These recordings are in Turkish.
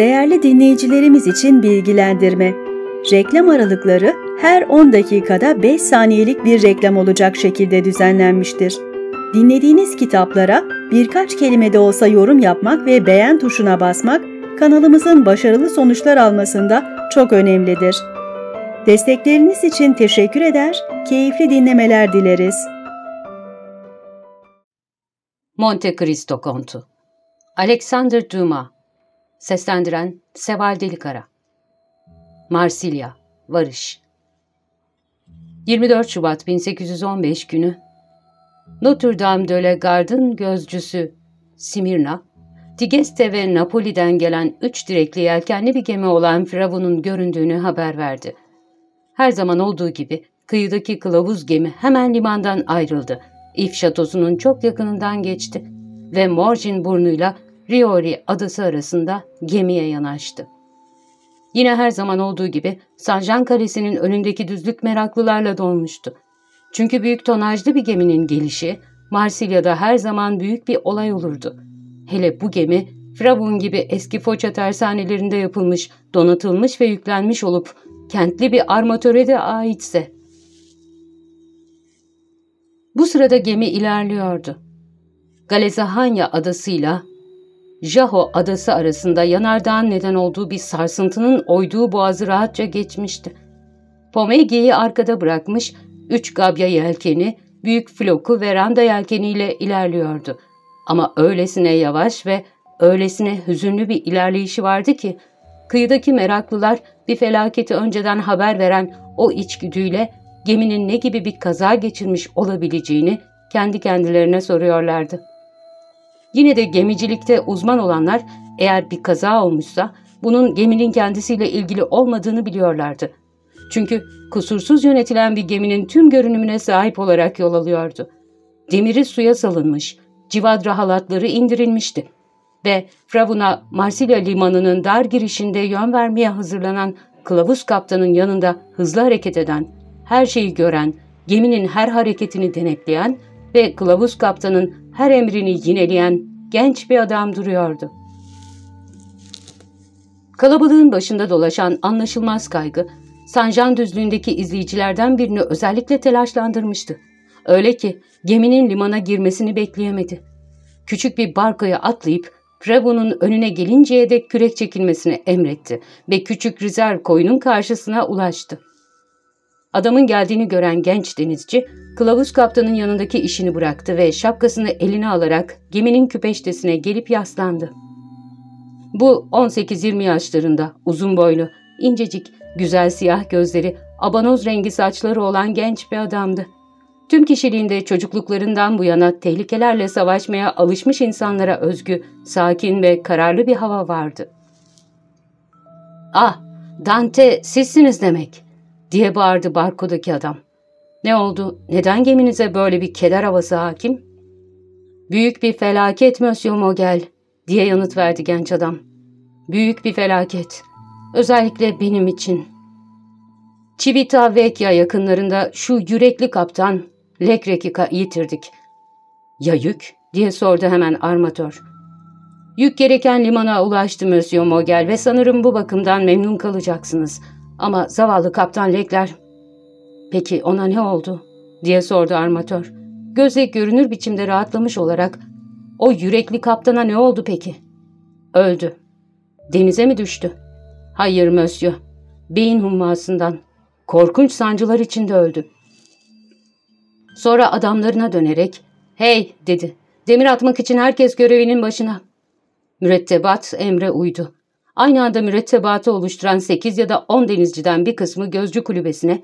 Değerli dinleyicilerimiz için bilgilendirme. Reklam aralıkları her 10 dakikada 5 saniyelik bir reklam olacak şekilde düzenlenmiştir. Dinlediğiniz kitaplara birkaç kelime de olsa yorum yapmak ve beğen tuşuna basmak kanalımızın başarılı sonuçlar almasında çok önemlidir. Destekleriniz için teşekkür eder, keyifli dinlemeler dileriz. Monte Cristo Kontu Alexander Dumas Seslendiren Seval Delikara Marsilya Varış 24 Şubat 1815 günü Notre Dame de la Garde'ın gözcüsü Simirna, Digeste ve Napoli'den gelen üç direkli yelkenli bir gemi olan Firavun'un göründüğünü haber verdi. Her zaman olduğu gibi kıyıdaki kılavuz gemi hemen limandan ayrıldı. İf şatosunun çok yakınından geçti ve Morgin burnuyla Riori adası arasında gemiye yanaştı. Yine her zaman olduğu gibi Sanjan Kalesi'nin önündeki düzlük meraklılarla dolmuştu. Çünkü büyük tonajlı bir geminin gelişi Marsilya'da her zaman büyük bir olay olurdu. Hele bu gemi Firavun gibi eski Foça tersanelerinde yapılmış, donatılmış ve yüklenmiş olup kentli bir armatöre de aitse. Bu sırada gemi ilerliyordu. Galezahanya adasıyla Jaho adası arasında yanardağın neden olduğu bir sarsıntının oyduğu boğazı rahatça geçmişti. Pomegi'yi arkada bırakmış, üç gabya yelkeni, büyük floku ve randa yelkeniyle ilerliyordu. Ama öylesine yavaş ve öylesine hüzünlü bir ilerleyişi vardı ki, kıyıdaki meraklılar bir felaketi önceden haber veren o içgüdüyle geminin ne gibi bir kaza geçirmiş olabileceğini kendi kendilerine soruyorlardı. Yine de gemicilikte uzman olanlar eğer bir kaza olmuşsa bunun geminin kendisiyle ilgili olmadığını biliyorlardı. Çünkü kusursuz yönetilen bir geminin tüm görünümüne sahip olarak yol alıyordu. Demiri suya salınmış, civadra halatları indirilmişti ve Fravuna Marsilya limanının dar girişinde yön vermeye hazırlanan kılavuz kaptanın yanında hızlı hareket eden, her şeyi gören, geminin her hareketini denetleyen ve kılavuz kaptanın her emrini yineleyen genç bir adam duruyordu. Kalabalığın başında dolaşan anlaşılmaz kaygı, Sanjan düzlüğündeki izleyicilerden birini özellikle telaşlandırmıştı. Öyle ki geminin limana girmesini bekleyemedi. Küçük bir barkaya atlayıp Prevo'nun önüne gelinceye dek kürek çekilmesini emretti ve küçük rezerv koyunun karşısına ulaştı. Adamın geldiğini gören genç denizci, kılavuz kaptanın yanındaki işini bıraktı ve şapkasını eline alarak geminin küpeştesine gelip yaslandı. Bu 18-20 yaşlarında, uzun boylu, incecik, güzel siyah gözleri, abanoz rengi saçları olan genç bir adamdı. Tüm kişiliğinde çocukluklarından bu yana tehlikelerle savaşmaya alışmış insanlara özgü, sakin ve kararlı bir hava vardı. ''Ah, Dante sizsiniz demek.'' Diye bağırdı barkodaki adam. Ne oldu? Neden geminize böyle bir keder havası hakim? Büyük bir felaket Monsieur Mogel diye yanıt verdi genç adam. Büyük bir felaket. Özellikle benim için. Civita Vecchia yakınlarında şu yürekli kaptan Lekrek'i yitirdik. Ya yük? diye sordu hemen armatör. Yük gereken limana ulaştı Monsieur Mogel ve sanırım bu bakımdan memnun kalacaksınız.'' Ama zavallı kaptan Lekler... Peki ona ne oldu? diye sordu armatör. Göze görünür biçimde rahatlamış olarak o yürekli kaptana ne oldu peki? Öldü. Denize mi düştü? Hayır Mösyö. Beyin hummasından. Korkunç sancılar içinde öldü. Sonra adamlarına dönerek ''Hey'' dedi. ''Demir atmak için herkes görevinin başına.'' Mürettebat emre uydu. Aynı anda mürettebatı oluşturan 8 ya da 10 denizciden bir kısmı Gözcü Kulübesi'ne,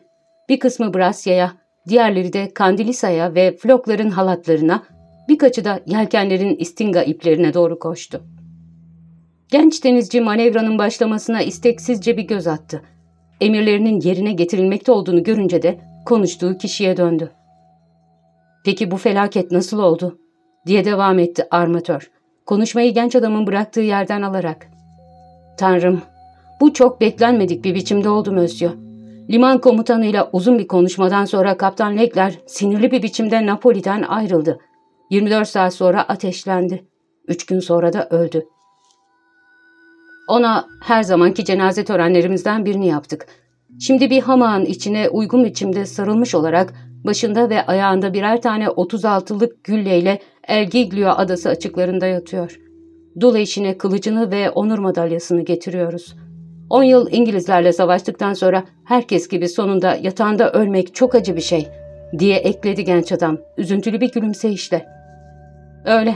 bir kısmı Brasya'ya, diğerleri de Kandilisa'ya ve flokların halatlarına, birkaçı da yelkenlerin istinga iplerine doğru koştu. Genç denizci manevranın başlamasına isteksizce bir göz attı. Emirlerinin yerine getirilmekte olduğunu görünce de konuştuğu kişiye döndü. ''Peki bu felaket nasıl oldu?'' diye devam etti armatör. Konuşmayı genç adamın bıraktığı yerden alarak. Tanrım, bu çok beklenmedik bir biçimde oldu Mösyö. Liman komutanıyla uzun bir konuşmadan sonra Kaptan Legler sinirli bir biçimde Napoli'den ayrıldı. 24 saat sonra ateşlendi. Üç gün sonra da öldü. Ona her zamanki cenaze törenlerimizden birini yaptık. Şimdi bir hamağın içine uygun biçimde sarılmış olarak başında ve ayağında birer tane 36'lık gülleyle El Giglio adası açıklarında yatıyor. Dul eşine kılıcını ve onur madalyasını getiriyoruz. 10 yıl İngilizlerle savaştıktan sonra herkes gibi sonunda yatağında ölmek çok acı bir şey diye ekledi genç adam üzüntülü bir gülümseyişle. Öyle.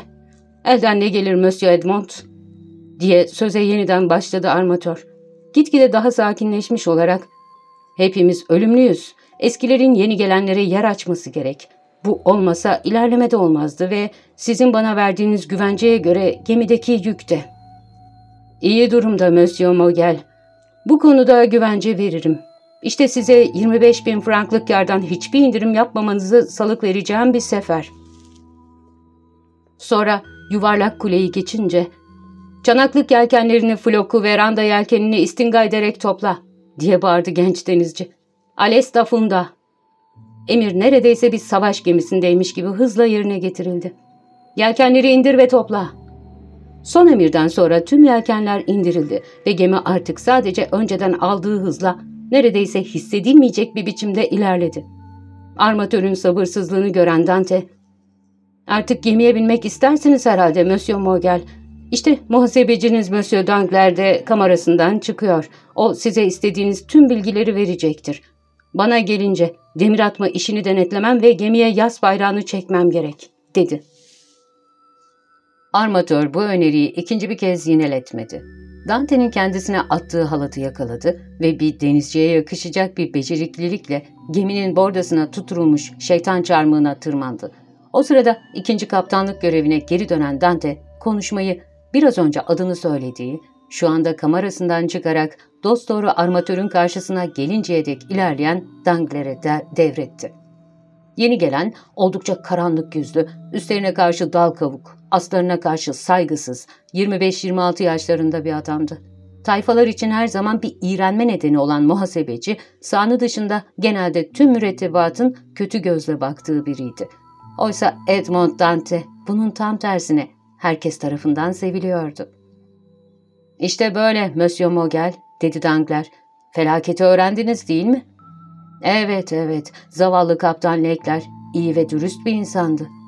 Elden ne gelir Monsieur Edmond? diye söze yeniden başladı armatör. Gitgide daha sakinleşmiş olarak hepimiz ölümlüyüz. Eskilerin yeni gelenlere yer açması gerek. Bu olmasa ilerleme de olmazdı ve sizin bana verdiğiniz güvenceye göre gemideki yük de. İyi durumda Monsieur Mogel. Bu konuda güvence veririm. İşte size 25 bin franklık yerden hiçbir indirim yapmamanızı salık vereceğim bir sefer. Sonra yuvarlak kuleyi geçince ''Çanaklık yelkenlerini floku veranda yelkenini istinga ederek topla.'' diye bağırdı genç denizci. ''Alesta funda.'' Emir neredeyse bir savaş gemisindeymiş gibi hızla yerine getirildi. ''Yelkenleri indir ve topla.'' Son emirden sonra tüm yelkenler indirildi ve gemi artık sadece önceden aldığı hızla neredeyse hissedilmeyecek bir biçimde ilerledi. Armatörün sabırsızlığını gören Dante, ''Artık gemiye binmek istersiniz herhalde Monsieur Mogel. İşte muhasebeciniz Monsieur Dangler de kamerasından çıkıyor. O size istediğiniz tüm bilgileri verecektir. Bana gelince demir atma işini denetlemem ve gemiye yaz bayrağını çekmem gerek.'' dedi. Armatör bu öneriyi ikinci bir kez yineletmedi. Dante'nin kendisine attığı halatı yakaladı ve bir denizciye yakışacak bir beceriklilikle geminin bordasına tutturulmuş şeytan çarmığına tırmandı. O sırada ikinci kaptanlık görevine geri dönen Dante konuşmayı biraz önce adını söylediği, şu anda kamerasından çıkarak dosdoğru armatörün karşısına gelinceye dek ilerleyen Dangler'e de devretti. Yeni gelen oldukça karanlık yüzlü, üstlerine karşı dal kavuk, aslarına karşı saygısız, 25-26 yaşlarında bir adamdı. Tayfalar için her zaman bir iğrenme nedeni olan muhasebeci, sahanı dışında genelde tüm mürettebatın kötü gözle baktığı biriydi. Oysa Edmond Dante bunun tam tersine herkes tarafından seviliyordu. ''İşte böyle Monsieur Mogel'' dedi Dangler. ''Felaketi öğrendiniz değil mi?'' ''Evet, evet. Zavallı Kaptan Lekler iyi ve dürüst bir insandı.''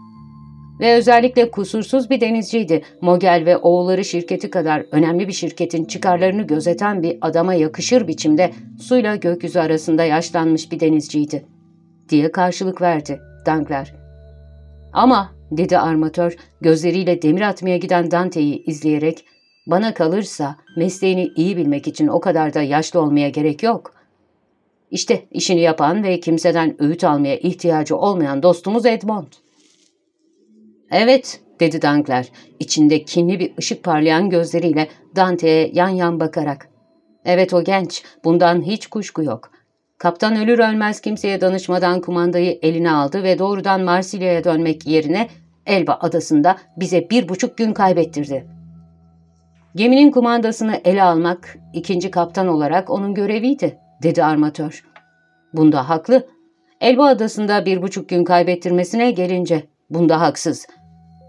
Ve özellikle kusursuz bir denizciydi. Mogel ve oğulları şirketi kadar önemli bir şirketin çıkarlarını gözeten bir adama yakışır biçimde suyla gökyüzü arasında yaşlanmış bir denizciydi. Diye karşılık verdi Dangler. Ama dedi armatör gözleriyle demir atmaya giden Dante'yi izleyerek bana kalırsa mesleğini iyi bilmek için o kadar da yaşlı olmaya gerek yok. İşte işini yapan ve kimseden öğüt almaya ihtiyacı olmayan dostumuz Edmond. Evet, dedi Dankler, içinde kinli bir ışık parlayan gözleriyle Dante'ye yan yan bakarak. Evet o genç, bundan hiç kuşku yok. Kaptan ölür ölmez kimseye danışmadan kumandayı eline aldı ve doğrudan Marsilya'ya dönmek yerine Elba adasında bize bir buçuk gün kaybettirdi. Geminin kumandasını ele almak ikinci kaptan olarak onun göreviydi, dedi armatör. Bunda haklı. Elba adasında bir buçuk gün kaybettirmesine gelince bunda haksız.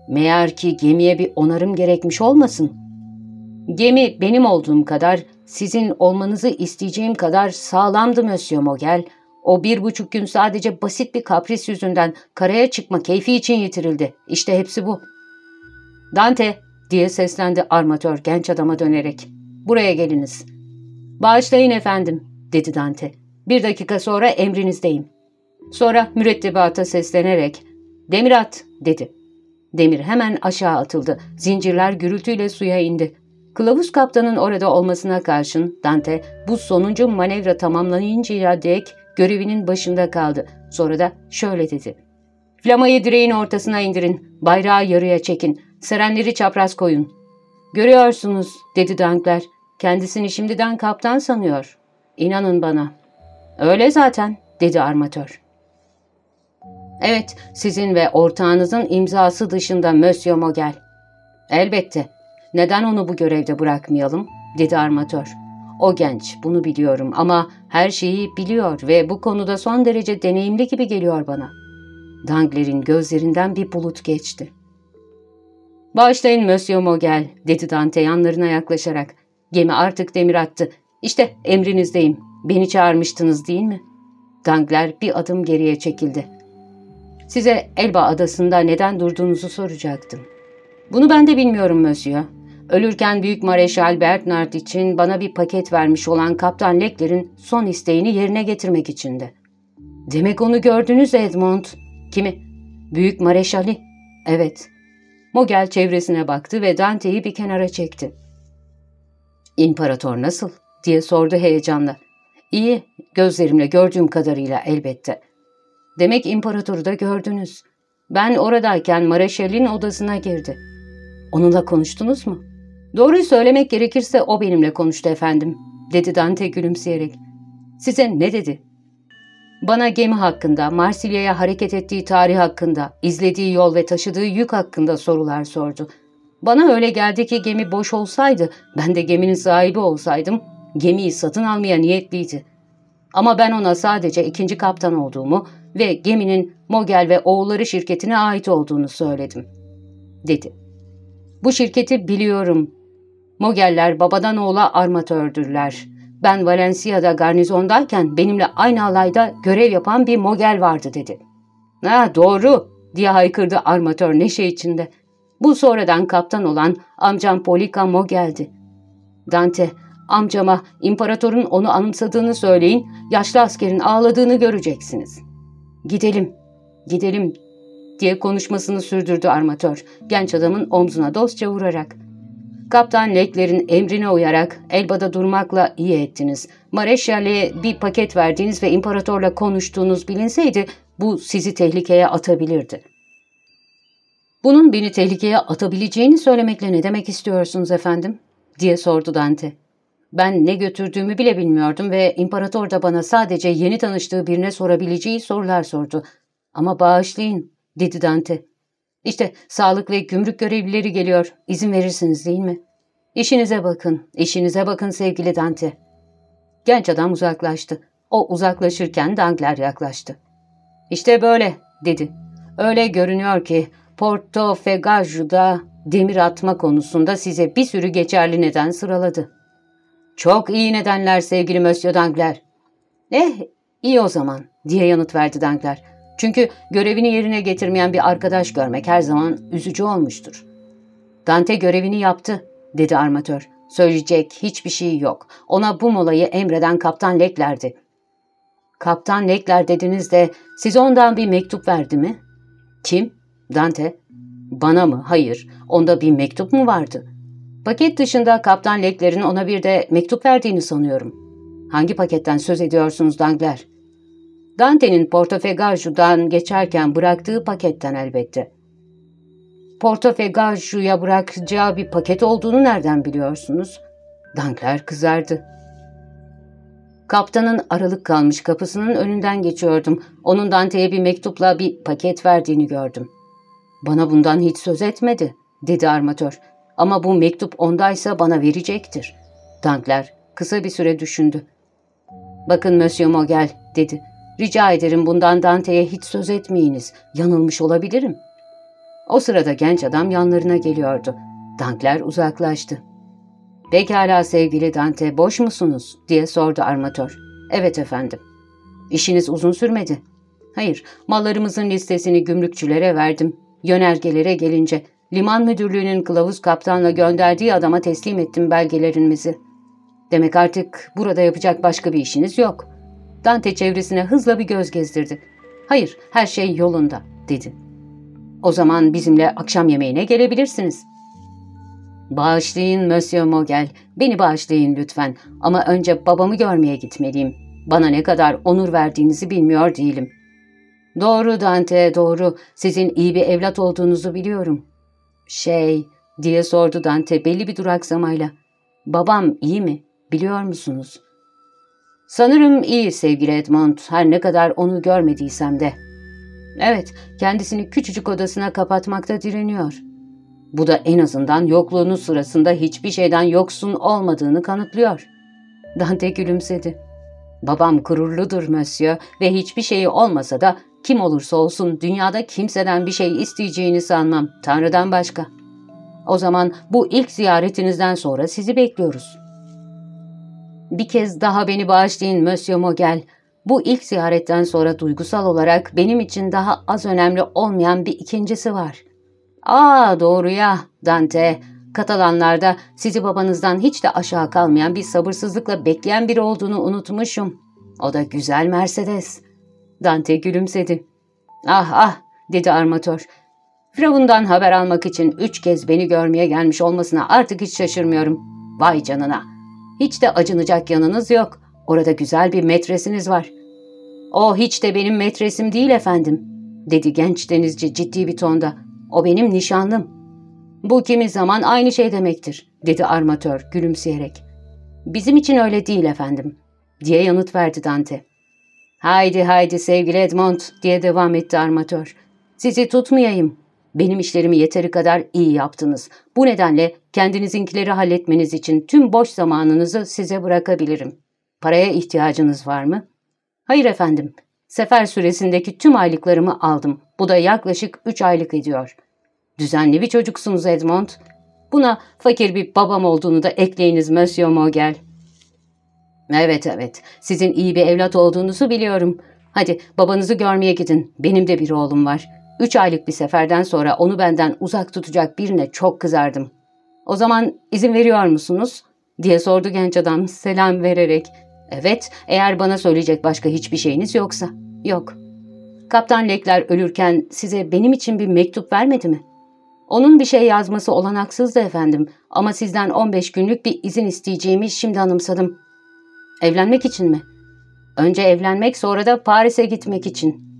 Meğer ki gemiye bir onarım gerekmiş olmasın. Gemi benim olduğum kadar, sizin olmanızı isteyeceğim kadar sağlamdı Monsieur Mogel. O bir buçuk gün sadece basit bir kapris yüzünden karaya çıkma keyfi için yitirildi. İşte hepsi bu. Dante diye seslendi armatör genç adama dönerek. Buraya geliniz. Bağışlayın efendim dedi Dante. Bir dakika sonra emrinizdeyim. Sonra mürettebata seslenerek demir at dedi. Demir hemen aşağı atıldı. Zincirler gürültüyle suya indi. Kılavuz kaptanın orada olmasına karşın Dante bu sonuncu manevra tamamlanıncaya dek görevinin başında kaldı. Sonra da şöyle dedi. Flamayı direğin ortasına indirin. Bayrağı yarıya çekin. Serenleri çapraz koyun. Görüyorsunuz dedi Dankler. Kendisini şimdiden kaptan sanıyor. İnanın bana. Öyle zaten dedi armatör. Evet, sizin ve ortağınızın imzası dışında Monsieur Mogel. Elbette. Neden onu bu görevde bırakmayalım? dedi armatör. O genç, bunu biliyorum ama her şeyi biliyor ve bu konuda son derece deneyimli gibi geliyor bana. Dangler'in gözlerinden bir bulut geçti. Bağışlayın Monsieur Mogel, dedi Dante yanlarına yaklaşarak. Gemi artık demir attı. İşte emrinizdeyim. Beni çağırmıştınız değil mi? Dangler bir adım geriye çekildi. Size Elba adasında neden durduğunuzu soracaktım. Bunu ben de bilmiyorum Monsieur. Ölürken Büyük Mareşal Bernard için bana bir paket vermiş olan Kaptan Lekler'in son isteğini yerine getirmek içindi. Demek onu gördünüz Edmond. Kimi? Büyük Mareşali. Evet. Mogel çevresine baktı ve Dante'yi bir kenara çekti. İmparator nasıl? diye sordu heyecanla. İyi, gözlerimle gördüğüm kadarıyla elbette. Demek imparatoru da gördünüz. Ben oradayken Mareşal'in odasına girdi. Onunla konuştunuz mu? Doğruyu söylemek gerekirse o benimle konuştu efendim, dedi Dante gülümseyerek. Size ne dedi? Bana gemi hakkında, Marsilya'ya hareket ettiği tarih hakkında, izlediği yol ve taşıdığı yük hakkında sorular sordu. Bana öyle geldi ki gemi boş olsaydı, ben de geminin sahibi olsaydım, gemiyi satın almaya niyetliydi. Ama ben ona sadece ikinci kaptan olduğumu ve geminin Mogel ve oğulları şirketine ait olduğunu söyledim, dedi. Bu şirketi biliyorum. Mogeller babadan oğula armatördürler. Ben Valencia'da garnizondayken benimle aynı alayda görev yapan bir Mogel vardı dedi. Ha doğru diye haykırdı armatör neşe içinde. Bu sonradan kaptan olan amcam Polika Mogel'di. Dante, amcama imparatorun onu anımsadığını söyleyin, yaşlı askerin ağladığını göreceksiniz. Gidelim, gidelim diye konuşmasını sürdürdü armatör, genç adamın omzuna dostça vurarak. Kaptan Lekler'in emrine uyarak Elba'da durmakla iyi ettiniz. Mareşal'e bir paket verdiğiniz ve imparatorla konuştuğunuz bilinseydi bu sizi tehlikeye atabilirdi. Bunun beni tehlikeye atabileceğini söylemekle ne demek istiyorsunuz efendim? diye sordu Dante. Ben ne götürdüğümü bile bilmiyordum ve imparator da bana sadece yeni tanıştığı birine sorabileceği sorular sordu. Ama bağışlayın, dedi Dante. İşte sağlık ve gümrük görevlileri geliyor. İzin verirsiniz değil mi? İşinize bakın, işinize bakın sevgili Dante. Genç adam uzaklaştı. O uzaklaşırken Dangler yaklaştı. İşte böyle, dedi. Öyle görünüyor ki Porto Fegaju'da demir atma konusunda size bir sürü geçerli neden sıraladı. Çok iyi nedenler sevgili Monsieur Dangler. Eh, iyi o zaman, diye yanıt verdi Dangler. Çünkü görevini yerine getirmeyen bir arkadaş görmek her zaman üzücü olmuştur. Dante görevini yaptı, dedi armatör. Söyleyecek hiçbir şey yok. Ona bu molayı emreden Kaptan Lekler'di. Kaptan Lekler dediniz de size ondan bir mektup verdi mi? Kim? Dante. Bana mı? Hayır. Onda bir mektup mu vardı? Paket dışında Kaptan Lekler'in ona bir de mektup verdiğini sanıyorum. Hangi paketten söz ediyorsunuz Dangler? Dante'nin Portofegaju'dan geçerken bıraktığı paketten elbette. Portofegaju'ya bırakacağı bir paket olduğunu nereden biliyorsunuz? Dankler kızardı. Kaptanın aralık kalmış kapısının önünden geçiyordum. Onun Dante'ye bir mektupla bir paket verdiğini gördüm. Bana bundan hiç söz etmedi, dedi armatör. Ama bu mektup ondaysa bana verecektir. Dankler kısa bir süre düşündü. Bakın Monsieur Mogel, dedi. Rica ederim bundan Dante'ye hiç söz etmeyiniz. Yanılmış olabilirim. O sırada genç adam yanlarına geliyordu. Dankler uzaklaştı. Pekala sevgili Dante, boş musunuz? diye sordu armatör. Evet efendim. İşiniz uzun sürmedi. Hayır, mallarımızın listesini gümrükçülere verdim. Yönergelere gelince liman müdürlüğünün kılavuz kaptanla gönderdiği adama teslim ettim belgelerimizi. Demek artık burada yapacak başka bir işiniz yok. Dante çevresine hızla bir göz gezdirdi. Hayır, her şey yolunda, dedi. O zaman bizimle akşam yemeğine gelebilirsiniz. Bağışlayın Monsieur Mogel, beni bağışlayın lütfen ama önce babamı görmeye gitmeliyim. Bana ne kadar onur verdiğinizi bilmiyor değilim. Doğru Dante, doğru. Sizin iyi bir evlat olduğunuzu biliyorum. Şey, diye sordu Dante belli bir duraksamayla. Babam iyi mi, biliyor musunuz?'' Sanırım iyi sevgili Edmond, her ne kadar onu görmediysem de. Evet, kendisini küçücük odasına kapatmakta direniyor. Bu da en azından yokluğunun sırasında hiçbir şeyden yoksun olmadığını kanıtlıyor. Dante gülümsedi. Babam gururludur Monsieur ve hiçbir şeyi olmasa da kim olursa olsun dünyada kimseden bir şey isteyeceğini sanmam, Tanrı'dan başka. O zaman bu ilk ziyaretinizden sonra sizi bekliyoruz. Bir kez daha beni bağışlayın Monsieur Mogel. Bu ilk ziyaretten sonra duygusal olarak benim için daha az önemli olmayan bir ikincisi var. Aa doğru ya Dante. Katalanlarda sizi babanızdan hiç de aşağı kalmayan bir sabırsızlıkla bekleyen biri olduğunu unutmuşum. O da güzel Mercedes. Dante gülümsedi. Ah ah dedi armatör. Firavundan haber almak için üç kez beni görmeye gelmiş olmasına artık hiç şaşırmıyorum. Vay canına. Hiç de acınacak yanınız yok. Orada güzel bir metresiniz var. O hiç de benim metresim değil efendim, dedi genç denizci ciddi bir tonda. O benim nişanlım. Bu kimi zaman aynı şey demektir, dedi armatör gülümseyerek. Bizim için öyle değil efendim, diye yanıt verdi Dante. Haydi haydi sevgili Edmond, diye devam etti armatör. Sizi tutmayayım. Benim işlerimi yeteri kadar iyi yaptınız. Bu nedenle kendinizinkileri halletmeniz için tüm boş zamanınızı size bırakabilirim. Paraya ihtiyacınız var mı? Hayır efendim. Sefer süresindeki tüm aylıklarımı aldım. Bu da yaklaşık üç aylık ediyor. Düzenli bir çocuksunuz Edmond. Buna fakir bir babam olduğunu da ekleyiniz Monsieur Mogel. Evet evet, sizin iyi bir evlat olduğunuzu biliyorum. Hadi babanızı görmeye gidin. Benim de bir oğlum var. Üç aylık bir seferden sonra onu benden uzak tutacak birine çok kızardım. O zaman izin veriyor musunuz? diye sordu genç adam selam vererek. Evet, eğer bana söyleyecek başka hiçbir şeyiniz yoksa. Yok. Kaptan Lekler ölürken size benim için bir mektup vermedi mi? Onun bir şey yazması olanaksızdı efendim ama sizden 15 günlük bir izin isteyeceğimi şimdi anımsadım. Evlenmek için mi? Önce evlenmek sonra da Paris'e gitmek için.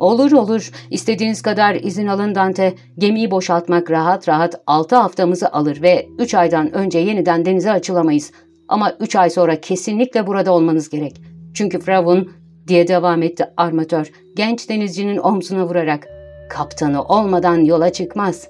Olur olur. İstediğiniz kadar izin alın Dante. Gemiyi boşaltmak rahat rahat 6 haftamızı alır ve 3 aydan önce yeniden denize açılamayız. Ama 3 ay sonra kesinlikle burada olmanız gerek. Çünkü Fravun diye devam etti armatör genç denizcinin omzuna vurarak kaptanı olmadan yola çıkmaz.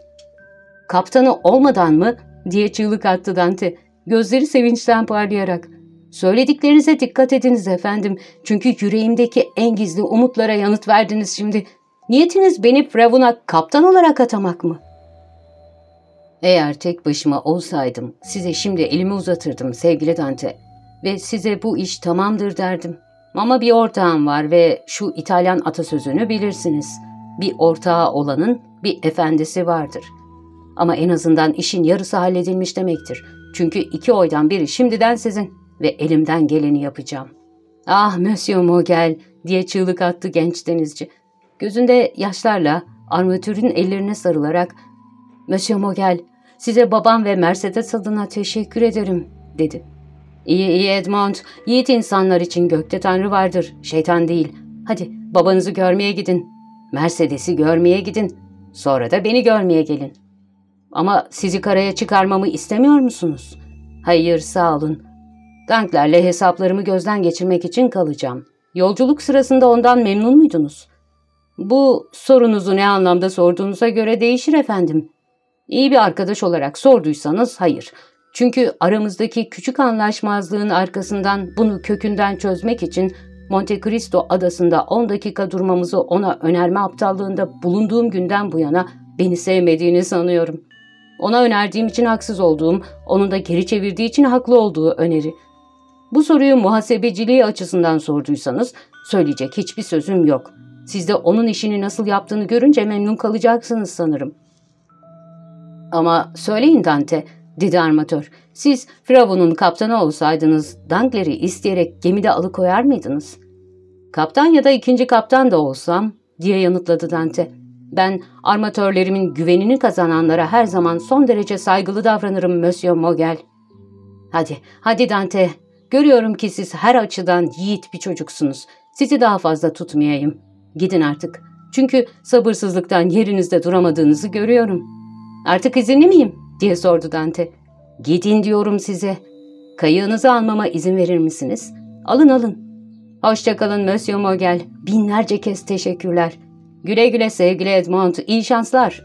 Kaptanı olmadan mı diye çığlık attı Dante gözleri sevinçten parlayarak. Söylediklerinize dikkat ediniz efendim. Çünkü yüreğimdeki en gizli umutlara yanıt verdiniz şimdi. Niyetiniz beni Fravun'a kaptan olarak atamak mı? Eğer tek başıma olsaydım size şimdi elimi uzatırdım sevgili Dante. Ve size bu iş tamamdır derdim. Ama bir ortağım var ve şu İtalyan atasözünü bilirsiniz. Bir ortağı olanın bir efendisi vardır. Ama en azından işin yarısı halledilmiş demektir. Çünkü iki oydan biri şimdiden sizin ve elimden geleni yapacağım. Ah Monsieur Mogel diye çığlık attı genç denizci. Gözünde yaşlarla armatürün ellerine sarılarak Monsieur Mogel size babam ve Mercedes adına teşekkür ederim dedi. İyi iyi Edmond, yiğit insanlar için gökte tanrı vardır, şeytan değil. Hadi babanızı görmeye gidin. Mercedes'i görmeye gidin. Sonra da beni görmeye gelin. Ama sizi karaya çıkarmamı istemiyor musunuz? Hayır sağ olun. Danklerle hesaplarımı gözden geçirmek için kalacağım. Yolculuk sırasında ondan memnun muydunuz? Bu sorunuzu ne anlamda sorduğunuza göre değişir efendim. İyi bir arkadaş olarak sorduysanız hayır. Çünkü aramızdaki küçük anlaşmazlığın arkasından bunu kökünden çözmek için Monte Cristo adasında 10 dakika durmamızı ona önerme aptallığında bulunduğum günden bu yana beni sevmediğini sanıyorum. Ona önerdiğim için haksız olduğum, onun da geri çevirdiği için haklı olduğu öneri. Bu soruyu muhasebeciliği açısından sorduysanız söyleyecek hiçbir sözüm yok. Siz de onun işini nasıl yaptığını görünce memnun kalacaksınız sanırım. Ama söyleyin Dante, dedi armatör. Siz Firavun'un kaptanı olsaydınız Dangler'i isteyerek gemide alıkoyar mıydınız? Kaptan ya da ikinci kaptan da olsam, diye yanıtladı Dante. Ben armatörlerimin güvenini kazananlara her zaman son derece saygılı davranırım Monsieur Mogel. Hadi, hadi Dante, Görüyorum ki siz her açıdan yiğit bir çocuksunuz. Sizi daha fazla tutmayayım. Gidin artık. Çünkü sabırsızlıktan yerinizde duramadığınızı görüyorum. Artık izinli miyim? diye sordu Dante. Gidin diyorum size. Kayığınızı almama izin verir misiniz? Alın alın. Hoşçakalın Monsieur Mogel. Binlerce kez teşekkürler. Güle güle sevgili Edmond. İyi şanslar.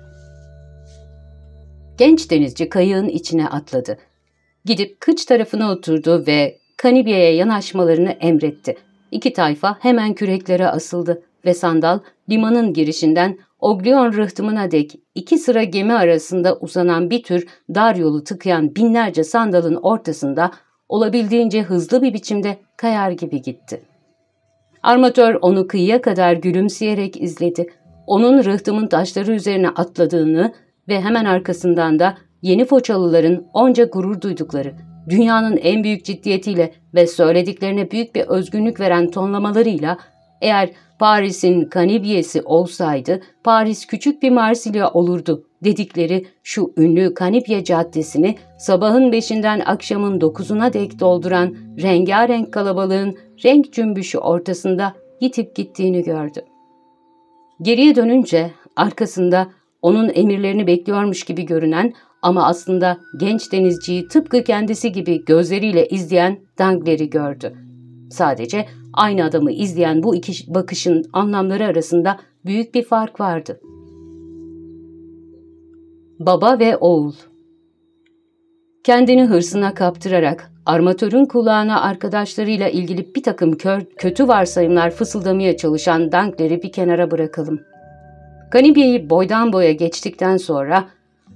Genç denizci kayığın içine atladı. Gidip kıç tarafına oturdu ve Kanibya'ya yanaşmalarını emretti. İki tayfa hemen küreklere asıldı ve sandal limanın girişinden Oglion rıhtımına dek iki sıra gemi arasında uzanan bir tür dar yolu tıkayan binlerce sandalın ortasında olabildiğince hızlı bir biçimde kayar gibi gitti. Armatör onu kıyıya kadar gülümseyerek izledi. Onun rıhtımın taşları üzerine atladığını ve hemen arkasından da yeni Foçalıların onca gurur duydukları, dünyanın en büyük ciddiyetiyle ve söylediklerine büyük bir özgünlük veren tonlamalarıyla eğer Paris'in Kanibiyesi olsaydı Paris küçük bir Marsilya olurdu dedikleri şu ünlü Kanibye Caddesi'ni sabahın beşinden akşamın dokuzuna dek dolduran rengarenk kalabalığın renk cümbüşü ortasında yitip gittiğini gördü. Geriye dönünce arkasında onun emirlerini bekliyormuş gibi görünen ama aslında genç denizciyi tıpkı kendisi gibi gözleriyle izleyen Dangler'i gördü. Sadece aynı adamı izleyen bu iki bakışın anlamları arasında büyük bir fark vardı. Baba ve oğul Kendini hırsına kaptırarak armatörün kulağına arkadaşlarıyla ilgili bir takım kör, kötü varsayımlar fısıldamaya çalışan Dankler'i bir kenara bırakalım. Kanibye'yi boydan boya geçtikten sonra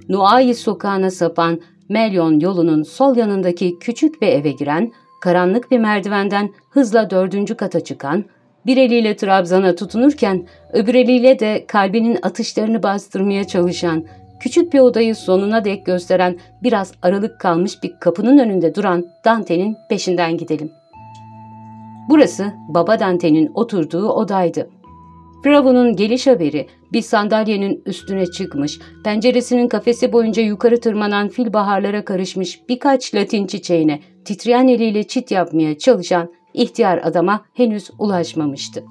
Nuayi sokağına sapan Melyon yolunun sol yanındaki küçük bir eve giren, karanlık bir merdivenden hızla dördüncü kata çıkan, bir eliyle trabzana tutunurken öbür eliyle de kalbinin atışlarını bastırmaya çalışan, küçük bir odayı sonuna dek gösteren biraz aralık kalmış bir kapının önünde duran Dante'nin peşinden gidelim. Burası Baba Dante'nin oturduğu odaydı. Bravo'nun geliş haberi bir sandalyenin üstüne çıkmış, penceresinin kafesi boyunca yukarı tırmanan fil baharlara karışmış birkaç latin çiçeğine titreyen eliyle çit yapmaya çalışan ihtiyar adama henüz ulaşmamıştı.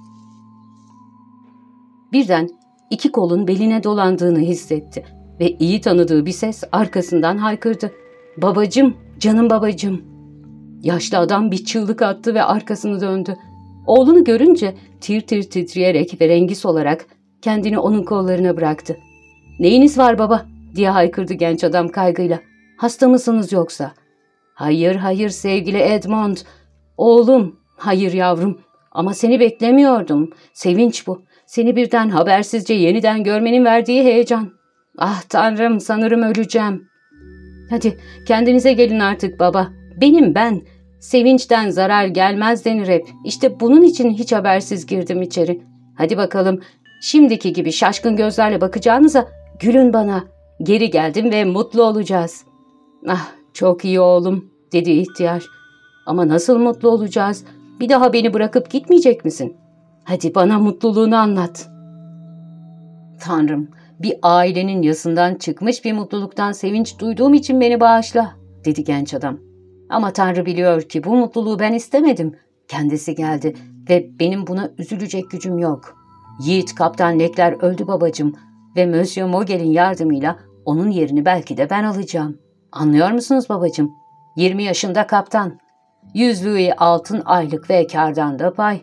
Birden iki kolun beline dolandığını hissetti ve iyi tanıdığı bir ses arkasından haykırdı. ''Babacım, canım babacım.'' Yaşlı adam bir çığlık attı ve arkasını döndü. Oğlunu görünce tir tir titreyerek ve rengi solarak kendini onun kollarına bıraktı. ''Neyiniz var baba?'' diye haykırdı genç adam kaygıyla. ''Hasta mısınız yoksa?'' ''Hayır, hayır sevgili Edmond. Oğlum, hayır yavrum. Ama seni beklemiyordum. Sevinç bu. Seni birden habersizce yeniden görmenin verdiği heyecan. Ah tanrım sanırım öleceğim. Hadi kendinize gelin artık baba. Benim ben. Sevinçten zarar gelmez denir hep. İşte bunun için hiç habersiz girdim içeri. Hadi bakalım şimdiki gibi şaşkın gözlerle bakacağınıza gülün bana. Geri geldim ve mutlu olacağız. Ah çok iyi oğlum dedi ihtiyar. Ama nasıl mutlu olacağız? Bir daha beni bırakıp gitmeyecek misin? Hadi bana mutluluğunu anlat. Tanrım bir ailenin yasından çıkmış bir mutluluktan sevinç duyduğum için beni bağışla dedi genç adam. Ama Tanrı biliyor ki bu mutluluğu ben istemedim. Kendisi geldi ve benim buna üzülecek gücüm yok. Yiğit Kaptan Lekler öldü babacım ve Monsieur Mogel'in yardımıyla onun yerini belki de ben alacağım. Anlıyor musunuz babacım? 20 yaşında kaptan. Yüzlüğü altın aylık ve kardan da pay.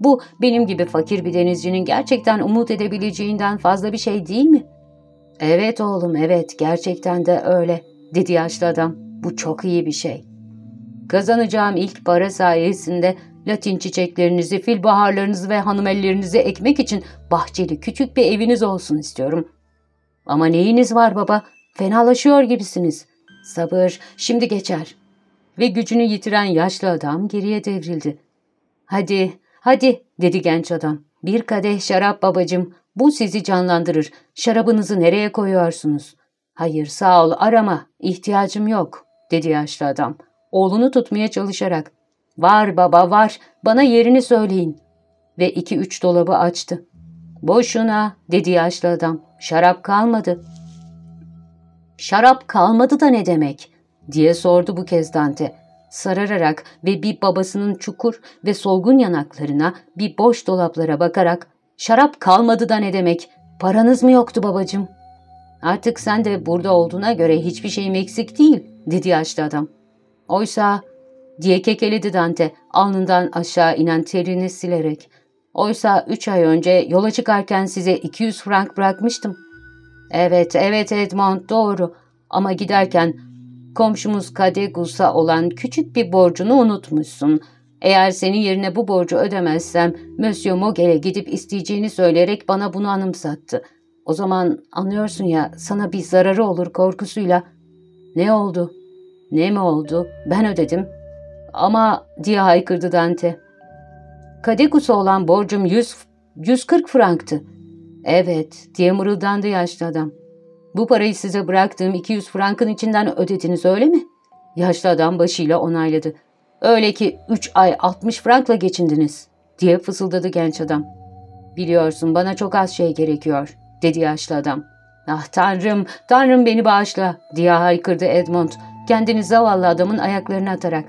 Bu benim gibi fakir bir denizcinin gerçekten umut edebileceğinden fazla bir şey değil mi? Evet oğlum evet gerçekten de öyle dedi yaşlı adam. Bu çok iyi bir şey. Kazanacağım ilk para sayesinde Latin çiçeklerinizi, fil baharlarınızı ve hanımellerinizi ekmek için bahçeli küçük bir eviniz olsun istiyorum. Ama neyiniz var baba? Fenalaşıyor gibisiniz. Sabır, şimdi geçer. Ve gücünü yitiren yaşlı adam geriye devrildi. Hadi, hadi dedi genç adam. Bir kadeh şarap babacım. Bu sizi canlandırır. Şarabınızı nereye koyuyorsunuz? Hayır sağ ol arama. İhtiyacım yok dedi yaşlı adam oğlunu tutmaya çalışarak. ''Var baba var, bana yerini söyleyin.'' Ve iki üç dolabı açtı. ''Boşuna'' dedi yaşlı adam, ''şarap kalmadı.'' ''Şarap kalmadı da ne demek?'' diye sordu bu kez Dante. Sarararak ve bir babasının çukur ve solgun yanaklarına bir boş dolaplara bakarak ''Şarap kalmadı da ne demek? Paranız mı yoktu babacığım?'' ''Artık sen de burada olduğuna göre hiçbir şeyim eksik değil.'' dedi yaşlı adam. Oysa diye kekeledi Dante alnından aşağı inen terini silerek. Oysa üç ay önce yola çıkarken size 200 frank bırakmıştım. Evet, evet Edmond doğru ama giderken komşumuz Kadegus'a olan küçük bir borcunu unutmuşsun. Eğer senin yerine bu borcu ödemezsem Monsieur Mogel'e gidip isteyeceğini söyleyerek bana bunu anımsattı. O zaman anlıyorsun ya sana bir zararı olur korkusuyla. Ne oldu? Ne mi oldu? Ben ödedim. Ama diye haykırdı Dante. Kadekus'a olan borcum 100, 140 franktı. Evet diye mırıldandı yaşlı adam. Bu parayı size bıraktığım 200 frankın içinden ödediniz öyle mi? Yaşlı adam başıyla onayladı. Öyle ki 3 ay 60 frankla geçindiniz diye fısıldadı genç adam. Biliyorsun bana çok az şey gerekiyor dedi yaşlı adam. Ah tanrım, tanrım beni bağışla diye haykırdı Edmond kendini zavallı adamın ayaklarına atarak.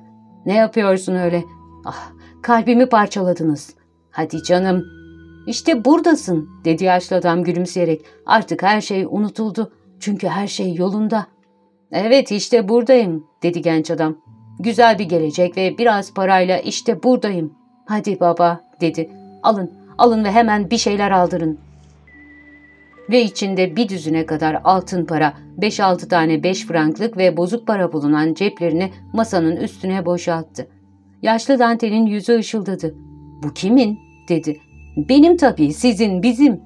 Ne yapıyorsun öyle? Ah kalbimi parçaladınız. Hadi canım. İşte buradasın dedi yaşlı adam gülümseyerek. Artık her şey unutuldu. Çünkü her şey yolunda. Evet işte buradayım dedi genç adam. Güzel bir gelecek ve biraz parayla işte buradayım. Hadi baba dedi. Alın, alın ve hemen bir şeyler aldırın. Ve içinde bir düzüne kadar altın para, 5-6 tane 5 franklık ve bozuk para bulunan ceplerini masanın üstüne boşalttı. Yaşlı Dante'nin yüzü ışıldadı. ''Bu kimin?'' dedi. ''Benim tabii, sizin, bizim.''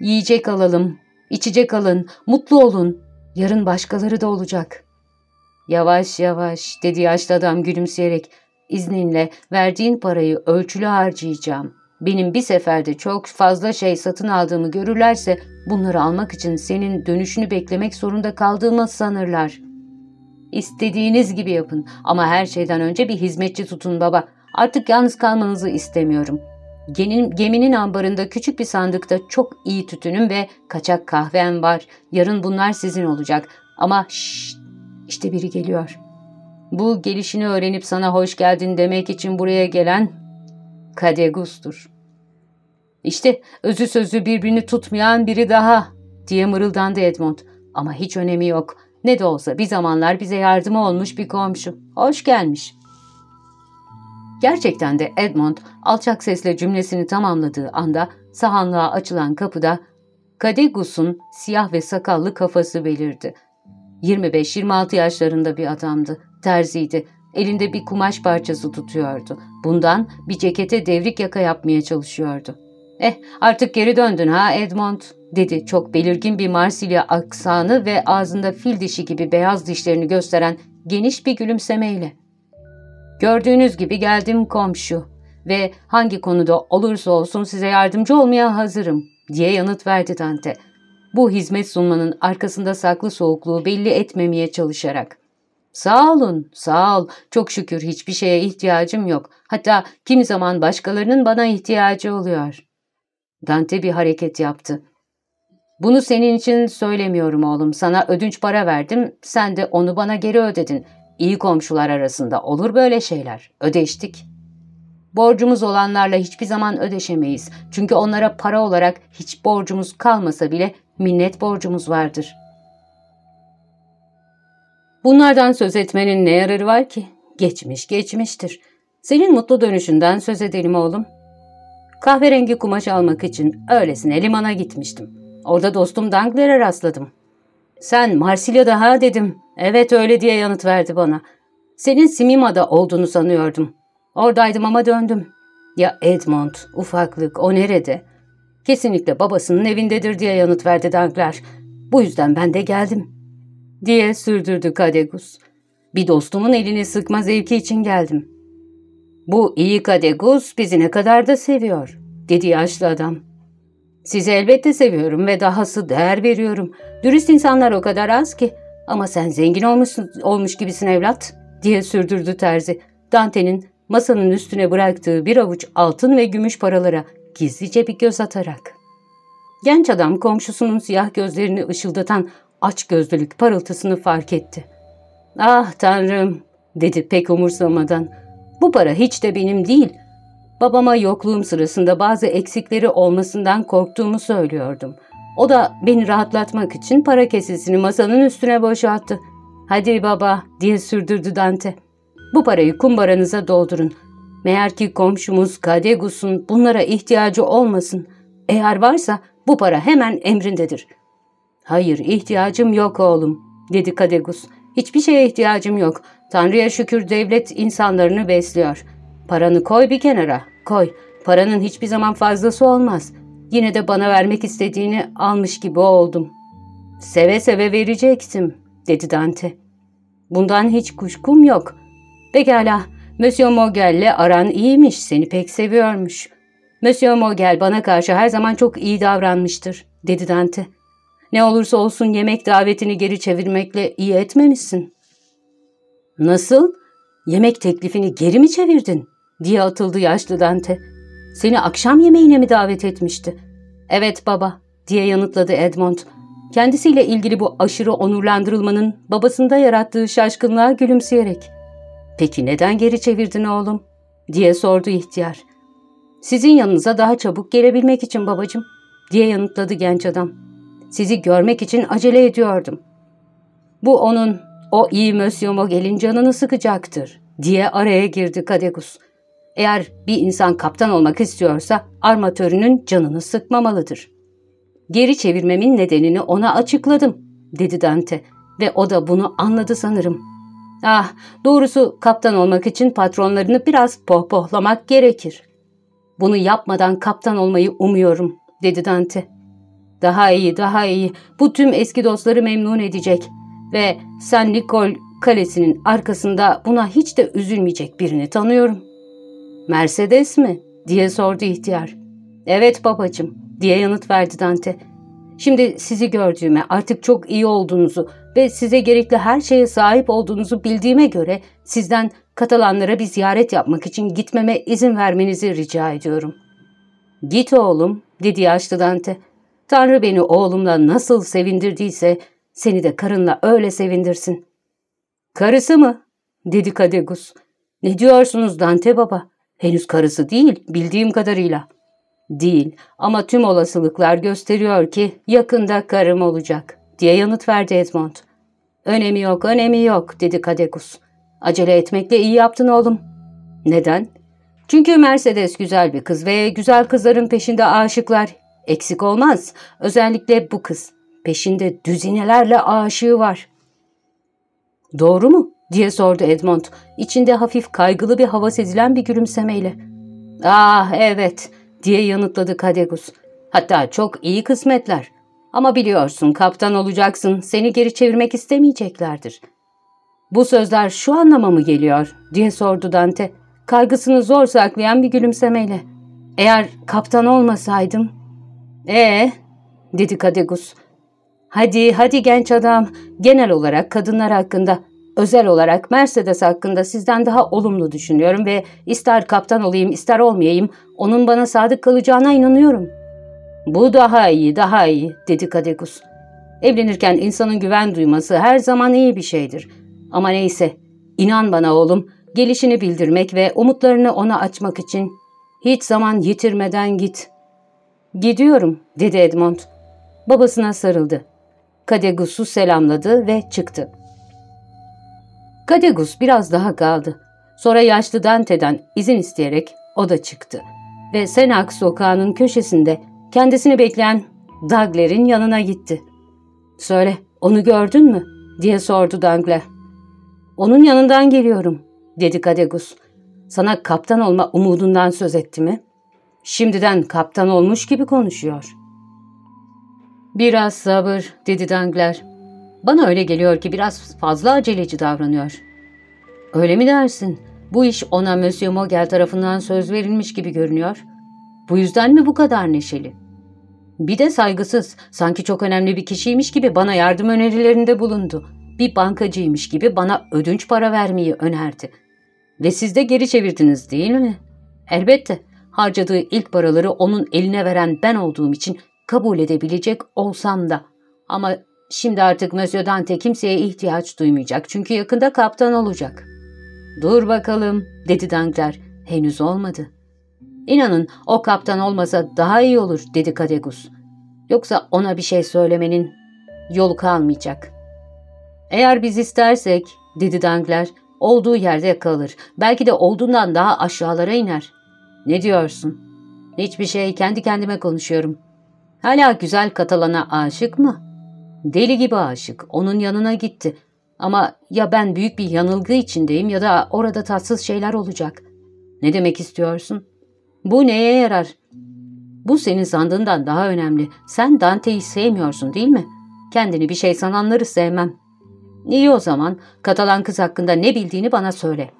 ''Yiyecek alalım, içecek alın, mutlu olun. Yarın başkaları da olacak.'' ''Yavaş yavaş'' dedi yaşlı adam gülümseyerek. ''İzninle verdiğin parayı ölçülü harcayacağım. Benim bir seferde çok fazla şey satın aldığımı görürlerse bunları almak için senin dönüşünü beklemek zorunda kaldığımı sanırlar.'' İstediğiniz gibi yapın ama her şeyden önce bir hizmetçi tutun baba. Artık yalnız kalmanızı istemiyorum. Geminin, ambarında küçük bir sandıkta çok iyi tütünüm ve kaçak kahvem var. Yarın bunlar sizin olacak. Ama şşş, işte biri geliyor. Bu gelişini öğrenip sana hoş geldin demek için buraya gelen Kadegus'tur. İşte özü sözü birbirini tutmayan biri daha diye mırıldandı Edmond. Ama hiç önemi yok. Ne de olsa bir zamanlar bize yardımı olmuş bir komşu. Hoş gelmiş. Gerçekten de Edmond alçak sesle cümlesini tamamladığı anda sahanlığa açılan kapıda Kadegus'un siyah ve sakallı kafası belirdi. 25-26 yaşlarında bir adamdı. Terziydi. Elinde bir kumaş parçası tutuyordu. Bundan bir cekete devrik yaka yapmaya çalışıyordu. ''Eh artık geri döndün ha Edmond?'' dedi çok belirgin bir Marsilya aksanı ve ağzında fil dişi gibi beyaz dişlerini gösteren geniş bir gülümsemeyle. ''Gördüğünüz gibi geldim komşu ve hangi konuda olursa olsun size yardımcı olmaya hazırım.'' diye yanıt verdi Dante. Bu hizmet sunmanın arkasında saklı soğukluğu belli etmemeye çalışarak. Sağ olun, sağ ol. Çok şükür hiçbir şeye ihtiyacım yok. Hatta kimi zaman başkalarının bana ihtiyacı oluyor. Dante bir hareket yaptı. Bunu senin için söylemiyorum oğlum. Sana ödünç para verdim, sen de onu bana geri ödedin. İyi komşular arasında olur böyle şeyler. Ödeştik. Borcumuz olanlarla hiçbir zaman ödeşemeyiz. Çünkü onlara para olarak hiç borcumuz kalmasa bile minnet borcumuz vardır. Bunlardan söz etmenin ne yararı var ki? Geçmiş geçmiştir. Senin mutlu dönüşünden söz edelim oğlum. Kahverengi kumaş almak için öylesine limana gitmiştim. Orada dostum Dangler'e rastladım. Sen Marsilya'da ha dedim. Evet öyle diye yanıt verdi bana. Senin Simima'da olduğunu sanıyordum. Oradaydım ama döndüm. Ya Edmond, ufaklık, o nerede? Kesinlikle babasının evindedir diye yanıt verdi Dangler. Bu yüzden ben de geldim. Diye sürdürdü Kadegus. Bir dostumun elini sıkma zevki için geldim. Bu iyi Kadegus bizi ne kadar da seviyor, dedi yaşlı adam. Sizi elbette seviyorum ve dahası değer veriyorum. Dürüst insanlar o kadar az ki. Ama sen zengin olmuşsun, olmuş gibisin evlat, diye sürdürdü terzi. Dante'nin masanın üstüne bıraktığı bir avuç altın ve gümüş paralara gizlice bir göz atarak. Genç adam komşusunun siyah gözlerini ışıldatan aç gözlülük parıltısını fark etti. ''Ah tanrım'' dedi pek umursamadan. ''Bu para hiç de benim değil. Babama yokluğum sırasında bazı eksikleri olmasından korktuğumu söylüyordum. O da beni rahatlatmak için para kesesini masanın üstüne boşalttı. ''Hadi baba'' diye sürdürdü Dante. ''Bu parayı kumbaranıza doldurun. Meğer ki komşumuz Kadegus'un bunlara ihtiyacı olmasın. Eğer varsa bu para hemen emrindedir.'' ''Hayır, ihtiyacım yok oğlum.'' dedi Kadegus. ''Hiçbir şeye ihtiyacım yok. Tanrı'ya şükür devlet insanlarını besliyor. Paranı koy bir kenara, koy. Paranın hiçbir zaman fazlası olmaz. Yine de bana vermek istediğini almış gibi oldum.'' ''Seve seve verecektim.'' dedi Dante. ''Bundan hiç kuşkum yok. Pekala, Monsieur Mogel'le aran iyiymiş, seni pek seviyormuş. Monsieur Mogel bana karşı her zaman çok iyi davranmıştır, dedi Dante. Ne olursa olsun yemek davetini geri çevirmekle iyi etmemişsin. Nasıl? Yemek teklifini geri mi çevirdin? diye atıldı yaşlı Dante. Seni akşam yemeğine mi davet etmişti? Evet baba, diye yanıtladı Edmond. Kendisiyle ilgili bu aşırı onurlandırılmanın babasında yarattığı şaşkınlığa gülümseyerek. Peki neden geri çevirdin oğlum? diye sordu ihtiyar. Sizin yanınıza daha çabuk gelebilmek için babacığım, diye yanıtladı genç adam. Sizi görmek için acele ediyordum. Bu onun, o iyi Monsieur Mogel'in canını sıkacaktır, diye araya girdi Kadegus. Eğer bir insan kaptan olmak istiyorsa armatörünün canını sıkmamalıdır. Geri çevirmemin nedenini ona açıkladım, dedi Dante ve o da bunu anladı sanırım. Ah, doğrusu kaptan olmak için patronlarını biraz pohpohlamak gerekir. Bunu yapmadan kaptan olmayı umuyorum, dedi Dante. Daha iyi, daha iyi. Bu tüm eski dostları memnun edecek. Ve San Nicol kalesinin arkasında buna hiç de üzülmeyecek birini tanıyorum. Mercedes mi? diye sordu ihtiyar. Evet babacığım, diye yanıt verdi Dante. Şimdi sizi gördüğüme, artık çok iyi olduğunuzu ve size gerekli her şeye sahip olduğunuzu bildiğime göre sizden Katalanlara bir ziyaret yapmak için gitmeme izin vermenizi rica ediyorum. Git oğlum, dedi yaşlı Dante. Tanrı beni oğlumla nasıl sevindirdiyse seni de karınla öyle sevindirsin. Karısı mı? dedi Kadegus. Ne diyorsunuz Dante baba? Henüz karısı değil bildiğim kadarıyla. Değil ama tüm olasılıklar gösteriyor ki yakında karım olacak diye yanıt verdi Edmond. Önemi yok, önemi yok dedi Kadegus. Acele etmekle iyi yaptın oğlum. Neden? Çünkü Mercedes güzel bir kız ve güzel kızların peşinde aşıklar. Eksik olmaz. Özellikle bu kız. Peşinde düzinelerle aşığı var. Doğru mu? diye sordu Edmond. İçinde hafif kaygılı bir hava sezilen bir gülümsemeyle. Ah evet diye yanıtladı Kadegus. Hatta çok iyi kısmetler. Ama biliyorsun kaptan olacaksın. Seni geri çevirmek istemeyeceklerdir. Bu sözler şu anlama mı geliyor diye sordu Dante. Kaygısını zor saklayan bir gülümsemeyle. Eğer kaptan olmasaydım... Ee, dedi Kadegus. Hadi, hadi genç adam. Genel olarak kadınlar hakkında, özel olarak Mercedes hakkında sizden daha olumlu düşünüyorum ve ister kaptan olayım ister olmayayım, onun bana sadık kalacağına inanıyorum. Bu daha iyi, daha iyi, dedi Kadegus. Evlenirken insanın güven duyması her zaman iyi bir şeydir. Ama neyse, inan bana oğlum, gelişini bildirmek ve umutlarını ona açmak için hiç zaman yitirmeden git. Gidiyorum, dedi Edmond. Babasına sarıldı. Kadegus'u selamladı ve çıktı. Kadegus biraz daha kaldı. Sonra yaşlı Dante'den izin isteyerek o da çıktı. Ve Senak sokağının köşesinde kendisini bekleyen Dagler'in yanına gitti. ''Söyle, onu gördün mü?'' diye sordu Dagler. ''Onun yanından geliyorum.'' dedi Kadegus. ''Sana kaptan olma umudundan söz etti mi?'' Şimdiden kaptan olmuş gibi konuşuyor. Biraz sabır, dedi Dangler. Bana öyle geliyor ki biraz fazla aceleci davranıyor. Öyle mi dersin? Bu iş ona Monsieur Mogel tarafından söz verilmiş gibi görünüyor. Bu yüzden mi bu kadar neşeli? Bir de saygısız, sanki çok önemli bir kişiymiş gibi bana yardım önerilerinde bulundu. Bir bankacıymış gibi bana ödünç para vermeyi önerdi. Ve siz de geri çevirdiniz değil mi? Elbette. Harcadığı ilk paraları onun eline veren ben olduğum için kabul edebilecek olsam da. Ama şimdi artık Monsieur Dante kimseye ihtiyaç duymayacak çünkü yakında kaptan olacak. Dur bakalım dedi Dangler. Henüz olmadı. İnanın o kaptan olmasa daha iyi olur dedi Kadegus. Yoksa ona bir şey söylemenin yolu kalmayacak. Eğer biz istersek dedi Dangler olduğu yerde kalır. Belki de olduğundan daha aşağılara iner. Ne diyorsun? Hiçbir şey kendi kendime konuşuyorum. Hala güzel Katalan'a aşık mı? Deli gibi aşık. Onun yanına gitti. Ama ya ben büyük bir yanılgı içindeyim ya da orada tatsız şeyler olacak. Ne demek istiyorsun? Bu neye yarar? Bu senin sandığından daha önemli. Sen Dante'yi sevmiyorsun değil mi? Kendini bir şey sananları sevmem. İyi o zaman Katalan kız hakkında ne bildiğini bana söyle.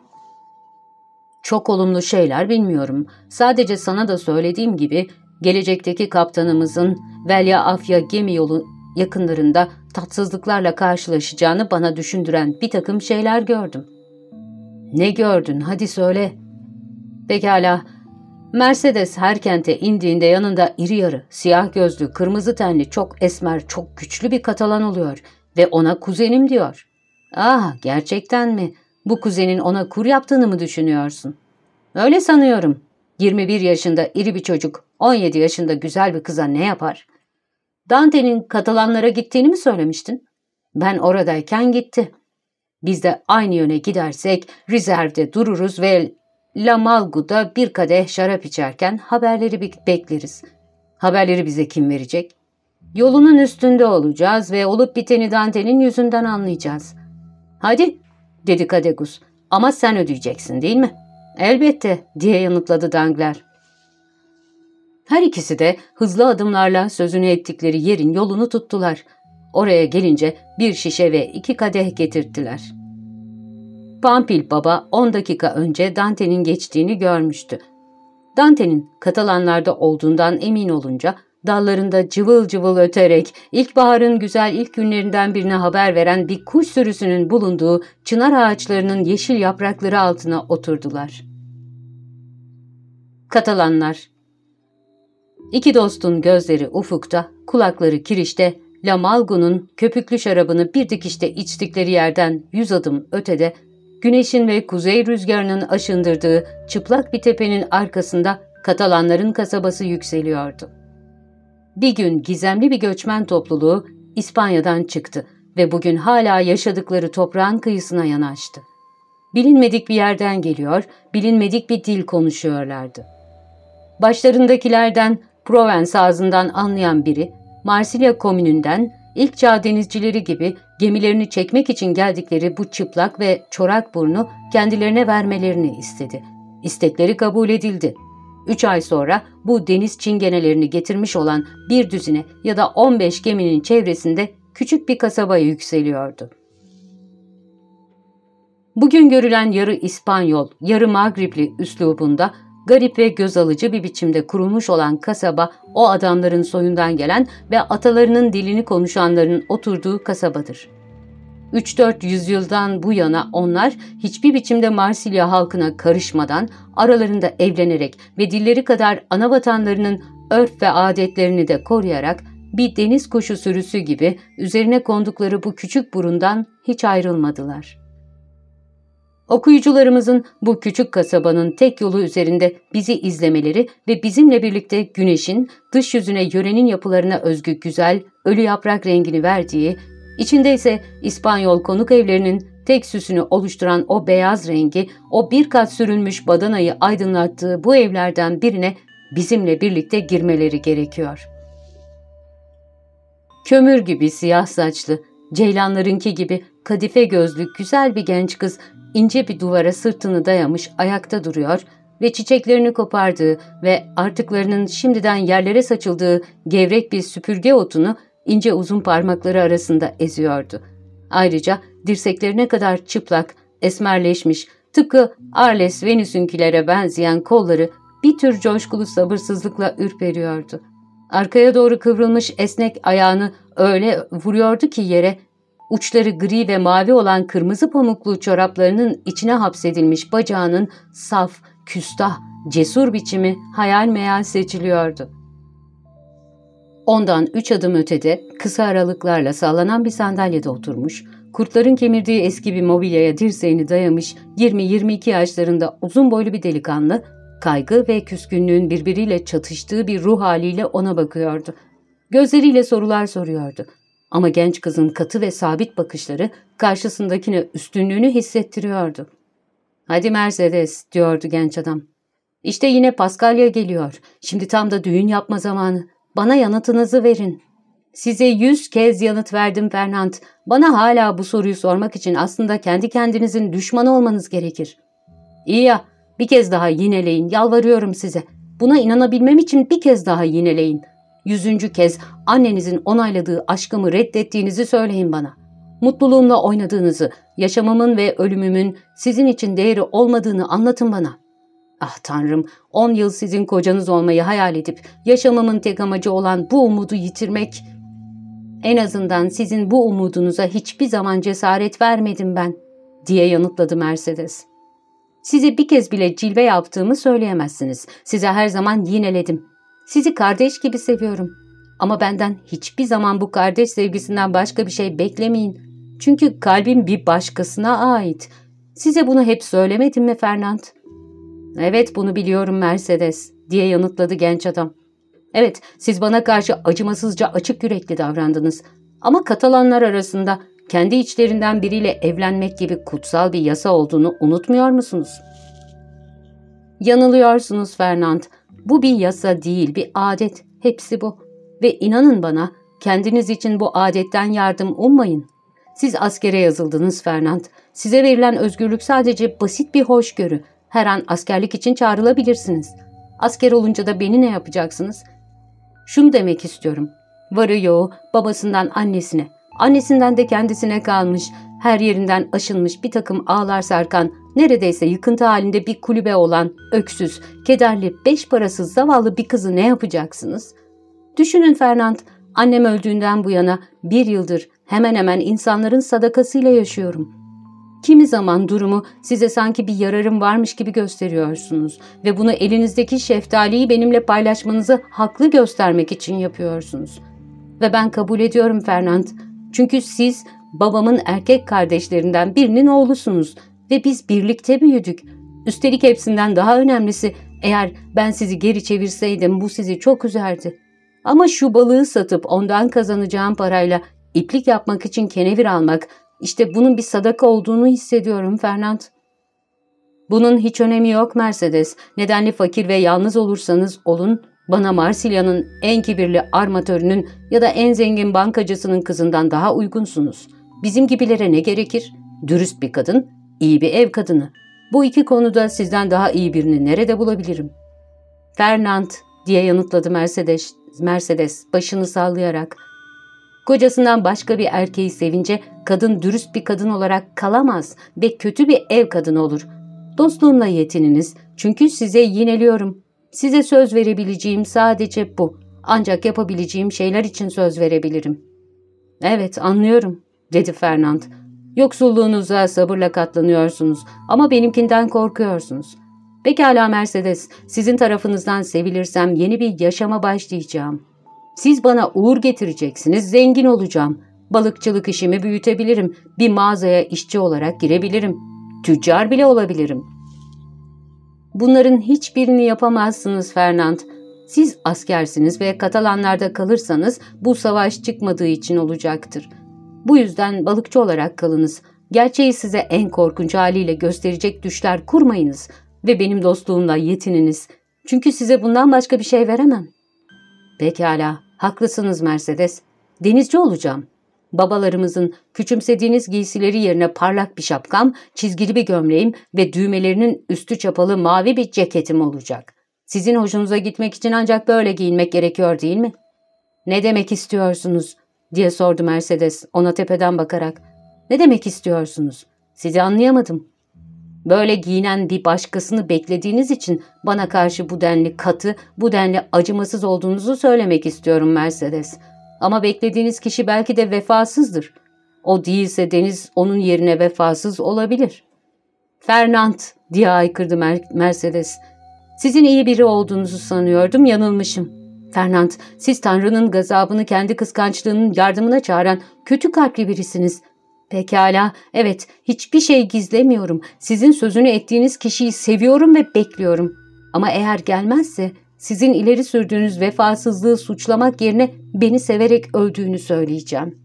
Çok olumlu şeyler bilmiyorum. Sadece sana da söylediğim gibi gelecekteki kaptanımızın Velya Afya gemi yolu yakınlarında tatsızlıklarla karşılaşacağını bana düşündüren bir takım şeyler gördüm. Ne gördün? Hadi söyle. Pekala. Mercedes her kente indiğinde yanında iri yarı, siyah gözlü, kırmızı tenli, çok esmer, çok güçlü bir Katalan oluyor ve ona kuzenim diyor. Ah, gerçekten mi? Bu kuzenin ona kur yaptığını mı düşünüyorsun? Öyle sanıyorum. 21 yaşında iri bir çocuk, 17 yaşında güzel bir kıza ne yapar? Dante'nin Katalanlara gittiğini mi söylemiştin? Ben oradayken gitti. Biz de aynı yöne gidersek rezervde dururuz ve La Malgu'da bir kadeh şarap içerken haberleri bekleriz. Haberleri bize kim verecek? Yolunun üstünde olacağız ve olup biteni Dante'nin yüzünden anlayacağız. Hadi, dedi Kadegus. Ama sen ödeyeceksin değil mi? Elbette, diye yanıtladı Dangler. Her ikisi de hızlı adımlarla sözünü ettikleri yerin yolunu tuttular. Oraya gelince bir şişe ve iki kadeh getirttiler. Pampil baba 10 dakika önce Dante'nin geçtiğini görmüştü. Dante'nin Katalanlarda olduğundan emin olunca dallarında cıvıl cıvıl öterek ilkbaharın güzel ilk günlerinden birine haber veren bir kuş sürüsünün bulunduğu çınar ağaçlarının yeşil yaprakları altına oturdular. Katalanlar İki dostun gözleri ufukta, kulakları kirişte, La Malgu'nun köpüklü şarabını bir dikişte içtikleri yerden yüz adım ötede, güneşin ve kuzey rüzgarının aşındırdığı çıplak bir tepenin arkasında Katalanların kasabası yükseliyordu. Bir gün gizemli bir göçmen topluluğu İspanya'dan çıktı ve bugün hala yaşadıkları toprağın kıyısına yanaştı. Bilinmedik bir yerden geliyor, bilinmedik bir dil konuşuyorlardı. Başlarındakilerden Provence ağzından anlayan biri, Marsilya komününden ilk çağ denizcileri gibi gemilerini çekmek için geldikleri bu çıplak ve çorak burnu kendilerine vermelerini istedi. İstekleri kabul edildi. Üç ay sonra bu deniz çingenelerini getirmiş olan bir düzine ya da 15 geminin çevresinde küçük bir kasaba yükseliyordu. Bugün görülen yarı İspanyol, yarı Magripli üslubunda garip ve göz alıcı bir biçimde kurulmuş olan kasaba o adamların soyundan gelen ve atalarının dilini konuşanların oturduğu kasabadır. 3-4 yüzyıldan bu yana onlar hiçbir biçimde Marsilya halkına karışmadan aralarında evlenerek ve dilleri kadar ana vatanlarının örf ve adetlerini de koruyarak bir deniz kuşu sürüsü gibi üzerine kondukları bu küçük burundan hiç ayrılmadılar.'' Okuyucularımızın bu küçük kasabanın tek yolu üzerinde bizi izlemeleri ve bizimle birlikte güneşin dış yüzüne yörenin yapılarına özgü güzel, ölü yaprak rengini verdiği, içinde ise İspanyol konuk evlerinin tek süsünü oluşturan o beyaz rengi, o bir kat sürülmüş badanayı aydınlattığı bu evlerden birine bizimle birlikte girmeleri gerekiyor. Kömür gibi siyah saçlı, ceylanlarınki gibi kadife gözlü güzel bir genç kız ince bir duvara sırtını dayamış ayakta duruyor ve çiçeklerini kopardığı ve artıklarının şimdiden yerlere saçıldığı gevrek bir süpürge otunu ince uzun parmakları arasında eziyordu. Ayrıca dirseklerine kadar çıplak, esmerleşmiş, tıpkı Arles Venüs'ünkilere benzeyen kolları bir tür coşkulu sabırsızlıkla ürperiyordu. Arkaya doğru kıvrılmış esnek ayağını öyle vuruyordu ki yere uçları gri ve mavi olan kırmızı pamuklu çoraplarının içine hapsedilmiş bacağının saf, küstah, cesur biçimi hayal meyal seçiliyordu. Ondan üç adım ötede kısa aralıklarla sallanan bir sandalyede oturmuş, kurtların kemirdiği eski bir mobilyaya dirseğini dayamış 20-22 yaşlarında uzun boylu bir delikanlı, kaygı ve küskünlüğün birbiriyle çatıştığı bir ruh haliyle ona bakıyordu. Gözleriyle sorular soruyordu. Ama genç kızın katı ve sabit bakışları karşısındakine üstünlüğünü hissettiriyordu. ''Hadi Mercedes'' diyordu genç adam. ''İşte yine Paskalya geliyor. Şimdi tam da düğün yapma zamanı. Bana yanıtınızı verin.'' ''Size yüz kez yanıt verdim Fernand. Bana hala bu soruyu sormak için aslında kendi kendinizin düşmanı olmanız gerekir.'' ''İyi ya, bir kez daha yineleyin, yalvarıyorum size. Buna inanabilmem için bir kez daha yineleyin.'' Yüzüncü kez annenizin onayladığı aşkımı reddettiğinizi söyleyin bana. Mutluluğumla oynadığınızı, yaşamımın ve ölümümün sizin için değeri olmadığını anlatın bana. Ah tanrım, on yıl sizin kocanız olmayı hayal edip yaşamamın tek amacı olan bu umudu yitirmek... En azından sizin bu umudunuza hiçbir zaman cesaret vermedim ben, diye yanıtladı Mercedes. Size bir kez bile cilve yaptığımı söyleyemezsiniz. Size her zaman yineledim. Sizi kardeş gibi seviyorum. Ama benden hiçbir zaman bu kardeş sevgisinden başka bir şey beklemeyin. Çünkü kalbim bir başkasına ait. Size bunu hep söylemedim mi Fernand? Evet bunu biliyorum Mercedes diye yanıtladı genç adam. Evet siz bana karşı acımasızca açık yürekli davrandınız. Ama Katalanlar arasında kendi içlerinden biriyle evlenmek gibi kutsal bir yasa olduğunu unutmuyor musunuz? Yanılıyorsunuz Fernand. Bu bir yasa değil, bir adet. Hepsi bu. Ve inanın bana, kendiniz için bu adetten yardım ummayın. Siz askere yazıldınız Fernand. Size verilen özgürlük sadece basit bir hoşgörü. Her an askerlik için çağrılabilirsiniz. Asker olunca da beni ne yapacaksınız? Şunu demek istiyorum. Varı yoğu babasından annesine, annesinden de kendisine kalmış, her yerinden aşınmış bir takım ağlar sarkan, neredeyse yıkıntı halinde bir kulübe olan, öksüz, kederli, beş parasız zavallı bir kızı ne yapacaksınız? Düşünün Fernand, annem öldüğünden bu yana bir yıldır hemen hemen insanların sadakasıyla yaşıyorum. Kimi zaman durumu size sanki bir yararım varmış gibi gösteriyorsunuz ve bunu elinizdeki şeftaliyi benimle paylaşmanızı haklı göstermek için yapıyorsunuz. Ve ben kabul ediyorum Fernand. Çünkü siz babamın erkek kardeşlerinden birinin oğlusunuz ve biz birlikte büyüdük. Üstelik hepsinden daha önemlisi eğer ben sizi geri çevirseydim bu sizi çok üzerdi. Ama şu balığı satıp ondan kazanacağım parayla iplik yapmak için kenevir almak, işte bunun bir sadaka olduğunu hissediyorum Fernand. Bunun hiç önemi yok Mercedes. Nedenli fakir ve yalnız olursanız olun, bana Marsilya'nın en kibirli armatörünün ya da en zengin bankacısının kızından daha uygunsunuz. Bizim gibilere ne gerekir? Dürüst bir kadın, iyi bir ev kadını. Bu iki konuda sizden daha iyi birini nerede bulabilirim? Fernand diye yanıtladı Mercedes, Mercedes başını sallayarak. Kocasından başka bir erkeği sevince kadın dürüst bir kadın olarak kalamaz ve kötü bir ev kadını olur. Dostluğumla yetininiz çünkü size yineliyorum. Size söz verebileceğim sadece bu. Ancak yapabileceğim şeyler için söz verebilirim. Evet anlıyorum dedi Fernand. Yoksulluğunuza sabırla katlanıyorsunuz ama benimkinden korkuyorsunuz. Pekala Mercedes, sizin tarafınızdan sevilirsem yeni bir yaşama başlayacağım. Siz bana uğur getireceksiniz, zengin olacağım. Balıkçılık işimi büyütebilirim. Bir mağazaya işçi olarak girebilirim. Tüccar bile olabilirim. Bunların hiçbirini yapamazsınız Fernand. Siz askersiniz ve Katalanlarda kalırsanız bu savaş çıkmadığı için olacaktır. Bu yüzden balıkçı olarak kalınız. Gerçeği size en korkunç haliyle gösterecek düşler kurmayınız ve benim dostluğumla yetininiz. Çünkü size bundan başka bir şey veremem. Pekala, haklısınız Mercedes. Denizci olacağım. Babalarımızın küçümsediğiniz giysileri yerine parlak bir şapkam, çizgili bir gömleğim ve düğmelerinin üstü çapalı mavi bir ceketim olacak. Sizin hoşunuza gitmek için ancak böyle giyinmek gerekiyor değil mi? Ne demek istiyorsunuz? diye sordu Mercedes ona tepeden bakarak. Ne demek istiyorsunuz? Sizi anlayamadım. Böyle giyinen bir başkasını beklediğiniz için bana karşı bu denli katı, bu denli acımasız olduğunuzu söylemek istiyorum Mercedes. Ama beklediğiniz kişi belki de vefasızdır. O değilse Deniz onun yerine vefasız olabilir. Fernand diye aykırdı Mercedes. Sizin iyi biri olduğunuzu sanıyordum, yanılmışım. Fernand, siz Tanrı'nın gazabını kendi kıskançlığının yardımına çağıran kötü kalpli birisiniz. Pekala, evet, hiçbir şey gizlemiyorum. Sizin sözünü ettiğiniz kişiyi seviyorum ve bekliyorum. Ama eğer gelmezse sizin ileri sürdüğünüz vefasızlığı suçlamak yerine beni severek öldüğünü söyleyeceğim.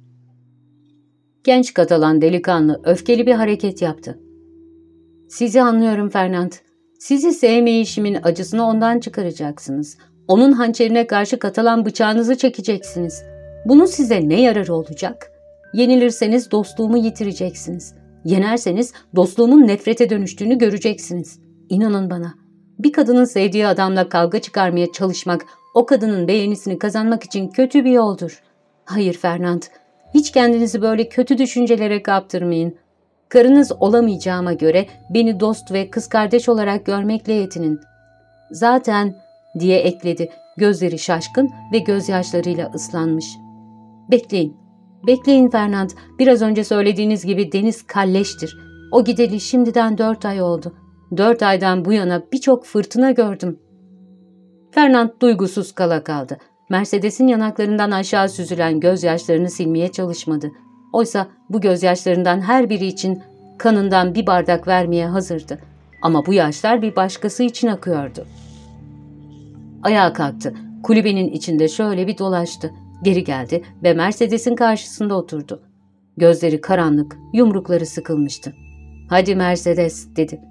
Genç Katalan delikanlı öfkeli bir hareket yaptı. Sizi anlıyorum Fernand. Sizi sevmeyişimin acısını ondan çıkaracaksınız. Onun hançerine karşı Katalan bıçağınızı çekeceksiniz. Bunun size ne yararı olacak? Yenilirseniz dostluğumu yitireceksiniz. Yenerseniz dostluğumun nefrete dönüştüğünü göreceksiniz. İnanın bana. Bir kadının sevdiği adamla kavga çıkarmaya çalışmak, o kadının beğenisini kazanmak için kötü bir yoldur. Hayır Fernand, hiç kendinizi böyle kötü düşüncelere kaptırmayın. Karınız olamayacağıma göre beni dost ve kız kardeş olarak görmekle yetinin. Zaten diye ekledi gözleri şaşkın ve gözyaşlarıyla ıslanmış. Bekleyin, bekleyin Fernand. Biraz önce söylediğiniz gibi deniz kalleştir. O gideli şimdiden dört ay oldu. Dört aydan bu yana birçok fırtına gördüm. Fernand duygusuz kala kaldı. Mercedes'in yanaklarından aşağı süzülen gözyaşlarını silmeye çalışmadı. Oysa bu gözyaşlarından her biri için kanından bir bardak vermeye hazırdı. Ama bu yaşlar bir başkası için akıyordu. Ayağa kalktı. Kulübenin içinde şöyle bir dolaştı. Geri geldi ve Mercedes'in karşısında oturdu. Gözleri karanlık, yumrukları sıkılmıştı. ''Hadi Mercedes'' dedi.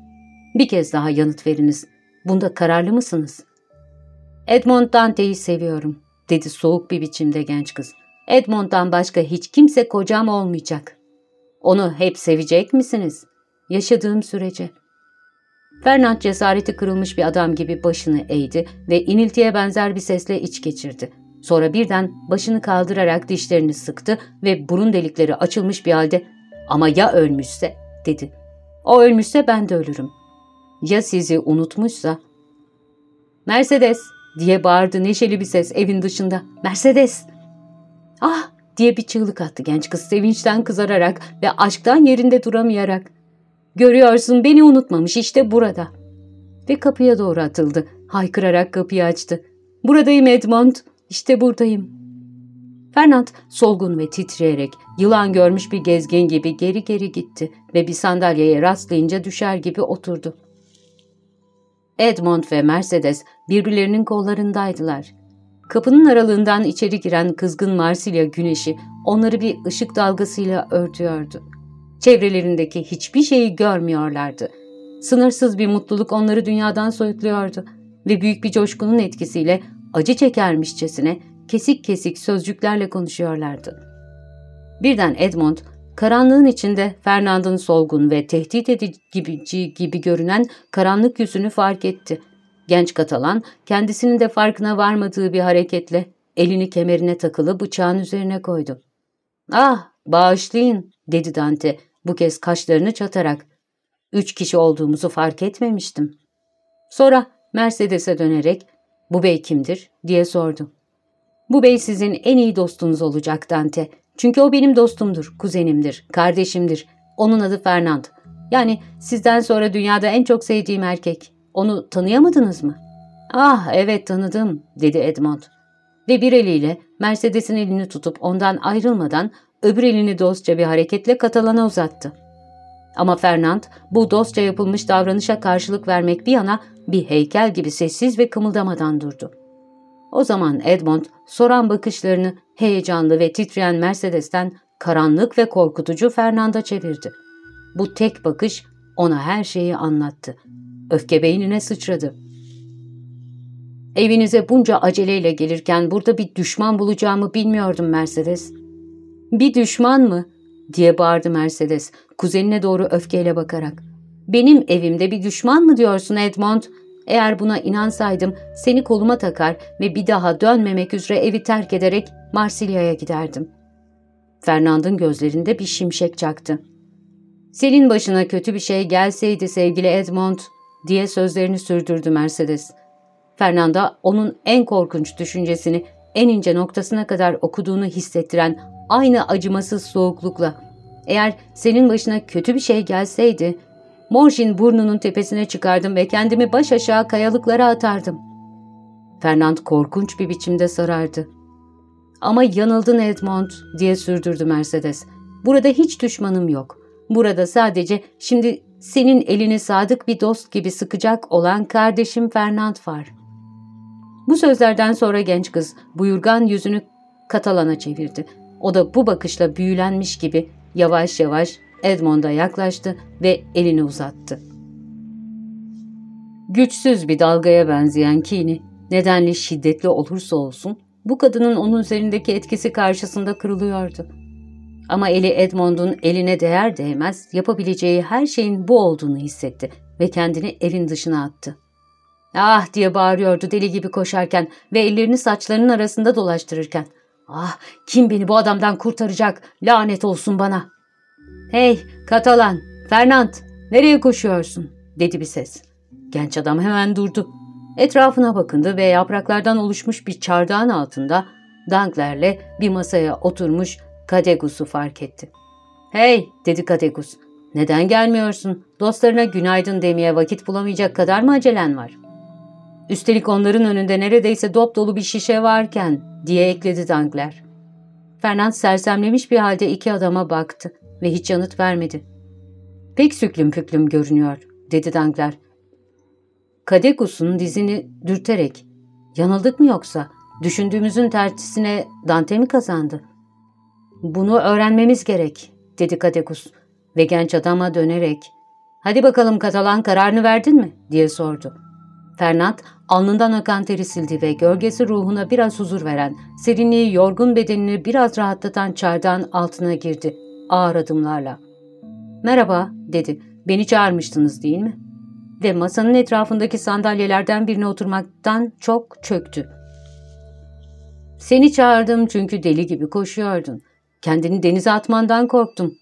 ''Bir kez daha yanıt veriniz. Bunda kararlı mısınız?'' ''Edmond Dante'yi seviyorum.'' dedi soğuk bir biçimde genç kız. ''Edmond'dan başka hiç kimse kocam olmayacak. Onu hep sevecek misiniz? Yaşadığım sürece.'' Fernand cesareti kırılmış bir adam gibi başını eğdi ve iniltiye benzer bir sesle iç geçirdi. Sonra birden başını kaldırarak dişlerini sıktı ve burun delikleri açılmış bir halde ''Ama ya ölmüşse?'' dedi. ''O ölmüşse ben de ölürüm. Ya sizi unutmuşsa?'' ''Mercedes!'' diye bağırdı neşeli bir ses evin dışında. ''Mercedes!'' ''Ah!'' diye bir çığlık attı genç kız sevinçten kızararak ve aşktan yerinde duramayarak. Görüyorsun beni unutmamış işte burada. Ve kapıya doğru atıldı. Haykırarak kapıyı açtı. Buradayım Edmond. İşte buradayım. Fernand solgun ve titreyerek yılan görmüş bir gezgin gibi geri geri gitti ve bir sandalyeye rastlayınca düşer gibi oturdu. Edmond ve Mercedes birbirlerinin kollarındaydılar. Kapının aralığından içeri giren kızgın Marsilya güneşi onları bir ışık dalgasıyla örtüyordu. Çevrelerindeki hiçbir şeyi görmüyorlardı. Sınırsız bir mutluluk onları dünyadan soyutluyordu ve büyük bir coşkunun etkisiyle acı çekermişçesine kesik kesik sözcüklerle konuşuyorlardı. Birden Edmond, karanlığın içinde Fernand'ın solgun ve tehdit edici gibi görünen karanlık yüzünü fark etti. Genç Katalan kendisinin de farkına varmadığı bir hareketle elini kemerine takılı bıçağın üzerine koydu. ''Ah, bağışlayın'' dedi Dante bu kez kaşlarını çatarak. Üç kişi olduğumuzu fark etmemiştim. Sonra Mercedes'e dönerek bu bey kimdir diye sordu. Bu bey sizin en iyi dostunuz olacak Dante. Çünkü o benim dostumdur, kuzenimdir, kardeşimdir. Onun adı Fernand. Yani sizden sonra dünyada en çok sevdiğim erkek. Onu tanıyamadınız mı? Ah evet tanıdım dedi Edmond. Ve bir eliyle Mercedes'in elini tutup ondan ayrılmadan öbür elini dostça bir hareketle Katalan'a uzattı. Ama Fernand bu dostça yapılmış davranışa karşılık vermek bir yana bir heykel gibi sessiz ve kımıldamadan durdu. O zaman Edmond soran bakışlarını heyecanlı ve titreyen Mercedes'ten karanlık ve korkutucu Fernand'a çevirdi. Bu tek bakış ona her şeyi anlattı. Öfke beynine sıçradı. Evinize bunca aceleyle gelirken burada bir düşman bulacağımı bilmiyordum Mercedes. Bir düşman mı? Diye bağırdı Mercedes kuzenine doğru öfkeyle bakarak. Benim evimde bir düşman mı diyorsun Edmond? Eğer buna inansaydım seni koluma takar ve bir daha dönmemek üzere evi terk ederek Marsilya'ya giderdim. Fernand'ın gözlerinde bir şimşek çaktı. Senin başına kötü bir şey gelseydi sevgili Edmond diye sözlerini sürdürdü Mercedes. Fernanda onun en korkunç düşüncesini en ince noktasına kadar okuduğunu hissettiren aynı acımasız soğuklukla. Eğer senin başına kötü bir şey gelseydi, Morjin burnunun tepesine çıkardım ve kendimi baş aşağı kayalıklara atardım. Fernand korkunç bir biçimde sarardı. Ama yanıldın Edmond diye sürdürdü Mercedes. Burada hiç düşmanım yok. Burada sadece şimdi senin elini sadık bir dost gibi sıkacak olan kardeşim Fernand var. Bu sözlerden sonra genç kız buyurgan yüzünü Katalan'a çevirdi. O da bu bakışla büyülenmiş gibi yavaş yavaş Edmond'a yaklaştı ve elini uzattı. Güçsüz bir dalgaya benzeyen kini, nedenli şiddetli olursa olsun, bu kadının onun üzerindeki etkisi karşısında kırılıyordu. Ama eli Edmond'un eline değer değmez yapabileceği her şeyin bu olduğunu hissetti ve kendini evin dışına attı. Ah diye bağırıyordu deli gibi koşarken ve ellerini saçlarının arasında dolaştırırken. Ah kim beni bu adamdan kurtaracak lanet olsun bana. Hey Katalan Fernand, nereye koşuyorsun? dedi bir ses. Genç adam hemen durdu. Etrafına bakındı ve yapraklardan oluşmuş bir çardağın altında Danklerle bir masaya oturmuş Kadegus'u fark etti. ''Hey!'' dedi Kadegus. ''Neden gelmiyorsun? Dostlarına günaydın demeye vakit bulamayacak kadar mı acelen var?'' Üstelik onların önünde neredeyse dop dolu bir şişe varken diye ekledi Dankler. Fernand sersemlemiş bir halde iki adama baktı ve hiç yanıt vermedi. ''Pek süklüm püklüm görünüyor.'' dedi Dankler. Kadegus'un dizini dürterek ''Yanıldık mı yoksa? Düşündüğümüzün tertisine Dante mi kazandı?'' ''Bunu öğrenmemiz gerek.'' dedi Kadekus ve genç adama dönerek ''Hadi bakalım Katalan kararını verdin mi?'' diye sordu. Fernand alnından akan teri sildi ve gölgesi ruhuna biraz huzur veren, serinliği yorgun bedenini biraz rahatlatan çardağın altına girdi ağır adımlarla. ''Merhaba'' dedi. ''Beni çağırmıştınız değil mi?'' Ve masanın etrafındaki sandalyelerden birine oturmaktan çok çöktü. ''Seni çağırdım çünkü deli gibi koşuyordun. Kendini denize atmandan korktum.''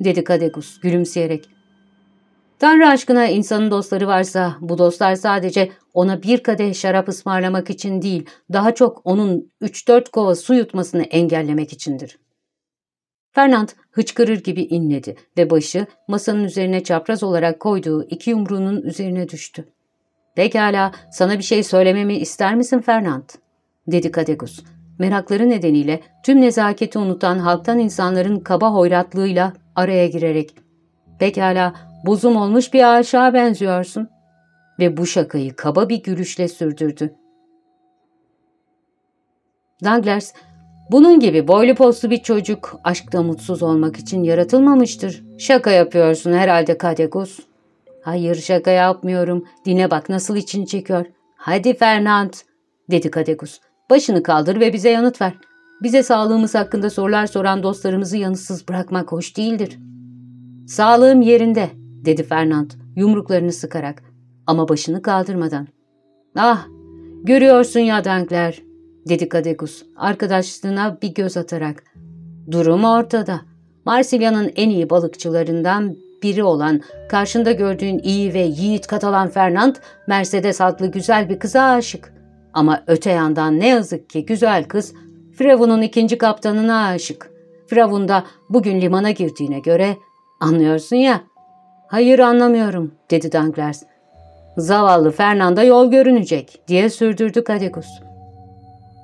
dedi Kadekus gülümseyerek. Tanrı aşkına insanın dostları varsa bu dostlar sadece ona bir kadeh şarap ısmarlamak için değil, daha çok onun 3-4 kova su yutmasını engellemek içindir. Fernand hıçkırır gibi inledi ve başı masanın üzerine çapraz olarak koyduğu iki yumruğunun üzerine düştü. Pekala, sana bir şey söylememi ister misin Fernand? dedi Kadegus. Merakları nedeniyle tüm nezaketi unutan halktan insanların kaba hoyratlığıyla araya girerek. Pekala, buzum olmuş bir aşağı benziyorsun. Ve bu şakayı kaba bir gülüşle sürdürdü. Douglas, bunun gibi boylu postlu bir çocuk aşkta mutsuz olmak için yaratılmamıştır. Şaka yapıyorsun herhalde Kadegus. Hayır şaka yapmıyorum. Dine bak nasıl için çekiyor. Hadi Fernand, dedi Kadegus. Başını kaldır ve bize yanıt ver. Bize sağlığımız hakkında sorular soran dostlarımızı yanıtsız bırakmak hoş değildir. Sağlığım yerinde, dedi Fernand yumruklarını sıkarak ama başını kaldırmadan. Ah, görüyorsun ya Dankler, dedi Kadekus arkadaşlığına bir göz atarak. Durum ortada. Marsilya'nın en iyi balıkçılarından biri olan karşında gördüğün iyi ve yiğit Katalan Fernand, Mercedes adlı güzel bir kıza aşık. Ama öte yandan ne yazık ki güzel kız Firavun'un ikinci kaptanına aşık. Firavun da bugün limana girdiğine göre anlıyorsun ya. Hayır anlamıyorum dedi Danglars. Zavallı Fernanda yol görünecek diye sürdürdü Kadekus.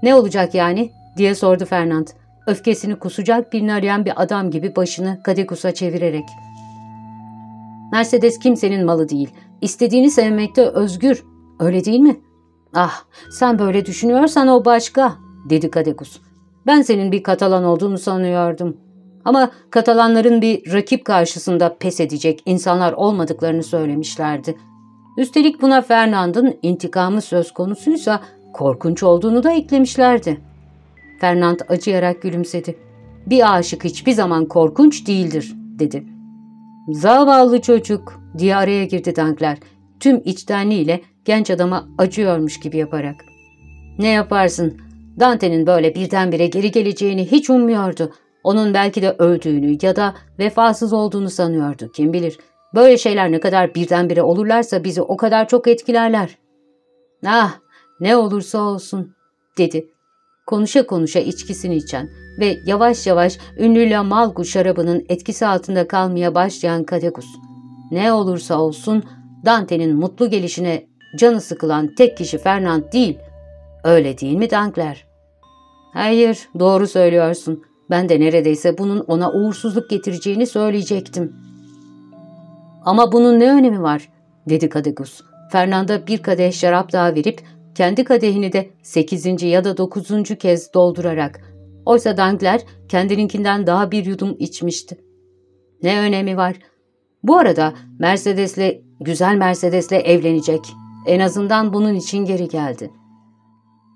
Ne olacak yani diye sordu Fernand. Öfkesini kusacak birini arayan bir adam gibi başını Kadekus'a çevirerek. Mercedes kimsenin malı değil. İstediğini sevmekte özgür. Öyle değil mi? Ah sen böyle düşünüyorsan o başka dedi Kadekus. Ben senin bir Katalan olduğunu sanıyordum. Ama Katalanların bir rakip karşısında pes edecek insanlar olmadıklarını söylemişlerdi. Üstelik buna Fernand'ın intikamı söz konusuysa korkunç olduğunu da eklemişlerdi. Fernand acıyarak gülümsedi. Bir aşık hiçbir zaman korkunç değildir, dedi. Zavallı çocuk, diye araya girdi Dankler, tüm içtenliğiyle genç adama acıyormuş gibi yaparak. Ne yaparsın, Dante'nin böyle birdenbire geri geleceğini hiç ummuyordu. Onun belki de öldüğünü ya da vefasız olduğunu sanıyordu, kim bilir. Böyle şeyler ne kadar birdenbire olurlarsa bizi o kadar çok etkilerler. Ah, ne olursa olsun, dedi. Konuşa konuşa içkisini içen ve yavaş yavaş ünlü Lamalgu şarabının etkisi altında kalmaya başlayan Kadekus. Ne olursa olsun Dante'nin mutlu gelişine canı sıkılan tek kişi Fernand değil. Öyle değil mi Dankler? Hayır, doğru söylüyorsun. Ben de neredeyse bunun ona uğursuzluk getireceğini söyleyecektim. Ama bunun ne önemi var? dedi Kadegus. Fernanda bir kadeh şarap daha verip kendi kadehini de sekizinci ya da dokuzuncu kez doldurarak. Oysa Dankler kendininkinden daha bir yudum içmişti. Ne önemi var? Bu arada Mercedes'le, güzel Mercedes'le evlenecek. En azından bunun için geri geldi.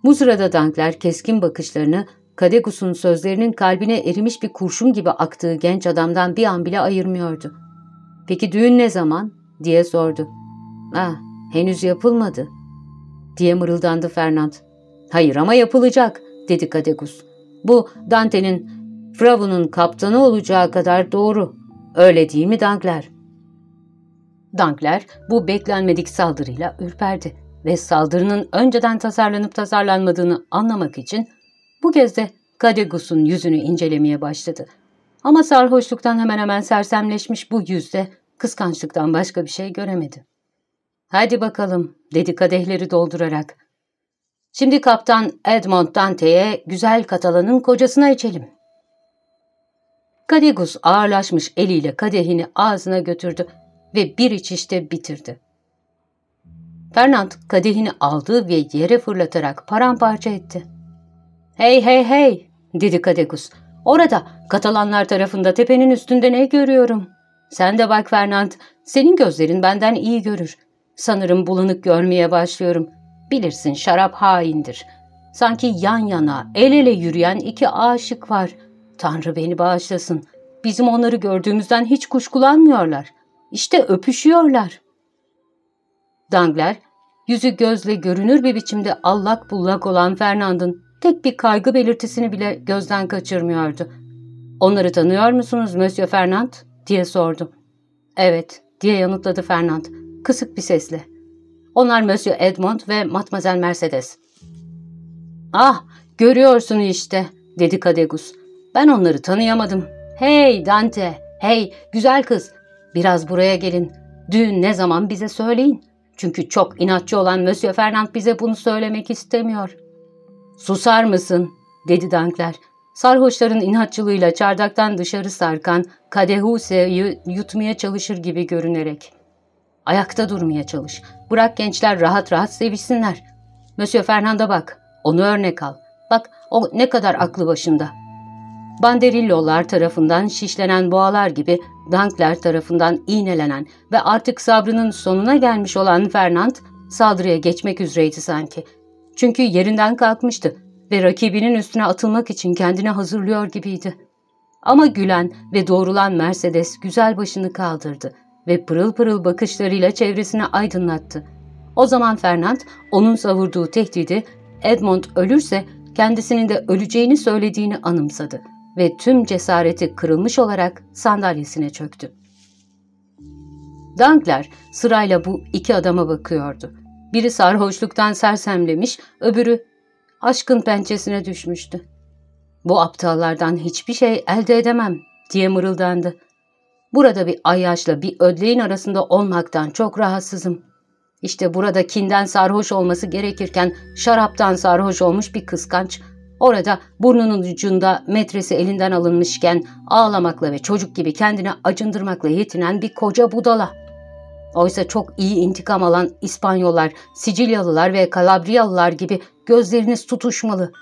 Bu sırada Dankler keskin bakışlarını Kadegus'un sözlerinin kalbine erimiş bir kurşun gibi aktığı genç adamdan bir an bile ayırmıyordu. ''Peki düğün ne zaman?'' diye sordu. ''Ah, henüz yapılmadı.'' diye mırıldandı Fernand. ''Hayır ama yapılacak.'' dedi Kadegus. ''Bu Dante'nin Fravun'un kaptanı olacağı kadar doğru. Öyle değil mi Dankler?'' Dankler bu beklenmedik saldırıyla ürperdi ve saldırının önceden tasarlanıp tasarlanmadığını anlamak için bu kez de Kadegus'un yüzünü incelemeye başladı. Ama sarhoşluktan hemen hemen sersemleşmiş bu yüzde kıskançlıktan başka bir şey göremedi. ''Hadi bakalım'' dedi kadehleri doldurarak. ''Şimdi kaptan Edmond Dante'ye güzel Katalan'ın kocasına içelim.'' Kadegus ağırlaşmış eliyle kadehini ağzına götürdü ve bir içişte bitirdi. Fernand kadehini aldı ve yere fırlatarak paramparça etti. ''Hey hey hey!'' dedi Kadegus. ''Orada Katalanlar tarafında tepenin üstünde ne görüyorum?'' ''Sen de bak Fernand, senin gözlerin benden iyi görür. Sanırım bulanık görmeye başlıyorum. Bilirsin şarap haindir. Sanki yan yana, el ele yürüyen iki aşık var. Tanrı beni bağışlasın. Bizim onları gördüğümüzden hiç kuşkulanmıyorlar. İşte öpüşüyorlar.'' Dangler, yüzü gözle görünür bir biçimde allak bullak olan Fernand'ın tek bir kaygı belirtisini bile gözden kaçırmıyordu. ''Onları tanıyor musunuz Monsieur Fernand?'' diye sordu. ''Evet'' diye yanıtladı Fernand, kısık bir sesle. ''Onlar Monsieur Edmond ve Mademoiselle Mercedes.'' ''Ah, görüyorsun işte'' dedi Kadegus. ''Ben onları tanıyamadım. Hey Dante, hey güzel kız, biraz buraya gelin. Düğün ne zaman bize söyleyin.'' Çünkü çok inatçı olan Monsieur Fernand bize bunu söylemek istemiyor. Susar mısın? dedi Dankler. Sarhoşların inatçılığıyla çardaktan dışarı sarkan Kadehuse'yi yutmaya çalışır gibi görünerek. Ayakta durmaya çalış. Bırak gençler rahat rahat sevişsinler. Monsieur Fernand'a bak. Onu örnek al. Bak o ne kadar aklı başında. Banderillolar tarafından şişlenen boğalar gibi Dankler tarafından iğnelenen ve artık sabrının sonuna gelmiş olan Fernand saldırıya geçmek üzereydi sanki. Çünkü yerinden kalkmıştı ve rakibinin üstüne atılmak için kendini hazırlıyor gibiydi. Ama gülen ve doğrulan Mercedes güzel başını kaldırdı ve pırıl pırıl bakışlarıyla çevresini aydınlattı. O zaman Fernand onun savurduğu tehdidi Edmond ölürse kendisinin de öleceğini söylediğini anımsadı ve tüm cesareti kırılmış olarak sandalyesine çöktü. Dankler sırayla bu iki adama bakıyordu. Biri sarhoşluktan sersemlemiş, öbürü aşkın pençesine düşmüştü. Bu aptallardan hiçbir şey elde edemem diye mırıldandı. Burada bir ayyaşla bir ödleğin arasında olmaktan çok rahatsızım. İşte burada kinden sarhoş olması gerekirken şaraptan sarhoş olmuş bir kıskanç, Orada burnunun ucunda metresi elinden alınmışken ağlamakla ve çocuk gibi kendini acındırmakla yetinen bir koca budala. Oysa çok iyi intikam alan İspanyollar, Sicilyalılar ve Kalabriyalılar gibi gözleriniz tutuşmalı.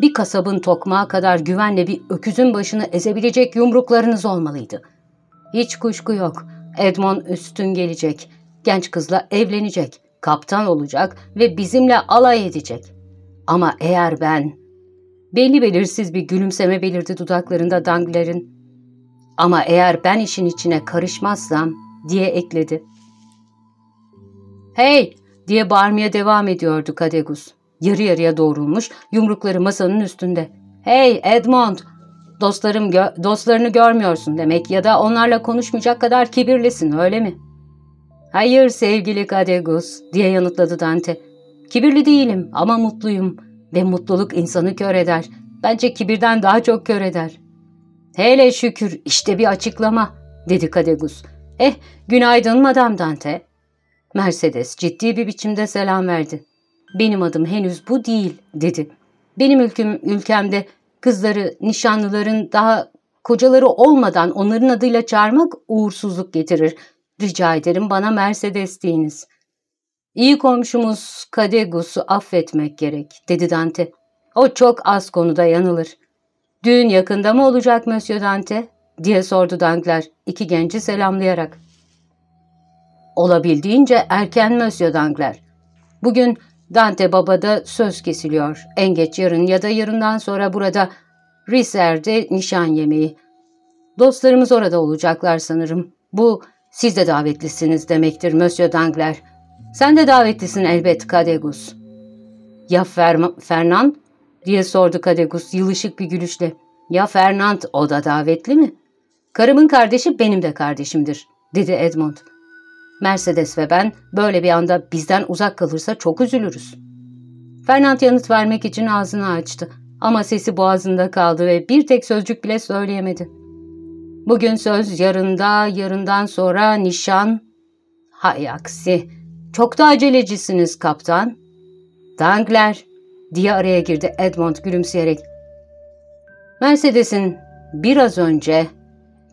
Bir kasabın tokmağı kadar güvenle bir öküzün başını ezebilecek yumruklarınız olmalıydı. Hiç kuşku yok. Edmond üstün gelecek. Genç kızla evlenecek. Kaptan olacak ve bizimle alay edecek. Ama eğer ben Belli belirsiz bir gülümseme belirdi dudaklarında Dangler'in. Ama eğer ben işin içine karışmazsam diye ekledi. Hey diye bağırmaya devam ediyordu Kadegus. Yarı yarıya doğrulmuş, yumrukları masanın üstünde. Hey Edmond, dostlarım gö dostlarını görmüyorsun demek ya da onlarla konuşmayacak kadar kibirlisin öyle mi? Hayır sevgili Kadegus diye yanıtladı Dante. Kibirli değilim ama mutluyum. Ve mutluluk insanı kör eder. Bence kibirden daha çok kör eder. Hele şükür işte bir açıklama dedi Kadegus. Eh günaydın Madame Dante. Mercedes ciddi bir biçimde selam verdi. Benim adım henüz bu değil dedi. Benim ülküm, ülkemde kızları nişanlıların daha kocaları olmadan onların adıyla çağırmak uğursuzluk getirir. Rica ederim bana Mercedes deyiniz. İyi komşumuz Kadegus'u affetmek gerek, dedi Dante. O çok az konuda yanılır. Düğün yakında mı olacak Monsieur Dante? diye sordu Dankler, iki genci selamlayarak. Olabildiğince erken Monsieur Dankler. Bugün Dante Baba'da söz kesiliyor. En geç yarın ya da yarından sonra burada Riser'de nişan yemeği. Dostlarımız orada olacaklar sanırım. Bu siz de davetlisiniz demektir Monsieur Dankler. Sen de davetlisin elbet Kadegus. Ya Fer Fernand? diye sordu Kadegus yılışık bir gülüşle. Ya Fernand o da davetli mi? Karımın kardeşi benim de kardeşimdir, dedi Edmond. Mercedes ve ben böyle bir anda bizden uzak kalırsa çok üzülürüz. Fernand yanıt vermek için ağzını açtı. Ama sesi boğazında kaldı ve bir tek sözcük bile söyleyemedi. Bugün söz yarında, yarından sonra nişan. Hay aksi, çok da acelecisiniz kaptan. Dangler, diye araya girdi Edmond gülümseyerek. Mercedes'in biraz önce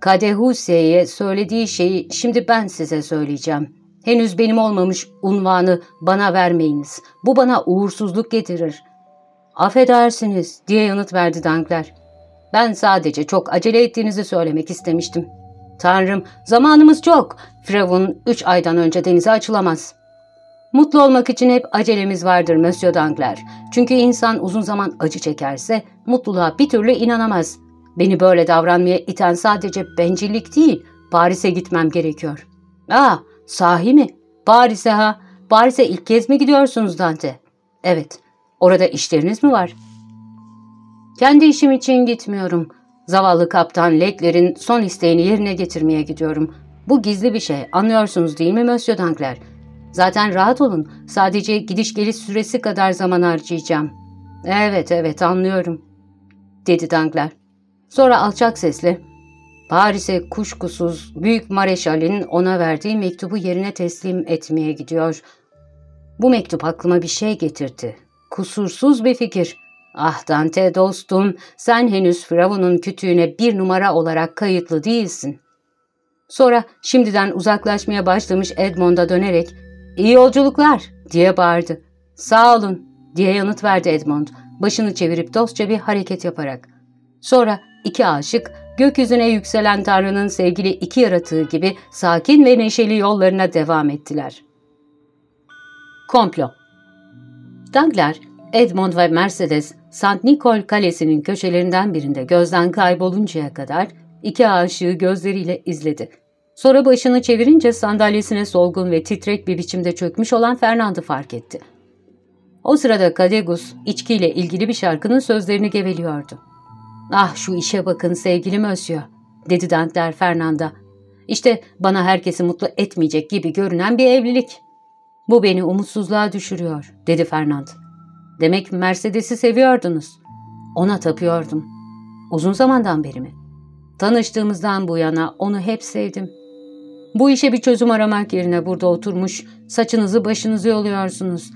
Kadehuse'ye söylediği şeyi şimdi ben size söyleyeceğim. Henüz benim olmamış unvanı bana vermeyiniz. Bu bana uğursuzluk getirir. Affedersiniz diye yanıt verdi Dankler. Ben sadece çok acele ettiğinizi söylemek istemiştim. Tanrım zamanımız çok. Firavun üç aydan önce denize açılamaz. Mutlu olmak için hep acelemiz vardır Monsieur Dankler. Çünkü insan uzun zaman acı çekerse mutluluğa bir türlü inanamaz. Beni böyle davranmaya iten sadece bencillik değil, Paris'e gitmem gerekiyor. Aa, sahi mi? Paris'e ha? Paris'e ilk kez mi gidiyorsunuz Dante? Evet, orada işleriniz mi var? Kendi işim için gitmiyorum. Zavallı kaptan Lekler'in son isteğini yerine getirmeye gidiyorum. Bu gizli bir şey, anlıyorsunuz değil mi Monsieur Dankler? Zaten rahat olun, sadece gidiş geliş süresi kadar zaman harcayacağım. Evet, evet, anlıyorum, dedi Dankler. Sonra alçak sesle, Paris'e kuşkusuz Büyük Mareşal'in ona verdiği mektubu yerine teslim etmeye gidiyor. Bu mektup aklıma bir şey getirdi. Kusursuz bir fikir. Ah Dante dostum, sen henüz Firavun'un kütüğüne bir numara olarak kayıtlı değilsin. Sonra şimdiden uzaklaşmaya başlamış Edmond'a dönerek, ''İyi yolculuklar!'' diye bağırdı. ''Sağ olun!'' diye yanıt verdi Edmond, başını çevirip dostça bir hareket yaparak. Sonra iki aşık, gökyüzüne yükselen Tanrı'nın sevgili iki yaratığı gibi sakin ve neşeli yollarına devam ettiler. Komplo Dangler, Edmond ve Mercedes, St. Nicol Kalesi'nin köşelerinden birinde gözden kayboluncaya kadar iki aşığı gözleriyle izledi. Sonra başını çevirince sandalyesine solgun ve titrek bir biçimde çökmüş olan Fernand'ı fark etti. O sırada Kadegus içkiyle ilgili bir şarkının sözlerini geveliyordu. ''Ah şu işe bakın sevgili Monsieur'' dedi Dantler Fernand'a. ''İşte bana herkesi mutlu etmeyecek gibi görünen bir evlilik. Bu beni umutsuzluğa düşürüyor.'' dedi Fernand. ''Demek Mercedes'i seviyordunuz. Ona tapıyordum. Uzun zamandan beri mi? Tanıştığımızdan bu yana onu hep sevdim. Bu işe bir çözüm aramak yerine burada oturmuş saçınızı başınızı yoluyorsunuz.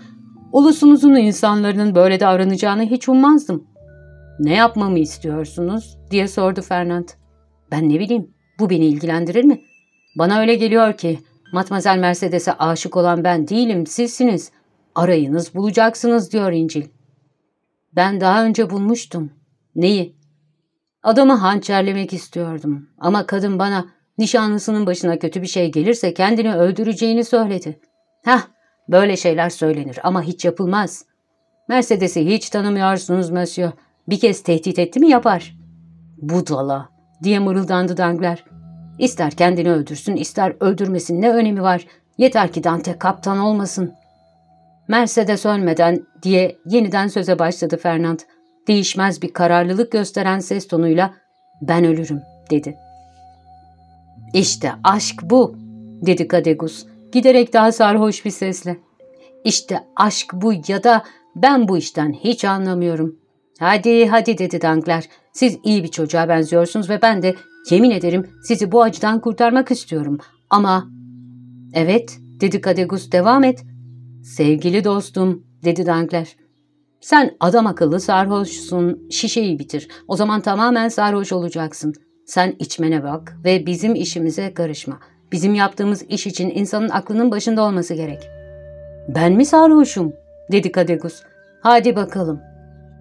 Ulusunuzun insanların böyle davranacağını hiç ummazdım.'' ''Ne yapmamı istiyorsunuz?'' diye sordu Fernand. ''Ben ne bileyim, bu beni ilgilendirir mi? Bana öyle geliyor ki Matmazel Mercedes'e aşık olan ben değilim, sizsiniz. Arayınız bulacaksınız.'' diyor İncil. ''Ben daha önce bulmuştum. Neyi?'' Adamı hançerlemek istiyordum ama kadın bana nişanlısının başına kötü bir şey gelirse kendini öldüreceğini söyledi. Heh, böyle şeyler söylenir ama hiç yapılmaz. Mercedes'i hiç tanımıyorsunuz Monsieur. Bir kez tehdit etti mi yapar. Budala diye mırıldandı Dangler. İster kendini öldürsün ister öldürmesin ne önemi var. Yeter ki Dante kaptan olmasın. Mercedes ölmeden diye yeniden söze başladı Fernand. Değişmez bir kararlılık gösteren ses tonuyla ben ölürüm dedi. İşte aşk bu dedi Kadegus giderek daha sarhoş bir sesle. İşte aşk bu ya da ben bu işten hiç anlamıyorum. Hadi hadi dedi Dankler. Siz iyi bir çocuğa benziyorsunuz ve ben de yemin ederim sizi bu acıdan kurtarmak istiyorum. Ama... Evet dedi Kadegus devam et. Sevgili dostum dedi Dankler. Sen adam akıllı sarhoşsun, şişeyi bitir. O zaman tamamen sarhoş olacaksın. Sen içmene bak ve bizim işimize karışma. Bizim yaptığımız iş için insanın aklının başında olması gerek. Ben mi sarhoşum? dedi Kadegus. Hadi bakalım.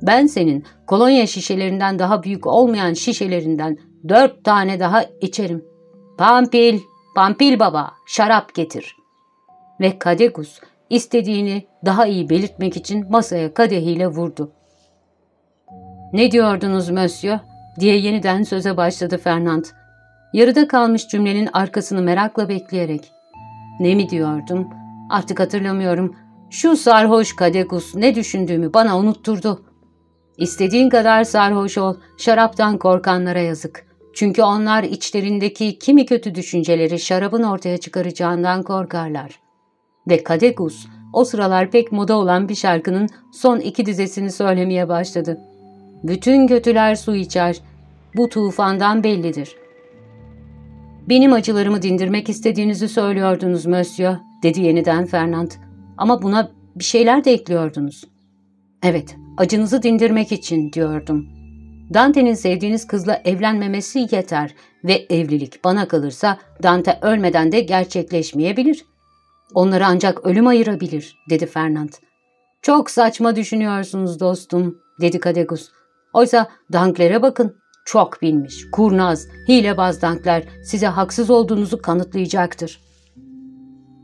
Ben senin kolonya şişelerinden daha büyük olmayan şişelerinden dört tane daha içerim. Pampil, Pampil baba, şarap getir. Ve Kadegus istediğini daha iyi belirtmek için masaya kadehiyle vurdu. Ne diyordunuz Monsieur? diye yeniden söze başladı Fernand. Yarıda kalmış cümlenin arkasını merakla bekleyerek. Ne mi diyordum? Artık hatırlamıyorum. Şu sarhoş Kadegus ne düşündüğümü bana unutturdu. İstediğin kadar sarhoş ol, şaraptan korkanlara yazık. Çünkü onlar içlerindeki kimi kötü düşünceleri şarabın ortaya çıkaracağından korkarlar. Ve Kadekus o sıralar pek moda olan bir şarkının son iki dizesini söylemeye başladı. Bütün kötüler su içer. Bu tufandan bellidir. Benim acılarımı dindirmek istediğinizi söylüyordunuz Monsieur, dedi yeniden Fernand. Ama buna bir şeyler de ekliyordunuz. Evet, acınızı dindirmek için diyordum. Dante'nin sevdiğiniz kızla evlenmemesi yeter ve evlilik bana kalırsa Dante ölmeden de gerçekleşmeyebilir. Onları ancak ölüm ayırabilir, dedi Fernand. Çok saçma düşünüyorsunuz dostum, dedi Kadegus. Oysa Dankler'e bakın. Çok bilmiş, kurnaz, hilebaz Dankler size haksız olduğunuzu kanıtlayacaktır.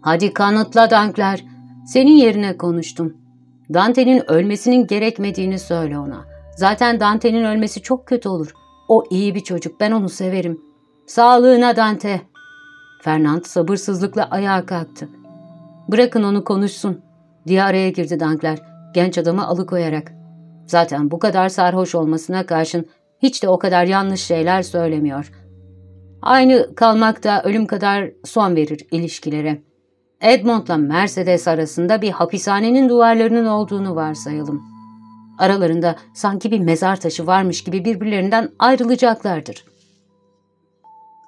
Hadi kanıtla Dankler. Senin yerine konuştum. Dante'nin ölmesinin gerekmediğini söyle ona. Zaten Dante'nin ölmesi çok kötü olur. O iyi bir çocuk, ben onu severim. Sağlığına Dante. Fernand sabırsızlıkla ayağa kalktı. Bırakın onu konuşsun, diye araya girdi Dankler, genç adamı alıkoyarak. Zaten bu kadar sarhoş olmasına karşın hiç de o kadar yanlış şeyler söylemiyor. Aynı kalmak da ölüm kadar son verir ilişkilere. Edmond'la Mercedes arasında bir hapishanenin duvarlarının olduğunu varsayalım. Aralarında sanki bir mezar taşı varmış gibi birbirlerinden ayrılacaklardır.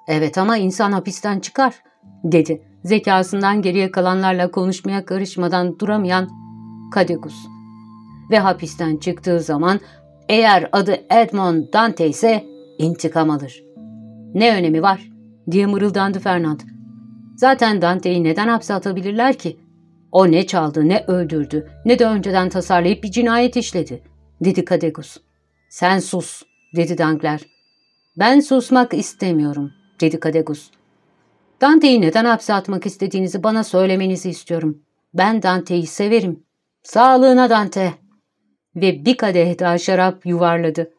Evet ama insan hapisten çıkar, dedi zekasından geriye kalanlarla konuşmaya karışmadan duramayan Kadekus. Ve hapisten çıktığı zaman eğer adı Edmond Dante ise intikam alır. Ne önemi var? diye mırıldandı Fernand. Zaten Dante'yi neden hapse atabilirler ki? O ne çaldı, ne öldürdü, ne de önceden tasarlayıp bir cinayet işledi, dedi Kadegus. Sen sus, dedi Dankler. Ben susmak istemiyorum, dedi Kadegus. Dante'yi neden hapse atmak istediğinizi bana söylemenizi istiyorum. Ben Dante'yi severim. Sağlığına Dante. Ve bir kadeh daha şarap yuvarladı.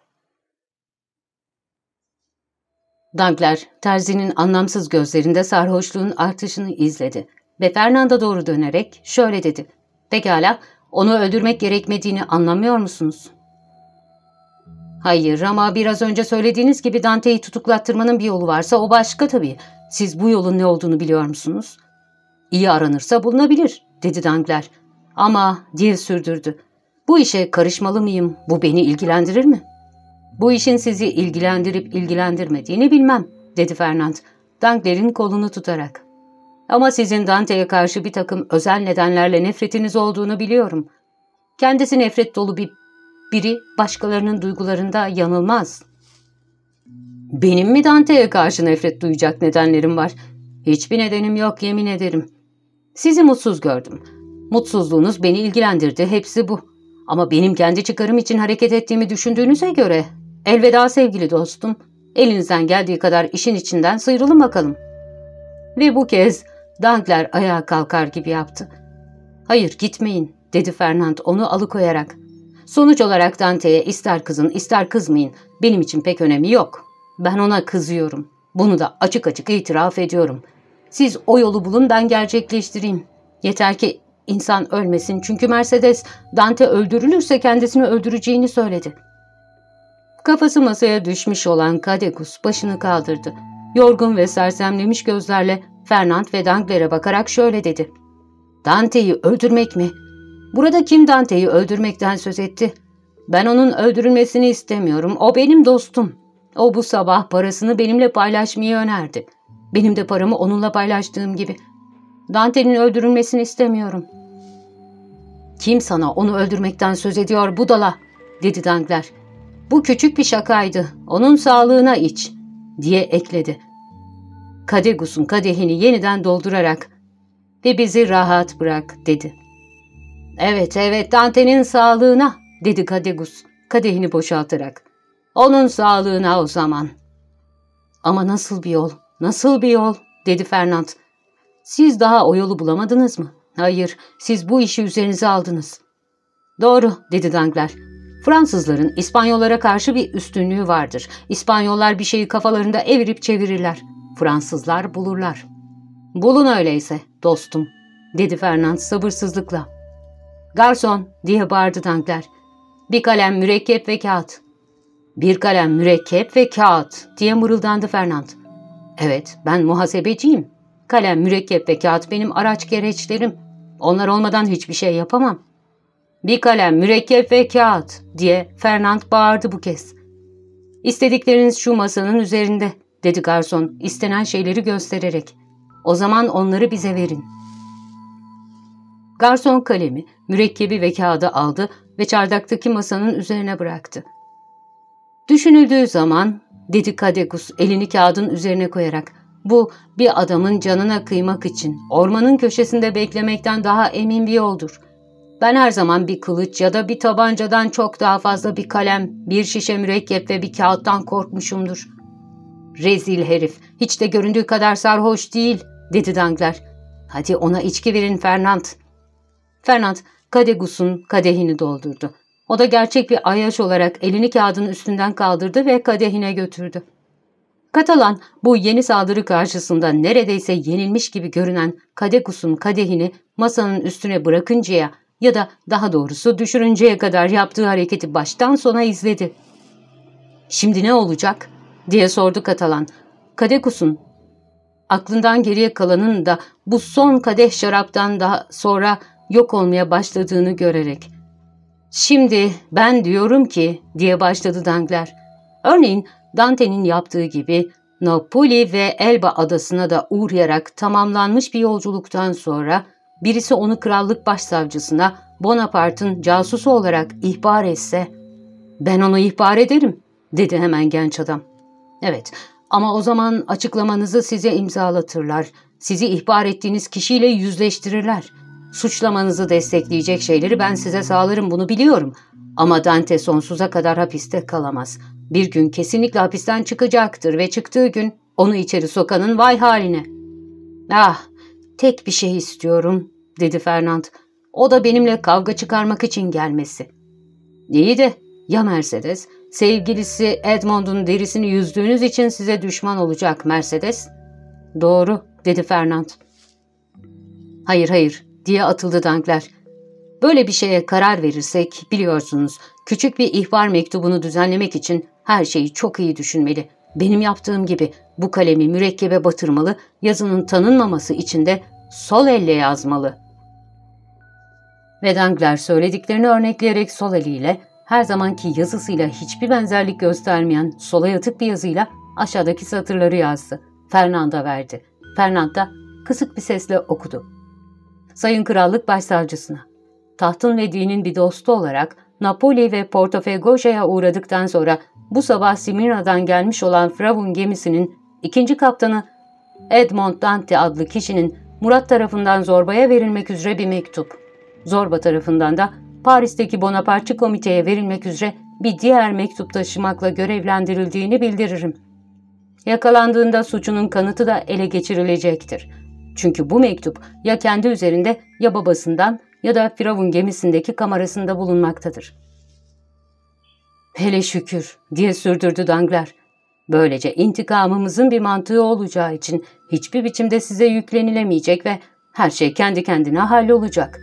Dankler, terzinin anlamsız gözlerinde sarhoşluğun artışını izledi ve Fernanda doğru dönerek şöyle dedi. Pekala, onu öldürmek gerekmediğini anlamıyor musunuz? Hayır ama biraz önce söylediğiniz gibi Dante'yi tutuklattırmanın bir yolu varsa o başka tabii. Siz bu yolun ne olduğunu biliyor musunuz? İyi aranırsa bulunabilir, dedi Dangler. Ama diye sürdürdü. Bu işe karışmalı mıyım? Bu beni ilgilendirir mi? Bu işin sizi ilgilendirip ilgilendirmediğini bilmem, dedi Fernand, Dangler'in kolunu tutarak. Ama sizin Dante'ye karşı bir takım özel nedenlerle nefretiniz olduğunu biliyorum. Kendisi nefret dolu bir biri başkalarının duygularında yanılmaz. Benim mi Dante'ye karşı nefret duyacak nedenlerim var? Hiçbir nedenim yok yemin ederim. Sizi mutsuz gördüm. Mutsuzluğunuz beni ilgilendirdi, hepsi bu. Ama benim kendi çıkarım için hareket ettiğimi düşündüğünüze göre elveda sevgili dostum. Elinizden geldiği kadar işin içinden sıyrılın bakalım. Ve bu kez Dankler ayağa kalkar gibi yaptı. Hayır gitmeyin dedi Fernand onu alıkoyarak. Sonuç olarak Dante'ye ister kızın ister kızmayın benim için pek önemi yok. Ben ona kızıyorum. Bunu da açık açık itiraf ediyorum. Siz o yolu bulun ben gerçekleştireyim. Yeter ki insan ölmesin çünkü Mercedes Dante öldürülürse kendisini öldüreceğini söyledi. Kafası masaya düşmüş olan Kadekus başını kaldırdı. Yorgun ve sersemlemiş gözlerle Fernand ve Dangler'e bakarak şöyle dedi. Dante'yi öldürmek mi? Burada kim Dante'yi öldürmekten söz etti? Ben onun öldürülmesini istemiyorum. O benim dostum. O bu sabah parasını benimle paylaşmayı önerdi. Benim de paramı onunla paylaştığım gibi. Dante'nin öldürülmesini istemiyorum. Kim sana onu öldürmekten söz ediyor budala, dedi Dangler. Bu küçük bir şakaydı. Onun sağlığına iç, diye ekledi. Kadegus'un kadehini yeniden doldurarak ve bizi rahat bırak, dedi. Evet, evet, Dante'nin sağlığına, dedi Kadegus, kadehini boşaltarak. Onun sağlığına o zaman. Ama nasıl bir yol, nasıl bir yol, dedi Fernand. Siz daha o yolu bulamadınız mı? Hayır, siz bu işi üzerinize aldınız. Doğru, dedi Dangler. Fransızların İspanyollara karşı bir üstünlüğü vardır. İspanyollar bir şeyi kafalarında evirip çevirirler. Fransızlar bulurlar. Bulun öyleyse, dostum, dedi Fernand sabırsızlıkla. Garson, diye bağırdı Dangler. Bir kalem, mürekkep ve kağıt. Bir kalem, mürekkep ve kağıt diye mırıldandı Fernand. Evet, ben muhasebeciyim. Kalem, mürekkep ve kağıt benim araç gereçlerim. Onlar olmadan hiçbir şey yapamam. Bir kalem, mürekkep ve kağıt diye Fernand bağırdı bu kez. İstedikleriniz şu masanın üzerinde dedi garson istenen şeyleri göstererek. O zaman onları bize verin. Garson kalemi, mürekkebi ve kağıdı aldı ve çardaktaki masanın üzerine bıraktı. Düşünüldüğü zaman, dedi Kadekus elini kağıdın üzerine koyarak, bu bir adamın canına kıymak için ormanın köşesinde beklemekten daha emin bir yoldur. Ben her zaman bir kılıç ya da bir tabancadan çok daha fazla bir kalem, bir şişe mürekkep ve bir kağıttan korkmuşumdur. Rezil herif, hiç de göründüğü kadar sarhoş değil, dedi Dangler. Hadi ona içki verin Fernand. Fernand, Kadegus'un kadehini doldurdu. O da gerçek bir ayaş olarak elini kağıdın üstünden kaldırdı ve kadehine götürdü. Katalan bu yeni saldırı karşısında neredeyse yenilmiş gibi görünen Kadegus'un kadehini masanın üstüne bırakıncaya ya da daha doğrusu düşürünceye kadar yaptığı hareketi baştan sona izledi. ''Şimdi ne olacak?'' diye sordu Katalan. Kadekus'un aklından geriye kalanın da bu son kadeh şaraptan daha sonra yok olmaya başladığını görerek. ''Şimdi ben diyorum ki'' diye başladı Dangler. Örneğin Dante'nin yaptığı gibi Napoli ve Elba adasına da uğrayarak tamamlanmış bir yolculuktan sonra birisi onu krallık başsavcısına Bonaparte'ın casusu olarak ihbar etse, ''Ben onu ihbar ederim.'' dedi hemen genç adam. ''Evet ama o zaman açıklamanızı size imzalatırlar. Sizi ihbar ettiğiniz kişiyle yüzleştirirler. Suçlamanızı destekleyecek şeyleri ben size sağlarım bunu biliyorum. Ama Dante sonsuza kadar hapiste kalamaz. Bir gün kesinlikle hapisten çıkacaktır ve çıktığı gün onu içeri sokanın vay haline. Ah, tek bir şey istiyorum, dedi Fernand. O da benimle kavga çıkarmak için gelmesi. İyi de ya Mercedes, sevgilisi Edmond'un derisini yüzdüğünüz için size düşman olacak Mercedes? Doğru, dedi Fernand. Hayır hayır, diye atıldı Dankler. Böyle bir şeye karar verirsek biliyorsunuz küçük bir ihbar mektubunu düzenlemek için her şeyi çok iyi düşünmeli. Benim yaptığım gibi bu kalemi mürekkebe batırmalı, yazının tanınmaması için de sol elle yazmalı. Ve Dankler söylediklerini örnekleyerek sol eliyle her zamanki yazısıyla hiçbir benzerlik göstermeyen sola yatık bir yazıyla aşağıdaki satırları yazdı. Fernanda verdi. Fernand kısık bir sesle okudu. Sayın Krallık Başsavcısına. Tahtın ve dinin bir dostu olarak Napoli ve Portofegoja'ya uğradıktan sonra bu sabah Simirna'dan gelmiş olan Fravun gemisinin ikinci kaptanı Edmond Dante adlı kişinin Murat tarafından Zorba'ya verilmek üzere bir mektup. Zorba tarafından da Paris'teki Bonapartçı komiteye verilmek üzere bir diğer mektup taşımakla görevlendirildiğini bildiririm. Yakalandığında suçunun kanıtı da ele geçirilecektir.'' Çünkü bu mektup ya kendi üzerinde ya babasından ya da Firavun gemisindeki kamerasında bulunmaktadır. Hele şükür diye sürdürdü Dangler. Böylece intikamımızın bir mantığı olacağı için hiçbir biçimde size yüklenilemeyecek ve her şey kendi kendine hallolacak.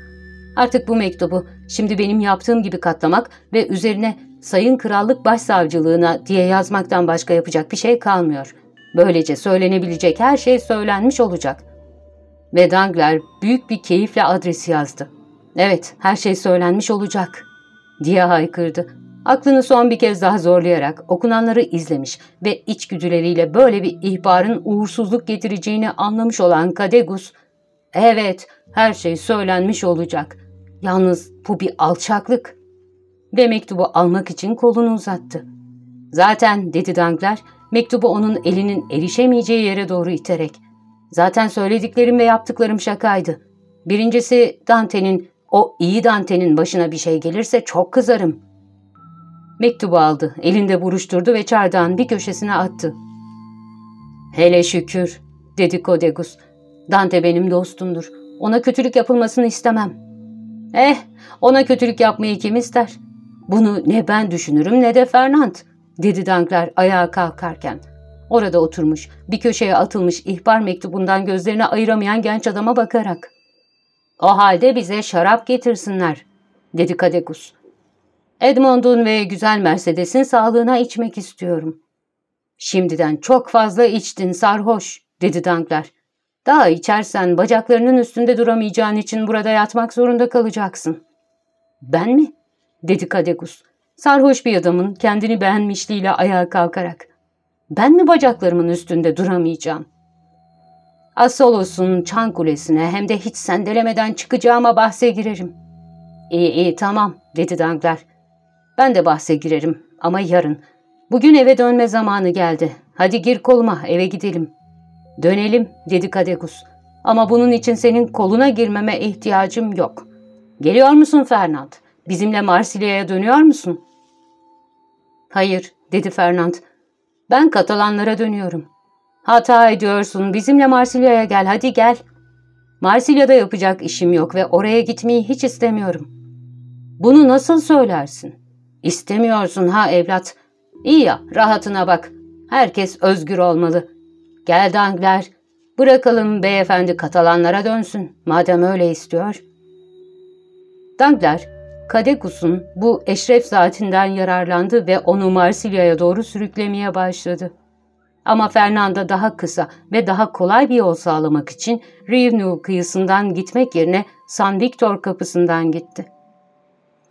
Artık bu mektubu şimdi benim yaptığım gibi katlamak ve üzerine Sayın Krallık Başsavcılığına diye yazmaktan başka yapacak bir şey kalmıyor. Böylece söylenebilecek her şey söylenmiş olacak.'' Ve Dangler büyük bir keyifle adresi yazdı. Evet, her şey söylenmiş olacak, diye haykırdı. Aklını son bir kez daha zorlayarak okunanları izlemiş ve içgüdüleriyle böyle bir ihbarın uğursuzluk getireceğini anlamış olan Kadegus, ''Evet, her şey söylenmiş olacak. Yalnız bu bir alçaklık.'' Ve mektubu almak için kolunu uzattı. ''Zaten'' dedi Dangler, mektubu onun elinin erişemeyeceği yere doğru iterek. Zaten söylediklerim ve yaptıklarım şakaydı. Birincisi Dante'nin, o iyi Dante'nin başına bir şey gelirse çok kızarım. Mektubu aldı, elinde buruşturdu ve çardağın bir köşesine attı. Hele şükür, dedi Kodegus. Dante benim dostumdur. Ona kötülük yapılmasını istemem. Eh, ona kötülük yapmayı kim ister? Bunu ne ben düşünürüm ne de Fernand, dedi Dankler ayağa kalkarken. Orada oturmuş, bir köşeye atılmış ihbar mektubundan gözlerini ayıramayan genç adama bakarak. ''O halde bize şarap getirsinler.'' dedi Kadekus. Edmond'un ve güzel Mercedes'in sağlığına içmek istiyorum. Şimdiden çok fazla içtin sarhoş, dedi Dankler. Daha içersen bacaklarının üstünde duramayacağın için burada yatmak zorunda kalacaksın. Ben mi? dedi Kadegus. Sarhoş bir adamın kendini beğenmişliğiyle ayağa kalkarak. Ben mi bacaklarımın üstünde duramayacağım? Asolos'un çan kulesine hem de hiç sendelemeden çıkacağıma bahse girerim. İyi iyi tamam dedi Dangler. Ben de bahse girerim ama yarın. Bugün eve dönme zamanı geldi. Hadi gir koluma eve gidelim. Dönelim dedi Kadekus. Ama bunun için senin koluna girmeme ihtiyacım yok. Geliyor musun Fernand? Bizimle Marsilya'ya dönüyor musun? Hayır dedi Fernand. Ben Katalanlara dönüyorum. Hata ediyorsun. Bizimle Marsilya'ya gel. Hadi gel. Marsilya'da yapacak işim yok ve oraya gitmeyi hiç istemiyorum. Bunu nasıl söylersin? İstemiyorsun ha evlat. İyi ya rahatına bak. Herkes özgür olmalı. Gel Dangler. Bırakalım beyefendi Katalanlara dönsün. Madem öyle istiyor. Dangler, Kadekus'un bu eşref saatinden yararlandı ve onu Marsilya'ya doğru sürüklemeye başladı. Ama Fernanda daha kısa ve daha kolay bir yol sağlamak için Rivnu kıyısından gitmek yerine San Victor kapısından gitti.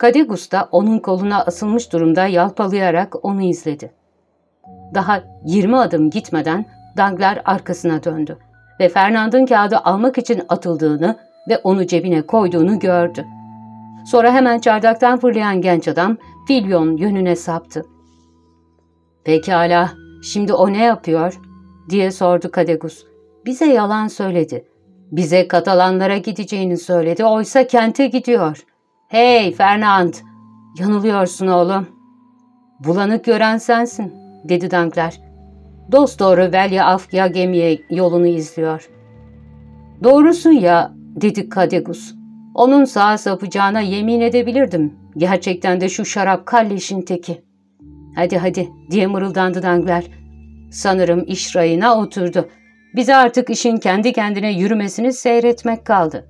Kadegus da onun koluna asılmış durumda yalpalayarak onu izledi. Daha 20 adım gitmeden Dangler arkasına döndü ve Fernand'ın kağıdı almak için atıldığını ve onu cebine koyduğunu gördü. Sonra hemen çardaktan fırlayan genç adam Filyon yönüne saptı. Pekala, şimdi o ne yapıyor? diye sordu Kadegus. Bize yalan söyledi. Bize Katalanlara gideceğini söyledi, oysa kente gidiyor. Hey Fernand, yanılıyorsun oğlum. Bulanık gören sensin, dedi Dankler. Dost doğru Velya Afya gemiye yolunu izliyor. Doğrusu ya, dedi Kadegus. Onun sağa sapacağına yemin edebilirdim. Gerçekten de şu şarap kalleşin teki. Hadi hadi diye mırıldandı Dangler. Sanırım iş rayına oturdu. Bize artık işin kendi kendine yürümesini seyretmek kaldı.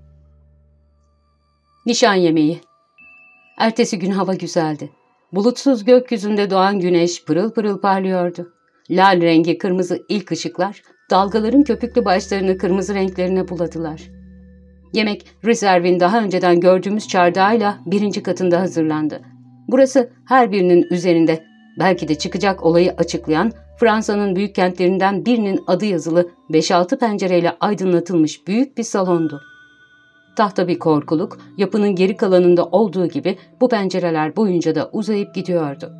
Nişan yemeği. Ertesi gün hava güzeldi. Bulutsuz gökyüzünde doğan güneş pırıl pırıl parlıyordu. Lal rengi kırmızı ilk ışıklar dalgaların köpüklü başlarını kırmızı renklerine buladılar. Yemek rezervin daha önceden gördüğümüz çardağıyla birinci katında hazırlandı. Burası her birinin üzerinde belki de çıkacak olayı açıklayan Fransa'nın büyük kentlerinden birinin adı yazılı 5-6 pencereyle aydınlatılmış büyük bir salondu. Tahta bir korkuluk, yapının geri kalanında olduğu gibi bu pencereler boyunca da uzayıp gidiyordu.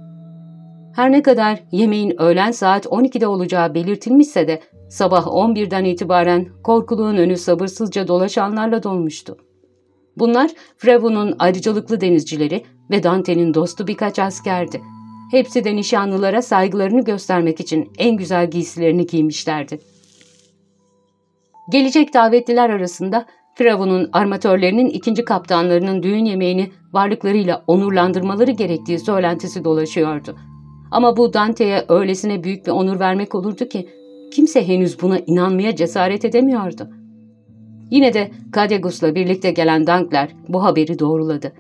Her ne kadar yemeğin öğlen saat 12'de olacağı belirtilmişse de sabah 11'den itibaren korkuluğun önü sabırsızca dolaşanlarla dolmuştu. Bunlar Frevo'nun ayrıcalıklı denizcileri ve Dante'nin dostu birkaç askerdi. Hepsi de nişanlılara saygılarını göstermek için en güzel giysilerini giymişlerdi. Gelecek davetliler arasında Firavun'un armatörlerinin ikinci kaptanlarının düğün yemeğini varlıklarıyla onurlandırmaları gerektiği söylentisi dolaşıyordu. Ama bu Dante'ye öylesine büyük bir onur vermek olurdu ki kimse henüz buna inanmaya cesaret edemiyordu. Yine de Kadegus'la birlikte gelen Dankler bu haberi doğruladı.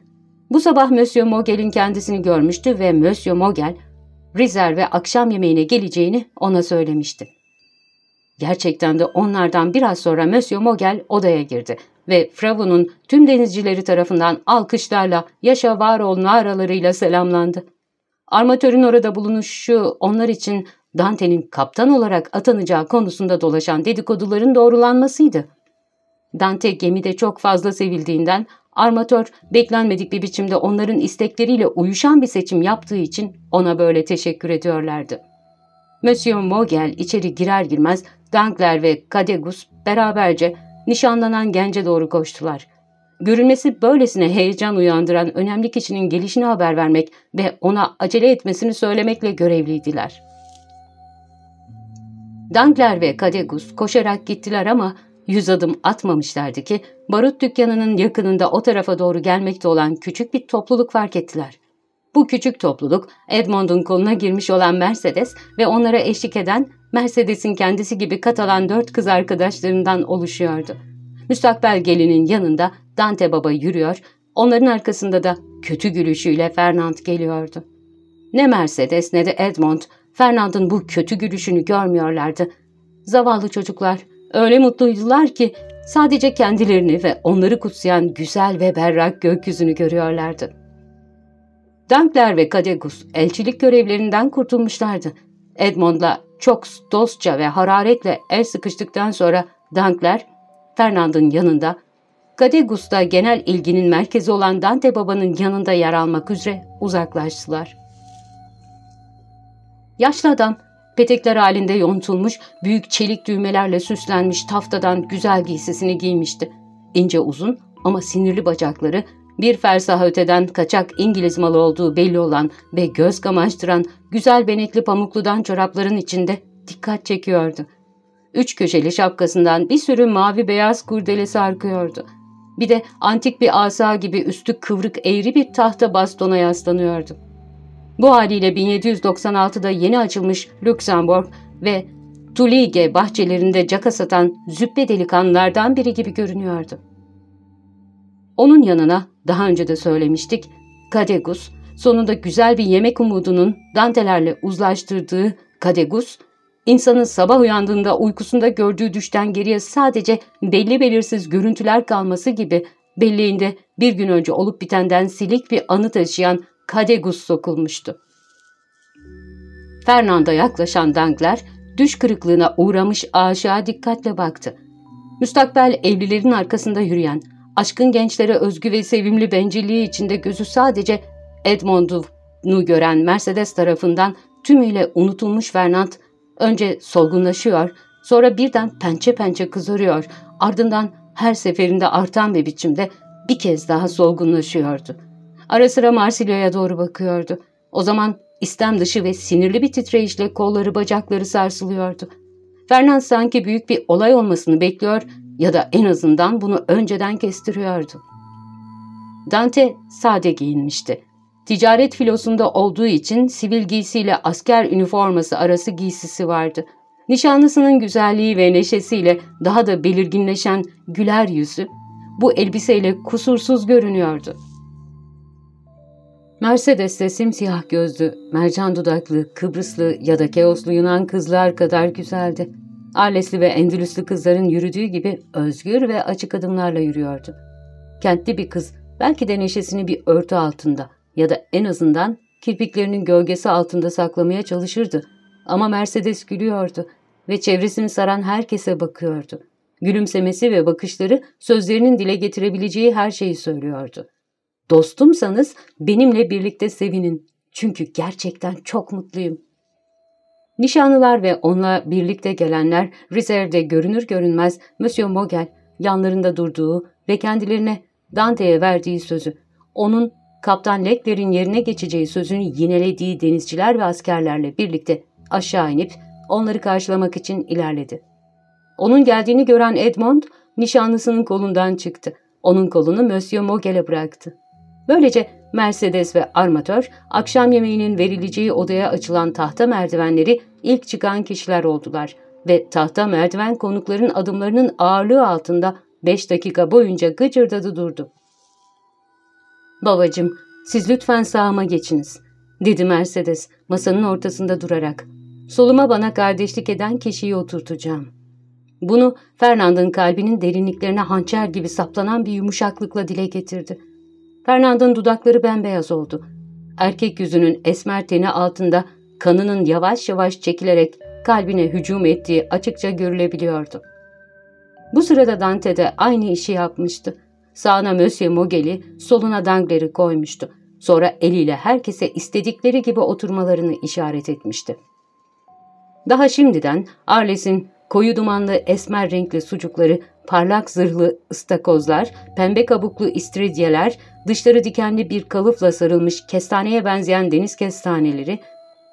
Bu sabah Monsieur Mogel'in kendisini görmüştü ve Monsieur Mogel, Rizer ve akşam yemeğine geleceğini ona söylemişti. Gerçekten de onlardan biraz sonra Monsieur Mogel odaya girdi ve Fravon'un tüm denizcileri tarafından alkışlarla yaşa var ol naralarıyla selamlandı. Armatörün orada bulunuşu onlar için Dante'nin kaptan olarak atanacağı konusunda dolaşan dedikoduların doğrulanmasıydı. Dante gemide çok fazla sevildiğinden armatör beklenmedik bir biçimde onların istekleriyle uyuşan bir seçim yaptığı için ona böyle teşekkür ediyorlardı. Monsieur Mogel içeri girer girmez Dankler ve Kadegus beraberce nişanlanan gence doğru koştular. Görülmesi böylesine heyecan uyandıran önemli kişinin gelişini haber vermek ve ona acele etmesini söylemekle görevliydiler. Dankler ve Kadegus koşarak gittiler ama yüz adım atmamışlardı ki barut dükkanının yakınında o tarafa doğru gelmekte olan küçük bir topluluk fark ettiler. Bu küçük topluluk Edmond'un koluna girmiş olan Mercedes ve onlara eşlik eden Mercedes'in kendisi gibi Katalan dört kız arkadaşlarından oluşuyordu. Müstakbel gelinin yanında Dante Baba yürüyor, Onların arkasında da kötü gülüşüyle Fernand geliyordu. Ne Mercedes ne de Edmond, Fernand'ın bu kötü gülüşünü görmüyorlardı. Zavallı çocuklar öyle mutluydular ki sadece kendilerini ve onları kutsayan güzel ve berrak gökyüzünü görüyorlardı. Dankler ve Kadegus elçilik görevlerinden kurtulmuşlardı. Edmond'la çok dostça ve hararetle el sıkıştıktan sonra Dankler, Fernand'ın yanında, Kadegus da genel ilginin merkezi olan Dante babanın yanında yer almak üzere uzaklaştılar. Yaşlı adam petekler halinde yontulmuş, büyük çelik düğmelerle süslenmiş taftadan güzel giysisini giymişti. İnce uzun ama sinirli bacakları, bir fersaha öteden kaçak İngiliz malı olduğu belli olan ve göz kamaştıran güzel benekli pamukludan çorapların içinde dikkat çekiyordu. Üç köşeli şapkasından bir sürü mavi beyaz kurdele sarkıyordu. Bir de antik bir asa gibi üstü kıvrık eğri bir tahta bastona yaslanıyordu. Bu haliyle 1796'da yeni açılmış Luxemburg ve Tulige bahçelerinde caka satan züppe delikanlılardan biri gibi görünüyordu. Onun yanına daha önce de söylemiştik, Kadegus, sonunda güzel bir yemek umudunun dantelerle uzlaştırdığı Kadegus, insanın sabah uyandığında uykusunda gördüğü düşten geriye sadece belli belirsiz görüntüler kalması gibi belleğinde bir gün önce olup bitenden silik bir anı taşıyan Kadegus sokulmuştu. Fernanda yaklaşan Dangler, düş kırıklığına uğramış aşağı dikkatle baktı. Müstakbel evlilerin arkasında yürüyen, aşkın gençlere özgü ve sevimli bencilliği içinde gözü sadece Edmond'u gören Mercedes tarafından tümüyle unutulmuş Fernand, önce solgunlaşıyor, sonra birden pençe pençe kızarıyor, ardından her seferinde artan bir biçimde bir kez daha solgunlaşıyordu. Ara sıra Marsilya'ya doğru bakıyordu. O zaman istem dışı ve sinirli bir titreyişle kolları bacakları sarsılıyordu. Fernand sanki büyük bir olay olmasını bekliyor ya da en azından bunu önceden kestiriyordu. Dante sade giyinmişti. Ticaret filosunda olduğu için sivil giysiyle asker üniforması arası giysisi vardı. Nişanlısının güzelliği ve neşesiyle daha da belirginleşen güler yüzü bu elbiseyle kusursuz görünüyordu. Mercedes de simsiyah gözlü, mercan dudaklı, Kıbrıslı ya da Keoslu Yunan kızlar kadar güzeldi. Arlesli ve Endülüslü kızların yürüdüğü gibi özgür ve açık adımlarla yürüyordu. Kentli bir kız belki de neşesini bir örtü altında ya da en azından kirpiklerinin gölgesi altında saklamaya çalışırdı. Ama Mercedes gülüyordu ve çevresini saran herkese bakıyordu. Gülümsemesi ve bakışları sözlerinin dile getirebileceği her şeyi söylüyordu. Dostumsanız benimle birlikte sevinin. Çünkü gerçekten çok mutluyum. Nişanlılar ve onunla birlikte gelenler rezervde görünür görünmez Monsieur Mogel yanlarında durduğu ve kendilerine Dante'ye verdiği sözü, onun Kaptan Lekler'in yerine geçeceği sözünü yinelediği denizciler ve askerlerle birlikte aşağı inip onları karşılamak için ilerledi. Onun geldiğini gören Edmond, nişanlısının kolundan çıktı. Onun kolunu Monsieur Mogel'e bıraktı. Böylece Mercedes ve armatör akşam yemeğinin verileceği odaya açılan tahta merdivenleri ilk çıkan kişiler oldular ve tahta merdiven konukların adımlarının ağırlığı altında beş dakika boyunca gıcırdadı durdu. ''Babacım, siz lütfen sağıma geçiniz.'' dedi Mercedes masanın ortasında durarak. ''Soluma bana kardeşlik eden kişiyi oturtacağım.'' Bunu Fernand'ın kalbinin derinliklerine hançer gibi saplanan bir yumuşaklıkla dile getirdi. Fernand'ın dudakları bembeyaz oldu. Erkek yüzünün esmer teni altında kanının yavaş yavaş çekilerek kalbine hücum ettiği açıkça görülebiliyordu. Bu sırada Dante de aynı işi yapmıştı. Sağına Monsieur Mogel'i, soluna Dangler'i koymuştu. Sonra eliyle herkese istedikleri gibi oturmalarını işaret etmişti. Daha şimdiden Arles'in koyu dumanlı esmer renkli sucukları, parlak zırhlı ıstakozlar, pembe kabuklu istiridyeler, dışları dikenli bir kalıfla sarılmış kestaneye benzeyen deniz kestaneleri,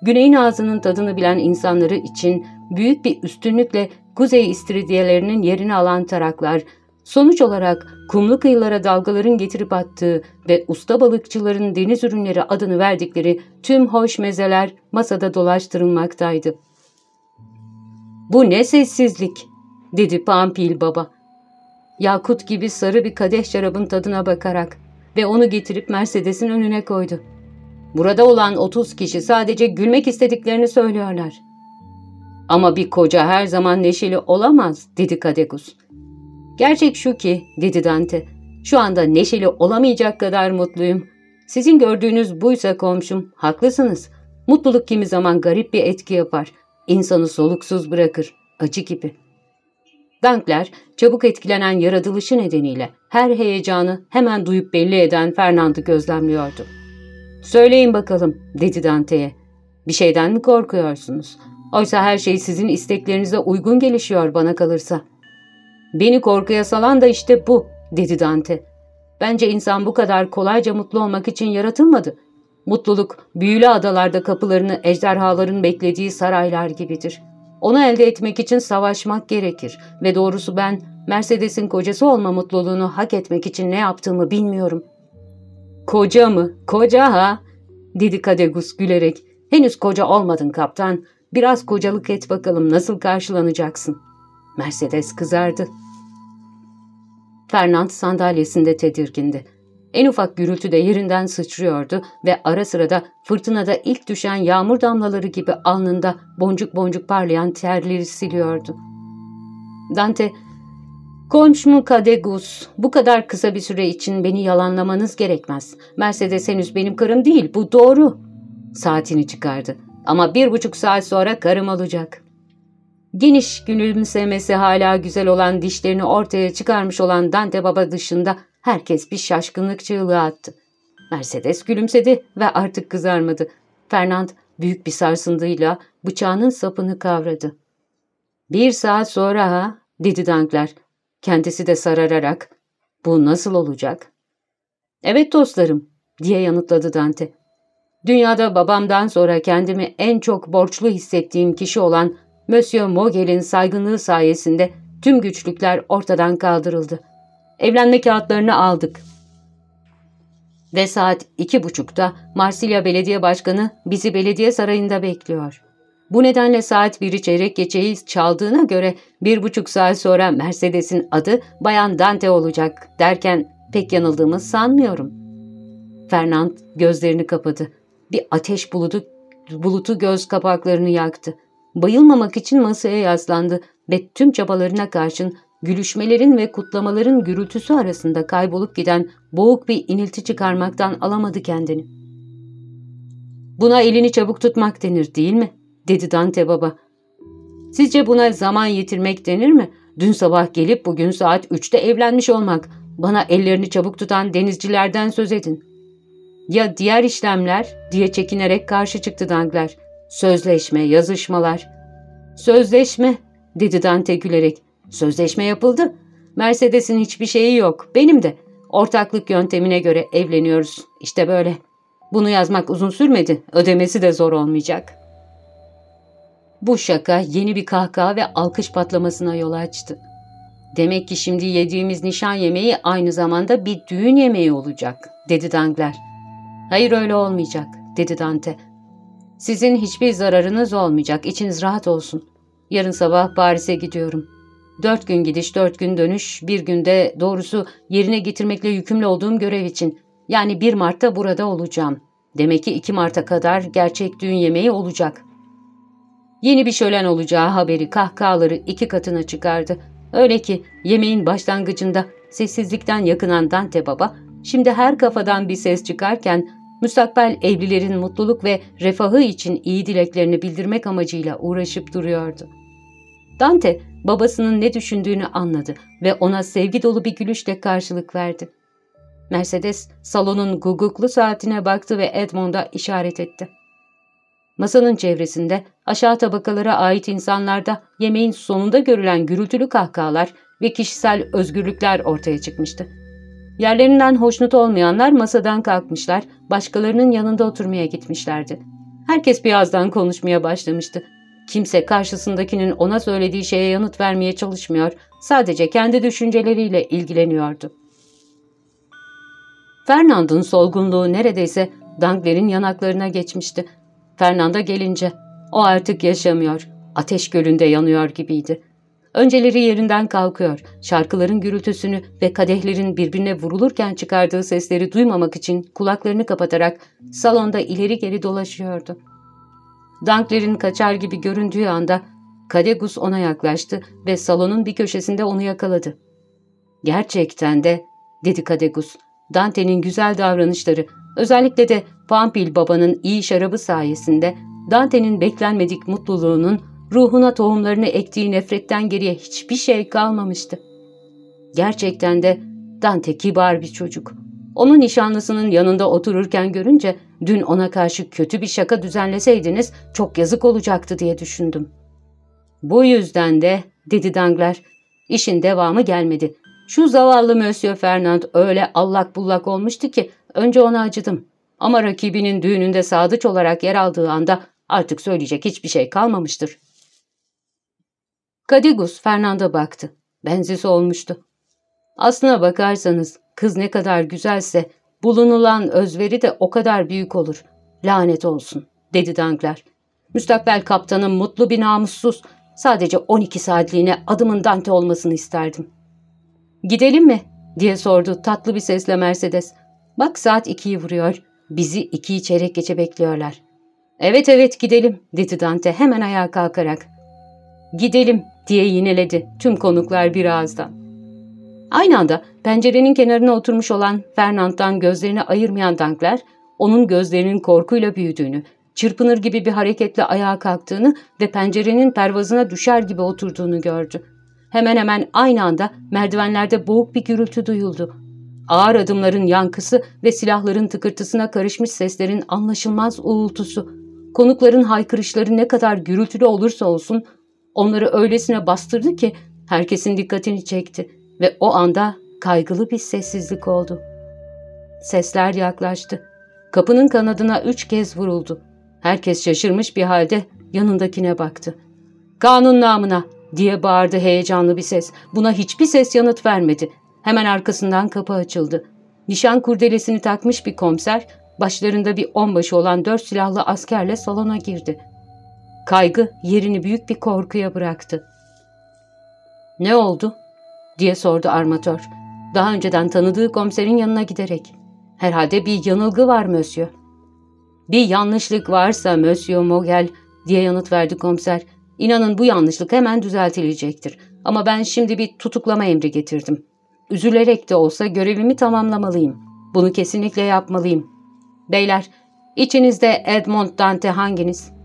güneyin ağzının tadını bilen insanları için büyük bir üstünlükle kuzey istiridyelerinin yerini alan taraklar, sonuç olarak kumlu kıyılara dalgaların getirip attığı ve usta balıkçıların deniz ürünleri adını verdikleri tüm hoş mezeler masada dolaştırılmaktaydı. ''Bu ne sessizlik?'' dedi Pampil baba. Yakut gibi sarı bir kadeh şarabın tadına bakarak. Ve onu getirip Mercedes'in önüne koydu. Burada olan 30 kişi sadece gülmek istediklerini söylüyorlar. Ama bir koca her zaman neşeli olamaz, dedi Kadekus. Gerçek şu ki, dedi Dante, şu anda neşeli olamayacak kadar mutluyum. Sizin gördüğünüz buysa komşum, haklısınız. Mutluluk kimi zaman garip bir etki yapar. İnsanı soluksuz bırakır, acı gibi. Dankler, çabuk etkilenen yaratılışı nedeniyle her heyecanı hemen duyup belli eden Fernand'ı gözlemliyordu. ''Söyleyin bakalım'' dedi Dante'ye. ''Bir şeyden mi korkuyorsunuz? Oysa her şey sizin isteklerinize uygun gelişiyor bana kalırsa.'' ''Beni korkuya salan da işte bu'' dedi Dante. ''Bence insan bu kadar kolayca mutlu olmak için yaratılmadı. Mutluluk, büyülü adalarda kapılarını ejderhaların beklediği saraylar gibidir. Onu elde etmek için savaşmak gerekir ve doğrusu ben Mercedes'in kocası olma mutluluğunu hak etmek için ne yaptığımı bilmiyorum.'' ''Koca mı? Koca ha?'' dedi Kadegus gülerek. ''Henüz koca olmadın kaptan. Biraz kocalık et bakalım nasıl karşılanacaksın?'' Mercedes kızardı. Fernand sandalyesinde tedirgindi. En ufak gürültü de yerinden sıçrıyordu ve ara sırada fırtınada ilk düşen yağmur damlaları gibi alnında boncuk boncuk parlayan terleri siliyordu. Dante, ''Komşumu Kadegus, bu kadar kısa bir süre için beni yalanlamanız gerekmez. Mercedes henüz benim karım değil, bu doğru.'' Saatini çıkardı. ''Ama bir buçuk saat sonra karım olacak.'' Geniş gülümsemesi hala güzel olan dişlerini ortaya çıkarmış olan Dante Baba dışında herkes bir şaşkınlık çığlığı attı. Mercedes gülümsedi ve artık kızarmadı. Fernand büyük bir sarsıntıyla bıçağının sapını kavradı. ''Bir saat sonra ha?'' dedi Dankler. Kendisi de sarararak ''Bu nasıl olacak?'' ''Evet dostlarım'' diye yanıtladı Dante. ''Dünyada babamdan sonra kendimi en çok borçlu hissettiğim kişi olan Monsieur Mogel'in saygınlığı sayesinde tüm güçlükler ortadan kaldırıldı. Evlenme kağıtlarını aldık. Ve saat iki buçukta Marsilya Belediye Başkanı bizi belediye sarayında bekliyor. Bu nedenle saat biri çeyrek geçeyi çaldığına göre bir buçuk saat sonra Mercedes'in adı Bayan Dante olacak derken pek yanıldığımı sanmıyorum. Fernand gözlerini kapadı. Bir ateş bulutu, bulutu göz kapaklarını yaktı. Bayılmamak için masaya yaslandı ve tüm çabalarına karşın gülüşmelerin ve kutlamaların gürültüsü arasında kaybolup giden boğuk bir inilti çıkarmaktan alamadı kendini. ''Buna elini çabuk tutmak denir değil mi?'' dedi Dante baba. ''Sizce buna zaman yitirmek denir mi? Dün sabah gelip bugün saat üçte evlenmiş olmak. Bana ellerini çabuk tutan denizcilerden söz edin.'' ''Ya diğer işlemler?'' diye çekinerek karşı çıktı Dangler. Sözleşme, yazışmalar. Sözleşme, dedi Dante gülerek. Sözleşme yapıldı. Mercedes'in hiçbir şeyi yok. Benim de. Ortaklık yöntemine göre evleniyoruz. İşte böyle. Bunu yazmak uzun sürmedi. Ödemesi de zor olmayacak. Bu şaka yeni bir kahkaha ve alkış patlamasına yol açtı. Demek ki şimdi yediğimiz nişan yemeği aynı zamanda bir düğün yemeği olacak, dedi Dangler. Hayır öyle olmayacak, dedi Dante. Sizin hiçbir zararınız olmayacak. İçiniz rahat olsun. Yarın sabah Paris'e gidiyorum. Dört gün gidiş, dört gün dönüş, bir günde doğrusu yerine getirmekle yükümlü olduğum görev için. Yani 1 Mart'ta burada olacağım. Demek ki 2 Mart'a kadar gerçek düğün yemeği olacak. Yeni bir şölen olacağı haberi kahkahaları iki katına çıkardı. Öyle ki yemeğin başlangıcında sessizlikten yakınan Dante Baba, şimdi her kafadan bir ses çıkarken müstakbel evlilerin mutluluk ve refahı için iyi dileklerini bildirmek amacıyla uğraşıp duruyordu. Dante babasının ne düşündüğünü anladı ve ona sevgi dolu bir gülüşle karşılık verdi. Mercedes salonun guguklu saatine baktı ve Edmond'a işaret etti. Masanın çevresinde aşağı tabakalara ait insanlarda yemeğin sonunda görülen gürültülü kahkahalar ve kişisel özgürlükler ortaya çıkmıştı. Yerlerinden hoşnut olmayanlar masadan kalkmışlar, başkalarının yanında oturmaya gitmişlerdi. Herkes birazdan konuşmaya başlamıştı. Kimse karşısındakinin ona söylediği şeye yanıt vermeye çalışmıyor, sadece kendi düşünceleriyle ilgileniyordu. Fernand'ın solgunluğu neredeyse Dangler'in yanaklarına geçmişti. Fernanda gelince, o artık yaşamıyor, ateş gölünde yanıyor gibiydi. Önceleri yerinden kalkıyor, şarkıların gürültüsünü ve kadehlerin birbirine vurulurken çıkardığı sesleri duymamak için kulaklarını kapatarak salonda ileri geri dolaşıyordu. Dankler'in kaçar gibi göründüğü anda Kadegus ona yaklaştı ve salonun bir köşesinde onu yakaladı. Gerçekten de, dedi Kadegus, Dante'nin güzel davranışları, özellikle de Pampil babanın iyi şarabı sayesinde Dante'nin beklenmedik mutluluğunun ruhuna tohumlarını ektiği nefretten geriye hiçbir şey kalmamıştı. Gerçekten de Dante kibar bir çocuk. Onu nişanlısının yanında otururken görünce dün ona karşı kötü bir şaka düzenleseydiniz çok yazık olacaktı diye düşündüm. Bu yüzden de, dedi Dangler, işin devamı gelmedi. Şu zavallı Monsieur Fernand öyle allak bullak olmuştu ki önce ona acıdım. Ama rakibinin düğününde sadıç olarak yer aldığı anda artık söyleyecek hiçbir şey kalmamıştır. Kadigus Fernand'a baktı. Benzesi olmuştu. Aslına bakarsanız kız ne kadar güzelse bulunulan özveri de o kadar büyük olur. Lanet olsun, dedi Dangler. Müstakbel kaptanın mutlu bir namussuz, sadece 12 saatliğine adımın Dante olmasını isterdim. Gidelim mi? diye sordu tatlı bir sesle Mercedes. Bak saat ikiyi vuruyor. Bizi iki çeyrek geçe bekliyorlar. Evet evet gidelim dedi Dante hemen ayağa kalkarak. Gidelim diye yineledi tüm konuklar bir ağızdan. Aynı anda pencerenin kenarına oturmuş olan Fernand'dan gözlerini ayırmayan Dankler, onun gözlerinin korkuyla büyüdüğünü, çırpınır gibi bir hareketle ayağa kalktığını ve pencerenin pervazına düşer gibi oturduğunu gördü. Hemen hemen aynı anda merdivenlerde boğuk bir gürültü duyuldu. Ağır adımların yankısı ve silahların tıkırtısına karışmış seslerin anlaşılmaz uğultusu. Konukların haykırışları ne kadar gürültülü olursa olsun onları öylesine bastırdı ki herkesin dikkatini çekti ve o anda kaygılı bir sessizlik oldu. Sesler yaklaştı. Kapının kanadına üç kez vuruldu. Herkes şaşırmış bir halde yanındakine baktı. ''Kanun namına!'' diye bağırdı heyecanlı bir ses. Buna hiçbir ses yanıt vermedi. Hemen arkasından kapı açıldı. Nişan kurdelesini takmış bir komiser, başlarında bir onbaşı olan dört silahlı askerle salona girdi. Kaygı yerini büyük bir korkuya bıraktı. ''Ne oldu?'' diye sordu armatör. Daha önceden tanıdığı komiserin yanına giderek. ''Herhalde bir yanılgı var Monsieur.'' ''Bir yanlışlık varsa Monsieur Mogel'' diye yanıt verdi komiser. ''İnanın bu yanlışlık hemen düzeltilecektir. Ama ben şimdi bir tutuklama emri getirdim. Üzülerek de olsa görevimi tamamlamalıyım. Bunu kesinlikle yapmalıyım. Beyler, içinizde Edmond Dante hanginiz?''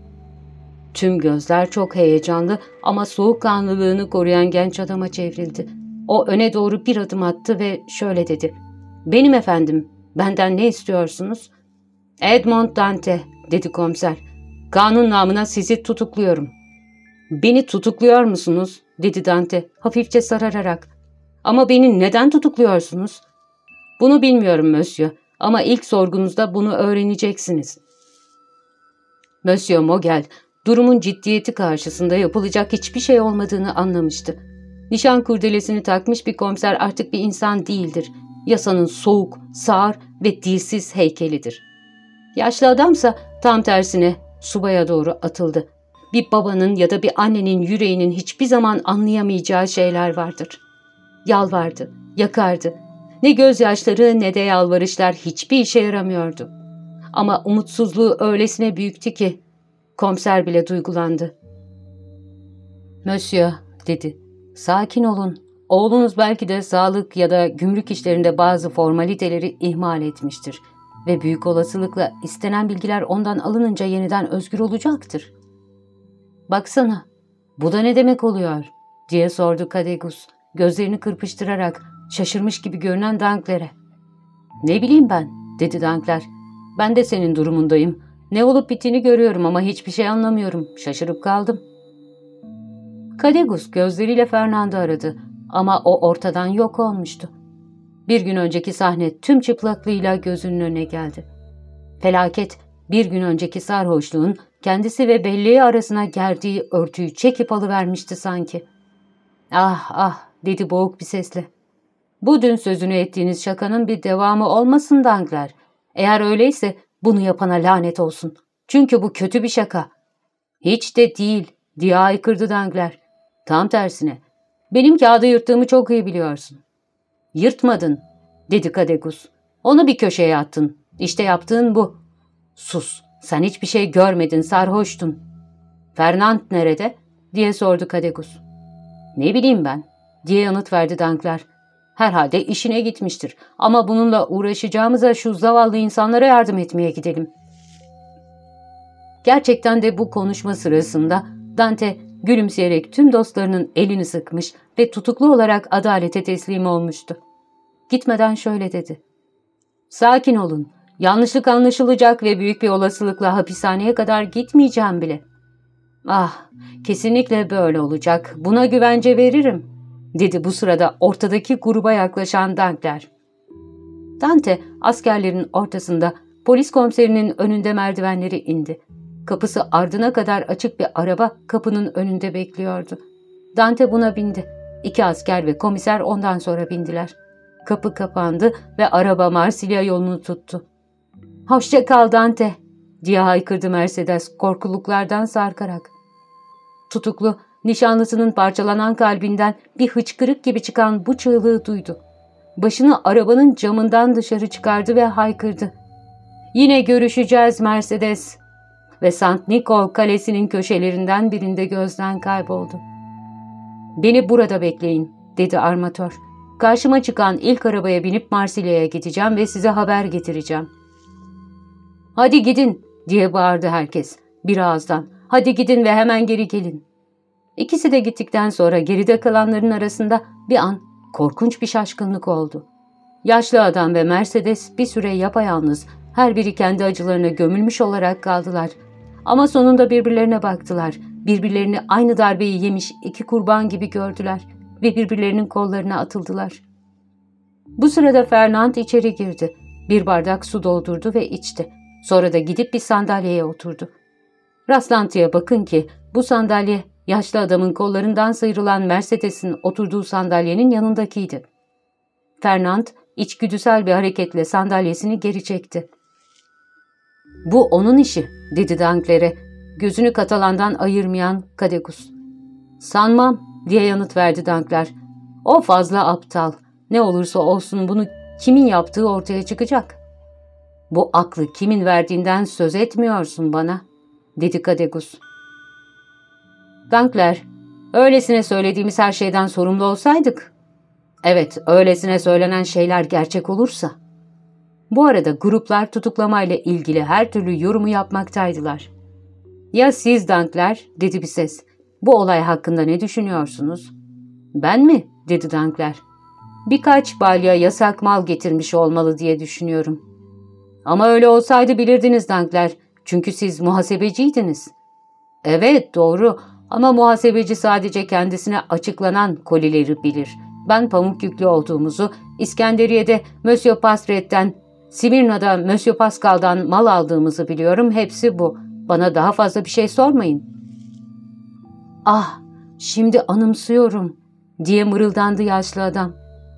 Tüm gözler çok heyecanlı ama soğukkanlılığını koruyan genç adama çevrildi. O öne doğru bir adım attı ve şöyle dedi. ''Benim efendim, benden ne istiyorsunuz?'' ''Edmond Dante'' dedi komiser. ''Kanun namına sizi tutukluyorum.'' ''Beni tutukluyor musunuz?'' dedi Dante hafifçe sarararak. ''Ama beni neden tutukluyorsunuz?'' ''Bunu bilmiyorum Monsieur ama ilk sorgunuzda bunu öğreneceksiniz.'' Monsieur Mogel durumun ciddiyeti karşısında yapılacak hiçbir şey olmadığını anlamıştı. Nişan kurdelesini takmış bir komiser artık bir insan değildir. Yasanın soğuk, sağır ve dilsiz heykelidir. Yaşlı adamsa tam tersine subaya doğru atıldı. Bir babanın ya da bir annenin yüreğinin hiçbir zaman anlayamayacağı şeyler vardır. Yalvardı, yakardı. Ne gözyaşları ne de yalvarışlar hiçbir işe yaramıyordu. Ama umutsuzluğu öylesine büyüktü ki komiser bile duygulandı. ''Monsieur'' dedi. ''Sakin olun. Oğlunuz belki de sağlık ya da gümrük işlerinde bazı formaliteleri ihmal etmiştir ve büyük olasılıkla istenen bilgiler ondan alınınca yeniden özgür olacaktır. Baksana, bu da ne demek oluyor? diye sordu Kadegus, gözlerini kırpıştırarak şaşırmış gibi görünen Dankler'e. Ne bileyim ben, dedi Dankler. Ben de senin durumundayım. Ne olup bittiğini görüyorum ama hiçbir şey anlamıyorum. Şaşırıp kaldım. Kadegus gözleriyle Fernando aradı ama o ortadan yok olmuştu. Bir gün önceki sahne tüm çıplaklığıyla gözünün önüne geldi. Felaket bir gün önceki sarhoşluğun kendisi ve belleği arasına gerdiği örtüyü çekip alıvermişti sanki. Ah ah dedi boğuk bir sesle. Bu dün sözünü ettiğiniz şakanın bir devamı olmasın Dangler. Eğer öyleyse bunu yapana lanet olsun. Çünkü bu kötü bir şaka. Hiç de değil diye aykırdı Dangler. Tam tersine Benim kağıdı yırttığımı çok iyi biliyorsun. Yırtmadın, dedi Kadegus. Onu bir köşeye attın. İşte yaptığın bu. Sus, sen hiçbir şey görmedin, sarhoştun. Fernand nerede? diye sordu Kadegus. Ne bileyim ben, diye yanıt verdi Dankler. Herhalde işine gitmiştir ama bununla uğraşacağımıza şu zavallı insanlara yardım etmeye gidelim. Gerçekten de bu konuşma sırasında Dante gülümseyerek tüm dostlarının elini sıkmış ve tutuklu olarak adalete teslim olmuştu. Gitmeden şöyle dedi. Sakin olun, yanlışlık anlaşılacak ve büyük bir olasılıkla hapishaneye kadar gitmeyeceğim bile. Ah, kesinlikle böyle olacak, buna güvence veririm, dedi bu sırada ortadaki gruba yaklaşan Dankler. Dante askerlerin ortasında polis komiserinin önünde merdivenleri indi. Kapısı ardına kadar açık bir araba kapının önünde bekliyordu. Dante buna bindi. İki asker ve komiser ondan sonra bindiler. Kapı kapandı ve araba Marsilya yolunu tuttu. ''Hoşça kal Dante!'' diye haykırdı Mercedes korkuluklardan sarkarak. Tutuklu, nişanlısının parçalanan kalbinden bir hıçkırık gibi çıkan bu çığlığı duydu. Başını arabanın camından dışarı çıkardı ve haykırdı. ''Yine görüşeceğiz Mercedes!'' ve St. Nikol kalesinin köşelerinden birinde gözden kayboldu. ''Beni burada bekleyin.'' dedi armatör. ''Karşıma çıkan ilk arabaya binip Marsilya'ya gideceğim ve size haber getireceğim.'' ''Hadi gidin!'' diye bağırdı herkes bir ağızdan. ''Hadi gidin ve hemen geri gelin.'' İkisi de gittikten sonra geride kalanların arasında bir an korkunç bir şaşkınlık oldu. Yaşlı adam ve Mercedes bir süre yapayalnız, her biri kendi acılarına gömülmüş olarak kaldılar. Ama sonunda birbirlerine baktılar. Birbirlerini aynı darbeyi yemiş iki kurban gibi gördüler ve birbirlerinin kollarına atıldılar. Bu sırada Fernand içeri girdi. Bir bardak su doldurdu ve içti. Sonra da gidip bir sandalyeye oturdu. Rastlantıya bakın ki bu sandalye yaşlı adamın kollarından sıyrılan Mercedes'in oturduğu sandalyenin yanındakiydi. Fernand içgüdüsel bir hareketle sandalyesini geri çekti. ''Bu onun işi.'' dedi Dankler'e, gözünü Katalan'dan ayırmayan Kadekus. ''Sanmam.'' diye yanıt verdi Dankler. ''O fazla aptal. Ne olursa olsun bunu kimin yaptığı ortaya çıkacak.'' ''Bu aklı kimin verdiğinden söz etmiyorsun bana.'' dedi Kadekus. Dankler, öylesine söylediğimiz her şeyden sorumlu olsaydık. Evet, öylesine söylenen şeyler gerçek olursa. Bu arada gruplar tutuklamayla ilgili her türlü yorumu yapmaktaydılar. Ya siz Dankler, dedi bir ses. Bu olay hakkında ne düşünüyorsunuz? Ben mi? dedi Dankler. Birkaç balya yasak mal getirmiş olmalı diye düşünüyorum. Ama öyle olsaydı bilirdiniz Dankler. Çünkü siz muhasebeciydiniz. Evet doğru ama muhasebeci sadece kendisine açıklanan kolileri bilir. Ben pamuk yüklü olduğumuzu, İskenderiye'de Monsieur Pastret'ten, Simirna'da Monsieur Pascal'dan mal aldığımızı biliyorum. Hepsi bu. Bana daha fazla bir şey sormayın. Ah, şimdi anımsıyorum, diye mırıldandı yaşlı adam.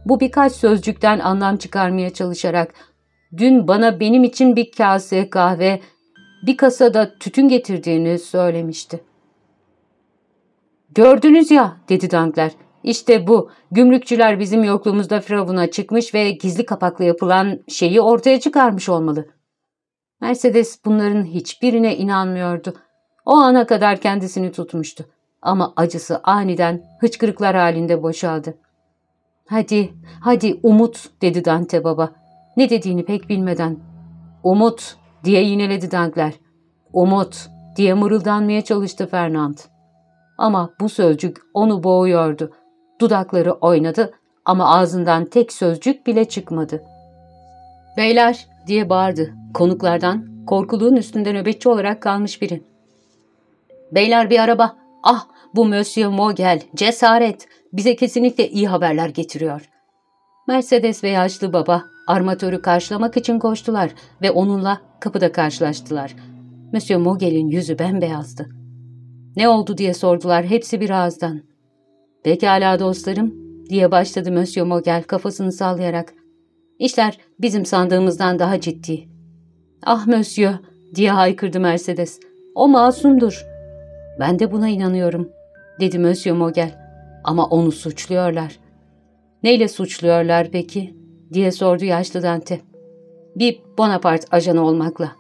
Bu birkaç sözcükten anlam çıkarmaya çalışarak, dün bana benim için bir kase kahve, bir kasada tütün getirdiğini söylemişti. Gördünüz ya, dedi Dankler. İşte bu. Gümrükçüler bizim yokluğumuzda Firavun'a çıkmış ve gizli kapaklı yapılan şeyi ortaya çıkarmış olmalı. Mercedes bunların hiçbirine inanmıyordu. O ana kadar kendisini tutmuştu. Ama acısı aniden hıçkırıklar halinde boşaldı. ''Hadi, hadi Umut'' dedi Dante baba. Ne dediğini pek bilmeden. ''Umut'' diye yineledi Dankler. ''Umut'' diye mırıldanmaya çalıştı Fernand. Ama bu sözcük onu boğuyordu. Dudakları oynadı ama ağzından tek sözcük bile çıkmadı. ''Beyler!'' diye bağırdı. Konuklardan korkuluğun üstünde nöbetçi olarak kalmış biri. ''Beyler bir araba! Ah bu Monsieur Mogel! Cesaret! Bize kesinlikle iyi haberler getiriyor.'' Mercedes ve yaşlı baba armatörü karşılamak için koştular ve onunla kapıda karşılaştılar. Monsieur Mogel'in yüzü bembeyazdı. Ne oldu diye sordular hepsi bir ağızdan. Pekala dostlarım diye başladı Monsieur Mogel kafasını sallayarak. İşler bizim sandığımızdan daha ciddi. Ah Monsieur diye haykırdı Mercedes. O masumdur. Ben de buna inanıyorum dedi Monsieur Mogel. Ama onu suçluyorlar. Neyle suçluyorlar peki? diye sordu yaşlı Dante. Bir Bonaparte ajanı olmakla.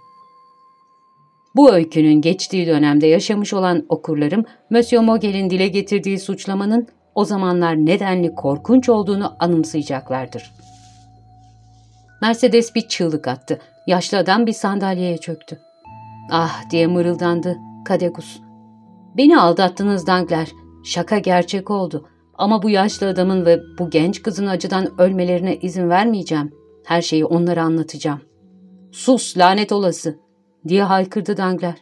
Bu öykünün geçtiği dönemde yaşamış olan okurlarım, Monsieur Mogel'in dile getirdiği suçlamanın o zamanlar nedenli korkunç olduğunu anımsayacaklardır. Mercedes bir çığlık attı. Yaşlı adam bir sandalyeye çöktü. Ah diye mırıldandı Kadegus. Beni aldattınız Dankler. Şaka gerçek oldu. Ama bu yaşlı adamın ve bu genç kızın acıdan ölmelerine izin vermeyeceğim. Her şeyi onlara anlatacağım. Sus lanet olası diye haykırdı Dangler.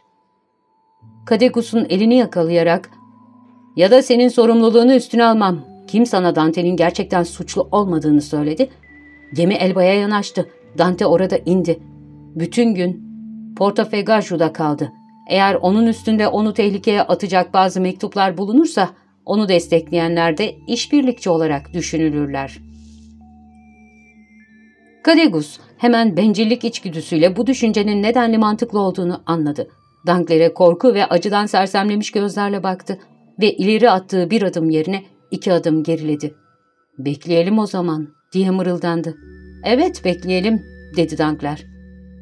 Kadegus'un elini yakalayarak ya da senin sorumluluğunu üstüne almam. Kim sana Dante'nin gerçekten suçlu olmadığını söyledi? Gemi Elba'ya yanaştı. Dante orada indi. Bütün gün Portofegaju'da kaldı. Eğer onun üstünde onu tehlikeye atacak bazı mektuplar bulunursa onu destekleyenler de işbirlikçi olarak düşünülürler. Kadegus hemen bencillik içgüdüsüyle bu düşüncenin nedenli mantıklı olduğunu anladı. Dankler'e korku ve acıdan sersemlemiş gözlerle baktı ve ileri attığı bir adım yerine iki adım geriledi. ''Bekleyelim o zaman.'' diye mırıldandı. ''Evet bekleyelim.'' dedi Dankler.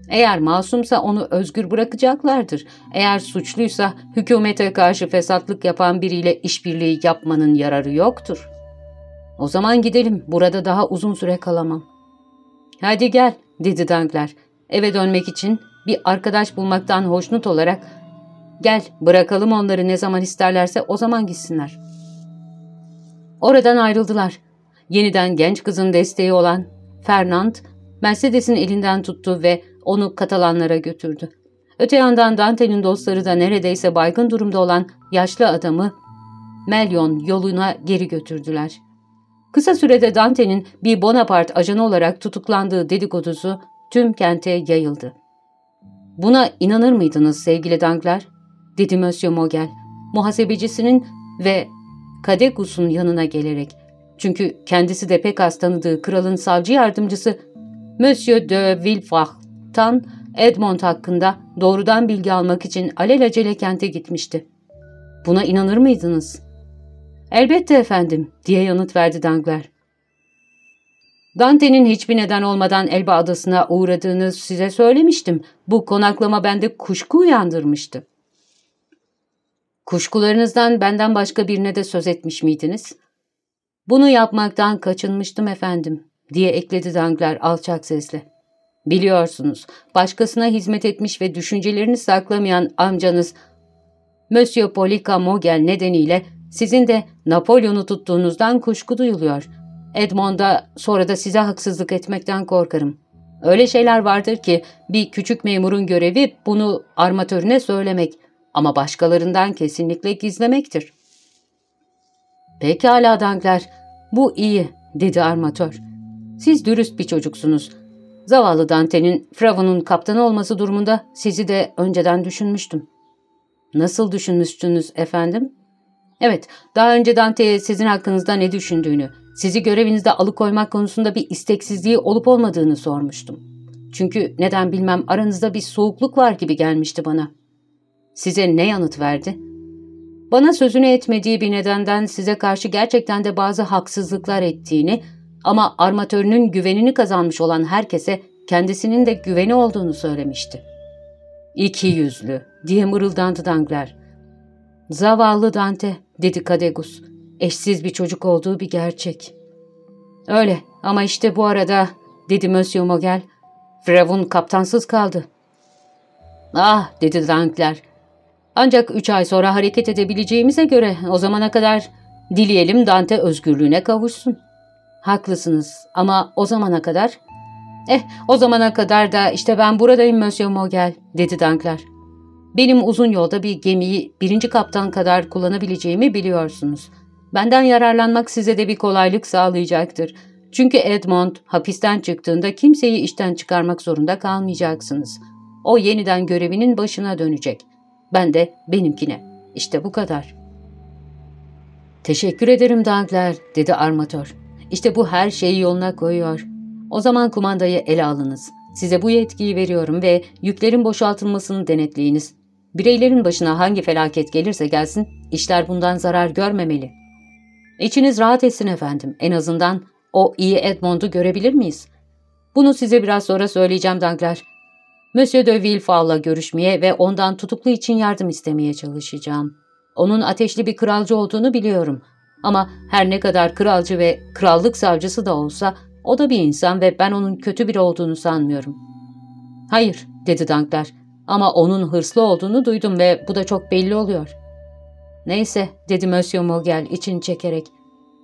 Eğer masumsa onu özgür bırakacaklardır. Eğer suçluysa hükümete karşı fesatlık yapan biriyle işbirliği yapmanın yararı yoktur. O zaman gidelim. Burada daha uzun süre kalamam. Hadi gel, dedi Dankler. Eve dönmek için bir arkadaş bulmaktan hoşnut olarak gel bırakalım onları ne zaman isterlerse o zaman gitsinler. Oradan ayrıldılar. Yeniden genç kızın desteği olan Fernand, Mercedes'in elinden tuttu ve onu Katalanlara götürdü. Öte yandan Dante'nin dostları da neredeyse baygın durumda olan yaşlı adamı Melyon yoluna geri götürdüler. Kısa sürede Dante'nin bir Bonaparte ajanı olarak tutuklandığı dedikodusu tüm kente yayıldı. ''Buna inanır mıydınız sevgili Dankler?'' dedi Monsieur Mogel, muhasebecisinin ve Kadegus'un yanına gelerek. Çünkü kendisi de pek az tanıdığı kralın savcı yardımcısı Monsieur de Villefranche'tan Edmond hakkında doğrudan bilgi almak için alelacele kente gitmişti. Buna inanır mıydınız? Elbette efendim, diye yanıt verdi Dangler. Dante'nin hiçbir neden olmadan Elba adasına uğradığını size söylemiştim. Bu konaklama bende kuşku uyandırmıştı. Kuşkularınızdan benden başka birine de söz etmiş miydiniz? Bunu yapmaktan kaçınmıştım efendim, diye ekledi Dangler alçak sesle. Biliyorsunuz, başkasına hizmet etmiş ve düşüncelerini saklamayan amcanız Monsieur Polika Mogel nedeniyle sizin de Napolyon'u tuttuğunuzdan kuşku duyuluyor. Edmond'a sonra da size haksızlık etmekten korkarım. Öyle şeyler vardır ki bir küçük memurun görevi bunu armatörüne söylemek ama başkalarından kesinlikle gizlemektir. Pekala Dankler, bu iyi, dedi armatör. Siz dürüst bir çocuksunuz. Zavallı Dante'nin Fravon'un kaptanı olması durumunda sizi de önceden düşünmüştüm. Nasıl düşünmüştünüz efendim? Evet, daha önce Dante'ye sizin hakkınızda ne düşündüğünü, sizi görevinizde alıkoymak konusunda bir isteksizliği olup olmadığını sormuştum. Çünkü neden bilmem aranızda bir soğukluk var gibi gelmişti bana. Size ne yanıt verdi? Bana sözünü etmediği bir nedenden size karşı gerçekten de bazı haksızlıklar ettiğini ama armatörünün güvenini kazanmış olan herkese kendisinin de güveni olduğunu söylemişti. İki yüzlü diye mırıldandı Dangler. Zavallı Dante dedi Kadegus. Eşsiz bir çocuk olduğu bir gerçek. Öyle ama işte bu arada dedi Monsieur Mogel. Fravun kaptansız kaldı. Ah dedi Dankler. Ancak üç ay sonra hareket edebileceğimize göre o zamana kadar dileyelim Dante özgürlüğüne kavuşsun. Haklısınız ama o zamana kadar... Eh o zamana kadar da işte ben buradayım Monsieur Mogel dedi Dankler. Benim uzun yolda bir gemiyi birinci kaptan kadar kullanabileceğimi biliyorsunuz. Benden yararlanmak size de bir kolaylık sağlayacaktır. Çünkü Edmond hapisten çıktığında kimseyi işten çıkarmak zorunda kalmayacaksınız. O yeniden görevinin başına dönecek. Ben de benimkine. İşte bu kadar. Teşekkür ederim Dangler, dedi armatör. İşte bu her şeyi yoluna koyuyor. O zaman kumandayı ele alınız. Size bu yetkiyi veriyorum ve yüklerin boşaltılmasını denetleyiniz. Bireylerin başına hangi felaket gelirse gelsin, işler bundan zarar görmemeli. İçiniz rahat etsin efendim. En azından o iyi Edmond'u görebilir miyiz? Bunu size biraz sonra söyleyeceğim Dankler. Monsieur de Villefal'la görüşmeye ve ondan tutuklu için yardım istemeye çalışacağım. Onun ateşli bir kralcı olduğunu biliyorum. Ama her ne kadar kralcı ve krallık savcısı da olsa o da bir insan ve ben onun kötü biri olduğunu sanmıyorum. Hayır, dedi Dankler. Ama onun hırslı olduğunu duydum ve bu da çok belli oluyor. Neyse, dedi Monsieur Mogel için çekerek.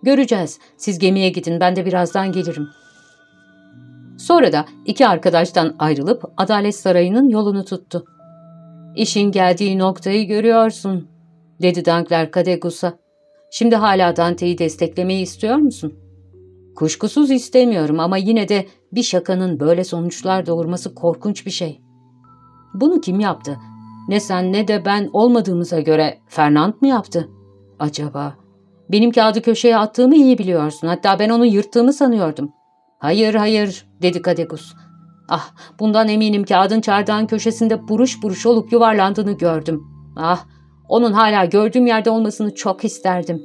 Göreceğiz. Siz gemiye gidin, ben de birazdan gelirim. Sonra da iki arkadaştan ayrılıp Adalet Sarayı'nın yolunu tuttu. İşin geldiği noktayı görüyorsun, dedi Dankler Kadegus'a. Şimdi hala Dante'yi desteklemeyi istiyor musun? Kuşkusuz istemiyorum ama yine de bir şakanın böyle sonuçlar doğurması korkunç bir şey. Bunu kim yaptı? Ne sen ne de ben olmadığımıza göre Fernand mı yaptı? Acaba? Benim kağıdı köşeye attığımı iyi biliyorsun. Hatta ben onu yırttığımı sanıyordum. Hayır hayır dedi Kadegus. Ah bundan eminim kağıdın çardağın köşesinde buruş buruş olup yuvarlandığını gördüm. Ah onun hala gördüğüm yerde olmasını çok isterdim.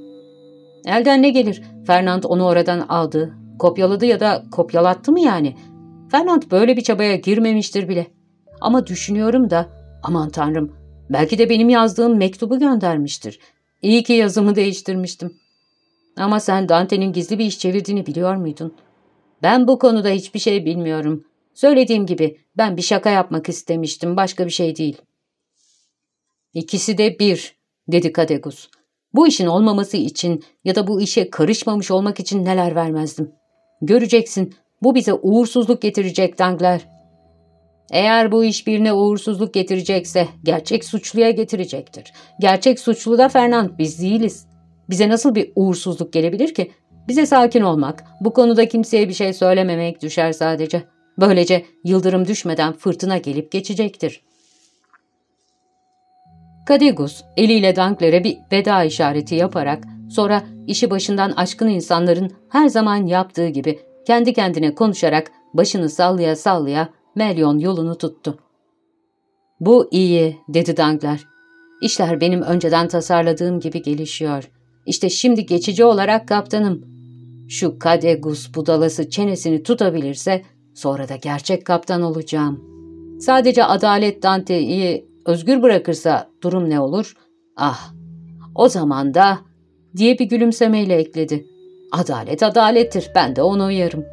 Elden ne gelir? Fernand onu oradan aldı. Kopyaladı ya da kopyalattı mı yani? Fernand böyle bir çabaya girmemiştir bile. Ama düşünüyorum da aman tanrım belki de benim yazdığım mektubu göndermiştir. İyi ki yazımı değiştirmiştim. Ama sen Dante'nin gizli bir iş çevirdiğini biliyor muydun? Ben bu konuda hiçbir şey bilmiyorum. Söylediğim gibi ben bir şaka yapmak istemiştim, başka bir şey değil. İkisi de bir, dedi Kadegus. Bu işin olmaması için ya da bu işe karışmamış olmak için neler vermezdim. Göreceksin, bu bize uğursuzluk getirecek Dangler. Eğer bu iş birine uğursuzluk getirecekse gerçek suçluya getirecektir. Gerçek suçlu da Fernand, biz değiliz. Bize nasıl bir uğursuzluk gelebilir ki? Bize sakin olmak, bu konuda kimseye bir şey söylememek düşer sadece. Böylece yıldırım düşmeden fırtına gelip geçecektir. Kadigus eliyle Dankler'e bir veda işareti yaparak sonra işi başından aşkın insanların her zaman yaptığı gibi kendi kendine konuşarak başını sallaya sallaya Melyon yolunu tuttu. ''Bu iyi'' dedi Dankler. ''İşler benim önceden tasarladığım gibi gelişiyor. İşte şimdi geçici olarak kaptanım. Şu Kadegus budalası çenesini tutabilirse sonra da gerçek kaptan olacağım. Sadece adalet Dante'yi özgür bırakırsa durum ne olur? Ah, o zaman da diye bir gülümsemeyle ekledi. Adalet adalettir, ben de onu uyarım.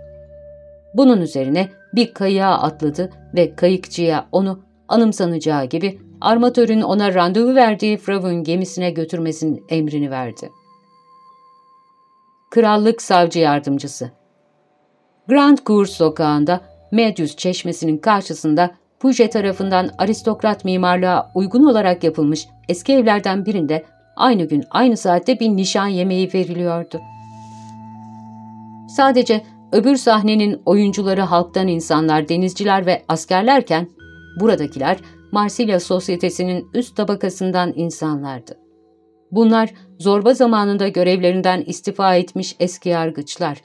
Bunun üzerine bir kayığa atladı ve kayıkçıya onu anımsanacağı gibi armatörün ona randevu verdiği Frav'ın gemisine götürmesinin emrini verdi. Krallık Savcı Yardımcısı Grand Cour sokağında Medius çeşmesinin karşısında Puget tarafından aristokrat mimarlığa uygun olarak yapılmış eski evlerden birinde aynı gün aynı saatte bir nişan yemeği veriliyordu. Sadece öbür sahnenin oyuncuları halktan insanlar, denizciler ve askerlerken buradakiler Marsilya sosyetesinin üst tabakasından insanlardı. Bunlar zorba zamanında görevlerinden istifa etmiş eski yargıçlar,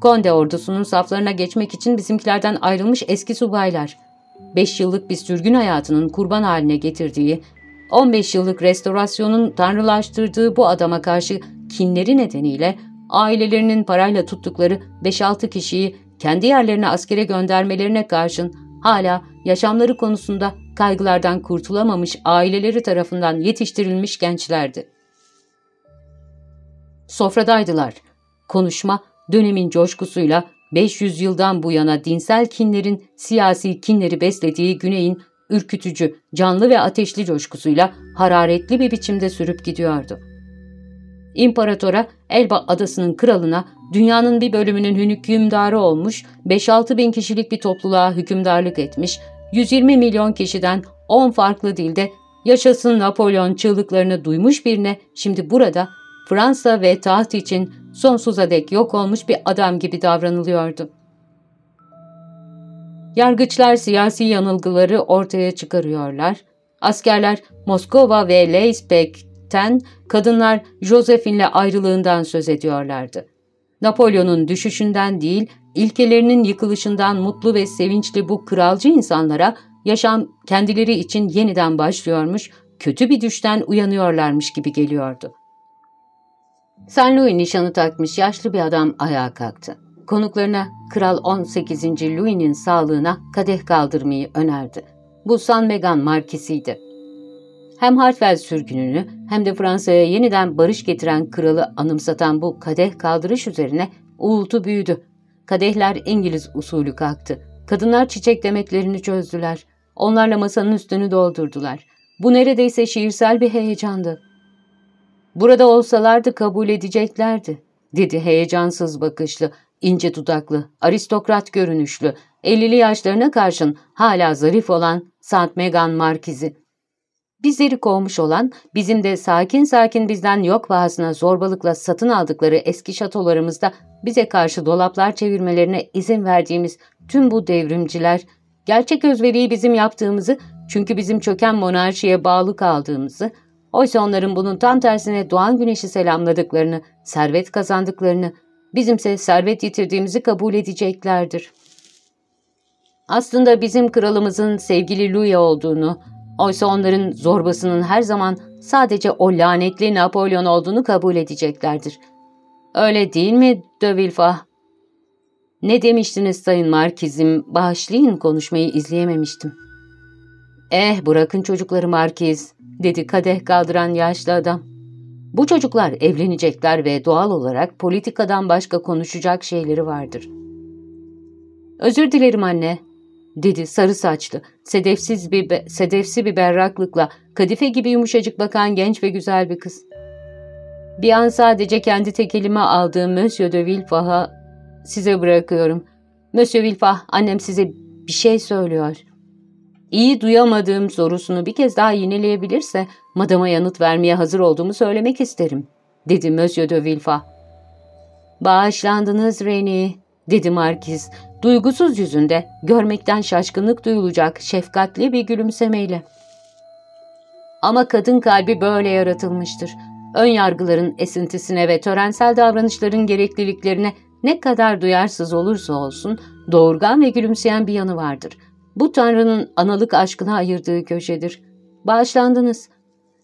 Konde ordusunun saflarına geçmek için bizimkilerden ayrılmış eski subaylar, 5 yıllık bir sürgün hayatının kurban haline getirdiği, 15 yıllık restorasyonun tanrılaştırdığı bu adama karşı kinleri nedeniyle ailelerinin parayla tuttukları 5-6 kişiyi kendi yerlerine askere göndermelerine karşın hala yaşamları konusunda kaygılardan kurtulamamış aileleri tarafından yetiştirilmiş gençlerdi. Sofradaydılar. Konuşma dönemin coşkusuyla 500 yıldan bu yana dinsel kinlerin siyasi kinleri beslediği güneyin ürkütücü, canlı ve ateşli coşkusuyla hararetli bir biçimde sürüp gidiyordu. İmparatora, Elba adasının kralına, dünyanın bir bölümünün hükümdarı olmuş, 5-6 bin kişilik bir topluluğa hükümdarlık etmiş, 120 milyon kişiden 10 farklı dilde yaşasın Napolyon çığlıklarını duymuş birine şimdi burada Fransa ve taht için sonsuza dek yok olmuş bir adam gibi davranılıyordu. Yargıçlar siyasi yanılgıları ortaya çıkarıyorlar. Askerler Moskova ve Leipzig'ten, kadınlar Josephine'le ayrılığından söz ediyorlardı. Napolyon'un düşüşünden değil, ilkelerinin yıkılışından mutlu ve sevinçli bu kralcı insanlara yaşam kendileri için yeniden başlıyormuş, kötü bir düşten uyanıyorlarmış gibi geliyordu. Saint Louis nişanı takmış yaşlı bir adam ayağa kalktı. Konuklarına Kral 18. Louis'nin sağlığına kadeh kaldırmayı önerdi. Bu San Megan markisiydi. Hem Hartwell sürgününü hem de Fransa'ya yeniden barış getiren kralı anımsatan bu kadeh kaldırış üzerine uğultu büyüdü. Kadehler İngiliz usulü kalktı. Kadınlar çiçek demetlerini çözdüler. Onlarla masanın üstünü doldurdular. Bu neredeyse şiirsel bir heyecandı. Burada olsalardı kabul edeceklerdi, dedi heyecansız bakışlı, ince dudaklı, aristokrat görünüşlü, ellili yaşlarına karşın hala zarif olan St. Megan Markizi. Bizleri kovmuş olan, bizim de sakin sakin bizden yok pahasına zorbalıkla satın aldıkları eski şatolarımızda bize karşı dolaplar çevirmelerine izin verdiğimiz tüm bu devrimciler, gerçek özveriyi bizim yaptığımızı, çünkü bizim çöken monarşiye bağlı kaldığımızı, oysa onların bunun tam tersine doğan güneşi selamladıklarını, servet kazandıklarını, bizimse servet yitirdiğimizi kabul edeceklerdir. Aslında bizim kralımızın sevgili Louis olduğunu, oysa onların zorbasının her zaman sadece o lanetli Napolyon olduğunu kabul edeceklerdir. Öyle değil mi de Villefort? Ne demiştiniz Sayın Markizim, bağışlayın konuşmayı izleyememiştim. Eh bırakın çocukları Markiz, dedi kadeh kaldıran yaşlı adam. Bu çocuklar evlenecekler ve doğal olarak politikadan başka konuşacak şeyleri vardır. Özür dilerim anne, dedi sarı saçlı, sedefsiz bir sedefsi bir berraklıkla kadife gibi yumuşacık bakan genç ve güzel bir kız. Bir an sadece kendi tekelime aldığım Monsieur de Villefort'a size bırakıyorum. Monsieur Villefort, annem size bir şey söylüyor. İyi duyamadığım sorusunu bir kez daha yineleyebilirse madama yanıt vermeye hazır olduğumu söylemek isterim, dedi Monsieur de Villefort. Bağışlandınız Reni, dedi Markiz, duygusuz yüzünde görmekten şaşkınlık duyulacak şefkatli bir gülümsemeyle. Ama kadın kalbi böyle yaratılmıştır. Ön yargıların esintisine ve törensel davranışların gerekliliklerine ne kadar duyarsız olursa olsun doğurgan ve gülümseyen bir yanı vardır. Bu Tanrı'nın analık aşkına ayırdığı köşedir. Bağışlandınız.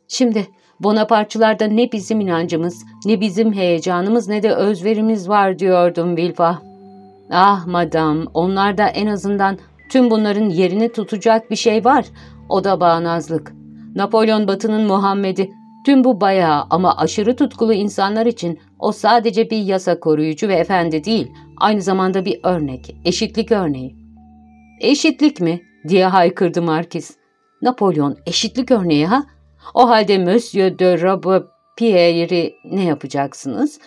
Şimdi Bonapartçılarda ne bizim inancımız, ne bizim heyecanımız ne de özverimiz var diyordum Vilfa. Ah madam, onlarda en azından tüm bunların yerini tutacak bir şey var. O da bağnazlık. Napolyon Batı'nın Muhammed'i. Tüm bu bayağı ama aşırı tutkulu insanlar için o sadece bir yasa koruyucu ve efendi değil, aynı zamanda bir örnek, eşitlik örneği. Eşitlik mi? diye haykırdı Markiz. Napolyon eşitlik örneği ha? O halde Monsieur de Robespierre'i ne yapacaksınız?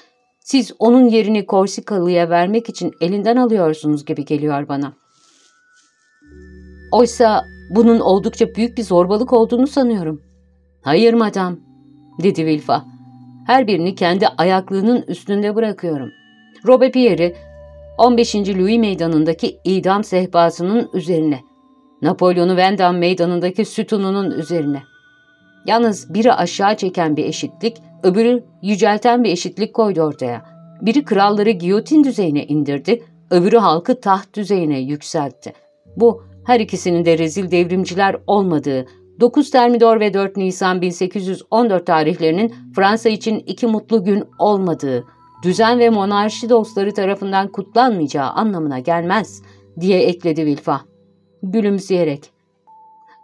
Siz onun yerini Korsikalı'ya vermek için elinden alıyorsunuz gibi geliyor bana. Oysa bunun oldukça büyük bir zorbalık olduğunu sanıyorum. Hayır madam, dedi Vilfa. Her birini kendi ayaklığının üstünde bırakıyorum. Robespierre'i 15. Louis meydanındaki idam sehpasının üzerine, Napolyon'u Vendam meydanındaki sütununun üzerine. Yalnız biri aşağı çeken bir eşitlik, öbürü yücelten bir eşitlik koydu ortaya. Biri kralları giyotin düzeyine indirdi, öbürü halkı taht düzeyine yükseltti. Bu her ikisinin de rezil devrimciler olmadığı, 9 Termidor ve 4 Nisan 1814 tarihlerinin Fransa için iki mutlu gün olmadığı, düzen ve monarşi dostları tarafından kutlanmayacağı anlamına gelmez, diye ekledi Vilfa, gülümseyerek.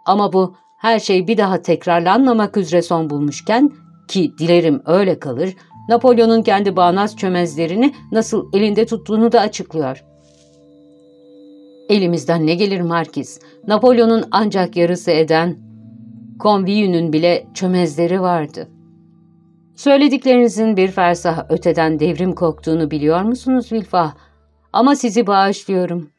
Ama bu her şey bir daha tekrarlanmamak üzere son bulmuşken, ki dilerim öyle kalır, Napolyon'un kendi bağnaz çömezlerini nasıl elinde tuttuğunu da açıklıyor. Elimizden ne gelir Markiz? Napolyon'un ancak yarısı eden Conviyu'nun bile çömezleri vardı. Söylediklerinizin bir fersah öteden devrim koktuğunu biliyor musunuz Vilfa? Ama sizi bağışlıyorum.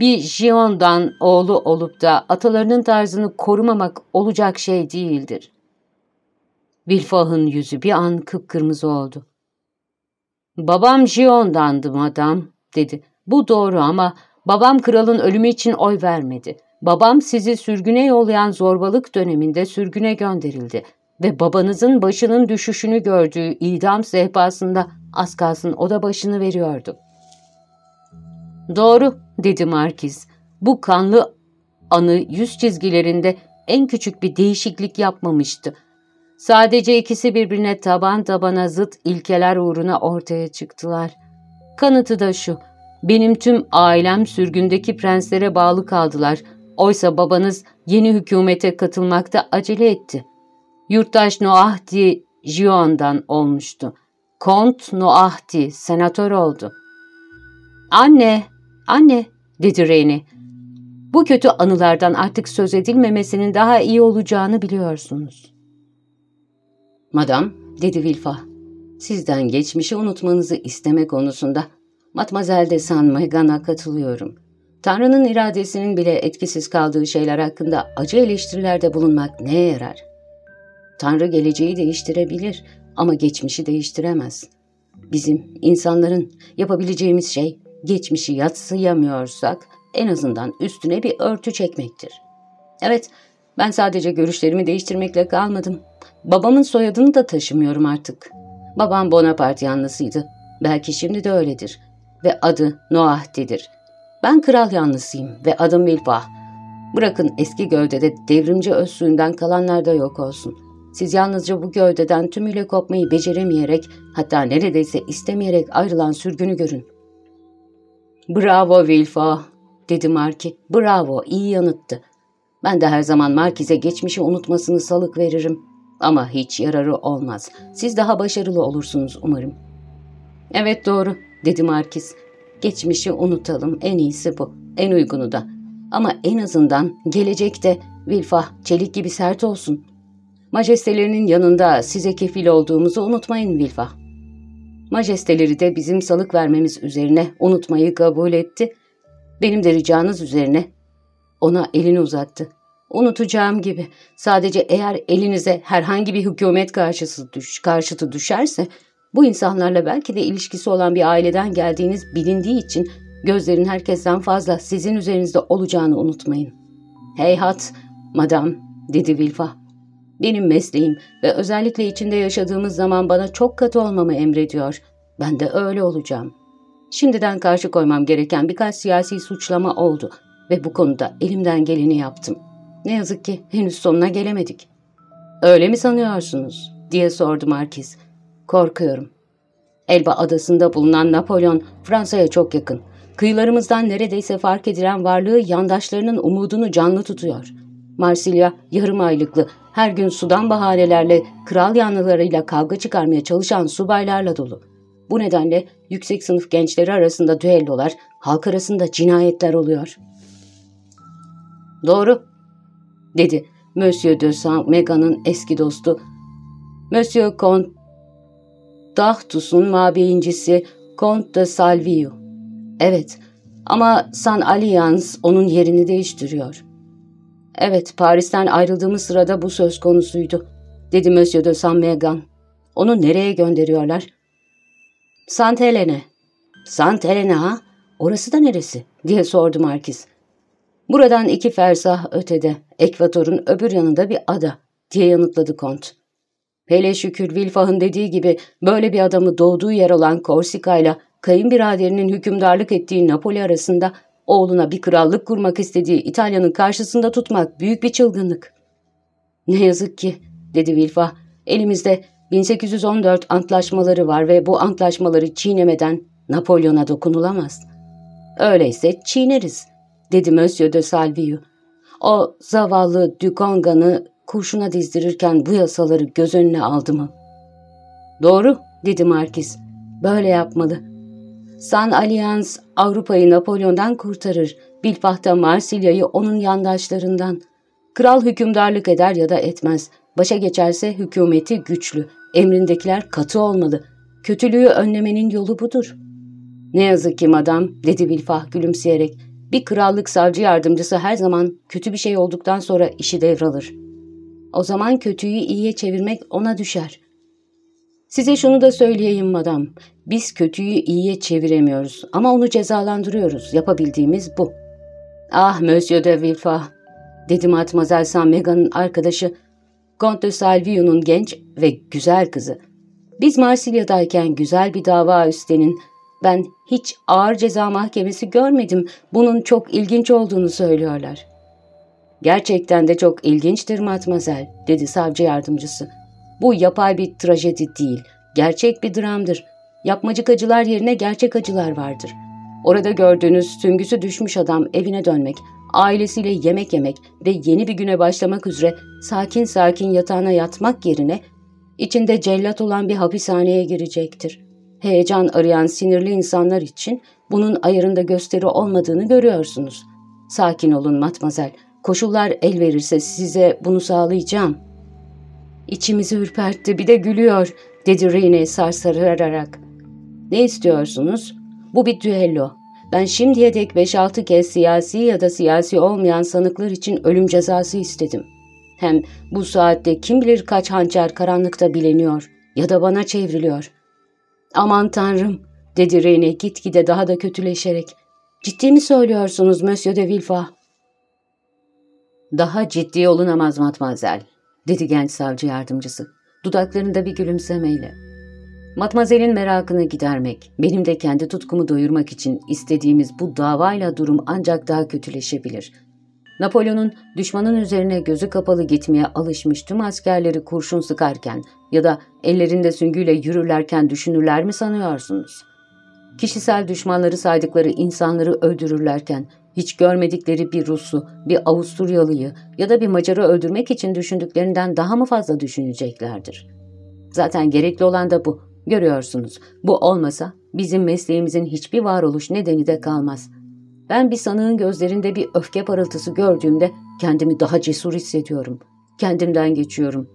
Bir Gion'dan oğlu olup da atalarının tarzını korumamak olacak şey değildir. Vilfah'ın yüzü bir an kıpkırmızı oldu. Babam Gion'dandı madam, dedi. Bu doğru ama babam kralın ölümü için oy vermedi. Babam sizi sürgüne yollayan zorbalık döneminde sürgüne gönderildi ve babanızın başının düşüşünü gördüğü idam sehpasında az kalsın o da başını veriyordu. Doğru, dedi Markiz. Bu kanlı anı yüz çizgilerinde en küçük bir değişiklik yapmamıştı. Sadece ikisi birbirine taban tabana zıt ilkeler uğruna ortaya çıktılar. Kanıtı da şu, benim tüm ailem sürgündeki prenslere bağlı kaldılar. Oysa babanız yeni hükümete katılmakta acele etti. Yurttaş Noahdi Gion'dan olmuştu. Kont Noahdi senatör oldu. ''Anne, anne'' dedi Reni. ''Bu kötü anılardan artık söz edilmemesinin daha iyi olacağını biliyorsunuz.'' ''Madam'' dedi Vilfa. ''Sizden geçmişi unutmanızı isteme konusunda Matmazel de San Megan'a katılıyorum. Tanrı'nın iradesinin bile etkisiz kaldığı şeyler hakkında acı eleştirilerde bulunmak neye yarar? Tanrı geleceği değiştirebilir ama geçmişi değiştiremez. Bizim, insanların yapabileceğimiz şey, geçmişi yatsıyamıyorsak en azından üstüne bir örtü çekmektir. Evet, ben sadece görüşlerimi değiştirmekle kalmadım. Babamın soyadını da taşımıyorum artık. Babam Bonaparte yanlısıydı. Belki şimdi de öyledir. Ve adı Noah'tidir. Ben kral yanlısıyım ve adım Vilpah. Bırakın eski gövdede devrimci öz suyundan kalanlar da yok olsun. Siz yalnızca bu gövdeden tümüyle kopmayı beceremeyerek, hatta neredeyse istemeyerek ayrılan sürgünü görün. ''Bravo Vilfa'' dedi Marki. ''Bravo, iyi yanıttı. Ben de her zaman Markiz'e geçmişi unutmasını salık veririm. Ama hiç yararı olmaz. Siz daha başarılı olursunuz umarım.'' ''Evet doğru'' dedi Markiz. ''Geçmişi unutalım, en iyisi bu, en uygunu da. Ama en azından gelecekte Vilfa çelik gibi sert olsun. Majestelerinin yanında size kefil olduğumuzu unutmayın Vilfa. Majesteleri de bizim salık vermemiz üzerine unutmayı kabul etti. Benim de ricanız üzerine ona elini uzattı. Unutacağım gibi sadece eğer elinize herhangi bir hükümet karşısı düş, karşıtı düşerse bu insanlarla belki de ilişkisi olan bir aileden geldiğiniz bilindiği için gözlerin herkesten fazla sizin üzerinizde olacağını unutmayın. Heyhat, madam, dedi Vilfa. Benim mesleğim ve özellikle içinde yaşadığımız zaman bana çok katı olmamı emrediyor. Ben de öyle olacağım. Şimdiden karşı koymam gereken birkaç siyasi suçlama oldu ve bu konuda elimden geleni yaptım. Ne yazık ki henüz sonuna gelemedik. Öyle mi sanıyorsunuz? diye sordu Markiz. Korkuyorum. Elba adasında bulunan Napolyon Fransa'ya çok yakın. Kıyılarımızdan neredeyse fark edilen varlığı yandaşlarının umudunu canlı tutuyor. Marsilya yarım aylıklı, her gün sudan bahanelerle kral yanlılarıyla kavga çıkarmaya çalışan subaylarla dolu. Bu nedenle yüksek sınıf gençleri arasında düellolar, halk arasında cinayetler oluyor. Doğru, dedi Monsieur de Saint-Mega'nın eski dostu. Monsieur Comte Dahtus'un mabeyincisi Comte de Salvio. Evet ama San Alliance onun yerini değiştiriyor. Evet, Paris'ten ayrıldığımız sırada bu söz konusuydu, dedi Monsieur de Saint-Megan. Onu nereye gönderiyorlar? Saint Helene. Saint Helene ha? Orası da neresi? diye sordu Markiz. Buradan iki fersah ötede, ekvatorun öbür yanında bir ada, diye yanıtladı Kont. Hele şükür Vilfah'ın dediği gibi böyle bir adamı doğduğu yer olan Korsika ile kayınbiraderinin hükümdarlık ettiği Napoli arasında oğluna bir krallık kurmak istediği İtalya'nın karşısında tutmak büyük bir çılgınlık. Ne yazık ki, dedi Vilfa, elimizde 1814 antlaşmaları var ve bu antlaşmaları çiğnemeden Napolyon'a dokunulamaz. Öyleyse çiğneriz, dedi Monsieur de Salvieux. O zavallı Dukonga'nı kurşuna dizdirirken bu yasaları göz önüne aldı mı? Doğru, dedi Markiz. Böyle yapmalı. San Alliance Avrupa'yı Napolyon'dan kurtarır. Bilfah'ta Marsilya'yı onun yandaşlarından. Kral hükümdarlık eder ya da etmez. Başa geçerse hükümeti güçlü. Emrindekiler katı olmalı. Kötülüğü önlemenin yolu budur. Ne yazık ki madam, dedi Bilfah gülümseyerek. Bir krallık savcı yardımcısı her zaman kötü bir şey olduktan sonra işi devralır. O zaman kötüyü iyiye çevirmek ona düşer. Size şunu da söyleyeyim madam. Biz kötüyü iyiye çeviremiyoruz ama onu cezalandırıyoruz. Yapabildiğimiz bu. Ah Monsieur de Villefort, dedi Mademoiselle Saint-Mega'nın arkadaşı, Comte de Salvio'nun genç ve güzel kızı. Biz Marsilya'dayken güzel bir dava üstlenin. Ben hiç ağır ceza mahkemesi görmedim. Bunun çok ilginç olduğunu söylüyorlar. Gerçekten de çok ilginçtir Matmazel, dedi savcı yardımcısı. Bu yapay bir trajedi değil, gerçek bir dramdır. Yapmacık acılar yerine gerçek acılar vardır. Orada gördüğünüz süngüsü düşmüş adam evine dönmek, ailesiyle yemek yemek ve yeni bir güne başlamak üzere sakin sakin yatağına yatmak yerine içinde cellat olan bir hapishaneye girecektir. Heyecan arayan sinirli insanlar için bunun ayarında gösteri olmadığını görüyorsunuz. Sakin olun matmazel. Koşullar el verirse size bunu sağlayacağım. İçimizi ürpertti bir de gülüyor dedi Rene sarsararak. Ne istiyorsunuz? Bu bir düello. Ben şimdiye dek 5-6 kez siyasi ya da siyasi olmayan sanıklar için ölüm cezası istedim. Hem bu saatte kim bilir kaç hançer karanlıkta bileniyor ya da bana çevriliyor. Aman tanrım dedi Rene gitgide daha da kötüleşerek. Ciddi mi söylüyorsunuz Monsieur de Villefort? Daha ciddi olunamaz matmazel, dedi genç savcı yardımcısı, dudaklarında bir gülümsemeyle. Matmazel'in merakını gidermek, benim de kendi tutkumu doyurmak için istediğimiz bu davayla durum ancak daha kötüleşebilir. Napolyon'un düşmanın üzerine gözü kapalı gitmeye alışmış tüm askerleri kurşun sıkarken ya da ellerinde süngüyle yürürlerken düşünürler mi sanıyorsunuz? Kişisel düşmanları saydıkları insanları öldürürlerken hiç görmedikleri bir Rus'u, bir Avusturyalıyı ya da bir Macar'ı öldürmek için düşündüklerinden daha mı fazla düşüneceklerdir? Zaten gerekli olan da bu. Görüyorsunuz, bu olmasa bizim mesleğimizin hiçbir varoluş nedeni de kalmaz. Ben bir sanığın gözlerinde bir öfke parıltısı gördüğümde kendimi daha cesur hissediyorum. Kendimden geçiyorum.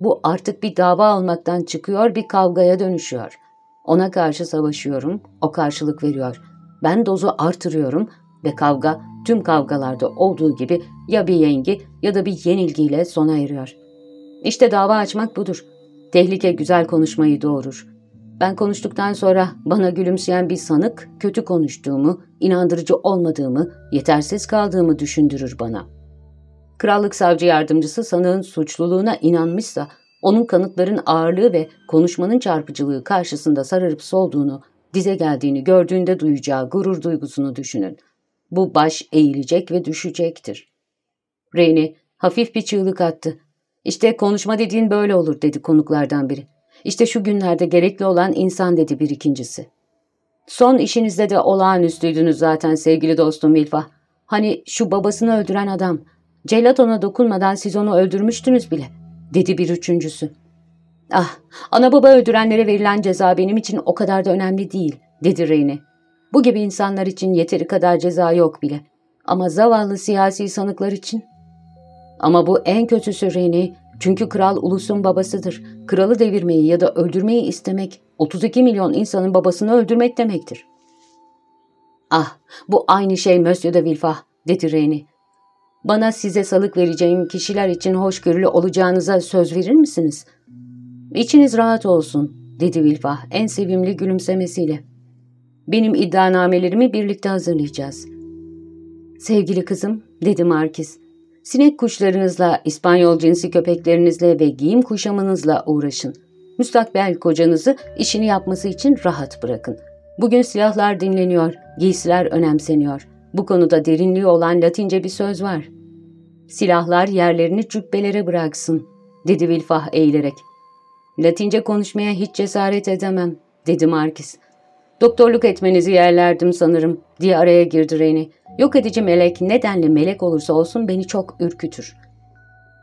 Bu artık bir dava olmaktan çıkıyor, bir kavgaya dönüşüyor. Ona karşı savaşıyorum, o karşılık veriyor. Ben dozu artırıyorum ve kavga tüm kavgalarda olduğu gibi ya bir yengi ya da bir yenilgiyle sona eriyor. İşte dava açmak budur. Tehlike güzel konuşmayı doğurur. Ben konuştuktan sonra bana gülümseyen bir sanık kötü konuştuğumu, inandırıcı olmadığımı, yetersiz kaldığımı düşündürür bana. Krallık savcı yardımcısı sanığın suçluluğuna inanmışsa, onun kanıtların ağırlığı ve konuşmanın çarpıcılığı karşısında sararıp solduğunu, dize geldiğini gördüğünde duyacağı gurur duygusunu düşünün. Bu baş eğilecek ve düşecektir. Reyni hafif bir çığlık attı. İşte konuşma dediğin böyle olur dedi konuklardan biri. İşte şu günlerde gerekli olan insan dedi bir ikincisi. Son işinizde de olağanüstüydünüz zaten sevgili dostum Milfa. Hani şu babasını öldüren adam. Cellat ona dokunmadan siz onu öldürmüştünüz bile, dedi bir üçüncüsü. Ah, ana baba öldürenlere verilen ceza benim için o kadar da önemli değil, dedi Reyne. Bu gibi insanlar için yeteri kadar ceza yok bile. Ama zavallı siyasi sanıklar için... Ama bu en kötüsü Reyne, çünkü kral ulusun babasıdır. Kralı devirmeyi ya da öldürmeyi istemek 32 milyon insanın babasını öldürmek demektir. Ah bu aynı şey Monsieur de Villefort dedi Reyni. Bana size salık vereceğim kişiler için hoşgörülü olacağınıza söz verir misiniz? İçiniz rahat olsun dedi Villefort en sevimli gülümsemesiyle. Benim iddianamelerimi birlikte hazırlayacağız. Sevgili kızım dedi Markiz. Sinek kuşlarınızla, İspanyol cinsi köpeklerinizle ve giyim kuşamınızla uğraşın. Müstakbel kocanızı işini yapması için rahat bırakın. Bugün silahlar dinleniyor, giysiler önemseniyor. Bu konuda derinliği olan latince bir söz var. Silahlar yerlerini cübbelere bıraksın, dedi Vilfah eğilerek. Latince konuşmaya hiç cesaret edemem, dedi Markis. Doktorluk etmenizi yerlerdim sanırım, diye araya girdi Reni. Yok edici melek nedenli melek olursa olsun beni çok ürkütür.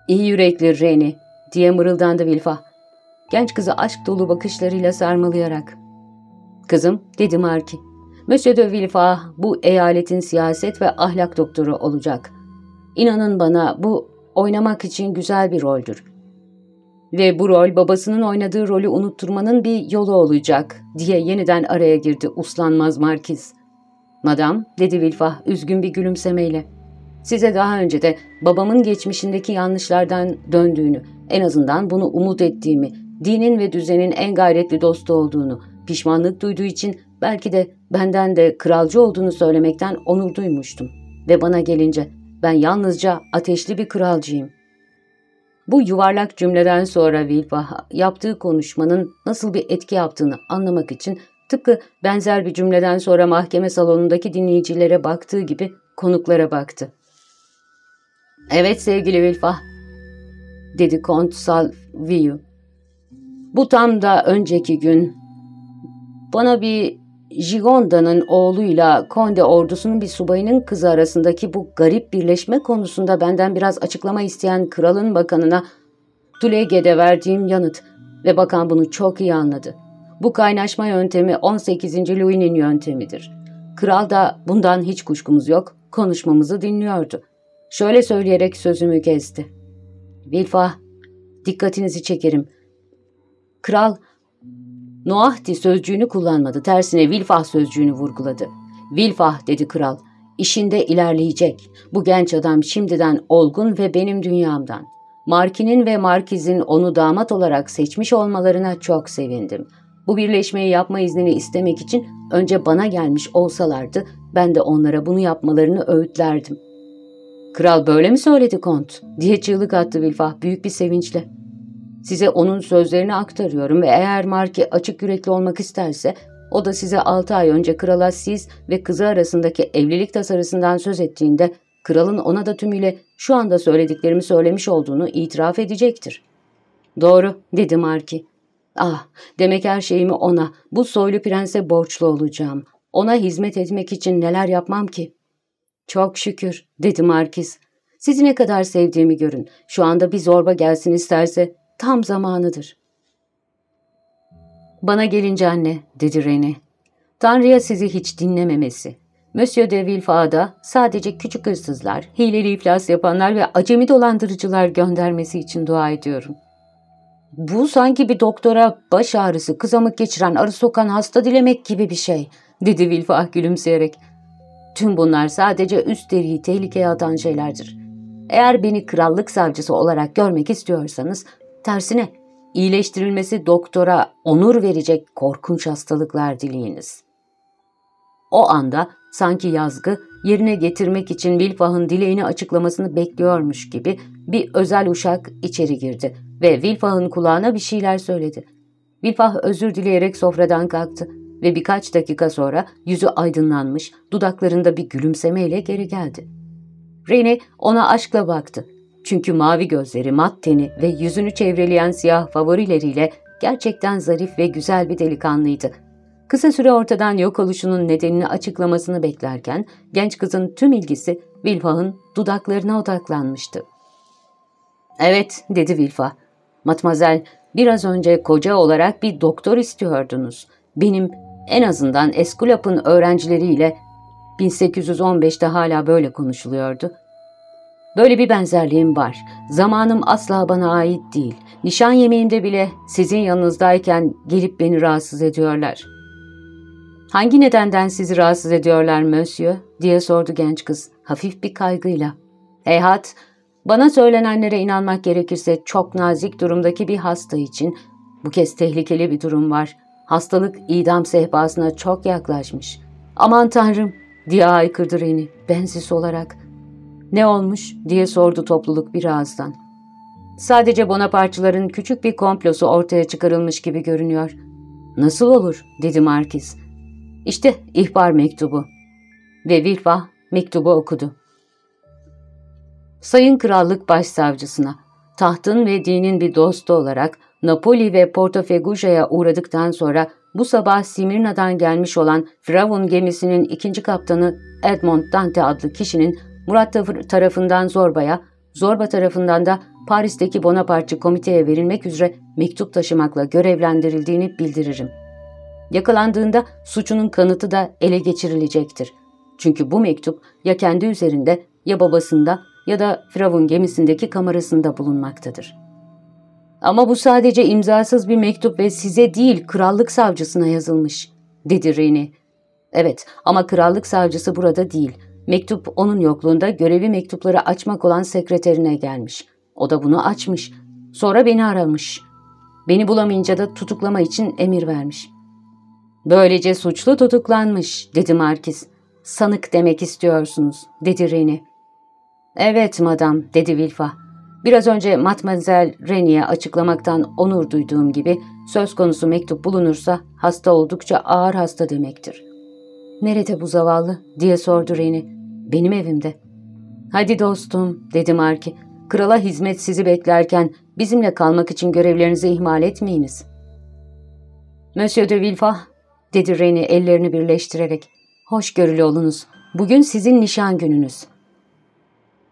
İyi yürekli Reni diye mırıldandı Vilfa. Genç kızı aşk dolu bakışlarıyla sarmalayarak. Kızım dedi Marki. Monsieur de Villefort bu eyaletin siyaset ve ahlak doktoru olacak. İnanın bana bu oynamak için güzel bir roldür. Ve bu rol babasının oynadığı rolü unutturmanın bir yolu olacak diye yeniden araya girdi uslanmaz Markiz. Madam, dedi Vilfah üzgün bir gülümsemeyle. Size daha önce de babamın geçmişindeki yanlışlardan döndüğünü, en azından bunu umut ettiğimi, dinin ve düzenin en gayretli dostu olduğunu, pişmanlık duyduğu için belki de benden de kralcı olduğunu söylemekten onur duymuştum. Ve bana gelince ben yalnızca ateşli bir kralcıyım. Bu yuvarlak cümleden sonra Vilfah yaptığı konuşmanın nasıl bir etki yaptığını anlamak için Tıpkı benzer bir cümleden sonra mahkeme salonundaki dinleyicilere baktığı gibi konuklara baktı. Evet sevgili Vilfa, dedi Kont Salviu. Bu tam da önceki gün bana bir Gigonda'nın oğluyla Konde ordusunun bir subayının kızı arasındaki bu garip birleşme konusunda benden biraz açıklama isteyen kralın bakanına Tulege'de verdiğim yanıt ve bakan bunu çok iyi anladı. Bu kaynaşma yöntemi 18. Louis'nin yöntemidir. Kral da bundan hiç kuşkumuz yok, konuşmamızı dinliyordu. Şöyle söyleyerek sözümü kesti. Vilfa, dikkatinizi çekerim. Kral, Noahti sözcüğünü kullanmadı, tersine Vilfah sözcüğünü vurguladı. Vilfah dedi kral, işinde ilerleyecek. Bu genç adam şimdiden olgun ve benim dünyamdan. Markin'in ve Markiz'in onu damat olarak seçmiş olmalarına çok sevindim. Bu birleşmeyi yapma iznini istemek için önce bana gelmiş olsalardı ben de onlara bunu yapmalarını öğütlerdim. Kral böyle mi söyledi kont diye çığlık attı Vilfah büyük bir sevinçle. Size onun sözlerini aktarıyorum ve eğer Marki açık yürekli olmak isterse o da size 6 ay önce krala siz ve kızı arasındaki evlilik tasarısından söz ettiğinde kralın ona da tümüyle şu anda söylediklerimi söylemiş olduğunu itiraf edecektir. Doğru dedi Marki. Ah demek her şeyimi ona, bu soylu prense borçlu olacağım. Ona hizmet etmek için neler yapmam ki? Çok şükür dedi Markiz. Sizi ne kadar sevdiğimi görün. Şu anda bir zorba gelsin isterse tam zamanıdır. Bana gelince anne dedi Rene. Tanrı'ya sizi hiç dinlememesi. Monsieur de Villefaux'a sadece küçük hırsızlar, hileli iflas yapanlar ve acemi dolandırıcılar göndermesi için dua ediyorum. Bu sanki bir doktora baş ağrısı, kızamık geçiren, arı sokan hasta dilemek gibi bir şey, dedi Villefaux gülümseyerek. Tüm bunlar sadece üst deriyi tehlikeye atan şeylerdir. Eğer beni krallık savcısı olarak görmek istiyorsanız, tersine iyileştirilmesi doktora onur verecek korkunç hastalıklar dileyiniz. O anda sanki yazgı yerine getirmek için Vilfah'ın dileğini açıklamasını bekliyormuş gibi bir özel uşak içeri girdi ve Vilfah'ın kulağına bir şeyler söyledi. Vilfah özür dileyerek sofradan kalktı ve birkaç dakika sonra yüzü aydınlanmış, dudaklarında bir gülümsemeyle geri geldi. Rene ona aşkla baktı. Çünkü mavi gözleri, mat teni ve yüzünü çevreleyen siyah favorileriyle gerçekten zarif ve güzel bir delikanlıydı. Kısa süre ortadan yok oluşunun nedenini açıklamasını beklerken genç kızın tüm ilgisi Vilfah'ın dudaklarına odaklanmıştı. ''Evet'' dedi Vilfa. ''Matmazel, biraz önce koca olarak bir doktor istiyordunuz. Benim en azından Eskulap'ın öğrencileriyle 1815'te hala böyle konuşuluyordu. Böyle bir benzerliğim var. Zamanım asla bana ait değil. Nişan yemeğimde bile sizin yanınızdayken gelip beni rahatsız ediyorlar. Hangi nedenden sizi rahatsız ediyorlar monsieur? diye sordu genç kız hafif bir kaygıyla. Heyhat, bana söylenenlere inanmak gerekirse çok nazik durumdaki bir hasta için bu kez tehlikeli bir durum var. Hastalık idam sehpasına çok yaklaşmış. Aman tanrım diye haykırdı Reni bensiz olarak. Ne olmuş diye sordu topluluk bir ağızdan. Sadece Bonapartçıların küçük bir komplosu ortaya çıkarılmış gibi görünüyor. Nasıl olur dedi Markiz. İşte ihbar mektubu. Ve Vilfa mektubu okudu. Sayın Krallık Başsavcısına, tahtın ve dinin bir dostu olarak Napoli ve Portofeguja'ya uğradıktan sonra bu sabah Simirna'dan gelmiş olan Firavun gemisinin ikinci kaptanı Edmond Dante adlı kişinin Murat tarafından Zorba'ya, Zorba tarafından da Paris'teki Bonapartçı komiteye verilmek üzere mektup taşımakla görevlendirildiğini bildiririm. Yakalandığında suçunun kanıtı da ele geçirilecektir. Çünkü bu mektup ya kendi üzerinde ya babasında ya da Firavun gemisindeki kamerasında bulunmaktadır. Ama bu sadece imzasız bir mektup ve size değil krallık savcısına yazılmış, dedi Reni. Evet ama krallık savcısı burada değil. Mektup onun yokluğunda görevi mektupları açmak olan sekreterine gelmiş. O da bunu açmış. Sonra beni aramış. Beni bulamayınca da tutuklama için emir vermiş. Böylece suçlu tutuklanmış, dedi Markiz. Sanık demek istiyorsunuz, dedi Reni. Evet madam, dedi Vilfa. Biraz önce Matmazel Reni'ye açıklamaktan onur duyduğum gibi söz konusu mektup bulunursa hasta oldukça ağır hasta demektir. Nerede bu zavallı diye sordu Reni. Benim evimde. Hadi dostum dedi Marki. Krala hizmet sizi beklerken bizimle kalmak için görevlerinizi ihmal etmeyiniz. Monsieur de Villefort, dedi Reni ellerini birleştirerek. Hoşgörülü olunuz. Bugün sizin nişan gününüz.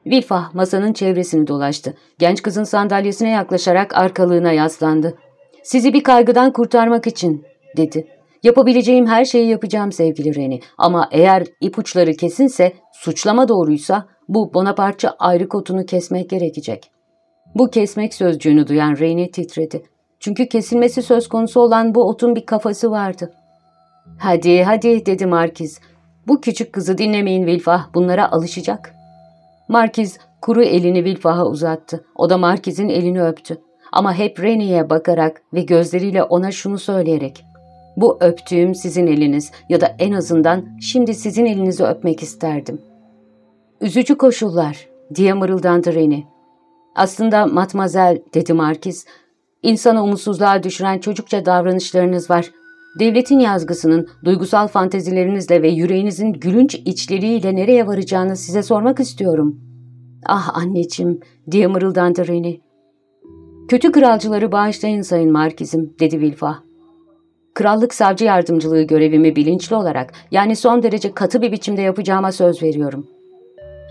Villefort masanın çevresini dolaştı. Genç kızın sandalyesine yaklaşarak arkalığına yaslandı. Sizi bir kaygıdan kurtarmak için, dedi. Yapabileceğim her şeyi yapacağım sevgili Reni. Ama eğer ipuçları kesinse, suçlama doğruysa bu Bonapartçı ayrıkotunu kesmek gerekecek. Bu kesmek sözcüğünü duyan Reni titredi. Çünkü kesilmesi söz konusu olan bu otun bir kafası vardı. Hadi hadi dedi Markiz. Bu küçük kızı dinlemeyin Vilfah bunlara alışacak. Markiz kuru elini Vilfah'a uzattı. O da Markiz'in elini öptü. Ama hep Reni'ye bakarak ve gözleriyle ona şunu söyleyerek. Bu öptüğüm sizin eliniz ya da en azından şimdi sizin elinizi öpmek isterdim. Üzücü koşullar diye mırıldandı Reni. Aslında matmazel dedi Markiz. İnsanı umutsuzluğa düşüren çocukça davranışlarınız var. Devletin yazgısının duygusal fantezilerinizle ve yüreğinizin gülünç içleriyle nereye varacağını size sormak istiyorum. Ah anneciğim diye mırıldandı Reni. Kötü kralcıları bağışlayın sayın Markizim dedi Vilfa. Krallık savcı yardımcılığı görevimi bilinçli olarak yani son derece katı bir biçimde yapacağıma söz veriyorum.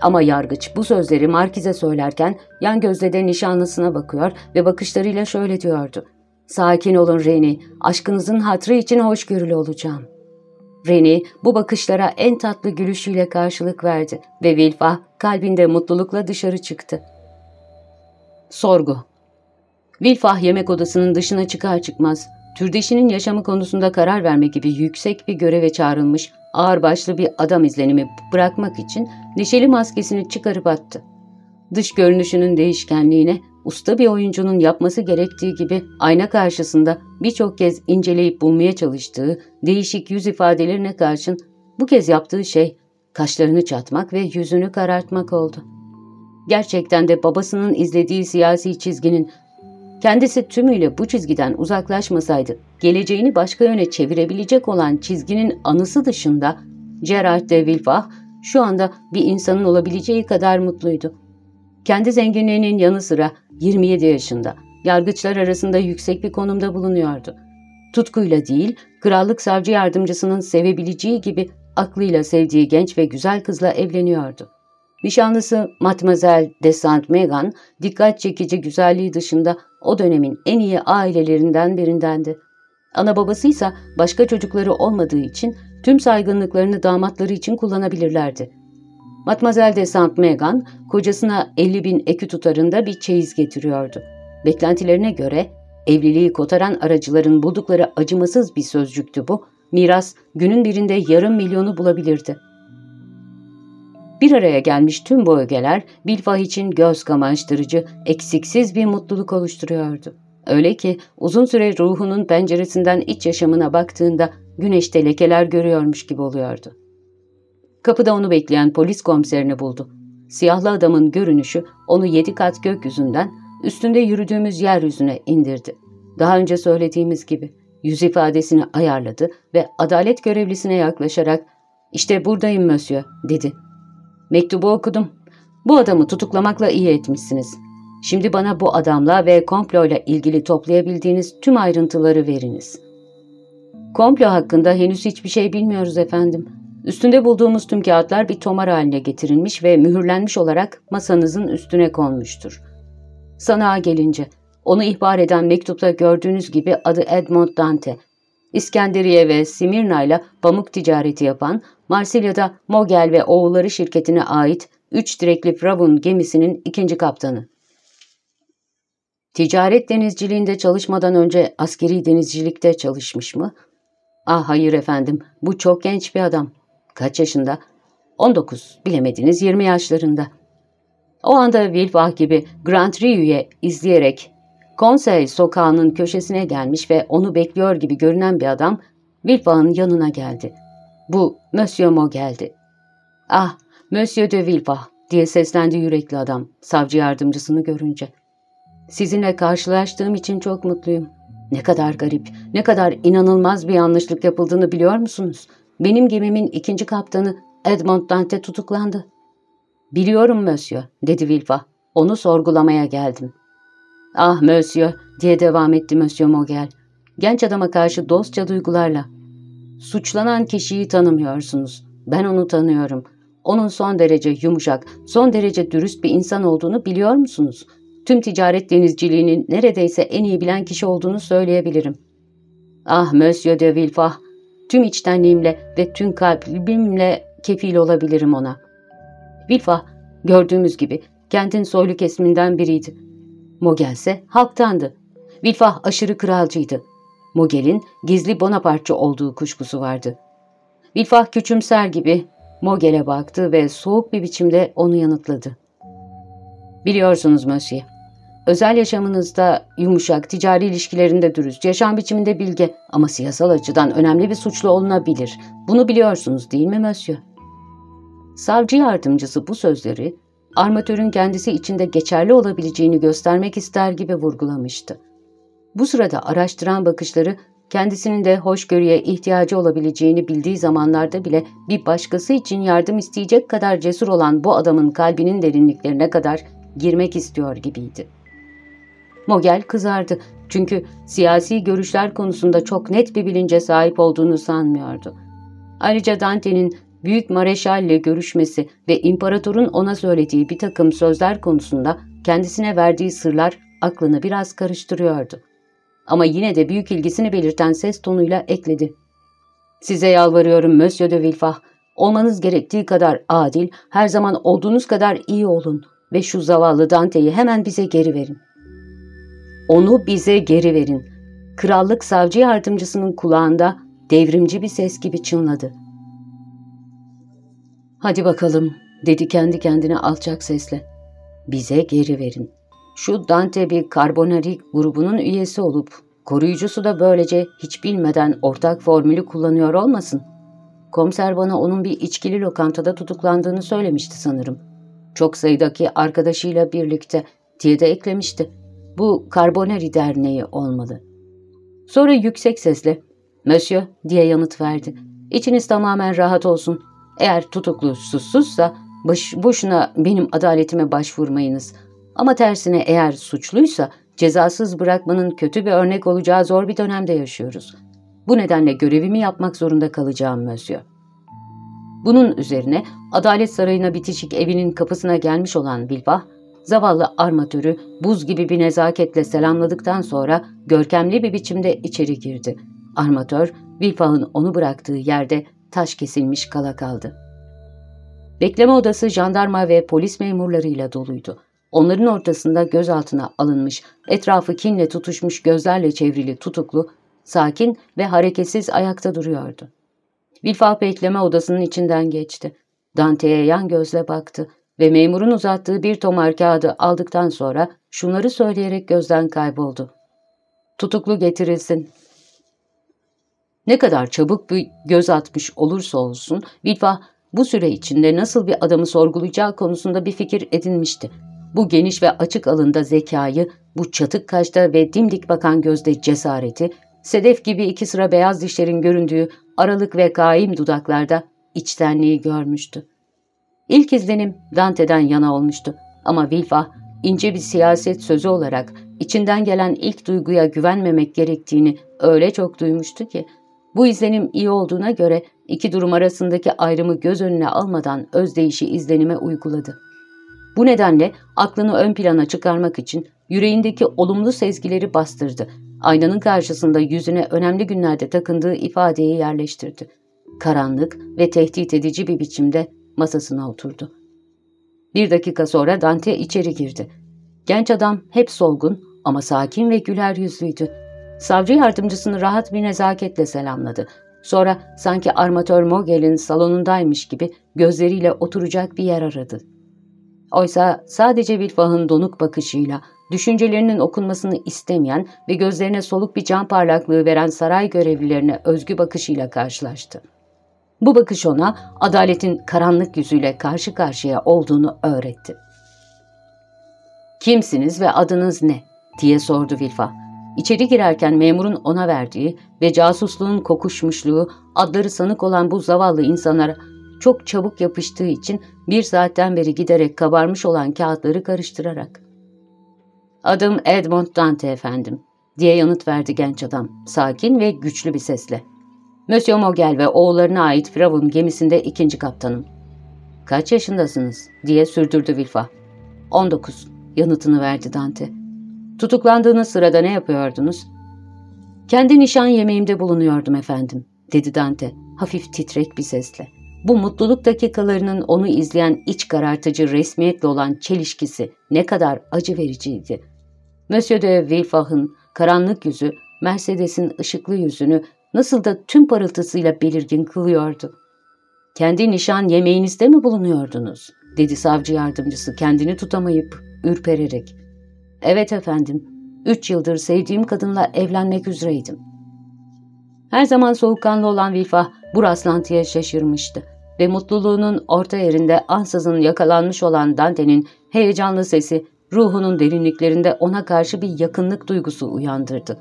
Ama yargıç bu sözleri Markiz'e söylerken yan gözle de nişanlısına bakıyor ve bakışlarıyla şöyle diyordu. Sakin olun Reni, aşkınızın hatrı için hoşgörülü olacağım. Reni bu bakışlara en tatlı gülüşüyle karşılık verdi ve Vilfa kalbinde mutlulukla dışarı çıktı. Sorgu Vilfah yemek odasının dışına çıkar çıkmaz, türdeşinin yaşamı konusunda karar verme gibi yüksek bir göreve çağrılmış, ağırbaşlı bir adam izlenimi bırakmak için neşeli maskesini çıkarıp attı. Dış görünüşünün değişkenliğine, usta bir oyuncunun yapması gerektiği gibi ayna karşısında birçok kez inceleyip bulmaya çalıştığı değişik yüz ifadelerine karşın bu kez yaptığı şey kaşlarını çatmak ve yüzünü karartmak oldu. Gerçekten de babasının izlediği siyasi çizginin kendisi tümüyle bu çizgiden uzaklaşmasaydı geleceğini başka yöne çevirebilecek olan çizginin anısı dışında Gerard de Villefort şu anda bir insanın olabileceği kadar mutluydu. Kendi zenginliğinin yanı sıra 27 yaşında, yargıçlar arasında yüksek bir konumda bulunuyordu. Tutkuyla değil, krallık savcı yardımcısının sevebileceği gibi aklıyla sevdiği genç ve güzel kızla evleniyordu. Nişanlısı Mademoiselle de Saint-Megan dikkat çekici güzelliği dışında o dönemin en iyi ailelerinden birindendi. Ana babasıysa başka çocukları olmadığı için tüm saygınlıklarını damatları için kullanabilirlerdi. Matmazel de Saint-Megan kocasına 50 bin ekü tutarında bir çeyiz getiriyordu. Beklentilerine göre evliliği kotaran aracıların buldukları acımasız bir sözcüktü bu. Miras günün birinde yarım milyonu bulabilirdi. Bir araya gelmiş tüm bu ögeler Bilfah için göz kamaştırıcı, eksiksiz bir mutluluk oluşturuyordu. Öyle ki uzun süre ruhunun penceresinden iç yaşamına baktığında güneşte lekeler görüyormuş gibi oluyordu. Kapıda onu bekleyen polis komiserini buldu. Siyahlı adamın görünüşü onu yedi kat gökyüzünden üstünde yürüdüğümüz yeryüzüne indirdi. Daha önce söylediğimiz gibi yüz ifadesini ayarladı ve adalet görevlisine yaklaşarak ''İşte buradayım Monsieur'' dedi. ''Mektubu okudum. Bu adamı tutuklamakla iyi etmişsiniz. Şimdi bana bu adamla ve komployla ilgili toplayabildiğiniz tüm ayrıntıları veriniz.'' ''Komplo hakkında henüz hiçbir şey bilmiyoruz efendim.'' Üstünde bulduğumuz tüm kağıtlar bir tomar haline getirilmiş ve mühürlenmiş olarak masanızın üstüne konmuştur. Sanağa gelince, onu ihbar eden mektupta gördüğünüz gibi adı Edmond Dante. İskenderiye ve Simirna ile pamuk ticareti yapan, Marsilya'da Mogel ve oğulları şirketine ait üç direkli Fravun gemisinin ikinci kaptanı. Ticaret denizciliğinde çalışmadan önce askeri denizcilikte çalışmış mı? Ah hayır efendim, bu çok genç bir adam. Kaç yaşında? 19, bilemediniz 20 yaşlarında. O anda Wilfah gibi Grand Rieu'ye izleyerek konsey sokağının köşesine gelmiş ve onu bekliyor gibi görünen bir adam Wilfah'ın yanına geldi. Bu Monsieur Mo geldi. Ah, Monsieur de Wilfah diye seslendi yürekli adam savcı yardımcısını görünce. Sizinle karşılaştığım için çok mutluyum. Ne kadar garip, ne kadar inanılmaz bir yanlışlık yapıldığını biliyor musunuz? Benim gemimin ikinci kaptanı Edmond Dante tutuklandı. Biliyorum Monsieur, dedi Vilva. Onu sorgulamaya geldim. Ah Monsieur, diye devam etti Monsieur Mogel. genç adama karşı dostça duygularla. Suçlanan kişiyi tanımıyorsunuz. Ben onu tanıyorum. Onun son derece yumuşak, son derece dürüst bir insan olduğunu biliyor musunuz? Tüm ticaret denizciliğinin neredeyse en iyi bilen kişi olduğunu söyleyebilirim. Ah Monsieur de Villefort, içtenliğimle ve tüm kalbimle kefil olabilirim ona. Villefort, gördüğümüz gibi kentin soylu kesiminden biriydi. Mogel ise halktandı. Villefort aşırı kralcıydı. Mogel'in gizli Bonapartçı olduğu kuşkusu vardı. Villefort küçümser gibi Mogel'e baktı ve soğuk bir biçimde onu yanıtladı. Biliyorsunuz Monsieur, özel yaşamınızda yumuşak, ticari ilişkilerinde dürüst, yaşam biçiminde bilge ama siyasal açıdan önemli bir suçlu olunabilir. Bunu biliyorsunuz değil mi Monsieur? Savcı yardımcısı bu sözleri armatörün kendisi içinde geçerli olabileceğini göstermek ister gibi vurgulamıştı. Bu sırada araştıran bakışları kendisinin de hoşgörüye ihtiyacı olabileceğini bildiği zamanlarda bile bir başkası için yardım isteyecek kadar cesur olan bu adamın kalbinin derinliklerine kadar girmek istiyor gibiydi. Mogel kızardı çünkü siyasi görüşler konusunda çok net bir bilince sahip olduğunu sanmıyordu. Ayrıca Dante'nin Büyük Mareşal'le görüşmesi ve imparatorun ona söylediği bir takım sözler konusunda kendisine verdiği sırlar aklını biraz karıştırıyordu. Ama yine de büyük ilgisini belirten ses tonuyla ekledi. Size yalvarıyorum Monsieur de Villefort, olmanız gerektiği kadar adil, her zaman olduğunuz kadar iyi olun ve şu zavallı Dante'yi hemen bize geri verin. Onu bize geri verin. Krallık savcı yardımcısının kulağında devrimci bir ses gibi çınladı. Hadi bakalım, dedi kendi kendine alçak sesle. Bize geri verin. Şu Dante bir Carbonari grubunun üyesi olup, koruyucusu da böylece hiç bilmeden ortak formülü kullanıyor olmasın. Komiser bana onun bir içkili lokantada tutuklandığını söylemişti sanırım. Çok sayıdaki arkadaşıyla birlikte diye de eklemişti. Bu Carbonari Derneği olmalı. Sonra yüksek sesle, ''Monsieur'' diye yanıt verdi. ''İçiniz tamamen rahat olsun. Eğer tutuklu suçsuzsa boş, boşuna benim adaletime başvurmayınız. Ama tersine eğer suçluysa cezasız bırakmanın kötü bir örnek olacağı zor bir dönemde yaşıyoruz. Bu nedenle görevimi yapmak zorunda kalacağım Monsieur. Bunun üzerine Adalet Sarayı'na bitişik evinin kapısına gelmiş olan Bilbah, zavallı armatörü buz gibi bir nezaketle selamladıktan sonra görkemli bir biçimde içeri girdi. Armatör, Bilbah'ın onu bıraktığı yerde taş kesilmiş kala kaldı. Bekleme odası jandarma ve polis memurlarıyla doluydu. Onların ortasında gözaltına alınmış, etrafı kinle tutuşmuş gözlerle çevrili tutuklu, sakin ve hareketsiz ayakta duruyordu. Vilfa bekleme odasının içinden geçti. Dante'ye yan gözle baktı ve memurun uzattığı bir tomar kağıdı aldıktan sonra şunları söyleyerek gözden kayboldu. Tutuklu getirilsin. Ne kadar çabuk bir göz atmış olursa olsun Vilfa bu süre içinde nasıl bir adamı sorgulayacağı konusunda bir fikir edinmişti. Bu geniş ve açık alında zekayı, bu çatık kaşta ve dimdik bakan gözde cesareti, sedef gibi iki sıra beyaz dişlerin göründüğü aralık ve kaim dudaklarda içtenliği görmüştü. İlk izlenim Dante'den yana olmuştu ama Vilfa ince bir siyaset sözü olarak içinden gelen ilk duyguya güvenmemek gerektiğini öyle çok duymuştu ki bu izlenim iyi olduğuna göre iki durum arasındaki ayrımı göz önüne almadan özdeyişi izlenime uyguladı. Bu nedenle aklını ön plana çıkarmak için yüreğindeki olumlu sezgileri bastırdı. Aynanın karşısında yüzüne önemli günlerde takındığı ifadeyi yerleştirdi. Karanlık ve tehdit edici bir biçimde masasına oturdu. Bir dakika sonra Dante içeri girdi. Genç adam hep solgun ama sakin ve güler yüzlüydü. Savcı yardımcısını rahat bir nezaketle selamladı. Sonra sanki armatör Mogel'in salonundaymış gibi gözleriyle oturacak bir yer aradı. Oysa sadece Vilfah'ın donuk bakışıyla, düşüncelerinin okunmasını istemeyen ve gözlerine soluk bir can parlaklığı veren saray görevlilerine özgü bakışıyla karşılaştı. Bu bakış ona adaletin karanlık yüzüyle karşı karşıya olduğunu öğretti. ''Kimsiniz ve adınız ne?'' diye sordu Vilfa. İçeri girerken memurun ona verdiği ve casusluğun kokuşmuşluğu adları sanık olan bu zavallı insanlara çok çabuk yapıştığı için bir saatten beri giderek kabarmış olan kağıtları karıştırarak. ''Adım Edmond Dante efendim.'' diye yanıt verdi genç adam, sakin ve güçlü bir sesle. Monsieur Mogel ve oğullarına ait Firavun gemisinde ikinci kaptanım. Kaç yaşındasınız? diye sürdürdü Vilfa. 19, yanıtını verdi Dante. Tutuklandığınız sırada ne yapıyordunuz? Kendi nişan yemeğimde bulunuyordum efendim, dedi Dante, hafif titrek bir sesle. Bu mutluluk dakikalarının onu izleyen iç karartıcı resmiyetle olan çelişkisi ne kadar acı vericiydi. Monsieur de Villefah'ın karanlık yüzü, Mercedes'in ışıklı yüzünü nasıl da tüm parıltısıyla belirgin kılıyordu. ''Kendi nişan yemeğinizde mi bulunuyordunuz?'' dedi savcı yardımcısı kendini tutamayıp ürpererek. ''Evet efendim, üç yıldır sevdiğim kadınla evlenmek üzereydim.'' Her zaman soğukkanlı olan Vilfa bu rastlantıya şaşırmıştı ve mutluluğunun orta yerinde ansızın yakalanmış olan Dante'nin heyecanlı sesi ruhunun derinliklerinde ona karşı bir yakınlık duygusu uyandırdı.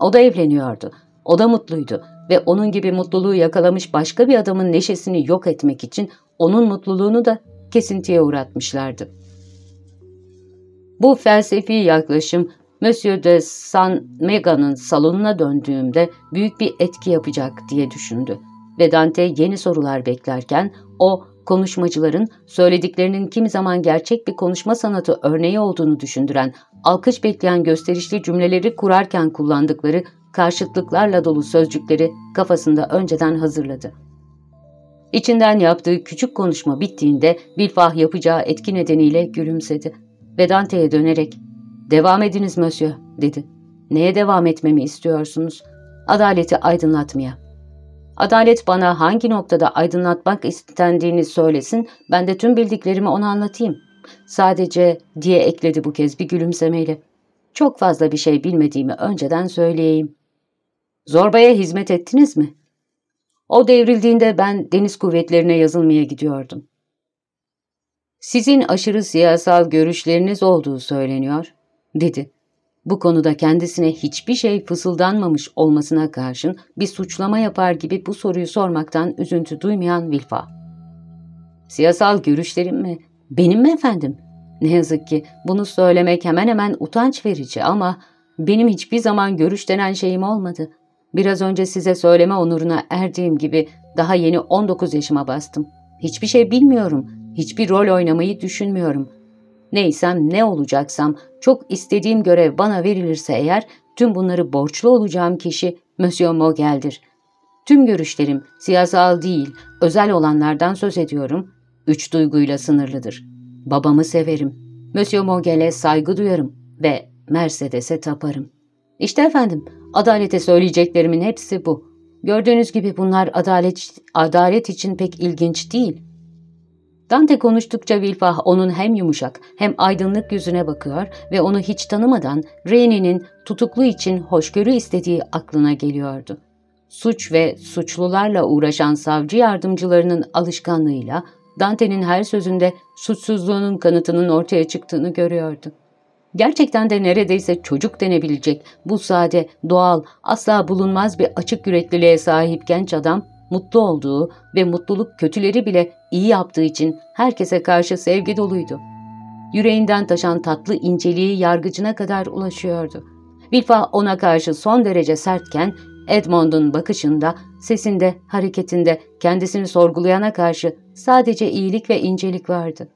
O da evleniyordu, o da mutluydu ve onun gibi mutluluğu yakalamış başka bir adamın neşesini yok etmek için onun mutluluğunu da kesintiye uğratmışlardı. Bu felsefi yaklaşım Monsieur de Saint Mega'nın salonuna döndüğümde büyük bir etki yapacak diye düşündü. Ve Dante yeni sorular beklerken o konuşmacıların söylediklerinin kimi zaman gerçek bir konuşma sanatı örneği olduğunu düşündüren, alkış bekleyen gösterişli cümleleri kurarken kullandıkları karşıtlıklarla dolu sözcükleri kafasında önceden hazırladı. İçinden yaptığı küçük konuşma bittiğinde Bilfah yapacağı etki nedeniyle gülümsedi ve Dante'ye dönerek ''Devam ediniz Monsieur'' dedi. ''Neye devam etmemi istiyorsunuz? Adaleti aydınlatmaya.'' Adalet bana hangi noktada aydınlatmak istendiğini söylesin, ben de tüm bildiklerimi ona anlatayım. Sadece diye ekledi bu kez bir gülümsemeyle. Çok fazla bir şey bilmediğimi önceden söyleyeyim. Zorbaya hizmet ettiniz mi? O devrildiğinde ben deniz kuvvetlerine yazılmaya gidiyordum. Sizin aşırı siyasal görüşleriniz olduğu söyleniyor, dedi. Bu konuda kendisine hiçbir şey fısıldanmamış olmasına karşın bir suçlama yapar gibi bu soruyu sormaktan üzüntü duymayan Vilfa. Siyasal görüşlerim mi? Benim mi efendim? Ne yazık ki bunu söylemek hemen hemen utanç verici ama benim hiçbir zaman görüş denen şeyim olmadı. Biraz önce size söyleme onuruna erdiğim gibi daha yeni 19 yaşıma bastım. Hiçbir şey bilmiyorum, hiçbir rol oynamayı düşünmüyorum. Neysem ne olacaksam çok istediğim görev bana verilirse eğer tüm bunları borçlu olacağım kişi Monsieur Mogel'dir. Tüm görüşlerim siyasal değil, özel olanlardan söz ediyorum. Üç duyguyla sınırlıdır. Babamı severim. Monsieur Mogel'e saygı duyarım ve Mercedes'e taparım. İşte efendim, adalete söyleyeceklerimin hepsi bu. Gördüğünüz gibi bunlar adalet, adalet için pek ilginç değil. Dante konuştukça Vilfah onun hem yumuşak hem aydınlık yüzüne bakıyor ve onu hiç tanımadan Reni'nin tutuklu için hoşgörü istediği aklına geliyordu. Suç ve suçlularla uğraşan savcı yardımcılarının alışkanlığıyla Dante'nin her sözünde suçsuzluğunun kanıtının ortaya çıktığını görüyordu. Gerçekten de neredeyse çocuk denebilecek bu sade, doğal, asla bulunmaz bir açık yürekliliğe sahip genç adam mutlu olduğu ve mutluluk kötüleri bile iyi yaptığı için herkese karşı sevgi doluydu. Yüreğinden taşan tatlı inceliği yargıcına kadar ulaşıyordu. Vilfa ona karşı son derece sertken Edmond'un bakışında, sesinde, hareketinde kendisini sorgulayana karşı sadece iyilik ve incelik vardı.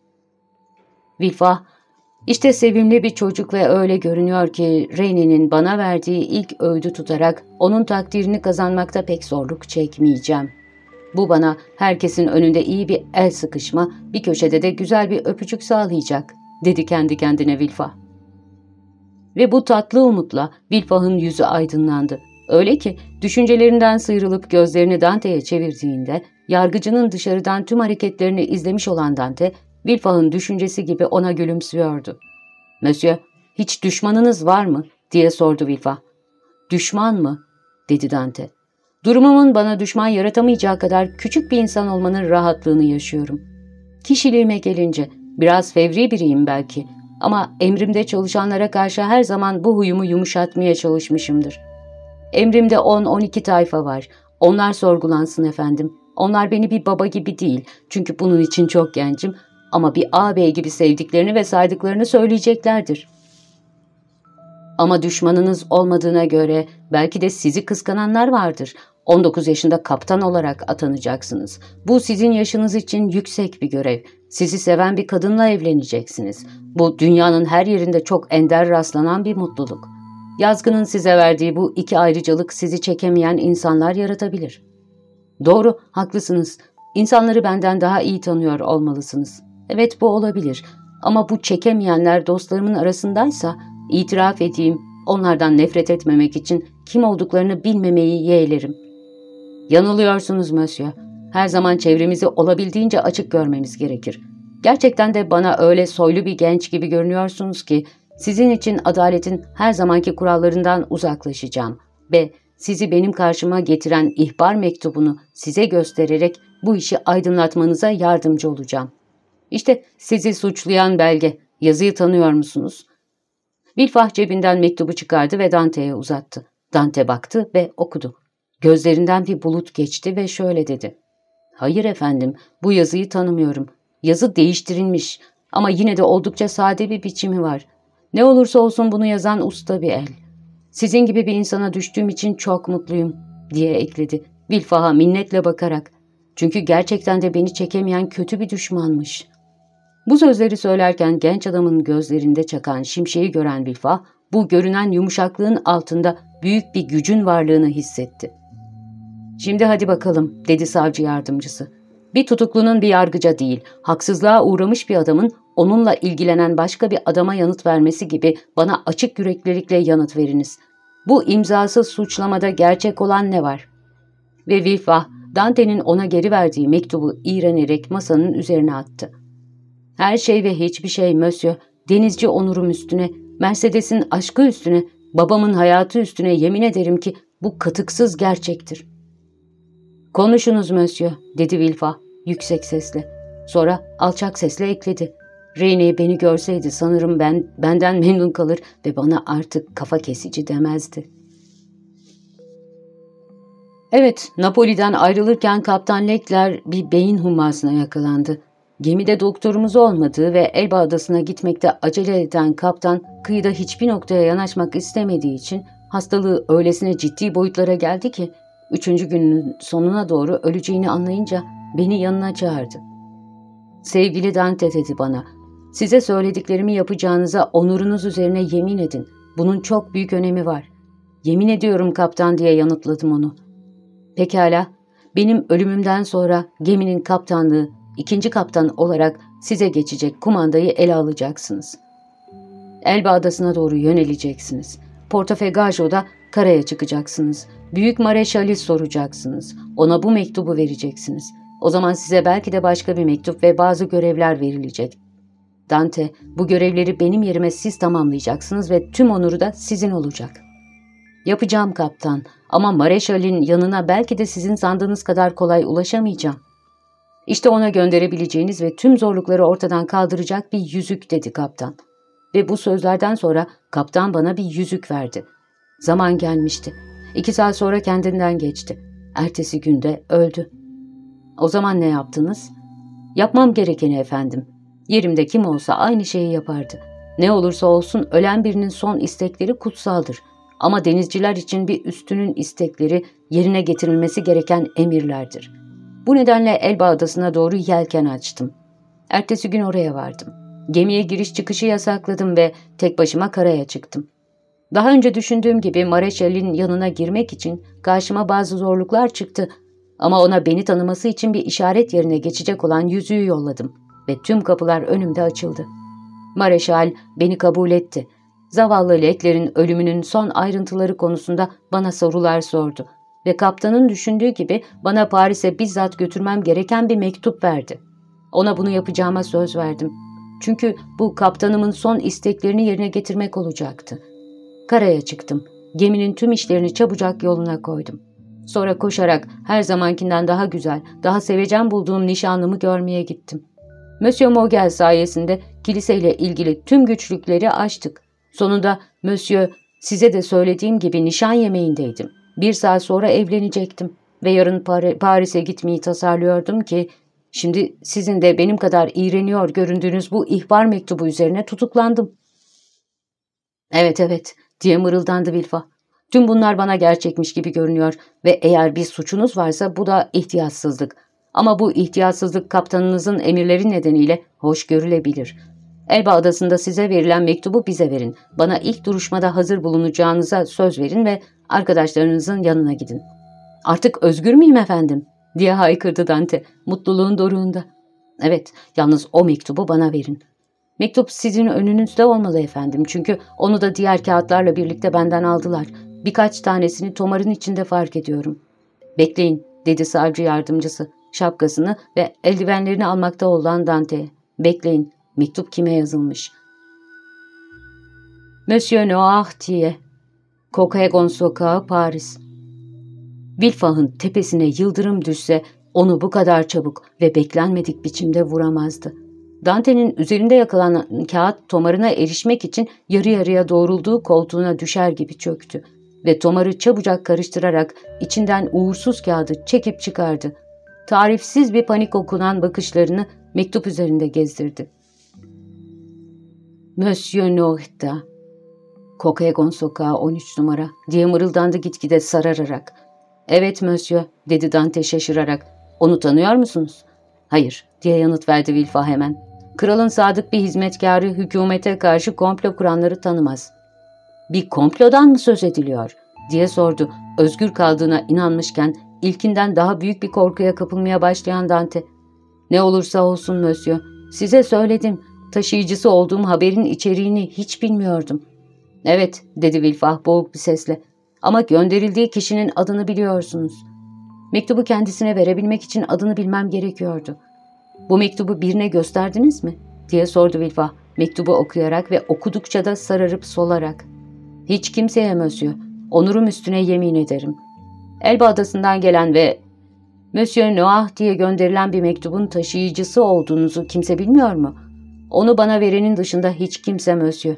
Vilfa, işte sevimli bir çocuk ve öyle görünüyor ki Reyni'nin bana verdiği ilk öğüdü tutarak onun takdirini kazanmakta pek zorluk çekmeyeceğim. Bu bana herkesin önünde iyi bir el sıkışma, bir köşede de güzel bir öpücük sağlayacak, dedi kendi kendine Vilfa. Ve bu tatlı umutla Vilfa'nın yüzü aydınlandı. Öyle ki düşüncelerinden sıyrılıp gözlerini Dante'ye çevirdiğinde yargıcının dışarıdan tüm hareketlerini izlemiş olan Dante Vilfah'ın düşüncesi gibi ona gülümsüyordu. ''Monsieur, hiç düşmanınız var mı?'' diye sordu Vilfah. ''Düşman mı?'' dedi Dante. ''Durumumun bana düşman yaratamayacağı kadar küçük bir insan olmanın rahatlığını yaşıyorum. Kişiliğime gelince biraz fevri biriyim belki ama emrimde çalışanlara karşı her zaman bu huyumu yumuşatmaya çalışmışımdır. Emrimde 10-12 tayfa var. Onlar sorgulansın efendim. Onlar beni bir baba gibi değil çünkü bunun için çok gencim ama bir ağabey gibi sevdiklerini ve saydıklarını söyleyeceklerdir. Ama düşmanınız olmadığına göre belki de sizi kıskananlar vardır. 19 yaşında kaptan olarak atanacaksınız. Bu sizin yaşınız için yüksek bir görev. Sizi seven bir kadınla evleneceksiniz. Bu dünyanın her yerinde çok ender rastlanan bir mutluluk. Yazgının size verdiği bu iki ayrıcalık sizi çekemeyen insanlar yaratabilir. Doğru, haklısınız. İnsanları benden daha iyi tanıyor olmalısınız. Evet bu olabilir. Ama bu çekemeyenler dostlarımın arasındaysa itiraf edeyim onlardan nefret etmemek için kim olduklarını bilmemeyi yeğlerim. Yanılıyorsunuz Mösyö. Her zaman çevremizi olabildiğince açık görmemiz gerekir. Gerçekten de bana öyle soylu bir genç gibi görünüyorsunuz ki sizin için adaletin her zamanki kurallarından uzaklaşacağım ve sizi benim karşıma getiren ihbar mektubunu size göstererek bu işi aydınlatmanıza yardımcı olacağım. İşte sizi suçlayan belge. Yazıyı tanıyor musunuz? Bilfah cebinden mektubu çıkardı ve Dante'ye uzattı. Dante baktı ve okudu. Gözlerinden bir bulut geçti ve şöyle dedi. Hayır efendim, bu yazıyı tanımıyorum. Yazı değiştirilmiş ama yine de oldukça sade bir biçimi var. Ne olursa olsun bunu yazan usta bir el. Sizin gibi bir insana düştüğüm için çok mutluyum, diye ekledi. Bilfah'a minnetle bakarak. Çünkü gerçekten de beni çekemeyen kötü bir düşmanmış. Bu sözleri söylerken genç adamın gözlerinde çakan şimşeği gören Bilfah, bu görünen yumuşaklığın altında büyük bir gücün varlığını hissetti. ''Şimdi hadi bakalım'' dedi savcı yardımcısı. ''Bir tutuklunun bir yargıca değil, haksızlığa uğramış bir adamın onunla ilgilenen başka bir adama yanıt vermesi gibi bana açık yüreklilikle yanıt veriniz. Bu imzasız suçlamada gerçek olan ne var?'' Ve Vilfah, Dante'nin ona geri verdiği mektubu iğrenerek masanın üzerine attı. ''Her şey ve hiçbir şey Mösyö, denizci onurum üstüne, Mercedes'in aşkı üstüne, babamın hayatı üstüne yemin ederim ki bu katıksız gerçektir.'' ''Konuşunuz Mösyö'' dedi Vilfa yüksek sesle. Sonra alçak sesle ekledi. Rene beni görseydi sanırım ben benden memnun kalır ve bana artık kafa kesici demezdi. Evet, Napoli'den ayrılırken Kaptan Lekler bir beyin hummasına yakalandı. Gemide doktorumuz olmadığı ve Elba Adası'na gitmekte acele eden kaptan kıyıda hiçbir noktaya yanaşmak istemediği için hastalığı öylesine ciddi boyutlara geldi ki Üçüncü günün sonuna doğru öleceğini anlayınca beni yanına çağırdı. Sevgili Dante dedi bana, size söylediklerimi yapacağınıza onurunuz üzerine yemin edin. Bunun çok büyük önemi var. Yemin ediyorum kaptan diye yanıtladım onu. Pekala, benim ölümümden sonra geminin kaptanlığı, ikinci kaptan olarak size geçecek kumandayı ele alacaksınız. Elba adasına doğru yöneleceksiniz. Portofegajo'da karaya çıkacaksınız. Büyük Mareşal'i soracaksınız. Ona bu mektubu vereceksiniz. O zaman size belki de başka bir mektup ve bazı görevler verilecek. Dante, bu görevleri benim yerime siz tamamlayacaksınız ve tüm onuru da sizin olacak. Yapacağım kaptan ama Mareşal'in yanına belki de sizin sandığınız kadar kolay ulaşamayacağım. İşte ona gönderebileceğiniz ve tüm zorlukları ortadan kaldıracak bir yüzük dedi kaptan. Ve bu sözlerden sonra kaptan bana bir yüzük verdi. Zaman gelmişti. İki saat sonra kendinden geçti. Ertesi günde öldü. O zaman ne yaptınız? Yapmam gerekeni efendim. Yerimde kim olsa aynı şeyi yapardı. Ne olursa olsun ölen birinin son istekleri kutsaldır. Ama denizciler için bir üstünün istekleri yerine getirilmesi gereken emirlerdir. Bu nedenle Elba Adası'na doğru yelken açtım. Ertesi gün oraya vardım. Gemiye giriş çıkışı yasakladım ve tek başıma karaya çıktım. Daha önce düşündüğüm gibi Mareşal'in yanına girmek için karşıma bazı zorluklar çıktı ama ona beni tanıması için bir işaret yerine geçecek olan yüzüğü yolladım ve tüm kapılar önümde açıldı. Mareşal beni kabul etti. Zavallı Lekler'in ölümünün son ayrıntıları konusunda bana sorular sordu ve kaptanın düşündüğü gibi bana Paris'e bizzat götürmem gereken bir mektup verdi. Ona bunu yapacağıma söz verdim. Çünkü bu kaptanımın son isteklerini yerine getirmek olacaktı. Karaya çıktım. Geminin tüm işlerini çabucak yoluna koydum. Sonra koşarak her zamankinden daha güzel, daha sevecen bulduğum nişanlımı görmeye gittim. Monsieur Mogel sayesinde kiliseyle ilgili tüm güçlükleri aştık. Sonunda Monsieur size de söylediğim gibi nişan yemeğindeydim. Bir saat sonra evlenecektim ve yarın Paris'e gitmeyi tasarlıyordum ki şimdi sizin de benim kadar iğreniyor göründüğünüz bu ihbar mektubu üzerine tutuklandım. Evet evet diye mırıldandı Vilfa. Tüm bunlar bana gerçekmiş gibi görünüyor ve eğer bir suçunuz varsa bu da ihtiyatsızlık. Ama bu ihtiyatsızlık kaptanınızın emirleri nedeniyle hoş görülebilir. Elba adasında size verilen mektubu bize verin. Bana ilk duruşmada hazır bulunacağınıza söz verin ve arkadaşlarınızın yanına gidin. Artık özgür müyüm efendim? diye haykırdı Dante mutluluğun doruğunda. Evet yalnız o mektubu bana verin. Mektup sizin önünüzde olmalı efendim çünkü onu da diğer kağıtlarla birlikte benden aldılar. Birkaç tanesini tomarın içinde fark ediyorum. Bekleyin dedi savcı yardımcısı şapkasını ve eldivenlerini almakta olan Dante'ye. Bekleyin mektup kime yazılmış? Monsieur Noirtier, Coquegon Sokağı, Paris. Vilfah'ın tepesine yıldırım düşse onu bu kadar çabuk ve beklenmedik biçimde vuramazdı. Dante'nin üzerinde yakalanan kağıt tomarına erişmek için yarı yarıya doğrulduğu koltuğuna düşer gibi çöktü ve tomarı çabucak karıştırarak içinden uğursuz kağıdı çekip çıkardı. Tarifsiz bir panik okunan bakışlarını mektup üzerinde gezdirdi. Monsieur Nohta, Kokegon sokağı 13 numara diye mırıldandı gitgide sarararak. Evet Monsieur dedi Dante şaşırarak. Onu tanıyor musunuz? Hayır diye yanıt verdi Vilfa hemen. Kralın sadık bir hizmetkarı hükümete karşı komplo kuranları tanımaz. Bir komplodan mı söz ediliyor? diye sordu. Özgür kaldığına inanmışken ilkinden daha büyük bir korkuya kapılmaya başlayan Dante. Ne olursa olsun Monsieur, size söyledim. Taşıyıcısı olduğum haberin içeriğini hiç bilmiyordum. Evet, dedi Vilfah boğuk bir sesle. Ama gönderildiği kişinin adını biliyorsunuz. Mektubu kendisine verebilmek için adını bilmem gerekiyordu. Bu mektubu birine gösterdiniz mi? diye sordu Vilfah, mektubu okuyarak ve okudukça da sararıp solarak. Hiç kimseye Monsieur, onurum üstüne yemin ederim. Elba adasından gelen ve Monsieur Noah diye gönderilen bir mektubun taşıyıcısı olduğunuzu kimse bilmiyor mu? Onu bana verenin dışında hiç kimse Monsieur.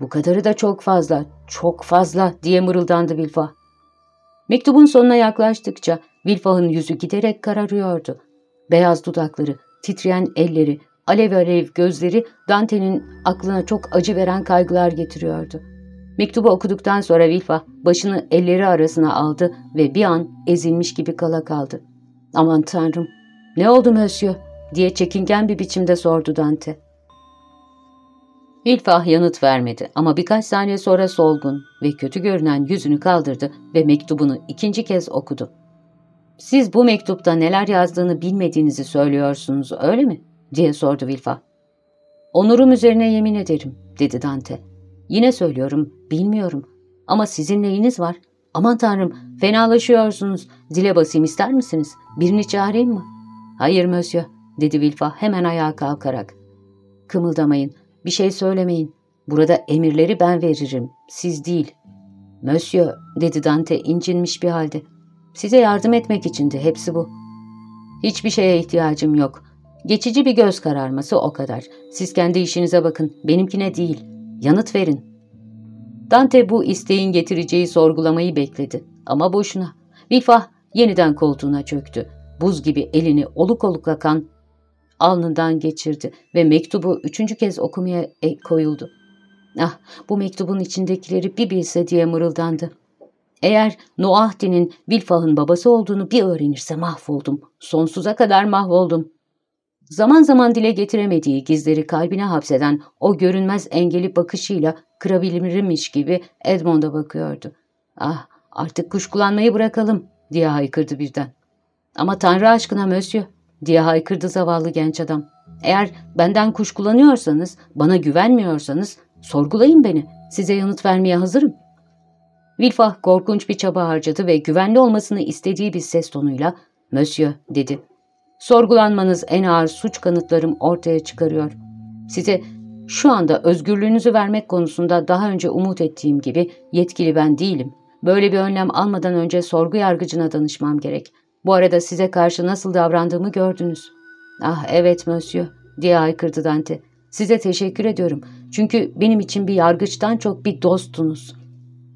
Bu kadarı da çok fazla, çok fazla diye mırıldandı Vilfa. Mektubun sonuna yaklaştıkça Vilfa'nın yüzü giderek kararıyordu. Beyaz dudakları, titreyen elleri, alev alev gözleri Dante'nin aklına çok acı veren kaygılar getiriyordu. Mektubu okuduktan sonra Vilfa başını elleri arasına aldı ve bir an ezilmiş gibi kala kaldı. ''Aman tanrım, ne oldu Monsieur?'' diye çekingen bir biçimde sordu Dante. Vilfah yanıt vermedi ama birkaç saniye sonra solgun ve kötü görünen yüzünü kaldırdı ve mektubunu ikinci kez okudu. ''Siz bu mektupta neler yazdığını bilmediğinizi söylüyorsunuz, öyle mi?'' diye sordu Vilfah. ''Onurum üzerine yemin ederim.'' dedi Dante. ''Yine söylüyorum, bilmiyorum. Ama sizin neyiniz var? Aman tanrım, fenalaşıyorsunuz. Zile basayım ister misiniz? Birini çağırayım mı?'' ''Hayır Monsieur.'' dedi Vilfah hemen ayağa kalkarak. ''Kımıldamayın, bir şey söylemeyin. Burada emirleri ben veririm, siz değil.'' ''Monsieur'' dedi Dante incinmiş bir halde. ''Size yardım etmek içindi, hepsi bu.'' ''Hiçbir şeye ihtiyacım yok. Geçici bir göz kararması o kadar. Siz kendi işinize bakın, benimkine değil. Yanıt verin.'' Dante bu isteğin getireceği sorgulamayı bekledi. Ama boşuna. Vilfah yeniden koltuğuna çöktü. Buz gibi elini oluk oluk akan alnından geçirdi ve mektubu üçüncü kez okumaya e, koyuldu. Ah bu mektubun içindekileri bir bilse diye mırıldandı. Eğer Noahdi'nin Vilfah'ın babası olduğunu bir öğrenirse mahvoldum. Sonsuza kadar mahvoldum. Zaman zaman dile getiremediği gizleri kalbine hapseden o görünmez engeli bakışıyla kırabilirmiş gibi Edmond'a bakıyordu. Ah artık kuşkulanmayı bırakalım diye haykırdı birden. Ama Tanrı aşkına Mösyö diye haykırdı zavallı genç adam. Eğer benden kuşkulanıyorsanız, bana güvenmiyorsanız sorgulayın beni. Size yanıt vermeye hazırım. Vilfah korkunç bir çaba harcadı ve güvenli olmasını istediği bir ses tonuyla ''Monsieur'' dedi. ''Sorgulanmanız en ağır suç kanıtlarım ortaya çıkarıyor. Size şu anda özgürlüğünüzü vermek konusunda daha önce umut ettiğim gibi yetkili ben değilim. Böyle bir önlem almadan önce sorgu yargıcına danışmam gerek. Bu arada size karşı nasıl davrandığımı gördünüz. Ah evet monsieur diye haykırdı Dante. Size teşekkür ediyorum. Çünkü benim için bir yargıçtan çok bir dostunuz.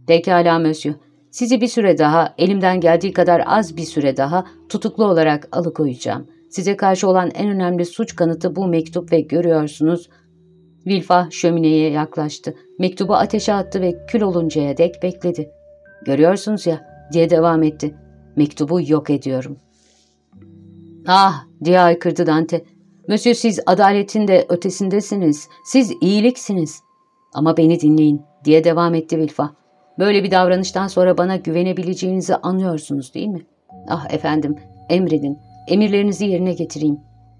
Pekala monsieur. Sizi bir süre daha, elimden geldiği kadar az bir süre daha tutuklu olarak alıkoyacağım. Size karşı olan en önemli suç kanıtı bu mektup ve görüyorsunuz. Vilfa şömineye yaklaştı. Mektubu ateşe attı ve kül oluncaya dek bekledi. Görüyorsunuz ya diye devam etti. Mektubu yok ediyorum. Ah diye aykırdı Dante. Monsieur siz adaletin de ötesindesiniz. Siz iyiliksiniz. Ama beni dinleyin diye devam etti Vilfa. Böyle bir davranıştan sonra bana güvenebileceğinizi anlıyorsunuz değil mi? Ah efendim emredin. Emirlerinizi yerine getireyim.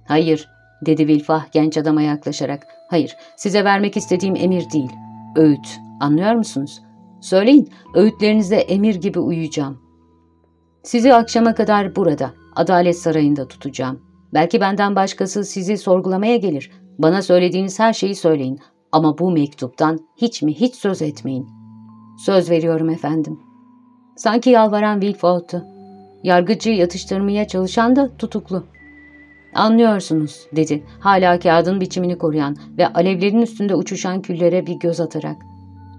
Hayır dedi Vilfa genç adama yaklaşarak. Hayır size vermek istediğim emir değil. Öğüt. Anlıyor musunuz? Söyleyin öğütlerinize emir gibi uyuyacağım. Sizi akşama kadar burada, Adalet Sarayı'nda tutacağım. Belki benden başkası sizi sorgulamaya gelir. Bana söylediğiniz her şeyi söyleyin. Ama bu mektuptan hiç mi hiç söz etmeyin. Söz veriyorum efendim. Sanki yalvaran Wilford'tu. Yargıcı yatıştırmaya çalışan da tutuklu. Anlıyorsunuz dedi hala kağıdın biçimini koruyan ve alevlerin üstünde uçuşan küllere bir göz atarak.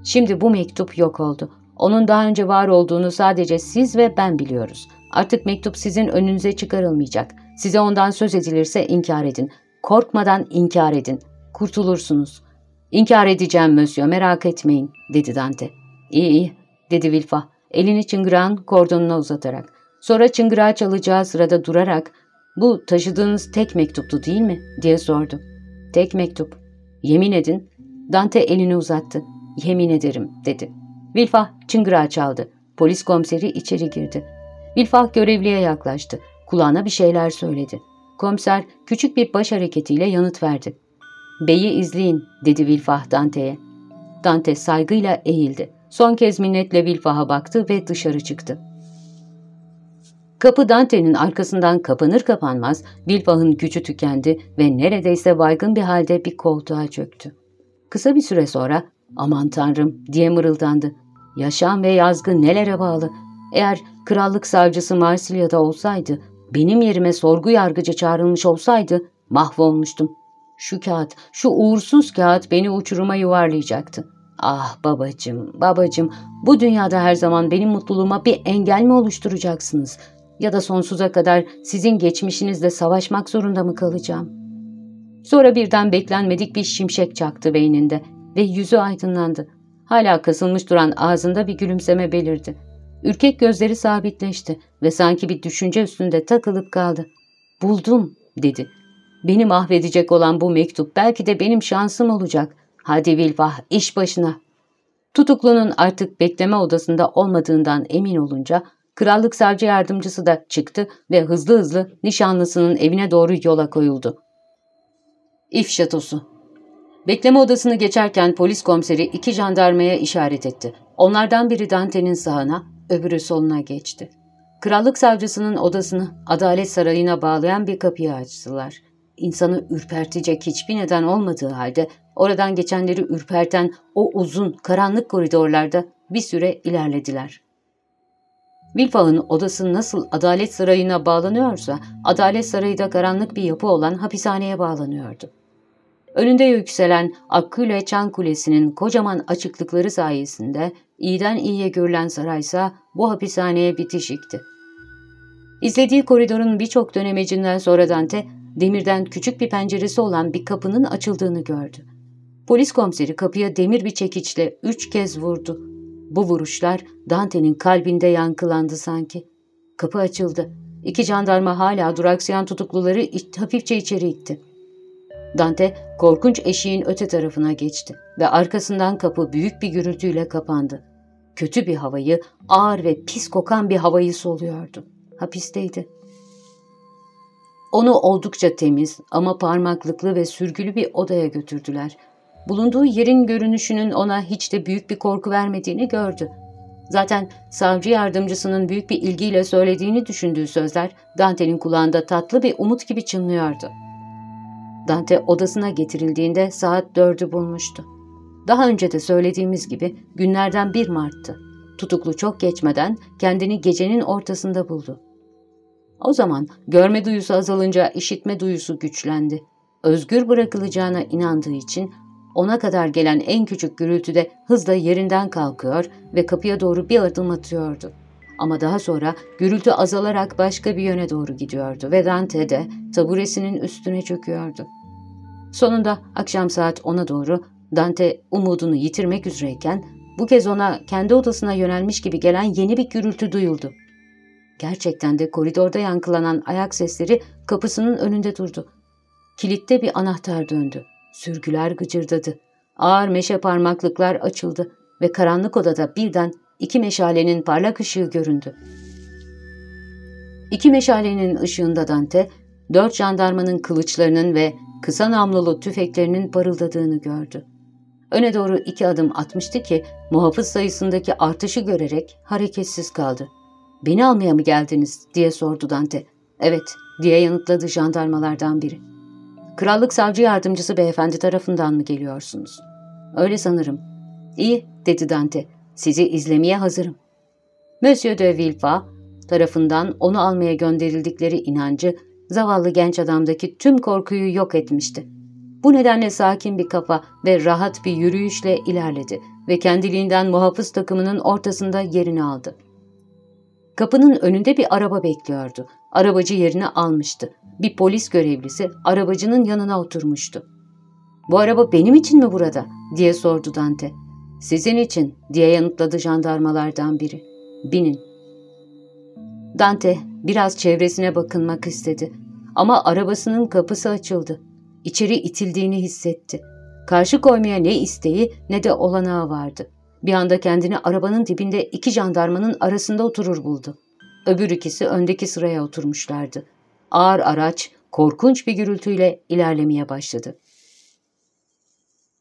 Şimdi bu mektup yok oldu. Onun daha önce var olduğunu sadece siz ve ben biliyoruz. Artık mektup sizin önünüze çıkarılmayacak. Size ondan söz edilirse inkar edin. Korkmadan inkar edin. Kurtulursunuz. İnkar edeceğim Mösyö merak etmeyin dedi Dante. İyi iyi dedi Vilfa elini çıngırağın kordonuna uzatarak. Sonra çıngırağı çalacağı sırada durarak bu taşıdığınız tek mektuptu değil mi diye sordu. Tek mektup. Yemin edin. Dante elini uzattı. Yemin ederim dedi. Vilfa çıngırağı çaldı. Polis komiseri içeri girdi. Vilfa görevliye yaklaştı. Kulağına bir şeyler söyledi. Komiser küçük bir baş hareketiyle yanıt verdi. ''Beyi izleyin'' dedi Vilfah Dante'ye. Dante saygıyla eğildi. Son kez minnetle Vilfah'a baktı ve dışarı çıktı. Kapı Dante'nin arkasından kapanır kapanmaz Vilfah'ın gücü tükendi ve neredeyse baygın bir halde bir koltuğa çöktü. Kısa bir süre sonra ''Aman tanrım'' diye mırıldandı. Yaşam ve yazgı nelere bağlı? Eğer krallık savcısı Marsilya'da olsaydı, benim yerime sorgu yargıcı çağrılmış olsaydı mahvolmuştum. Şu kağıt, şu uğursuz kağıt beni uçuruma yuvarlayacaktı. Ah babacım, babacım, bu dünyada her zaman benim mutluluğuma bir engel mi oluşturacaksınız? Ya da sonsuza kadar sizin geçmişinizle savaşmak zorunda mı kalacağım? Sonra birden beklenmedik bir şimşek çaktı beyninde ve yüzü aydınlandı. Hala kasılmış duran ağzında bir gülümseme belirdi. Ürkek gözleri sabitleşti ve sanki bir düşünce üstünde takılıp kaldı. ''Buldum'' dedi. ''Beni mahvedecek olan bu mektup belki de benim şansım olacak. Hadi Vilvah iş başına.'' Tutuklunun artık bekleme odasında olmadığından emin olunca krallık savcı yardımcısı da çıktı ve hızlı hızlı nişanlısının evine doğru yola koyuldu. İf şatosu Bekleme odasını geçerken polis komiseri iki jandarmaya işaret etti. Onlardan biri Dante'nin sağına, öbürü soluna geçti. Krallık savcısının odasını Adalet Sarayı'na bağlayan bir kapıyı açtılar. İnsanı ürpertecek hiçbir neden olmadığı halde oradan geçenleri ürperten o uzun, karanlık koridorlarda bir süre ilerlediler. Wilfa'nın odası nasıl Adalet Sarayı'na bağlanıyorsa, Adalet Sarayı da karanlık bir yapı olan hapishaneye bağlanıyordu. Önünde yükselen Akkule Çan Kulesi'nin kocaman açıklıkları sayesinde iyiden iyiye görülen saraysa bu hapishaneye bitişikti. İzlediği koridorun birçok dönemecinden sonra Dante, demirden küçük bir penceresi olan bir kapının açıldığını gördü. Polis komiseri kapıya demir bir çekiçle üç kez vurdu. Bu vuruşlar Dante'nin kalbinde yankılandı sanki. Kapı açıldı. İki jandarma hala duraksayan tutukluları hafifçe içeri itti. Dante korkunç eşiğin öte tarafına geçti ve arkasından kapı büyük bir gürültüyle kapandı. Kötü bir havayı, ağır ve pis kokan bir havayı soluyordu. Hapisteydi. Onu oldukça temiz ama parmaklıklı ve sürgülü bir odaya götürdüler. Bulunduğu yerin görünüşünün ona hiç de büyük bir korku vermediğini gördü. Zaten savcı yardımcısının büyük bir ilgiyle söylediğini düşündüğü sözler Dante'nin kulağında tatlı bir umut gibi çınlıyordu. Dante odasına getirildiğinde saat dördü bulmuştu. Daha önce de söylediğimiz gibi günlerden bir Mart'tı. Tutuklu çok geçmeden kendini gecenin ortasında buldu. O zaman görme duyusu azalınca işitme duyusu güçlendi. Özgür bırakılacağına inandığı için ona kadar gelen en küçük gürültüde hızla yerinden kalkıyor ve kapıya doğru bir adım atıyordu. Ama daha sonra gürültü azalarak başka bir yöne doğru gidiyordu ve Dante de taburesinin üstüne çöküyordu. Sonunda akşam saat 10'a doğru Dante umudunu yitirmek üzereyken bu kez ona kendi odasına yönelmiş gibi gelen yeni bir gürültü duyuldu. Gerçekten de koridorda yankılanan ayak sesleri kapısının önünde durdu. Kilitte bir anahtar döndü. Sürgüler gıcırdadı. Ağır meşe parmaklıklar açıldı ve karanlık odada birden iki meşalenin parlak ışığı göründü. İki meşalenin ışığında Dante, dört jandarmanın kılıçlarının ve kısa namlulu tüfeklerinin parıldadığını gördü. Öne doğru iki adım atmıştı ki muhafız sayısındaki artışı görerek hareketsiz kaldı. ''Beni almaya mı geldiniz?'' diye sordu Dante. ''Evet'' diye yanıtladı jandarmalardan biri. ''Krallık savcı yardımcısı beyefendi tarafından mı geliyorsunuz?'' ''Öyle sanırım.'' ''İyi'' dedi Dante. ''Sizi izlemeye hazırım.'' Monsieur de Villefort tarafından onu almaya gönderildikleri inancı zavallı genç adamdaki tüm korkuyu yok etmişti. Bu nedenle sakin bir kafa ve rahat bir yürüyüşle ilerledi ve kendiliğinden muhafız takımının ortasında yerini aldı. Kapının önünde bir araba bekliyordu. Arabacı yerini almıştı. Bir polis görevlisi arabacının yanına oturmuştu. ''Bu araba benim için mi burada?'' diye sordu Dante. ''Sizin için'' diye yanıtladı jandarmalardan biri. ''Binin.'' Dante biraz çevresine bakınmak istedi. Ama arabasının kapısı açıldı. İçeri itildiğini hissetti. Karşı koymaya ne isteği ne de olanağı vardı. Bir anda kendini arabanın dibinde iki jandarmanın arasında oturur buldu. Öbür ikisi öndeki sıraya oturmuşlardı. Ağır araç korkunç bir gürültüyle ilerlemeye başladı.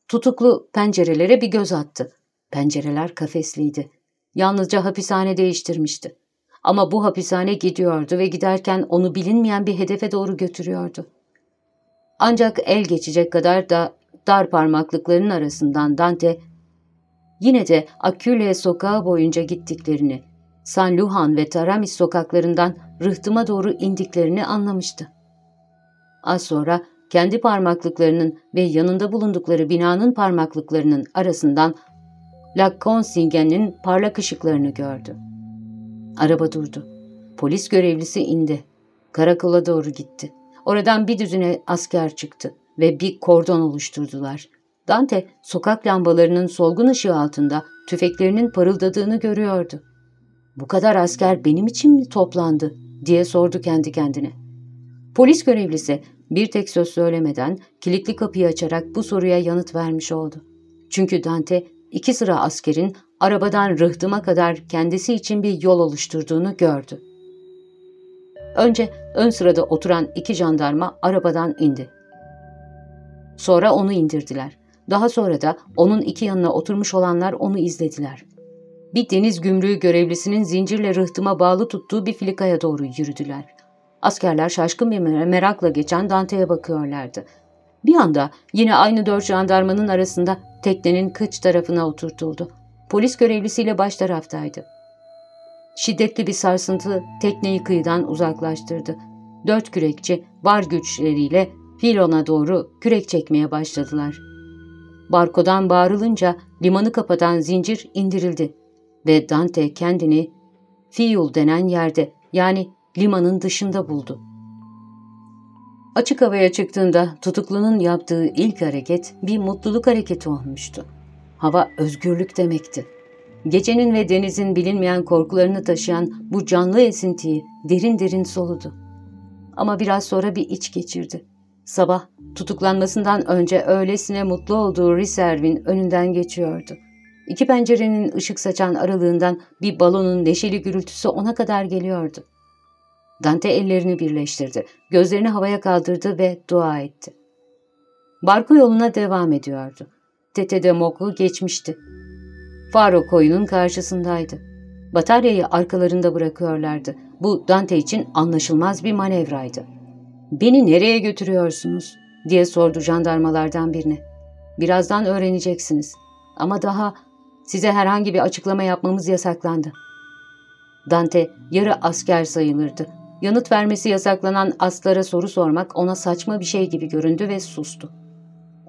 Tutuklu pencerelere bir göz attı. Pencereler kafesliydi. Yalnızca hapishane değiştirmişti. Ama bu hapishane gidiyordu ve giderken onu bilinmeyen bir hedefe doğru götürüyordu. Ancak el geçecek kadar da dar parmaklıkların arasından Dante yine de Aküle sokağı boyunca gittiklerini, San Luhan ve Taramis sokaklarından rıhtıma doğru indiklerini anlamıştı. Az sonra kendi parmaklıklarının ve yanında bulundukları binanın parmaklıklarının arasından La Consingen'in parlak ışıklarını gördü. Araba durdu. Polis görevlisi indi. Karakola doğru gitti. Oradan bir düzine asker çıktı ve bir kordon oluşturdular. Dante sokak lambalarının solgun ışığı altında tüfeklerinin parıldadığını görüyordu. Bu kadar asker benim için mi toplandı diye sordu kendi kendine. Polis görevlisi bir tek söz söylemeden kilitli kapıyı açarak bu soruya yanıt vermiş oldu. Çünkü Dante iki sıra askerin arabadan rıhtıma kadar kendisi için bir yol oluşturduğunu gördü. Önce ön sırada oturan iki jandarma arabadan indi. Sonra onu indirdiler. Daha sonra da onun iki yanına oturmuş olanlar onu izlediler. Bir deniz gümrüğü görevlisinin zincirle rıhtıma bağlı tuttuğu bir filikaya doğru yürüdüler. Askerler şaşkın bir merakla geçen Dante'ye bakıyorlardı. Bir anda yine aynı dört jandarmanın arasında teknenin kıç tarafına oturtuldu. Polis görevlisiyle baş taraftaydı. Şiddetli bir sarsıntı tekneyi kıyıdan uzaklaştırdı. Dört kürekçi var güçleriyle Filon'a doğru kürek çekmeye başladılar. Barkodan bağırılınca limanı kapatan zincir indirildi ve Dante kendini Fiul denen yerde yani limanın dışında buldu. Açık havaya çıktığında tutuklunun yaptığı ilk hareket bir mutluluk hareketi olmuştu. Hava özgürlük demekti. Gecenin ve denizin bilinmeyen korkularını taşıyan bu canlı esintiyi derin derin soludu. Ama biraz sonra bir iç geçirdi. Sabah tutuklanmasından önce öylesine mutlu olduğu Reserve'in önünden geçiyordu. İki pencerenin ışık saçan aralığından bir balonun neşeli gürültüsü ona kadar geliyordu. Dante ellerini birleştirdi, gözlerini havaya kaldırdı ve dua etti. Barko yoluna devam ediyordu. Tete Moklu geçmişti. Faro koyunun karşısındaydı. Bataryayı arkalarında bırakıyorlardı. Bu Dante için anlaşılmaz bir manevraydı. ''Beni nereye götürüyorsunuz?'' diye sordu jandarmalardan birine. ''Birazdan öğreneceksiniz. Ama daha size herhangi bir açıklama yapmamız yasaklandı.'' Dante yarı asker sayılırdı. Yanıt vermesi yasaklanan aslara soru sormak ona saçma bir şey gibi göründü ve sustu.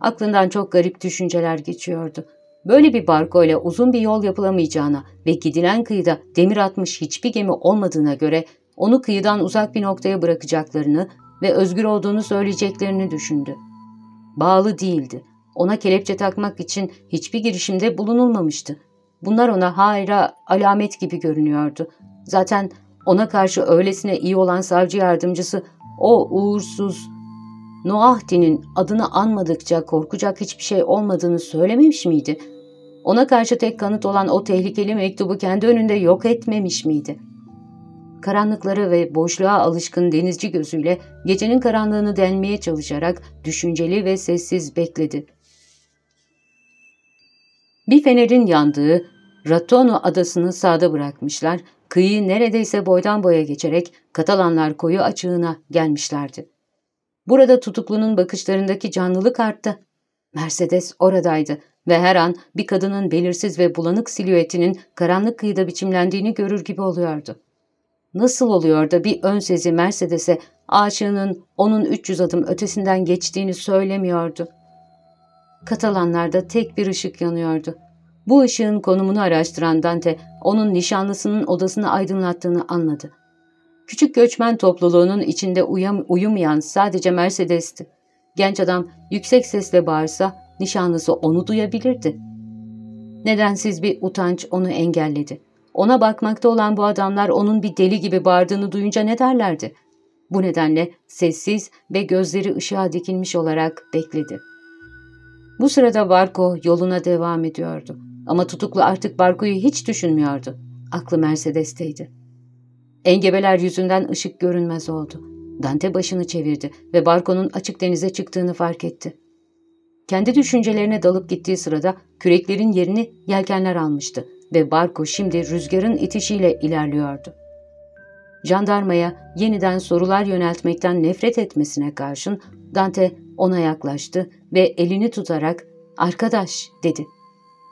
Aklından çok garip düşünceler geçiyordu. Böyle bir barkoyla uzun bir yol yapılamayacağına ve gidilen kıyıda demir atmış hiçbir gemi olmadığına göre onu kıyıdan uzak bir noktaya bırakacaklarını ve özgür olduğunu söyleyeceklerini düşündü. Bağlı değildi. Ona kelepçe takmak için hiçbir girişimde bulunulmamıştı. Bunlar ona hayra alamet gibi görünüyordu. Zaten ona karşı öylesine iyi olan savcı yardımcısı o uğursuz Noahdi'nin adını anmadıkça korkacak hiçbir şey olmadığını söylememiş miydi? Ona karşı tek kanıt olan o tehlikeli mektubu kendi önünde yok etmemiş miydi? Karanlıkları ve boşluğa alışkın denizci gözüyle gecenin karanlığını denmeye çalışarak düşünceli ve sessiz bekledi. Bir fenerin yandığı Ratono adasını sağda bırakmışlar, kıyıyı neredeyse boydan boya geçerek Katalanlar koyu açığına gelmişlerdi. Burada tutuklunun bakışlarındaki canlılık arttı. Mercedes oradaydı ve her an bir kadının belirsiz ve bulanık silüetinin karanlık kıyıda biçimlendiğini görür gibi oluyordu. Nasıl oluyor da bir ön sezi Mercedes'e aşığının onun 300 adım ötesinden geçtiğini söylemiyordu. Katalanlarda tek bir ışık yanıyordu. Bu ışığın konumunu araştıran Dante, onun nişanlısının odasını aydınlattığını anladı. Küçük göçmen topluluğunun içinde uyum, uyumayan sadece Mercedes'ti. Genç adam yüksek sesle bağırsa nişanlısı onu duyabilirdi. Nedensiz bir utanç onu engelledi. Ona bakmakta olan bu adamlar onun bir deli gibi bağırdığını duyunca ne derlerdi? Bu nedenle sessiz ve gözleri ışığa dikilmiş olarak bekledi. Bu sırada Barko yoluna devam ediyordu. Ama tutuklu artık Barko'yu hiç düşünmüyordu. Aklı Mercedes'teydi. Engebeler yüzünden ışık görünmez oldu. Dante başını çevirdi ve Barko'nun açık denize çıktığını fark etti. Kendi düşüncelerine dalıp gittiği sırada küreklerin yerini yelkenler almıştı ve Barko şimdi rüzgarın itişiyle ilerliyordu. Jandarmaya yeniden sorular yöneltmekten nefret etmesine karşın Dante ona yaklaştı ve elini tutarak ''Arkadaş'' dedi.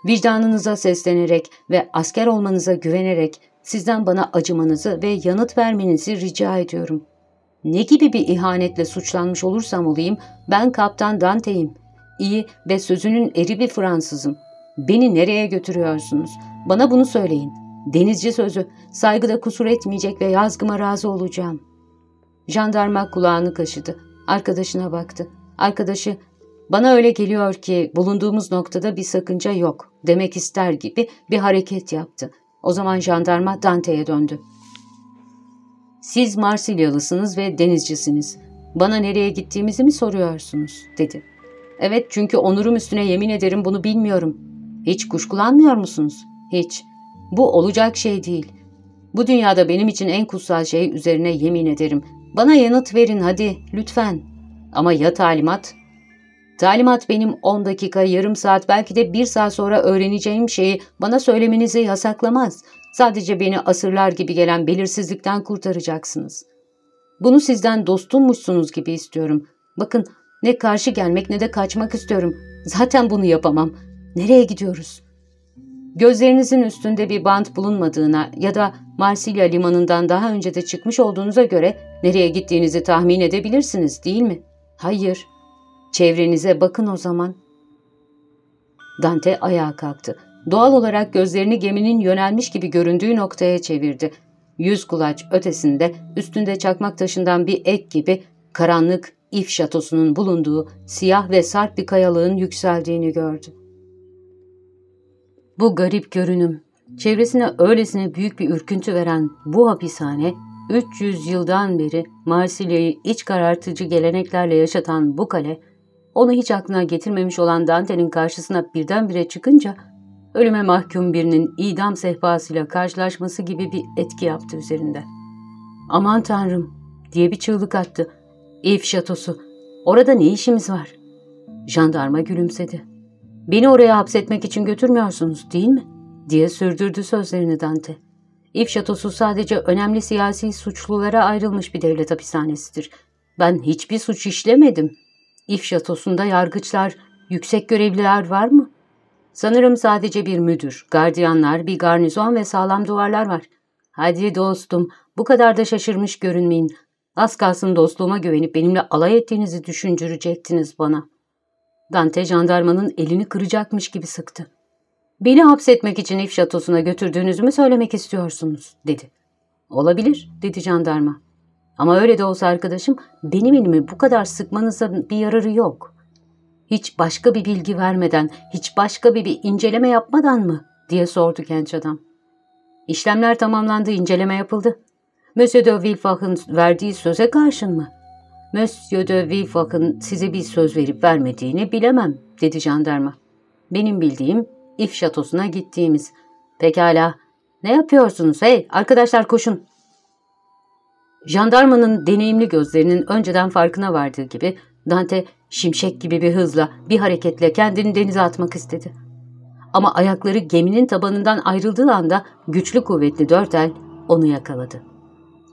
Vicdanınıza seslenerek ve asker olmanıza güvenerek sizden bana acımanızı ve yanıt vermenizi rica ediyorum. Ne gibi bir ihanetle suçlanmış olursam olayım ben Kaptan Dante'yim. İyi ve sözünün eri bir Fransızım. Beni nereye götürüyorsunuz? Bana bunu söyleyin. Denizci sözü, saygıda kusur etmeyecek ve yazgıma razı olacağım. Jandarma kulağını kaşıdı. Arkadaşına baktı. Arkadaşı, bana öyle geliyor ki bulunduğumuz noktada bir sakınca yok demek ister gibi bir hareket yaptı. O zaman jandarma Dante'ye döndü. Siz Marsilyalısınız ve denizcisiniz. Bana nereye gittiğimizi mi soruyorsunuz? dedi. Evet çünkü onurum üstüne yemin ederim bunu bilmiyorum. Hiç kuşkulanmıyor musunuz? Hiç. Bu olacak şey değil. Bu dünyada benim için en kutsal şey üzerine yemin ederim. Bana yanıt verin hadi lütfen. Ama ya talimat? Talimat benim 10 dakika, yarım saat, belki de bir saat sonra öğreneceğim şeyi bana söylemenizi yasaklamaz. Sadece beni asırlar gibi gelen belirsizlikten kurtaracaksınız. Bunu sizden dostummuşsunuz gibi istiyorum. Bakın ne karşı gelmek ne de kaçmak istiyorum. Zaten bunu yapamam. Nereye gidiyoruz? Gözlerinizin üstünde bir bant bulunmadığına ya da Marsilya limanından daha önce de çıkmış olduğunuza göre nereye gittiğinizi tahmin edebilirsiniz değil mi? Hayır. Çevrenize bakın o zaman. Dante ayağa kalktı. Doğal olarak gözlerini geminin yönelmiş gibi göründüğü noktaya çevirdi. Yüz kulaç ötesinde üstünde çakmak taşından bir ek gibi karanlık if şatosunun bulunduğu siyah ve sarp bir kayalığın yükseldiğini gördü. Bu garip görünüm, çevresine öylesine büyük bir ürküntü veren bu hapishane, 300 yıldan beri Marsilya'yı iç karartıcı geleneklerle yaşatan bu kale, onu hiç aklına getirmemiş olan Dante'nin karşısına birdenbire çıkınca, ölüme mahkum birinin idam sehpasıyla karşılaşması gibi bir etki yaptı üzerinde. ''Aman tanrım!'' diye bir çığlık attı. ''If şatosu, orada ne işimiz var?'' Jandarma gülümsedi. ''Beni oraya hapsetmek için götürmüyorsunuz değil mi?'' diye sürdürdü sözlerini Dante. İf şatosu sadece önemli siyasi suçlulara ayrılmış bir devlet hapishanesidir. Ben hiçbir suç işlemedim. İf şatosunda yargıçlar, yüksek görevliler var mı? Sanırım sadece bir müdür, gardiyanlar, bir garnizon ve sağlam duvarlar var. Hadi dostum, bu kadar da şaşırmış görünmeyin. Az kalsın dostluğuma güvenip benimle alay ettiğinizi düşündürecektiniz bana. Dante jandarmanın elini kıracakmış gibi sıktı. Beni hapsetmek için if şatosuna götürdüğünüzü mü söylemek istiyorsunuz, dedi. Olabilir, dedi jandarma. Ama öyle de olsa arkadaşım, benim elimi bu kadar sıkmanıza bir yararı yok. Hiç başka bir bilgi vermeden, hiç başka bir, bir inceleme yapmadan mı? diye sordu genç adam. İşlemler tamamlandı, inceleme yapıldı. Monsieur de Villefach'ın verdiği söze karşın mı? Monsieur de Villefach'ın size bir söz verip vermediğini bilemem, dedi jandarma. Benim bildiğim if şatosuna gittiğimiz. Pekala, ne yapıyorsunuz hey arkadaşlar koşun. Jandarmanın deneyimli gözlerinin önceden farkına vardığı gibi Dante şimşek gibi bir hızla, bir hareketle kendini denize atmak istedi. Ama ayakları geminin tabanından ayrıldığı anda güçlü kuvvetli dört el onu yakaladı.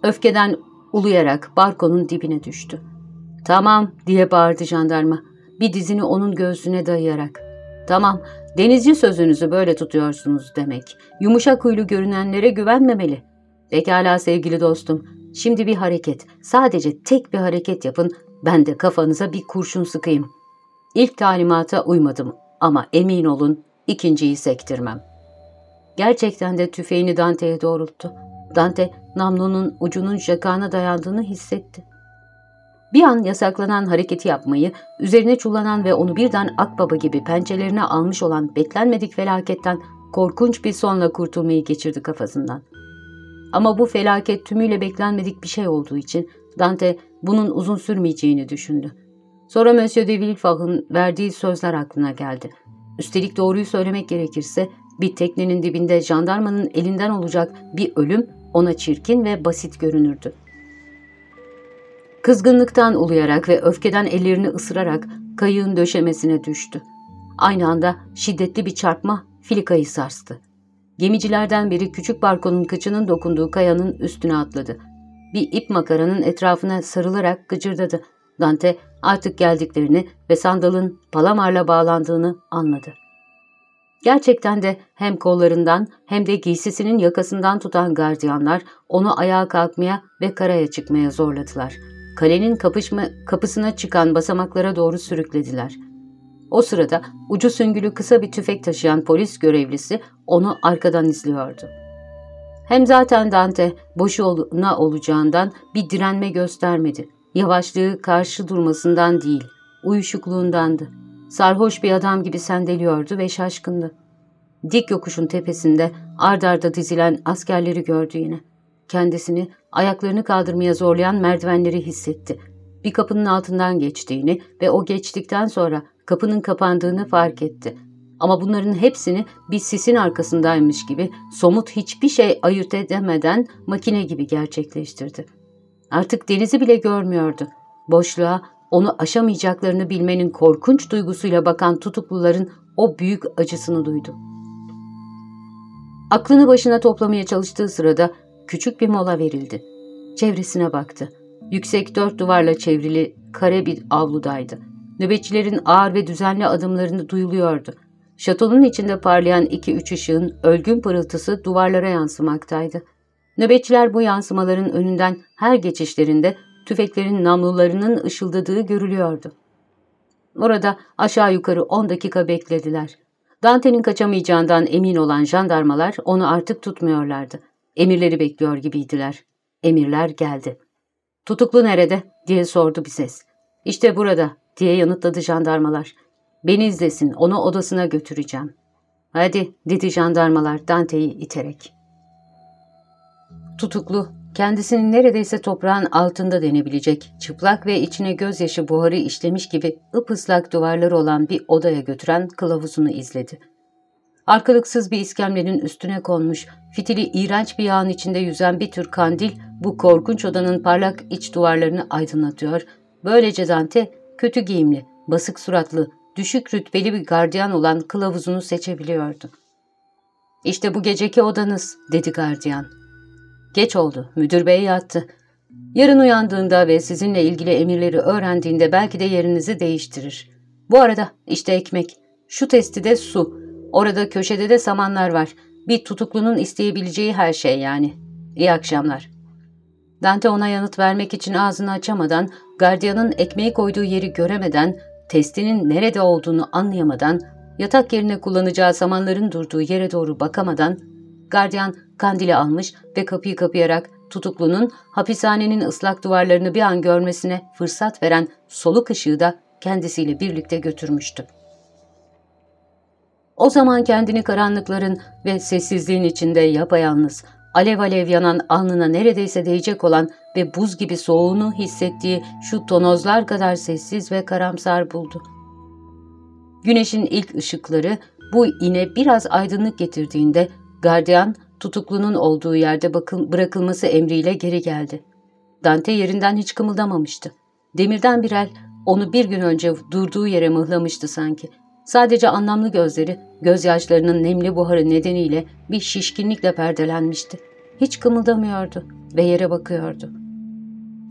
Öfkeden uluyarak barkonun dibine düştü. ''Tamam'' diye bağırdı jandarma, bir dizini onun göğsüne dayayarak. ''Tamam, denizci sözünüzü böyle tutuyorsunuz demek. Yumuşak huylu görünenlere güvenmemeli. Pekala sevgili dostum, şimdi bir hareket, sadece tek bir hareket yapın, ben de kafanıza bir kurşun sıkayım. İlk talimata uymadım ama emin olun ikinciyi sektirmem. Gerçekten de tüfeğini Dante'ye doğrulttu. Dante namlunun ucunun jakağına dayandığını hissetti. Bir an yasaklanan hareketi yapmayı, üzerine çullanan ve onu birden akbaba gibi pençelerine almış olan beklenmedik felaketten korkunç bir sonla kurtulmayı geçirdi kafasından. Ama bu felaket tümüyle beklenmedik bir şey olduğu için Dante bunun uzun sürmeyeceğini düşündü. Sonra Monsieur de Villefach'ın verdiği sözler aklına geldi. Üstelik doğruyu söylemek gerekirse bir teknenin dibinde jandarmanın elinden olacak bir ölüm ona çirkin ve basit görünürdü. Kızgınlıktan uluyarak ve öfkeden ellerini ısırarak kayığın döşemesine düştü. Aynı anda şiddetli bir çarpma filikayı sarstı. Gemicilerden biri küçük barkonun kıçının dokunduğu kayanın üstüne atladı. Bir ip makaranın etrafına sarılarak gıcırdadı. Dante artık geldiklerini ve sandalın palamarla bağlandığını anladı. Gerçekten de hem kollarından hem de giysisinin yakasından tutan gardiyanlar onu ayağa kalkmaya ve karaya çıkmaya zorladılar. Kalenin kapışma, kapısına çıkan basamaklara doğru sürüklediler. O sırada ucu süngülü kısa bir tüfek taşıyan polis görevlisi onu arkadan izliyordu. Hem zaten Dante boşuna olacağından bir direnme göstermedi. Yavaşlığı karşı durmasından değil, uyuşukluğundandı. Sarhoş bir adam gibi sendeliyordu ve şaşkındı. Dik yokuşun tepesinde ard arda dizilen askerleri gördü yine. Kendisini ayaklarını kaldırmaya zorlayan merdivenleri hissetti. Bir kapının altından geçtiğini ve o geçtikten sonra kapının kapandığını fark etti. Ama bunların hepsini bir sisin arkasındaymış gibi somut hiçbir şey ayırt edemeden makine gibi gerçekleştirdi. Artık denizi bile görmüyordu. Boşluğa onu aşamayacaklarını bilmenin korkunç duygusuyla bakan tutukluların o büyük acısını duydu. Aklını başına toplamaya çalıştığı sırada küçük bir mola verildi. Çevresine baktı. Yüksek dört duvarla çevrili kare bir avludaydı. Nöbetçilerin ağır ve düzenli adımlarını duyuluyordu. Şatonun içinde parlayan iki üç ışığın ölgün pırıltısı duvarlara yansımaktaydı. Nöbetçiler bu yansımaların önünden her geçişlerinde tüfeklerin namlularının ışıldadığı görülüyordu. Orada aşağı yukarı on dakika beklediler. Dante'nin kaçamayacağından emin olan jandarmalar onu artık tutmuyorlardı. Emirleri bekliyor gibiydiler. Emirler geldi. ''Tutuklu nerede?'' diye sordu bir ses. ''İşte burada.'' diye yanıtladı jandarmalar. ''Beni izlesin, onu odasına götüreceğim.'' ''Hadi'' dedi jandarmalar Dante'yi iterek. Tutuklu, kendisinin neredeyse toprağın altında denebilecek, çıplak ve içine gözyaşı buharı işlemiş gibi ıpıslak duvarları olan bir odaya götüren kılavuzunu izledi. Arkalıksız bir iskemlenin üstüne konmuş, fitili iğrenç bir yağın içinde yüzen bir tür kandil bu korkunç odanın parlak iç duvarlarını aydınlatıyor. Böylece Dante kötü giyimli, basık suratlı, düşük rütbeli bir gardiyan olan kılavuzunu seçebiliyordu. ''İşte bu geceki odanız'' dedi gardiyan. Geç oldu, müdür bey yattı. Yarın uyandığında ve sizinle ilgili emirleri öğrendiğinde belki de yerinizi değiştirir. Bu arada işte ekmek, şu testi de su, orada köşede de samanlar var. Bir tutuklunun isteyebileceği her şey yani. İyi akşamlar. Dante ona yanıt vermek için ağzını açamadan, gardiyanın ekmeği koyduğu yeri göremeden, testinin nerede olduğunu anlayamadan, yatak yerine kullanacağı samanların durduğu yere doğru bakamadan, gardiyan kandili almış ve kapıyı kapayarak tutuklunun hapishanenin ıslak duvarlarını bir an görmesine fırsat veren soluk ışığı da kendisiyle birlikte götürmüştü. O zaman kendini karanlıkların ve sessizliğin içinde yapayalnız, alev alev yanan alnına neredeyse değecek olan ve buz gibi soğuğunu hissettiği şu tonozlar kadar sessiz ve karamsar buldu. Güneşin ilk ışıkları bu ine biraz aydınlık getirdiğinde gardiyan tutuklunun olduğu yerde bırakılması emriyle geri geldi. Dante yerinden hiç kımıldamamıştı. Demirden bir el onu bir gün önce durduğu yere mıhlamıştı sanki. Sadece anlamlı gözleri, gözyaşlarının nemli buharı nedeniyle bir şişkinlikle perdelenmişti. Hiç kımıldamıyordu ve yere bakıyordu.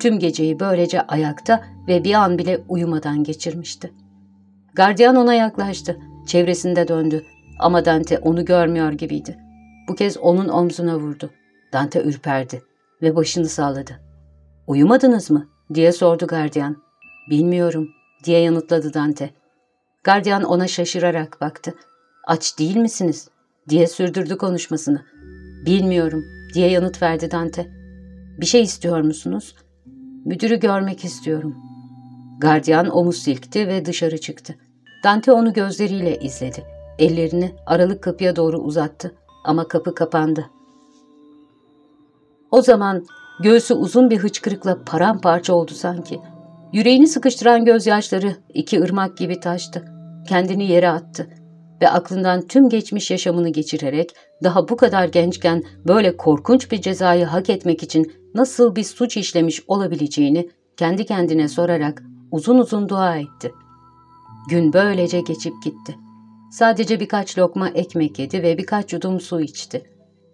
Tüm geceyi böylece ayakta ve bir an bile uyumadan geçirmişti. Gardiyan ona yaklaştı, çevresinde döndü ama Dante onu görmüyor gibiydi. Bu kez onun omzuna vurdu. Dante ürperdi ve başını salladı. ''Uyumadınız mı?'' diye sordu gardiyan. ''Bilmiyorum.'' diye yanıtladı Dante. Gardiyan ona şaşırarak baktı. ''Aç değil misiniz?'' diye sürdürdü konuşmasını. ''Bilmiyorum.'' diye yanıt verdi Dante. ''Bir şey istiyor musunuz?'' ''Müdürü görmek istiyorum.'' Gardiyan omuz silkti ve dışarı çıktı. Dante onu gözleriyle izledi. Ellerini aralık kapıya doğru uzattı ama kapı kapandı. O zaman göğsü uzun bir hıçkırıkla paramparça oldu sanki. Yüreğini sıkıştıran gözyaşları iki ırmak gibi taştı. Kendini yere attı ve aklından tüm geçmiş yaşamını geçirerek daha bu kadar gençken böyle korkunç bir cezayı hak etmek için nasıl bir suç işlemiş olabileceğini kendi kendine sorarak uzun uzun dua etti. Gün böylece geçip gitti. Sadece birkaç lokma ekmek yedi ve birkaç yudum su içti.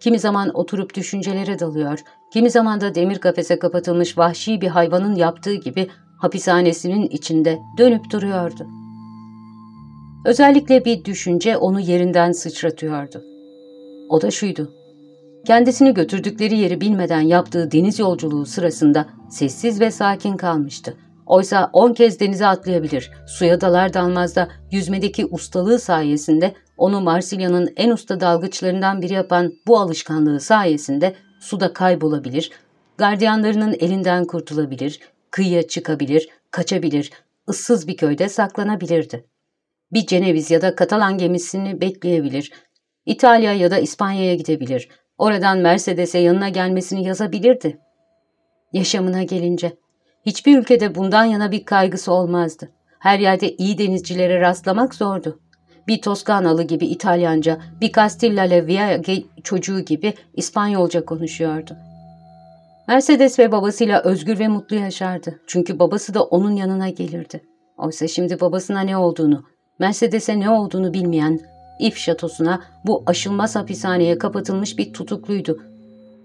Kimi zaman oturup düşüncelere dalıyor, kimi zaman da demir kafese kapatılmış vahşi bir hayvanın yaptığı gibi hapishanesinin içinde dönüp duruyordu. Özellikle bir düşünce onu yerinden sıçratıyordu. O da şuydu. Kendisini götürdükleri yeri bilmeden yaptığı deniz yolculuğu sırasında sessiz ve sakin kalmıştı. Oysa on kez denize atlayabilir, suya dalar dalmaz da yüzmedeki ustalığı sayesinde onu Marsilya'nın en usta dalgıçlarından biri yapan bu alışkanlığı sayesinde suda kaybolabilir, gardiyanlarının elinden kurtulabilir, kıyıya çıkabilir, kaçabilir, ıssız bir köyde saklanabilirdi. Bir Ceneviz ya da Katalan gemisini bekleyebilir, İtalya ya da İspanya'ya gidebilir, oradan Mercedes'e yanına gelmesini yazabilirdi. Yaşamına gelince Hiçbir ülkede bundan yana bir kaygısı olmazdı. Her yerde iyi denizcilere rastlamak zordu. Bir Toskanalı gibi İtalyanca, bir Castilla Via çocuğu gibi İspanyolca konuşuyordu. Mercedes ve babasıyla özgür ve mutlu yaşardı. Çünkü babası da onun yanına gelirdi. Oysa şimdi babasına ne olduğunu, Mercedes'e ne olduğunu bilmeyen, if şatosuna bu aşılmaz hapishaneye kapatılmış bir tutukluydu.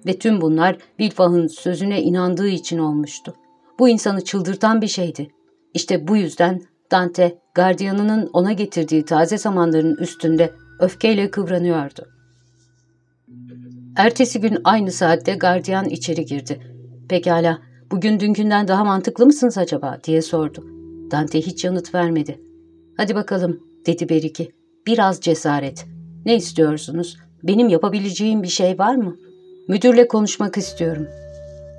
Ve tüm bunlar Bilfah'ın sözüne inandığı için olmuştu. Bu insanı çıldırtan bir şeydi. İşte bu yüzden Dante, gardiyanının ona getirdiği taze samanların üstünde öfkeyle kıvranıyordu. Ertesi gün aynı saatte gardiyan içeri girdi. Pekala, bugün dünkünden daha mantıklı mısınız acaba diye sordu. Dante hiç yanıt vermedi. Hadi bakalım dedi Beriki. Biraz cesaret. Ne istiyorsunuz? Benim yapabileceğim bir şey var mı? Müdürle konuşmak istiyorum.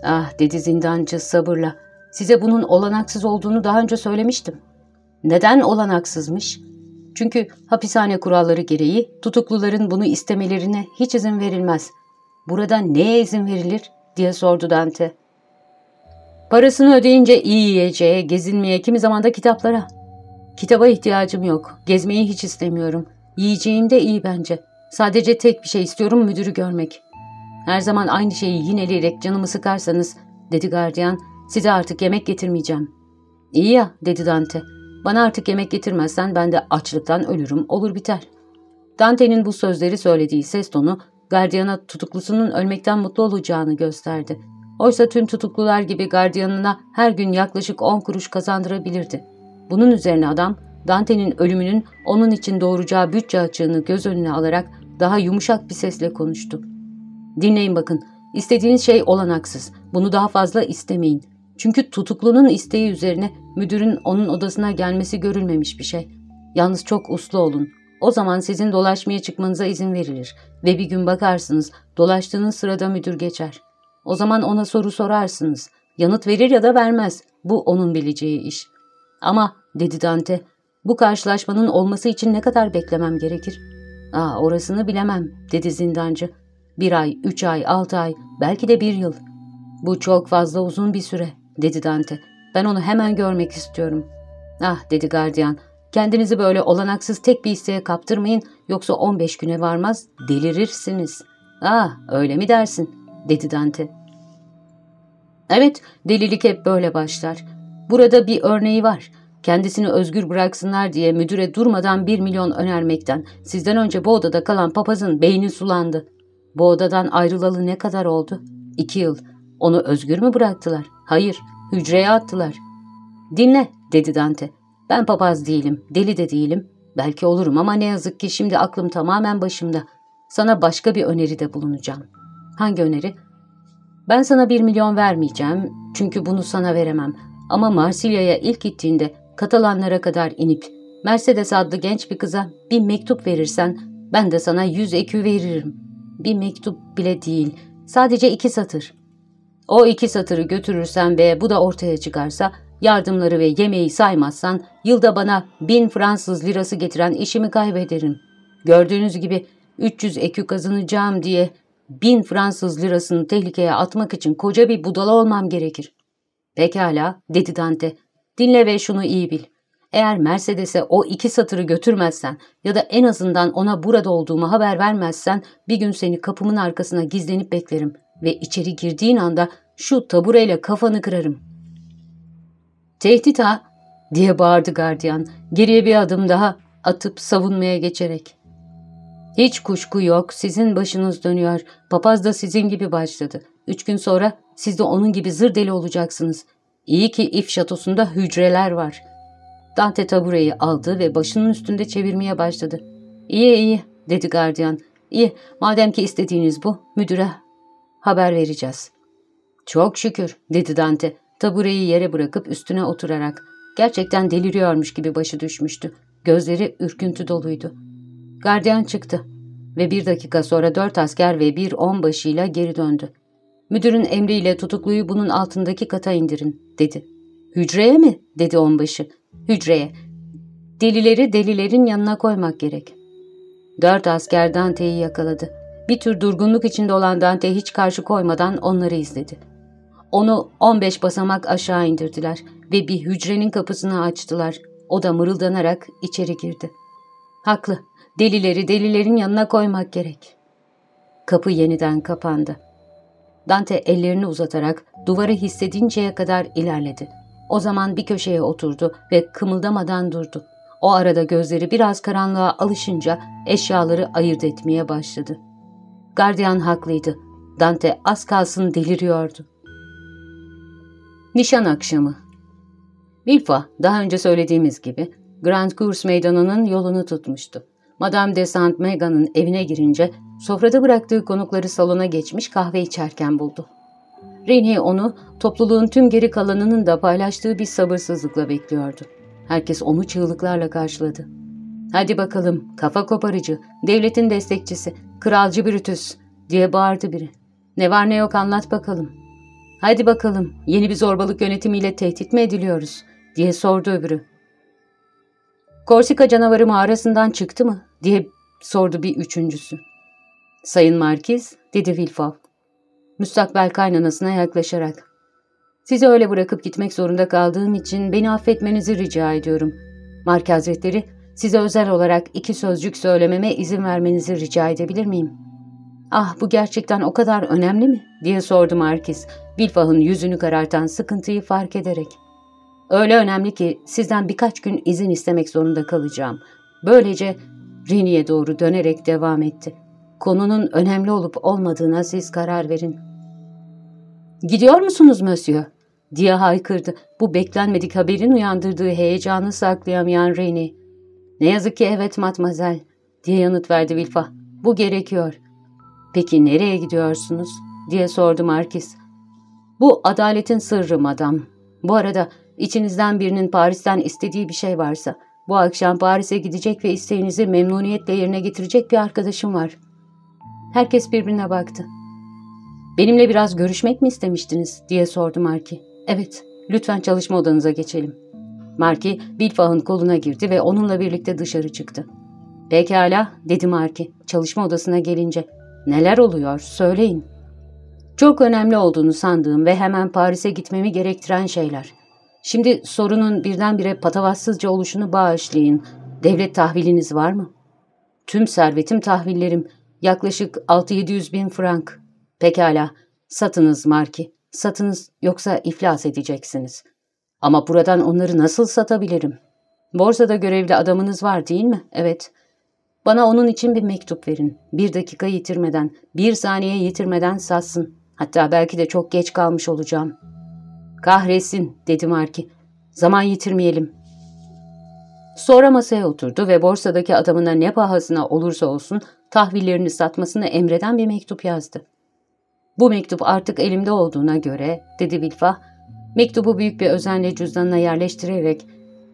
Ah dedi zindancı sabırla. Size bunun olanaksız olduğunu daha önce söylemiştim. Neden olanaksızmış? Çünkü hapishane kuralları gereği tutukluların bunu istemelerine hiç izin verilmez. Burada neye izin verilir diye sordu Dante. Parasını ödeyince iyi yiyeceğe, gezinmeye, kimi zaman da kitaplara. Kitaba ihtiyacım yok. Gezmeyi hiç istemiyorum. Yiyeceğim de iyi bence. Sadece tek bir şey istiyorum müdürü görmek. Her zaman aynı şeyi yineleyerek canımı sıkarsanız, dedi gardiyan, size artık yemek getirmeyeceğim. İyi ya, dedi Dante. Bana artık yemek getirmezsen ben de açlıktan ölürüm, olur biter. Dante'nin bu sözleri söylediği ses tonu, gardiyana tutuklusunun ölmekten mutlu olacağını gösterdi. Oysa tüm tutuklular gibi gardiyanına her gün yaklaşık 10 kuruş kazandırabilirdi. Bunun üzerine adam, Dante'nin ölümünün onun için doğuracağı bütçe açığını göz önüne alarak daha yumuşak bir sesle konuştu. Dinleyin bakın, istediğiniz şey olanaksız. Bunu daha fazla istemeyin. Çünkü tutuklunun isteği üzerine müdürün onun odasına gelmesi görülmemiş bir şey. Yalnız çok uslu olun. O zaman sizin dolaşmaya çıkmanıza izin verilir ve bir gün bakarsınız dolaştığınız sırada müdür geçer. O zaman ona soru sorarsınız. Yanıt verir ya da vermez. Bu onun bileceği iş. Ama dedi Dante. Bu karşılaşmanın olması için ne kadar beklemem gerekir? Aa, orasını bilemem, dedi zindancı. Bir ay, üç ay, altı ay, belki de bir yıl. Bu çok fazla uzun bir süre, dedi Dante. Ben onu hemen görmek istiyorum. Ah, dedi gardiyan. Kendinizi böyle olanaksız tek bir isteğe kaptırmayın, yoksa 15 güne varmaz, delirirsiniz. Ah, öyle mi dersin, dedi Dante. Evet, delilik hep böyle başlar. Burada bir örneği var. Kendisini özgür bıraksınlar diye müdüre durmadan bir milyon önermekten, sizden önce bu odada kalan papazın beyni sulandı. Bu odadan ayrılalı ne kadar oldu? İki yıl. Onu özgür mü bıraktılar? Hayır, hücreye attılar. Dinle, dedi Dante. Ben papaz değilim, deli de değilim. Belki olurum ama ne yazık ki şimdi aklım tamamen başımda. Sana başka bir öneride bulunacağım. Hangi öneri? Ben sana bir milyon vermeyeceğim çünkü bunu sana veremem. Ama Marsilya'ya ilk gittiğinde Katalanlara kadar inip Mercedes adlı genç bir kıza bir mektup verirsen ben de sana yüz ekü veririm. Bir mektup bile değil, sadece iki satır. O iki satırı götürürsen ve bu da ortaya çıkarsa yardımları ve yemeği saymazsan yılda bana bin Fransız lirası getiren işimi kaybederim. Gördüğünüz gibi 300 ekü kazanacağım diye bin Fransız lirasını tehlikeye atmak için koca bir budala olmam gerekir. Pekala, dedi Dante. Dinle ve şunu iyi bil. Eğer Mercedes'e o iki satırı götürmezsen ya da en azından ona burada olduğumu haber vermezsen bir gün seni kapımın arkasına gizlenip beklerim ve içeri girdiğin anda şu tabureyle kafanı kırarım. Tehdit ha, diye bağırdı gardiyan geriye bir adım daha atıp savunmaya geçerek. Hiç kuşku yok, sizin başınız dönüyor. Papaz da sizin gibi başladı. Üç gün sonra siz de onun gibi zır deli olacaksınız. İyi ki if şatosunda hücreler var. Dante tabureyi aldı ve başının üstünde çevirmeye başladı. İyi iyi, dedi gardiyan. İyi, madem ki istediğiniz bu, müdüre haber vereceğiz. Çok şükür, dedi Dante, tabureyi yere bırakıp üstüne oturarak. Gerçekten deliriyormuş gibi başı düşmüştü. Gözleri ürküntü doluydu. Gardiyan çıktı ve bir dakika sonra dört asker ve bir onbaşıyla geri döndü. Müdürün emriyle tutukluyu bunun altındaki kata indirin, dedi. Hücreye mi? dedi onbaşı. Hücreye. Delileri delilerin yanına koymak gerek. Dört asker Dante'yi yakaladı. Bir tür durgunluk içinde olan Dante hiç karşı koymadan onları izledi. Onu 15 basamak aşağı indirdiler ve bir hücrenin kapısını açtılar. O da mırıldanarak içeri girdi. Haklı, Delileri delilerin yanına koymak gerek. Kapı yeniden kapandı. Dante ellerini uzatarak duvarı hissedinceye kadar ilerledi. O zaman bir köşeye oturdu ve kımıldamadan durdu. O arada gözleri biraz karanlığa alışınca eşyaları ayırt etmeye başladı. Gardiyan haklıydı. Dante az kalsın deliriyordu. Nişan akşamı Vilfa, daha önce söylediğimiz gibi Grand Cours meydanının yolunu tutmuştu. Madame de Saint Megan'ın evine girince sofrada bıraktığı konukları salona geçmiş kahve içerken buldu. Rene onu topluluğun tüm geri kalanının da paylaştığı bir sabırsızlıkla bekliyordu. Herkes onu çığlıklarla karşıladı. ''Hadi bakalım, kafa koparıcı, devletin destekçisi, kralcı Brutus'' diye bağırdı biri. ''Ne var ne yok anlat bakalım.'' ''Hadi bakalım, yeni bir zorbalık yönetimiyle tehdit mi ediliyoruz?'' diye sordu öbürü. Korsika canavarı mağarasından çıktı mı? diye sordu bir üçüncüsü. Sayın Markiz, dedi Wilfov. Müstakbel kaynanasına yaklaşarak. Sizi öyle bırakıp gitmek zorunda kaldığım için beni affetmenizi rica ediyorum. Mark Hazretleri, size özel olarak iki sözcük söylememe izin vermenizi rica edebilir miyim? Ah bu gerçekten o kadar önemli mi? diye sordu Markiz, Wilfov'un yüzünü karartan sıkıntıyı fark ederek. Öyle önemli ki sizden birkaç gün izin istemek zorunda kalacağım. Böylece Rini'ye doğru dönerek devam etti. Konunun önemli olup olmadığına siz karar verin. Gidiyor musunuz Monsieur? diye haykırdı. Bu beklenmedik haberin uyandırdığı heyecanı saklayamayan Reni. Ne yazık ki evet matmazel diye yanıt verdi Vilfa. Bu gerekiyor. Peki nereye gidiyorsunuz? diye sordu Markis. Bu adaletin sırrı madam. Bu arada İçinizden birinin Paris'ten istediği bir şey varsa, bu akşam Paris'e gidecek ve isteğinizi memnuniyetle yerine getirecek bir arkadaşım var. Herkes birbirine baktı. Benimle biraz görüşmek mi istemiştiniz diye sordu Marki. Evet, lütfen çalışma odanıza geçelim. Marki, Bilfah'ın koluna girdi ve onunla birlikte dışarı çıktı. Pekala, dedi Marki, çalışma odasına gelince. Neler oluyor, söyleyin. Çok önemli olduğunu sandığım ve hemen Paris'e gitmemi gerektiren şeyler. Şimdi sorunun birdenbire patavatsızca oluşunu bağışlayın. Devlet tahviliniz var mı? Tüm servetim tahvillerim. Yaklaşık 6-700 bin frank. Pekala, satınız Marki. Satınız yoksa iflas edeceksiniz. Ama buradan onları nasıl satabilirim? Borsada görevli adamınız var değil mi? Evet. Bana onun için bir mektup verin. Bir dakika yitirmeden, bir saniye yitirmeden satsın. Hatta belki de çok geç kalmış olacağım. Kahretsin, dedi Marki. Zaman yitirmeyelim. Sonra masaya oturdu ve borsadaki adamına ne pahasına olursa olsun tahvillerini satmasını emreden bir mektup yazdı. Bu mektup artık elimde olduğuna göre, dedi Vilfa, mektubu büyük bir özenle cüzdanına yerleştirerek,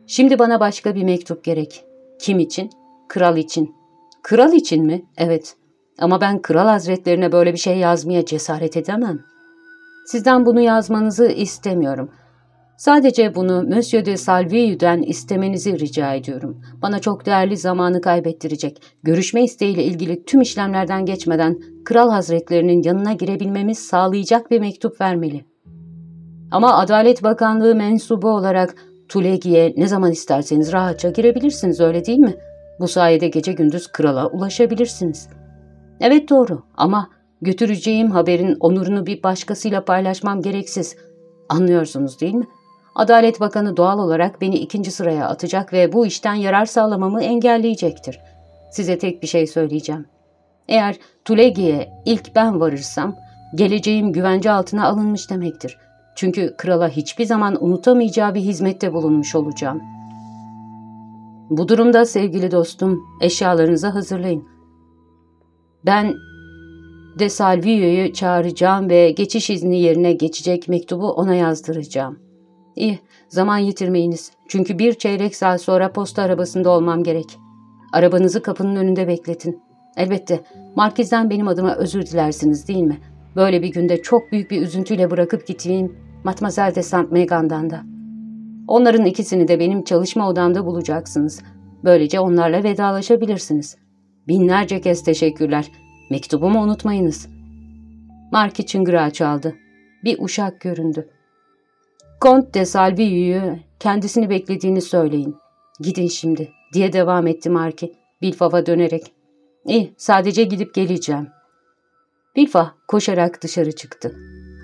şimdi bana başka bir mektup gerek. Kim için? Kral için. Kral için mi? Evet. Ama ben kral hazretlerine böyle bir şey yazmaya cesaret edemem. Sizden bunu yazmanızı istemiyorum. Sadece bunu Monsieur de Salvieux'den istemenizi rica ediyorum. Bana çok değerli zamanı kaybettirecek, görüşme isteğiyle ilgili tüm işlemlerden geçmeden Kral Hazretlerinin yanına girebilmemiz sağlayacak bir mektup vermeli. Ama Adalet Bakanlığı mensubu olarak Tulegi'ye ne zaman isterseniz rahatça girebilirsiniz öyle değil mi? Bu sayede gece gündüz krala ulaşabilirsiniz. Evet doğru ama götüreceğim haberin onurunu bir başkasıyla paylaşmam gereksiz. Anlıyorsunuz değil mi? Adalet Bakanı doğal olarak beni ikinci sıraya atacak ve bu işten yarar sağlamamı engelleyecektir. Size tek bir şey söyleyeceğim. Eğer Tulegi'ye ilk ben varırsam, geleceğim güvence altına alınmış demektir. Çünkü krala hiçbir zaman unutamayacağı bir hizmette bulunmuş olacağım. Bu durumda sevgili dostum, eşyalarınızı hazırlayın. Ben de Salvio'yu çağıracağım ve geçiş izni yerine geçecek mektubu ona yazdıracağım. İyi, zaman yitirmeyiniz. Çünkü bir çeyrek saat sonra posta arabasında olmam gerek. Arabanızı kapının önünde bekletin. Elbette, Markiz'den benim adıma özür dilersiniz değil mi? Böyle bir günde çok büyük bir üzüntüyle bırakıp gittiğim Matmazel de St. Megan'dan da. Onların ikisini de benim çalışma odamda bulacaksınız. Böylece onlarla vedalaşabilirsiniz. Binlerce kez teşekkürler. Mektubumu unutmayınız. Marki çıngırağı çaldı. Bir uşak göründü. Kont de Salviu'yu kendisini beklediğini söyleyin. Gidin şimdi diye devam etti Marki Bilfav'a dönerek. İyi sadece gidip geleceğim. Bilfa koşarak dışarı çıktı.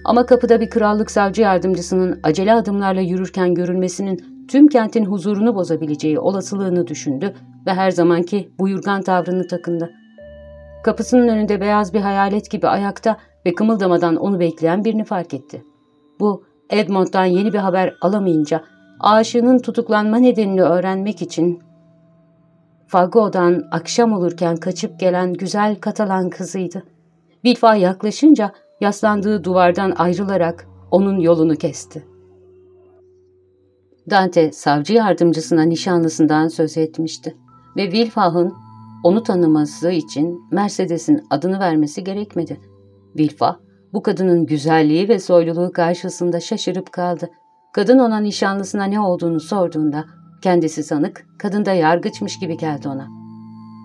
Ama kapıda bir krallık savcı yardımcısının acele adımlarla yürürken görülmesinin tüm kentin huzurunu bozabileceği olasılığını düşündü ve her zamanki buyurgan tavrını takındı. Kapısının önünde beyaz bir hayalet gibi ayakta ve kımıldamadan onu bekleyen birini fark etti. Bu Edmond'dan yeni bir haber alamayınca aşığının tutuklanma nedenini öğrenmek için Fago'dan akşam olurken kaçıp gelen güzel Katalan kızıydı. Bilfa yaklaşınca yaslandığı duvardan ayrılarak onun yolunu kesti. Dante savcı yardımcısına nişanlısından söz etmişti ve Wilfah'ın onu tanıması için Mercedes'in adını vermesi gerekmedi. Wilfah bu kadının güzelliği ve soyluluğu karşısında şaşırıp kaldı. Kadın ona nişanlısına ne olduğunu sorduğunda kendisi sanık, kadın da yargıçmış gibi geldi ona.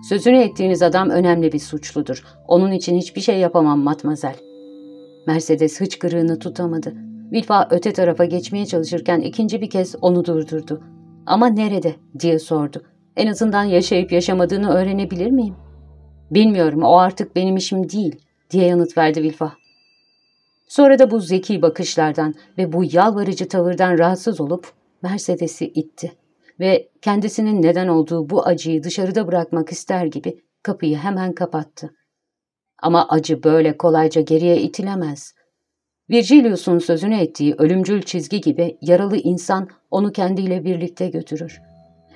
Sözünü ettiğiniz adam önemli bir suçludur. Onun için hiçbir şey yapamam matmazel. Mercedes hıçkırığını tutamadı. Vilfa öte tarafa geçmeye çalışırken ikinci bir kez onu durdurdu. Ama nerede diye sordu. En azından yaşayıp yaşamadığını öğrenebilir miyim? Bilmiyorum o artık benim işim değil diye yanıt verdi Vilfa. Sonra da bu zeki bakışlardan ve bu yalvarıcı tavırdan rahatsız olup Mercedes'i itti ve kendisinin neden olduğu bu acıyı dışarıda bırakmak ister gibi kapıyı hemen kapattı. Ama acı böyle kolayca geriye itilemez. Virgilius'un sözünü ettiği ölümcül çizgi gibi yaralı insan onu kendiyle birlikte götürür.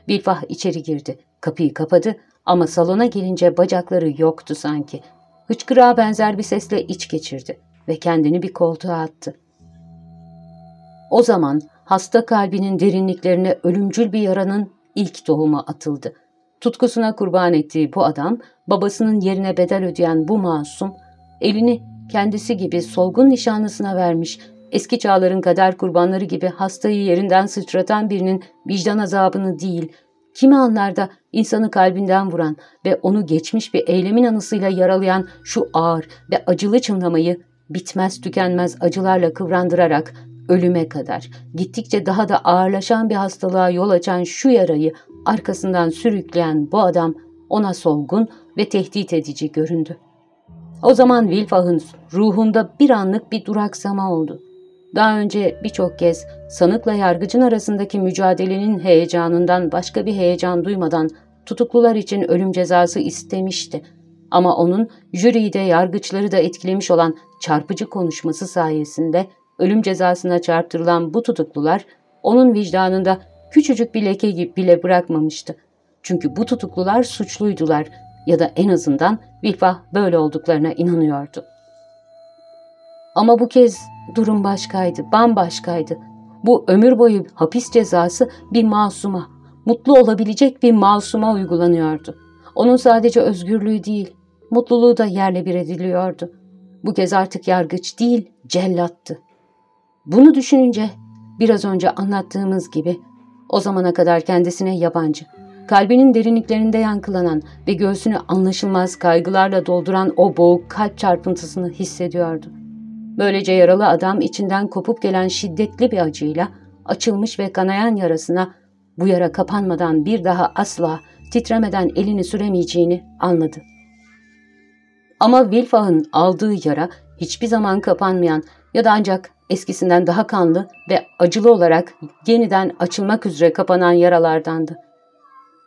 Bilfah içeri girdi, kapıyı kapadı ama salona gelince bacakları yoktu sanki. Hıçkırığa benzer bir sesle iç geçirdi ve kendini bir koltuğa attı. O zaman hasta kalbinin derinliklerine ölümcül bir yaranın ilk tohumu atıldı. Tutkusuna kurban ettiği bu adam, babasının yerine bedel ödeyen bu masum, elini kendisi gibi solgun nişanlısına vermiş, eski çağların kader kurbanları gibi hastayı yerinden sıçratan birinin vicdan azabını değil, kimi anlarda insanı kalbinden vuran ve onu geçmiş bir eylemin anısıyla yaralayan şu ağır ve acılı çınlamayı bitmez tükenmez acılarla kıvrandırarak ölüme kadar gittikçe daha da ağırlaşan bir hastalığa yol açan şu yarayı arkasından sürükleyen bu adam ona solgun ve tehdit edici göründü. O zaman Wilfah'ın ruhunda bir anlık bir duraksama oldu. Daha önce birçok kez sanıkla yargıcın arasındaki mücadelenin heyecanından başka bir heyecan duymadan tutuklular için ölüm cezası istemişti. Ama onun jüriyi de yargıçları da etkilemiş olan çarpıcı konuşması sayesinde ölüm cezasına çarptırılan bu tutuklular onun vicdanında küçücük bir leke bile bırakmamıştı. Çünkü bu tutuklular suçluydular ya da en azından Wilfah böyle olduklarına inanıyordu. Ama bu kez durum başkaydı, bambaşkaydı. Bu ömür boyu hapis cezası bir masuma, mutlu olabilecek bir masuma uygulanıyordu. Onun sadece özgürlüğü değil, mutluluğu da yerle bir ediliyordu. Bu kez artık yargıç değil, cellattı. Bunu düşününce biraz önce anlattığımız gibi o zamana kadar kendisine yabancı, kalbinin derinliklerinde yankılanan ve göğsünü anlaşılmaz kaygılarla dolduran o boğuk kalp çarpıntısını hissediyordu. Böylece yaralı adam içinden kopup gelen şiddetli bir acıyla açılmış ve kanayan yarasına bu yara kapanmadan bir daha asla titremeden elini süremeyeceğini anladı. Ama Wilfah'ın aldığı yara hiçbir zaman kapanmayan ya da ancak eskisinden daha kanlı ve acılı olarak yeniden açılmak üzere kapanan yaralardandı.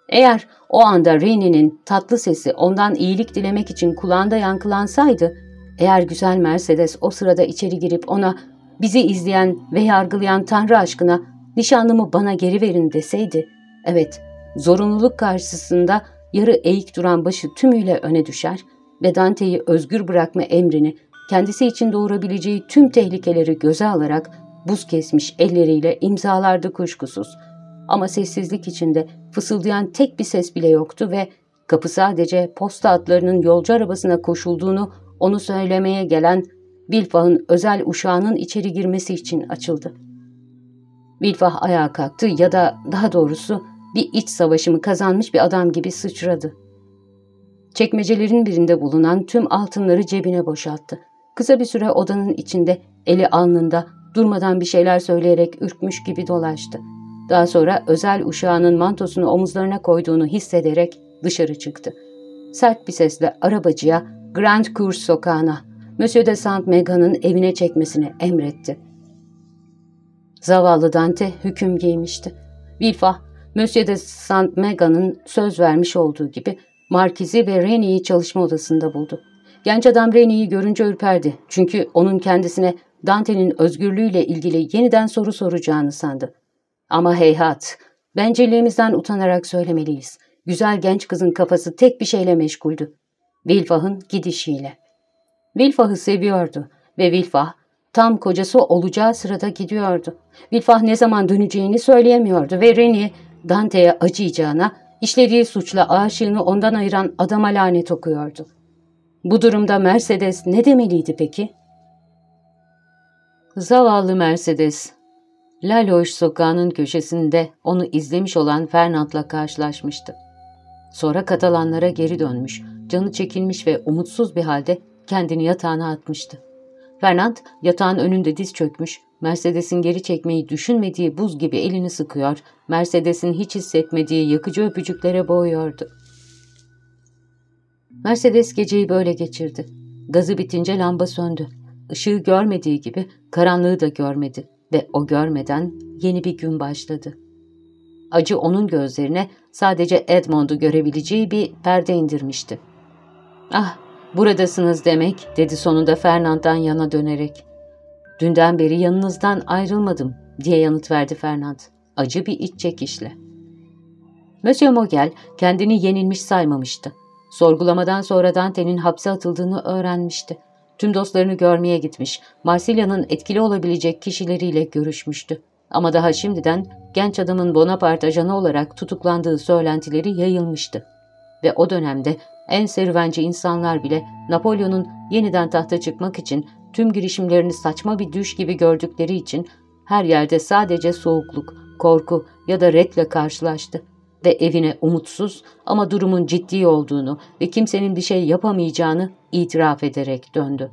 Eğer o anda Reni'nin tatlı sesi ondan iyilik dilemek için kulağında yankılansaydı, eğer güzel Mercedes o sırada içeri girip ona bizi izleyen ve yargılayan Tanrı aşkına nişanlımı bana geri verin deseydi, evet zorunluluk karşısında yarı eğik duran başı tümüyle öne düşer ve Dante'yi özgür bırakma emrini kendisi için doğurabileceği tüm tehlikeleri göze alarak buz kesmiş elleriyle imzalardı kuşkusuz. Ama sessizlik içinde fısıldayan tek bir ses bile yoktu ve kapı sadece posta atlarının yolcu arabasına koşulduğunu onu söylemeye gelen Bilfah'ın özel uşağının içeri girmesi için açıldı. Bilfah ayağa kalktı ya da daha doğrusu bir iç savaşımı kazanmış bir adam gibi sıçradı. Çekmecelerin birinde bulunan tüm altınları cebine boşalttı. Kısa bir süre odanın içinde eli alnında durmadan bir şeyler söyleyerek ürkmüş gibi dolaştı. Daha sonra özel uşağının mantosunu omuzlarına koyduğunu hissederek dışarı çıktı. Sert bir sesle arabacıya Grand Cours sokağına, Monsieur de Saint-Megan'ın evine çekmesini emretti. Zavallı Dante hüküm giymişti. Villefort, Monsieur de Saint-Megan'ın söz vermiş olduğu gibi Markizi ve Rene'yi çalışma odasında buldu. Genç adam Rene'yi görünce ürperdi. Çünkü onun kendisine Dante'nin özgürlüğüyle ilgili yeniden soru soracağını sandı. Ama heyhat, bencilliğimizden utanarak söylemeliyiz. Güzel genç kızın kafası tek bir şeyle meşguldü. Vilfah'ın gidişiyle. Vilfah'ı seviyordu ve Vilfah tam kocası olacağı sırada gidiyordu. Vilfah ne zaman döneceğini söyleyemiyordu ve Reni Dante'ye acıyacağına, işlediği suçla aşığını ondan ayıran adama lanet okuyordu. Bu durumda Mercedes ne demeliydi peki? Zavallı Mercedes, Laloş sokağının köşesinde onu izlemiş olan Fernand'la karşılaşmıştı. Sonra Katalanlara geri dönmüş, canı çekilmiş ve umutsuz bir halde kendini yatağına atmıştı. Fernand yatağın önünde diz çökmüş, Mercedes'in geri çekmeyi düşünmediği buz gibi elini sıkıyor, Mercedes'in hiç hissetmediği yakıcı öpücüklere boğuyordu. Mercedes geceyi böyle geçirdi. Gazı bitince lamba söndü. Işığı görmediği gibi karanlığı da görmedi ve o görmeden yeni bir gün başladı. Acı onun gözlerine sadece Edmond'u görebileceği bir perde indirmişti. ''Ah, buradasınız demek.'' dedi sonunda Fernand'dan yana dönerek. ''Dünden beri yanınızdan ayrılmadım.'' diye yanıt verdi Fernand. Acı bir iç çekişle. Monsieur Mogel kendini yenilmiş saymamıştı. Sorgulamadan sonra Dante'nin hapse atıldığını öğrenmişti. Tüm dostlarını görmeye gitmiş, Marsilya'nın etkili olabilecek kişileriyle görüşmüştü. Ama daha şimdiden genç adamın Bonaparte ajanı olarak tutuklandığı söylentileri yayılmıştı. Ve o dönemde en serüvenci insanlar bile Napolyon'un yeniden tahta çıkmak için tüm girişimlerini saçma bir düş gibi gördükleri için her yerde sadece soğukluk, korku ya da redle karşılaştı ve evine umutsuz ama durumun ciddi olduğunu ve kimsenin bir şey yapamayacağını itiraf ederek döndü.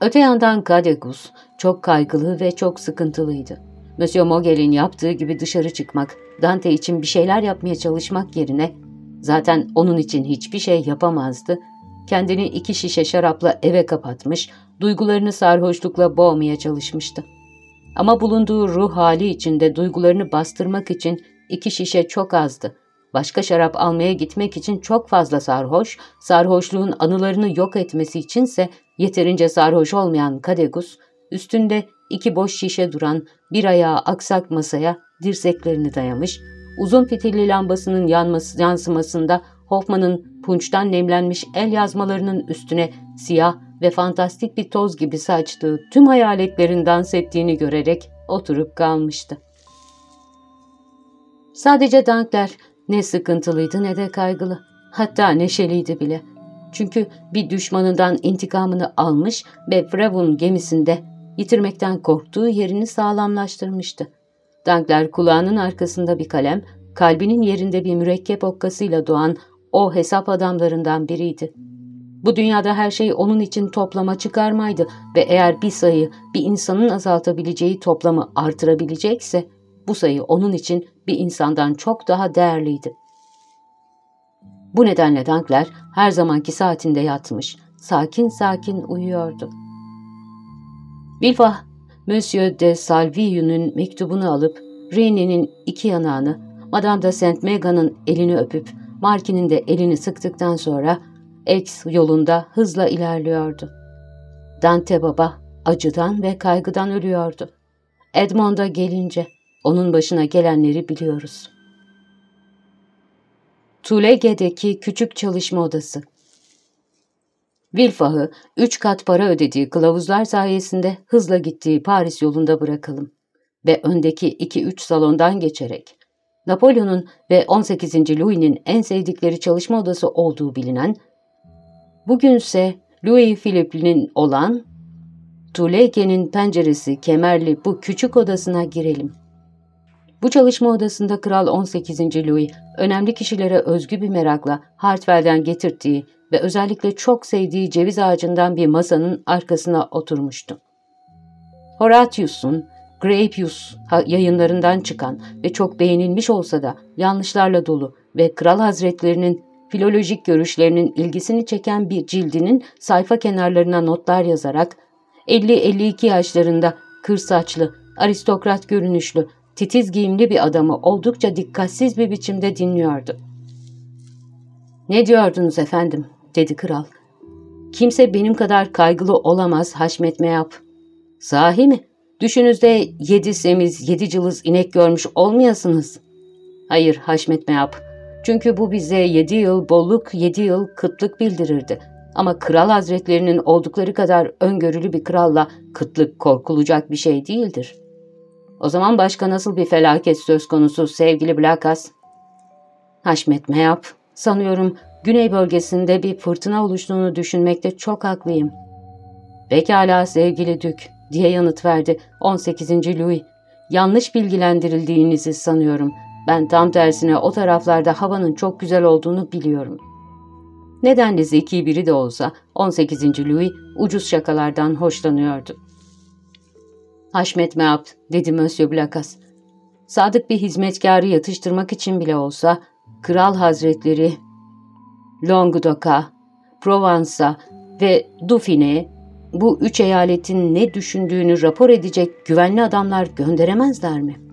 Öte yandan Kadegus çok kaygılı ve çok sıkıntılıydı. Monsieur Mogel'in yaptığı gibi dışarı çıkmak, Dante için bir şeyler yapmaya çalışmak yerine zaten onun için hiçbir şey yapamazdı. Kendini iki şişe şarapla eve kapatmış, duygularını sarhoşlukla boğmaya çalışmıştı. Ama bulunduğu ruh hali içinde duygularını bastırmak için iki şişe çok azdı. Başka şarap almaya gitmek için çok fazla sarhoş, sarhoşluğun anılarını yok etmesi içinse yeterince sarhoş olmayan Kadegus, üstünde iki boş şişe duran bir ayağı aksak masaya dirseklerini dayamış, uzun fitilli lambasının yanması, yansımasında Hoffman'ın punçtan nemlenmiş el yazmalarının üstüne siyah ve fantastik bir toz gibi saçtığı tüm hayaletlerin dans ettiğini görerek oturup kalmıştı. Sadece Dankler ne sıkıntılıydı ne de kaygılı. Hatta neşeliydi bile. Çünkü bir düşmanından intikamını almış ve Fravun gemisinde yitirmekten korktuğu yerini sağlamlaştırmıştı. Dankler kulağının arkasında bir kalem, kalbinin yerinde bir mürekkep okkasıyla doğan o hesap adamlarından biriydi. Bu dünyada her şey onun için toplama çıkarmaydı ve eğer bir sayı bir insanın azaltabileceği toplamı artırabilecekse bu sayı onun için bir insandan çok daha değerliydi. Bu nedenle Dankler her zamanki saatinde yatmış, sakin sakin uyuyordu. Bilfah, Monsieur de Salviyu'nun mektubunu alıp Rene'nin iki yanağını, Madame de Saint Megan'ın elini öpüp Markin'in de elini sıktıktan sonra X yolunda hızla ilerliyordu. Dante baba acıdan ve kaygıdan ölüyordu. Edmond'a gelince onun başına gelenleri biliyoruz. Tulege'deki küçük çalışma odası. Vilfah'ı üç kat para ödediği kılavuzlar sayesinde hızla gittiği Paris yolunda bırakalım ve öndeki iki üç salondan geçerek Napolyon'un ve 18. Louis'nin en sevdikleri çalışma odası olduğu bilinen, bugünse Louis Philippe'nin olan Tulege'nin penceresi kemerli bu küçük odasına girelim. Bu çalışma odasında Kral 18. Louis önemli kişilere özgü bir merakla Hartwell'den getirdiği ve özellikle çok sevdiği ceviz ağacından bir masanın arkasına oturmuştu. Horatius'un Grapius yayınlarından çıkan ve çok beğenilmiş olsa da yanlışlarla dolu ve Kral Hazretlerinin filolojik görüşlerinin ilgisini çeken bir cildinin sayfa kenarlarına notlar yazarak 50-52 yaşlarında kır saçlı, aristokrat görünüşlü, titiz giyimli bir adamı oldukça dikkatsiz bir biçimde dinliyordu. ''Ne diyordunuz efendim?'' dedi kral. ''Kimse benim kadar kaygılı olamaz Haşmet Meyap.'' ''Sahi mi? Düşünüzde yedi semiz, yedi cılız inek görmüş olmayasınız.'' ''Hayır Haşmet Meyap. Çünkü bu bize yedi yıl bolluk, yedi yıl kıtlık bildirirdi. Ama kral hazretlerinin oldukları kadar öngörülü bir kralla kıtlık korkulacak bir şey değildir.'' O zaman başka nasıl bir felaket söz konusu sevgili Blakas? Haşmet Meyap, sanıyorum güney bölgesinde bir fırtına oluştuğunu düşünmekte çok haklıyım. Pekala sevgili Dük, diye yanıt verdi 18. Louis. Yanlış bilgilendirildiğinizi sanıyorum. Ben tam tersine o taraflarda havanın çok güzel olduğunu biliyorum. Nedenli zeki biri de olsa 18. Louis ucuz şakalardan hoşlanıyordu. Haşmet Meapt, dedi Monsieur Blacas. Sadık bir hizmetkarı yatıştırmak için bile olsa, Kral Hazretleri, Languedoc'a, Provence'a ve Dauphine'ye bu üç eyaletin ne düşündüğünü rapor edecek güvenli adamlar gönderemezler mi?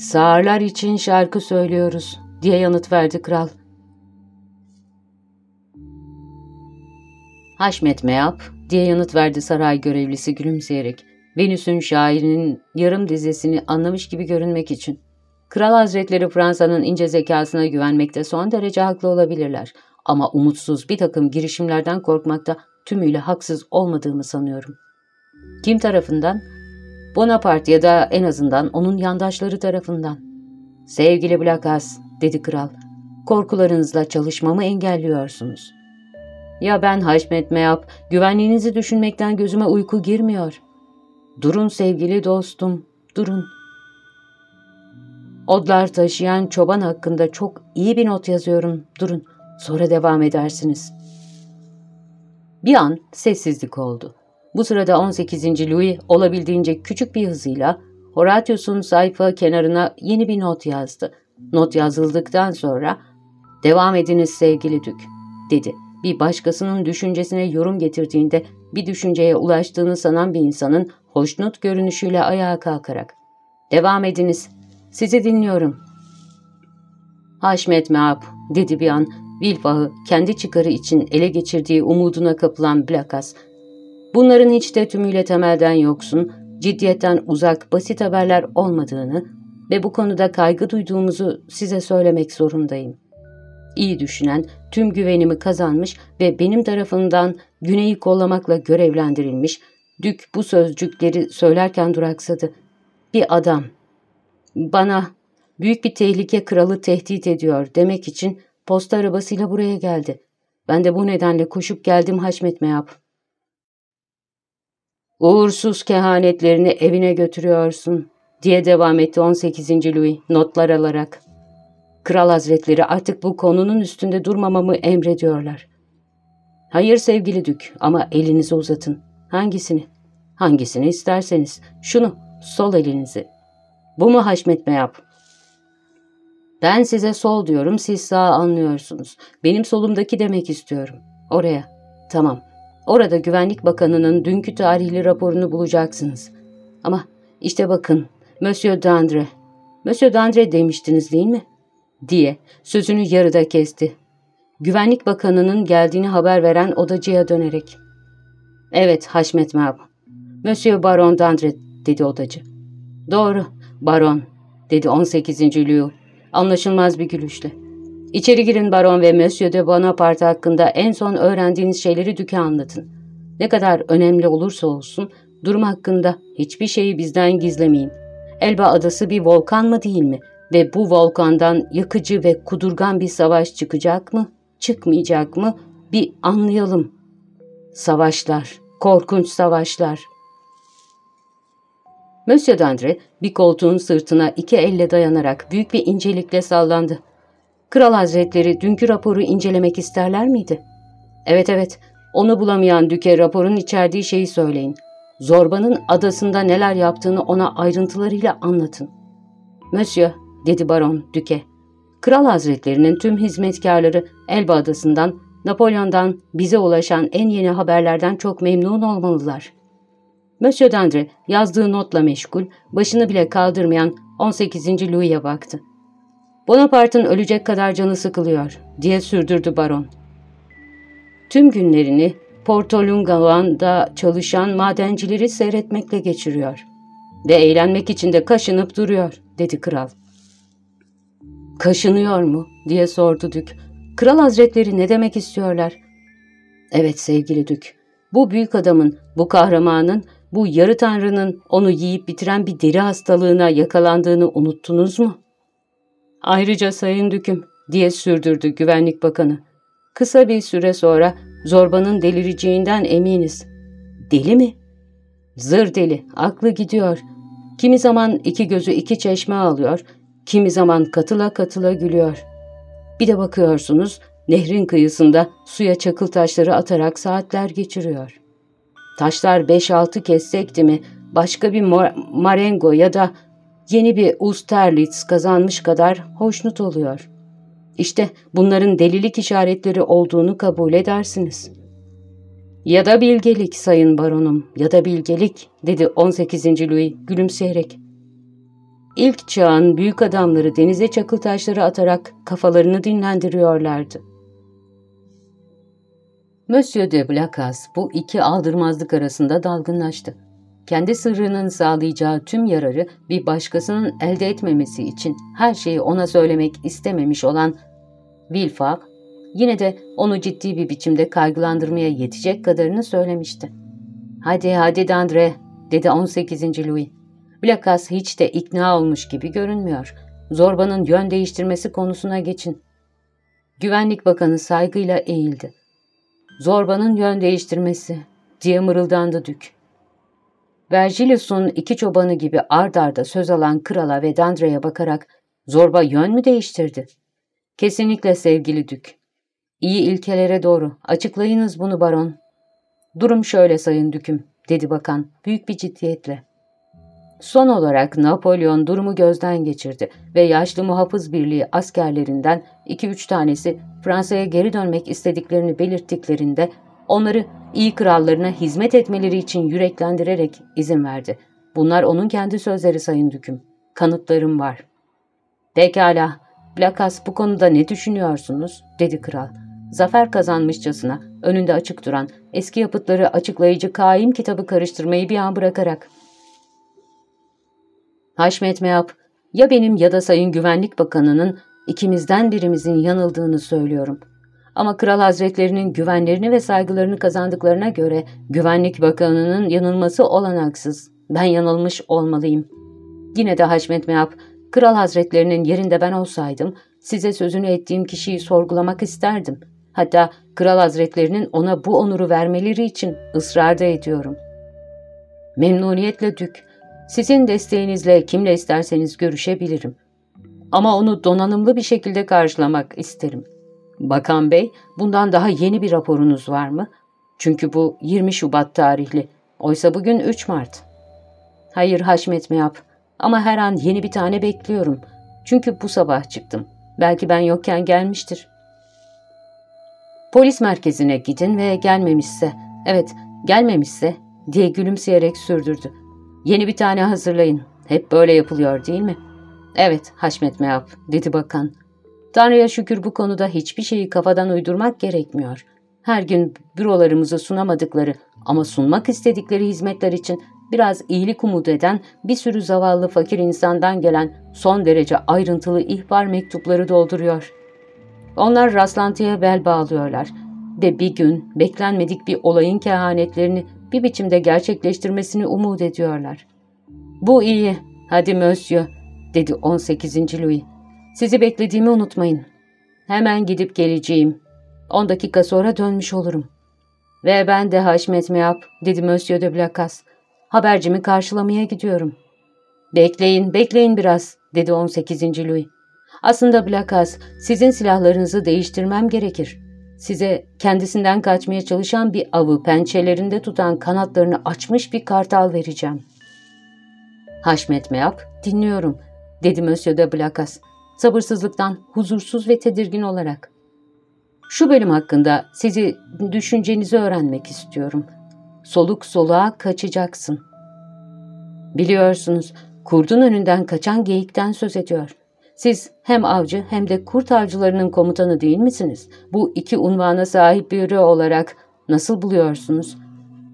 Sağırlar için şarkı söylüyoruz, diye yanıt verdi kral. Haşmet Meap, diye yanıt verdi saray görevlisi gülümseyerek. Venüs'ün şairinin yarım dizesini anlamış gibi görünmek için. Kral Hazretleri Fransa'nın ince zekasına güvenmekte son derece haklı olabilirler. Ama umutsuz bir takım girişimlerden korkmakta tümüyle haksız olmadığımı sanıyorum. Kim tarafından? Bonaparte ya da en azından onun yandaşları tarafından. Sevgili Blakas, dedi kral, korkularınızla çalışmamı engelliyorsunuz. Ya ben Haşmet Meyap, güvenliğinizi düşünmekten gözüme uyku girmiyor. Durun sevgili dostum, durun. Odlar taşıyan çoban hakkında çok iyi bir not yazıyorum. Durun, sonra devam edersiniz. Bir an sessizlik oldu. Bu sırada 18. Louis olabildiğince küçük bir hızıyla Horatius'un sayfa kenarına yeni bir not yazdı. Not yazıldıktan sonra ''Devam ediniz sevgili Dük'' dedi. Bir başkasının düşüncesine yorum getirdiğinde bir düşünceye ulaştığını sanan bir insanın hoşnut görünüşüyle ayağa kalkarak ''Devam ediniz, sizi dinliyorum.'' Haşmet Meab dedi bir an Vilfah'ı kendi çıkarı için ele geçirdiği umuduna kapılan Blakas. Bunların hiç de tümüyle temelden yoksun, ciddiyetten uzak basit haberler olmadığını ve bu konuda kaygı duyduğumuzu size söylemek zorundayım. İyi düşünen, tüm güvenimi kazanmış ve benim tarafından güneyi kollamakla görevlendirilmiş, Dük bu sözcükleri söylerken duraksadı. Bir adam, bana büyük bir tehlike kralı tehdit ediyor demek için posta arabasıyla buraya geldi. Ben de bu nedenle koşup geldim Haşmet Meyap. Uğursuz kehanetlerini evine götürüyorsun diye devam etti 18. Louis notlar alarak. Kral Hazretleri artık bu konunun üstünde durmamamı emrediyorlar. Hayır sevgili dük ama elinizi uzatın. Hangisini? Hangisini isterseniz. Şunu, sol elinizi. Bu mu haşmetme yap? Ben size sol diyorum, siz sağ anlıyorsunuz. Benim solumdaki demek istiyorum. Oraya. Tamam. Orada Güvenlik Bakanı'nın dünkü tarihli raporunu bulacaksınız. Ama işte bakın, Monsieur Dandre. Monsieur Dandre demiştiniz değil mi? diye sözünü yarıda kesti. Güvenlik Bakanı'nın geldiğini haber veren odacıya dönerek. Evet Haşmet Merhaba. Monsieur Baron Dandre dedi odacı. Doğru Baron dedi 18. Lüo anlaşılmaz bir gülüşle. İçeri girin Baron ve Monsieur de Bonaparte hakkında en son öğrendiğiniz şeyleri düke anlatın. Ne kadar önemli olursa olsun durum hakkında hiçbir şeyi bizden gizlemeyin. Elba adası bir volkan mı değil mi? Ve bu volkandan yakıcı ve kudurgan bir savaş çıkacak mı, çıkmayacak mı bir anlayalım. Savaşlar, korkunç savaşlar. Monsieur Dandre bir koltuğun sırtına iki elle dayanarak büyük bir incelikle sallandı. Kral Hazretleri dünkü raporu incelemek isterler miydi? Evet evet, onu bulamayan Düke raporun içerdiği şeyi söyleyin. Zorba'nın adasında neler yaptığını ona ayrıntılarıyla anlatın. Monsieur, dedi Baron Düke. Kral Hazretlerinin tüm hizmetkarları Elba Adası'ndan, Napolyon'dan bize ulaşan en yeni haberlerden çok memnun olmalılar. Monsieur Dandre yazdığı notla meşgul, başını bile kaldırmayan 18. Louis'e baktı. Bonaparte'ın ölecek kadar canı sıkılıyor, diye sürdürdü baron. Tüm günlerini Porto Lungavan'da çalışan madencileri seyretmekle geçiriyor. Ve eğlenmek için de kaşınıp duruyor, dedi kral. Kaşınıyor mu? diye sordu Dük. Kral hazretleri ne demek istiyorlar? Evet sevgili Dük. Bu büyük adamın, bu kahramanın, bu yarı tanrının onu yiyip bitiren bir deri hastalığına yakalandığını unuttunuz mu? Ayrıca sayın Düküm diye sürdürdü güvenlik bakanı. Kısa bir süre sonra zorbanın delireceğinden eminiz. Deli mi? Zır deli, aklı gidiyor. Kimi zaman iki gözü iki çeşme alıyor, Kimi zaman katıla katıla gülüyor. Bir de bakıyorsunuz nehrin kıyısında suya çakıl taşları atarak saatler geçiriyor. Taşlar 5-6 kez sekti mi başka bir marengo ya da yeni bir Usterlitz kazanmış kadar hoşnut oluyor. İşte bunların delilik işaretleri olduğunu kabul edersiniz. Ya da bilgelik sayın baronum ya da bilgelik dedi 18. Louis gülümseyerek. İlk çağın büyük adamları denize çakıl taşları atarak kafalarını dinlendiriyorlardı. Monsieur de Blacas bu iki aldırmazlık arasında dalgınlaştı. Kendi sırrının sağlayacağı tüm yararı bir başkasının elde etmemesi için her şeyi ona söylemek istememiş olan Villefort, yine de onu ciddi bir biçimde kaygılandırmaya yetecek kadarını söylemişti. ''Hadi hadi Dandre'' dedi 18. Louis. Blakas hiç de ikna olmuş gibi görünmüyor. Zorbanın yön değiştirmesi konusuna geçin. Güvenlik bakanı saygıyla eğildi. Zorbanın yön değiştirmesi diye mırıldandı Dük. Vergilius'un iki çobanı gibi ard arda söz alan krala ve Dandre'ye bakarak zorba yön mü değiştirdi? Kesinlikle sevgili Dük. İyi ilkelere doğru. Açıklayınız bunu baron. Durum şöyle sayın Düküm, dedi bakan büyük bir ciddiyetle. Son olarak Napolyon durumu gözden geçirdi ve yaşlı muhafız birliği askerlerinden 2-3 tanesi Fransa'ya geri dönmek istediklerini belirttiklerinde onları iyi krallarına hizmet etmeleri için yüreklendirerek izin verdi. Bunlar onun kendi sözleri sayın Düküm. Kanıtlarım var. Pekala, Blakas bu konuda ne düşünüyorsunuz? dedi kral. Zafer kazanmışçasına önünde açık duran eski yapıtları açıklayıcı kaim kitabı karıştırmayı bir an bırakarak. Haşmet Meap, ya benim ya da Sayın Güvenlik Bakanı'nın ikimizden birimizin yanıldığını söylüyorum. Ama Kral Hazretlerinin güvenlerini ve saygılarını kazandıklarına göre Güvenlik Bakanı'nın yanılması olanaksız. Ben yanılmış olmalıyım. Yine de Haşmet Meap, Kral Hazretlerinin yerinde ben olsaydım, size sözünü ettiğim kişiyi sorgulamak isterdim. Hatta Kral Hazretlerinin ona bu onuru vermeleri için ısrar da ediyorum. Memnuniyetle Dük, sizin desteğinizle kimle isterseniz görüşebilirim. Ama onu donanımlı bir şekilde karşılamak isterim. Bakan Bey, bundan daha yeni bir raporunuz var mı? Çünkü bu 20 Şubat tarihli. Oysa bugün 3 Mart. Hayır Haşmet Meyap. Ama her an yeni bir tane bekliyorum. Çünkü bu sabah çıktım. Belki ben yokken gelmiştir. Polis merkezine gidin ve gelmemişse, evet gelmemişse diye gülümseyerek sürdürdü. Yeni bir tane hazırlayın. Hep böyle yapılıyor değil mi? Evet Haşmet Meap dedi bakan. Tanrı'ya şükür bu konuda hiçbir şeyi kafadan uydurmak gerekmiyor. Her gün bürolarımızı sunamadıkları ama sunmak istedikleri hizmetler için biraz iyilik umut eden bir sürü zavallı fakir insandan gelen son derece ayrıntılı ihbar mektupları dolduruyor. Onlar rastlantıya bel bağlıyorlar ve bir gün beklenmedik bir olayın kehanetlerini bir biçimde gerçekleştirmesini umut ediyorlar. Bu iyi, hadi Monsieur, dedi 18. Louis. Sizi beklediğimi unutmayın. Hemen gidip geleceğim. 10 dakika sonra dönmüş olurum. Ve ben de Haşmet Meap, dedi Monsieur de Blacas. Habercimi karşılamaya gidiyorum. Bekleyin, bekleyin biraz, dedi 18. Louis. Aslında Blacas, sizin silahlarınızı değiştirmem gerekir. Size kendisinden kaçmaya çalışan bir avı pençelerinde tutan kanatlarını açmış bir kartal vereceğim. Haşmet Meap, dinliyorum, dedi Monsieur de Blacas, sabırsızlıktan huzursuz ve tedirgin olarak. Şu bölüm hakkında sizi düşüncenizi öğrenmek istiyorum. Soluk soluğa kaçacaksın. Biliyorsunuz, kurdun önünden kaçan geyikten söz ediyor. Siz hem avcı hem de kurt avcılarının komutanı değil misiniz? Bu iki unvana sahip biri olarak nasıl buluyorsunuz?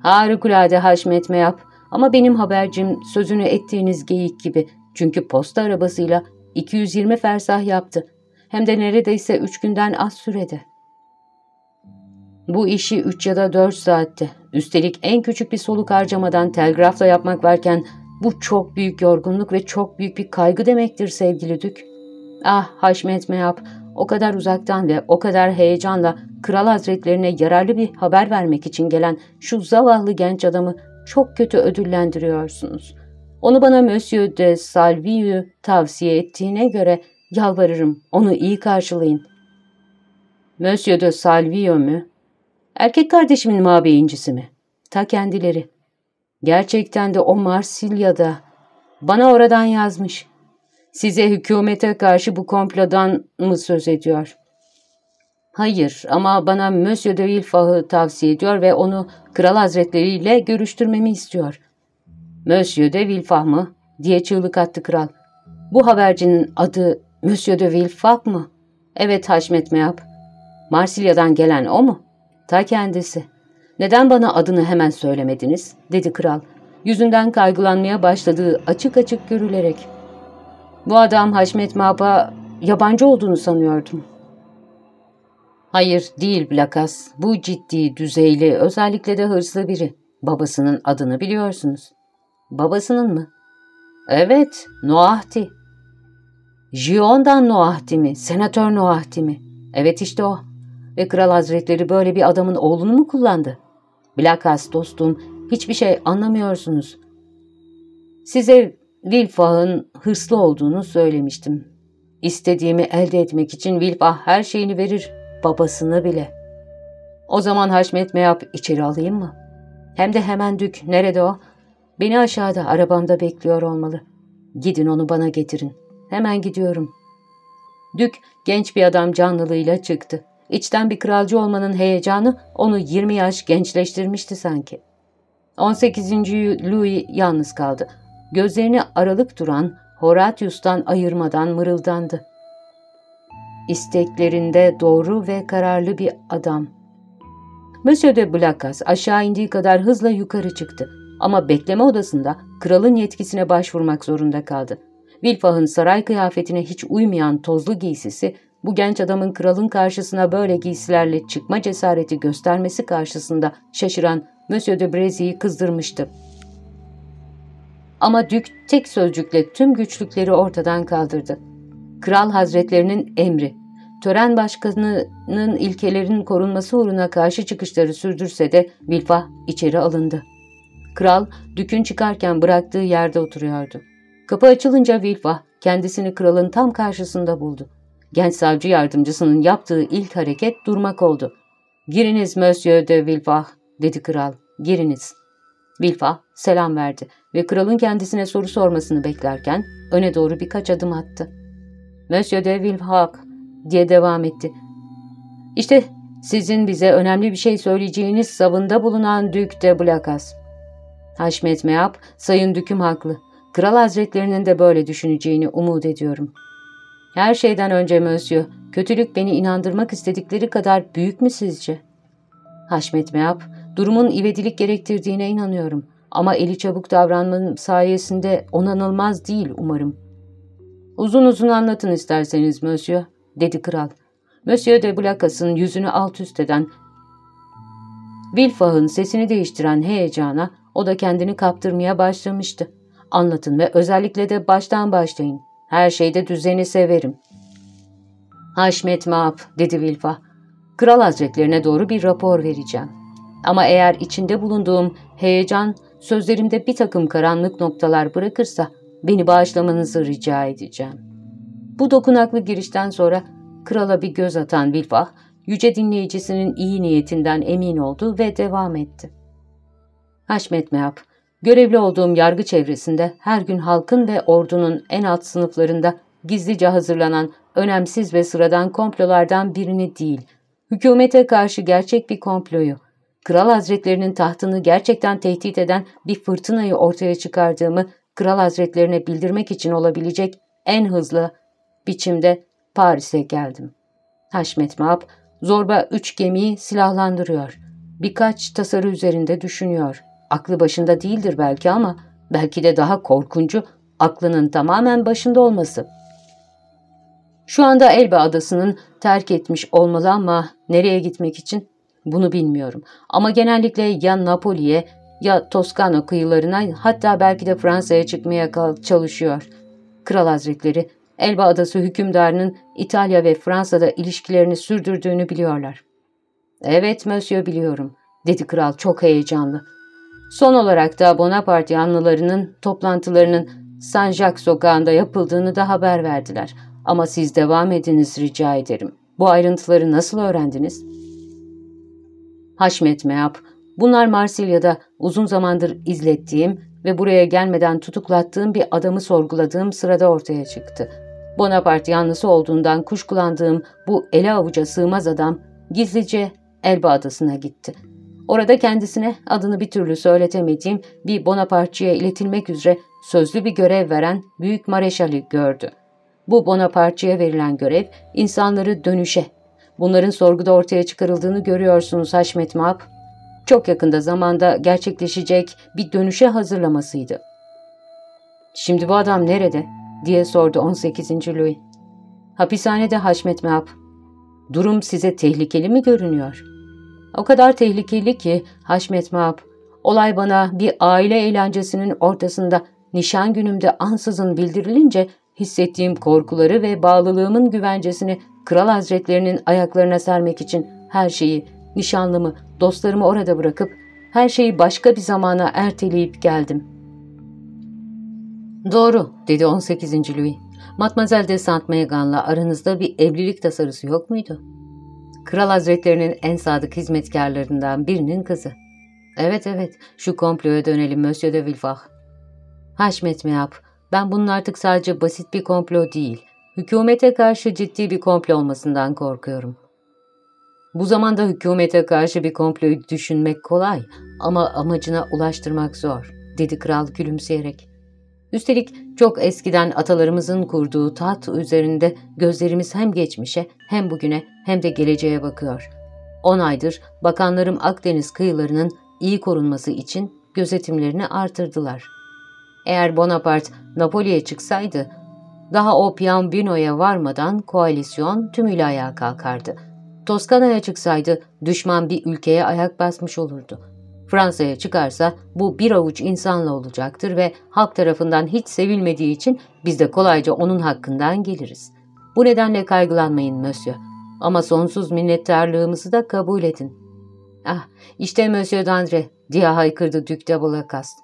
Harikulade haşmetme yap ama benim habercim sözünü ettiğiniz geyik gibi. Çünkü posta arabasıyla 220 fersah yaptı. Hem de neredeyse üç günden az sürede. Bu işi üç ya da dört saatte, üstelik en küçük bir soluk harcamadan telgrafla yapmak varken bu çok büyük yorgunluk ve çok büyük bir kaygı demektir sevgili Dük. Ah Haşmet Meyap, o kadar uzaktan ve o kadar heyecanla kral hazretlerine yararlı bir haber vermek için gelen şu zavallı genç adamı çok kötü ödüllendiriyorsunuz. Onu bana Monsieur de Salvieux tavsiye ettiğine göre yalvarırım onu iyi karşılayın. Monsieur de Salvieux mü? Erkek kardeşimin mabeyincisi mi? Ta kendileri. Gerçekten de o Marsilya'da. Bana oradan yazmış. Size hükümete karşı bu komplodan mı söz ediyor? Hayır ama bana Monsieur de Villefah'ı tavsiye ediyor ve onu kral hazretleriyle görüştürmemi istiyor. Monsieur de Villefah mı? diye çığlık attı kral. Bu habercinin adı Monsieur de Villefah mı? Evet Haşmet Meyap. Marsilya'dan gelen o mu? Ta kendisi. Neden bana adını hemen söylemediniz? dedi kral. Yüzünden kaygılanmaya başladığı açık açık görülerek. Bu adam Haşmet Mab'a yabancı olduğunu sanıyordum. Hayır değil Blakas. Bu ciddi, düzeyli, özellikle de hırslı biri. Babasının adını biliyorsunuz. Babasının mı? Evet, Noahti. Gion'dan Noahti mi? Senatör Noahti mi? Evet işte o. Ve kral hazretleri böyle bir adamın oğlunu mu kullandı? Blakas dostum, hiçbir şey anlamıyorsunuz. Size Wilfah'ın hırslı olduğunu söylemiştim. İstediğimi elde etmek için Wilfah her şeyini verir, babasını bile. O zaman Haşmet Meyap içeri alayım mı? Hem de hemen dük, nerede o? Beni aşağıda, arabamda bekliyor olmalı. Gidin onu bana getirin. Hemen gidiyorum. Dük, genç bir adam canlılığıyla çıktı. İçten bir kralcı olmanın heyecanı onu 20 yaş gençleştirmişti sanki. 18. Louis yalnız kaldı. Gözlerini aralık duran Horatius'tan ayırmadan mırıldandı. İsteklerinde doğru ve kararlı bir adam. Monsieur de Blacas aşağı indiği kadar hızla yukarı çıktı. Ama bekleme odasında kralın yetkisine başvurmak zorunda kaldı. Wilfah'ın saray kıyafetine hiç uymayan tozlu giysisi, bu genç adamın kralın karşısına böyle giysilerle çıkma cesareti göstermesi karşısında şaşıran Monsieur de Brezy'yi kızdırmıştı. Ama Dük tek sözcükle tüm güçlükleri ortadan kaldırdı. Kral hazretlerinin emri, tören başkanının ilkelerinin korunması uğruna karşı çıkışları sürdürse de Vilfa içeri alındı. Kral, Dük'ün çıkarken bıraktığı yerde oturuyordu. Kapı açılınca Vilfa kendisini kralın tam karşısında buldu. Genç savcı yardımcısının yaptığı ilk hareket durmak oldu. ''Giriniz Monsieur de Vilfa'' dedi kral. ''Giriniz.'' Vilfa selam verdi ve kralın kendisine soru sormasını beklerken öne doğru birkaç adım attı. ''Monsieur de Vilhak'' diye devam etti. ''İşte sizin bize önemli bir şey söyleyeceğiniz savında bulunan Dük de Blacas.'' Haşmet Meap, Sayın Düküm haklı. Kral Hazretlerinin de böyle düşüneceğini umut ediyorum. Her şeyden önce Monsieur, kötülük beni inandırmak istedikleri kadar büyük mü sizce? Haşmet Meap, durumun ivedilik gerektirdiğine inanıyorum. Ama eli çabuk davranmanın sayesinde onanılmaz değil umarım. Uzun uzun anlatın isterseniz Monsieur, dedi kral. Monsieur de Blacas'ın yüzünü alt üst eden, Wilfah'ın sesini değiştiren heyecana o da kendini kaptırmaya başlamıştı. Anlatın ve özellikle de baştan başlayın. Her şeyde düzeni severim. Haşmet Maap, dedi Wilfah. Kral hazretlerine doğru bir rapor vereceğim. Ama eğer içinde bulunduğum heyecan sözlerimde bir takım karanlık noktalar bırakırsa beni bağışlamanızı rica edeceğim. Bu dokunaklı girişten sonra krala bir göz atan Bilfah, yüce dinleyicisinin iyi niyetinden emin oldu ve devam etti. Haşmet Meap, görevli olduğum yargı çevresinde her gün halkın ve ordunun en alt sınıflarında gizlice hazırlanan önemsiz ve sıradan komplolardan birini değil, hükümete karşı gerçek bir komployu, Kral Hazretlerinin tahtını gerçekten tehdit eden bir fırtınayı ortaya çıkardığımı Kral Hazretlerine bildirmek için olabilecek en hızlı biçimde Paris'e geldim. Haşmet Maap, zorba üç gemiyi silahlandırıyor. Birkaç tasarı üzerinde düşünüyor. Aklı başında değildir belki ama belki de daha korkuncu aklının tamamen başında olması. Şu anda Elba adasının terk etmiş olmalı ama nereye gitmek için? Bunu bilmiyorum. Ama genellikle ya Napoli'ye ya Toskana kıyılarına hatta belki de Fransa'ya çıkmaya çalışıyor. Kral Hazretleri Elba Adası hükümdarının İtalya ve Fransa'da ilişkilerini sürdürdüğünü biliyorlar. Evet Monsieur biliyorum, dedi kral çok heyecanlı. Son olarak da Bonaparte yanlılarının toplantılarının Saint-Jacques sokağında yapıldığını da haber verdiler. Ama siz devam ediniz rica ederim. Bu ayrıntıları nasıl öğrendiniz?'' Haşmet Meap, bunlar Marsilya'da uzun zamandır izlettiğim ve buraya gelmeden tutuklattığım bir adamı sorguladığım sırada ortaya çıktı. Bonaparte yanlısı olduğundan kuşkulandığım bu ele avuca sığmaz adam gizlice Elba Adası'na gitti. Orada kendisine adını bir türlü söyletemediğim bir Bonaparte'ye iletilmek üzere sözlü bir görev veren Büyük Mareşal'i gördü. Bu Bonaparte'ye verilen görev insanları dönüşe, Bunların sorguda ortaya çıkarıldığını görüyorsunuz Haşmet Map. Çok yakında zamanda gerçekleşecek bir dönüşe hazırlamasıydı. Şimdi bu adam nerede? diye sordu 18. Louis. Hapishanede Haşmet Map. Durum size tehlikeli mi görünüyor? O kadar tehlikeli ki Haşmet Map. Olay bana bir aile eğlencesinin ortasında nişan günümde ansızın bildirilince hissettiğim korkuları ve bağlılığımın güvencesini kral hazretlerinin ayaklarına sermek için her şeyi, nişanlımı, dostlarımı orada bırakıp her şeyi başka bir zamana erteleyip geldim. Doğru, dedi 18. Louis. Matmazel de Saint Megan'la aranızda bir evlilik tasarısı yok muydu? Kral hazretlerinin en sadık hizmetkarlarından birinin kızı. Evet evet, şu komploya dönelim Monsieur de Villefort. Haşmet Meyap, ben bunun artık sadece basit bir komplo değil, hükümete karşı ciddi bir komplo olmasından korkuyorum. Bu zamanda hükümete karşı bir komployu düşünmek kolay ama amacına ulaştırmak zor, dedi kral gülümseyerek. Üstelik çok eskiden atalarımızın kurduğu taht üzerinde gözlerimiz hem geçmişe hem bugüne hem de geleceğe bakıyor. On aydır bakanlarım Akdeniz kıyılarının iyi korunması için gözetimlerini artırdılar. Eğer Bonaparte Napoli'ye çıksaydı, daha o Piombino'ya varmadan koalisyon tümüyle ayağa kalkardı. Toskana'ya çıksaydı düşman bir ülkeye ayak basmış olurdu. Fransa'ya çıkarsa bu bir avuç insanla olacaktır ve halk tarafından hiç sevilmediği için biz de kolayca onun hakkından geliriz. Bu nedenle kaygılanmayın Monsieur. Ama sonsuz minnettarlığımızı da kabul edin. Ah, işte Monsieur d'André diye haykırdı Duc de Blacast.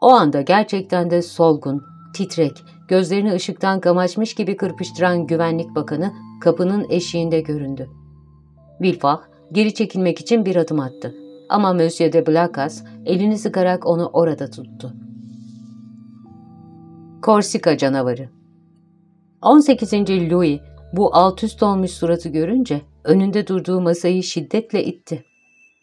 O anda gerçekten de solgun, titrek, gözlerini ışıktan kamaşmış gibi kırpıştıran güvenlik bakanı kapının eşiğinde göründü. Villefort geri çekilmek için bir adım attı. Ama Monsieur de Blacas elini sıkarak onu orada tuttu. Korsika canavarı 18. Louis bu alt üst olmuş suratı görünce önünde durduğu masayı şiddetle itti.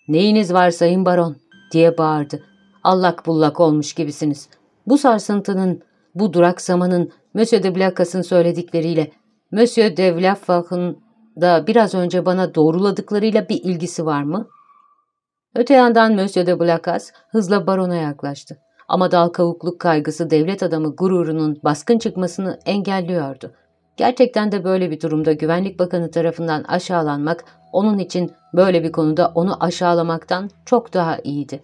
''Neyiniz var sayın baron?'' diye bağırdı. ''Allak bullak olmuş gibisiniz. Bu sarsıntının, bu duraksamanın Monsieur de Blacas'ın söyledikleriyle Monsieur de Vlafak'ın da biraz önce bana doğruladıklarıyla bir ilgisi var mı?'' Öte yandan Monsieur de Blacas hızla barona yaklaştı. Ama dal kavukluk kaygısı devlet adamı gururunun baskın çıkmasını engelliyordu. Gerçekten de böyle bir durumda güvenlik bakanı tarafından aşağılanmak onun için böyle bir konuda onu aşağılamaktan çok daha iyiydi.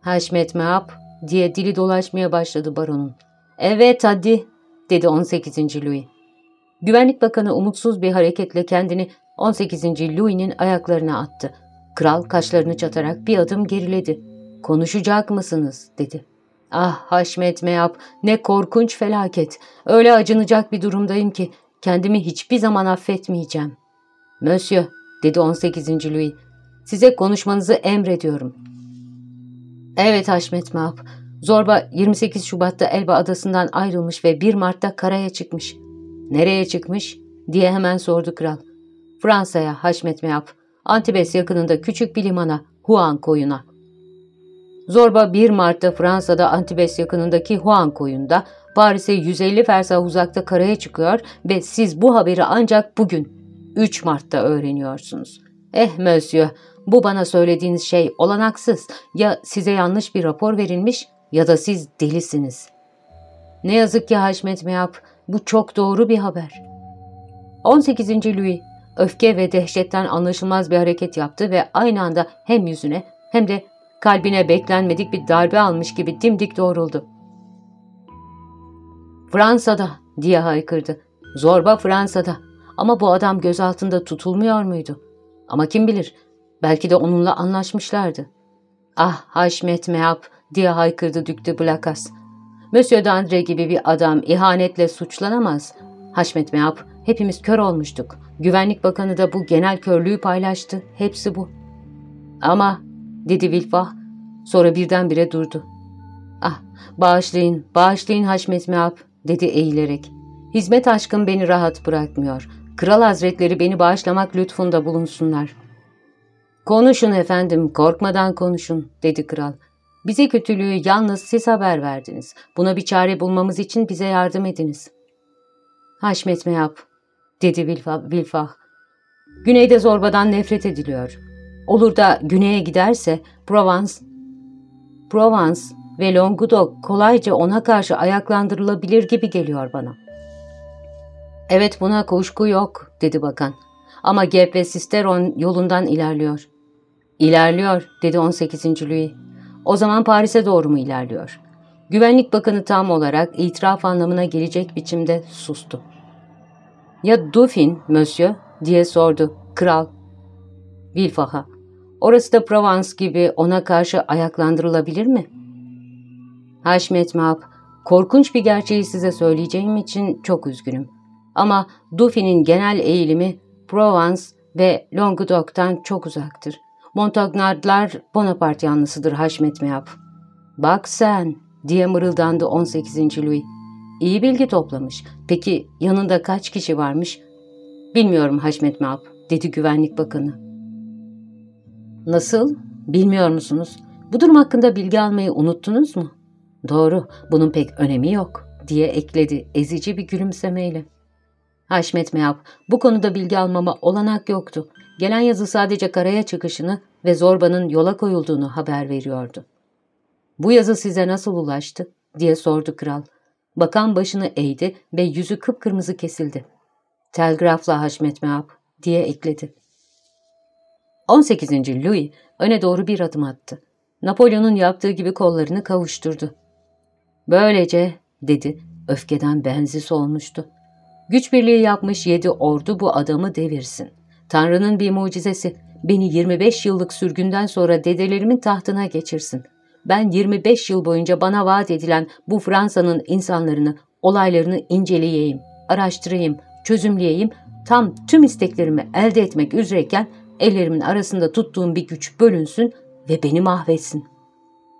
Haşmet Meap diye dili dolaşmaya başladı baronun. Evet hadi dedi 18. Louis. Güvenlik bakanı umutsuz bir hareketle kendini 18. Louis'nin ayaklarına attı. Kral kaşlarını çatarak bir adım geriledi. Konuşacak mısınız dedi. Ah Haşmet Meyap ne korkunç felaket. Öyle acınacak bir durumdayım ki kendimi hiçbir zaman affetmeyeceğim. Monsieur dedi 18. Louis. Size konuşmanızı emrediyorum. Evet Haşmet Meyap. Zorba 28 Şubat'ta Elba adasından ayrılmış ve 1 Mart'ta karaya çıkmış. Nereye çıkmış diye hemen sordu kral. Fransa'ya Haşmet Meyap. Antibes yakınında küçük bir limana, Huan koyuna. Zorba 1 Mart'ta Fransa'da Antibes yakınındaki Huan koyunda Paris'e 150 fersah uzakta karaya çıkıyor ve siz bu haberi ancak bugün 3 Mart'ta öğreniyorsunuz. Eh monsieur, bu bana söylediğiniz şey olanaksız. Ya size yanlış bir rapor verilmiş ya da siz delisiniz. Ne yazık ki Haşmet Meyap, bu çok doğru bir haber. 18. Louis öfke ve dehşetten anlaşılmaz bir hareket yaptı ve aynı anda hem yüzüne hem de kalbine beklenmedik bir darbe almış gibi dimdik doğruldu. Fransa'da diye haykırdı. Zorba Fransa'da. Ama bu adam gözaltında tutulmuyor muydu? Ama kim bilir, belki de onunla anlaşmışlardı. Ah Haşmet Meap diye haykırdı Dük Blacas. Monsieur d'André gibi bir adam ihanetle suçlanamaz. Haşmet Meap, hepimiz kör olmuştuk. Güvenlik Bakanı da bu genel körlüğü paylaştı. Hepsi bu. Ama, dedi Vilfah, sonra birdenbire durdu. Ah, bağışlayın, bağışlayın Haşmet Meap, dedi eğilerek. Hizmet aşkım beni rahat bırakmıyor. Kral hazretleri beni bağışlamak lütfunda bulunsunlar. Konuşun efendim, korkmadan konuşun, dedi kral. Bize kötülüğü yalnız siz haber verdiniz. Buna bir çare bulmamız için bize yardım ediniz. Haşmet Meyap, dedi Vilfah. Güneyde zorbadan nefret ediliyor. Olur da güneye giderse Provence, Provence ve Languedoc kolayca ona karşı ayaklandırılabilir gibi geliyor bana. Evet buna kuşku yok, dedi bakan. Ama Gep ve Sisteron yolundan ilerliyor. İlerliyor, dedi 18. Louis. O zaman Paris'e doğru mu ilerliyor? Güvenlik Bakanı tam olarak itiraf anlamına gelecek biçimde sustu. ''Ya Dufin, monsieur?'' diye sordu kral. Vilfaha, orası da Provence gibi ona karşı ayaklandırılabilir mi? Haşmet Mahap, korkunç bir gerçeği size söyleyeceğim için çok üzgünüm. Ama Dufin'in genel eğilimi Provence ve Languedoc'tan çok uzaktır. Montagnardlar Bonaparte yanlısıdır Haşmet Mehap. Bak sen diye mırıldandı 18. Louis. İyi bilgi toplamış. Peki yanında kaç kişi varmış? Bilmiyorum Haşmet Mehap dedi güvenlik bakanı. Nasıl? Bilmiyor musunuz? Bu durum hakkında bilgi almayı unuttunuz mu? Doğru, bunun pek önemi yok diye ekledi ezici bir gülümsemeyle. Haşmet Mehap, bu konuda bilgi almama olanak yoktu. Gelen yazı sadece karaya çıkışını ve zorbanın yola koyulduğunu haber veriyordu. Bu yazı size nasıl ulaştı? diye sordu kral. Bakan başını eğdi ve yüzü kıpkırmızı kesildi. Telgrafla Haşmet Mehap diye ekledi. 18. Louis öne doğru bir adım attı. Napolyon'un yaptığı gibi kollarını kavuşturdu. Böylece, dedi, öfkeden benzi solmuştu. Güç birliği yapmış yedi ordu bu adamı devirsin. Tanrı'nın bir mucizesi, beni 25 yıllık sürgünden sonra dedelerimin tahtına geçirsin. Ben 25 yıl boyunca bana vaat edilen bu Fransa'nın insanlarını, olaylarını inceleyeyim, araştırayım, çözümleyeyim, tam tüm isteklerimi elde etmek üzereyken ellerimin arasında tuttuğum bir güç bölünsün ve beni mahvetsin.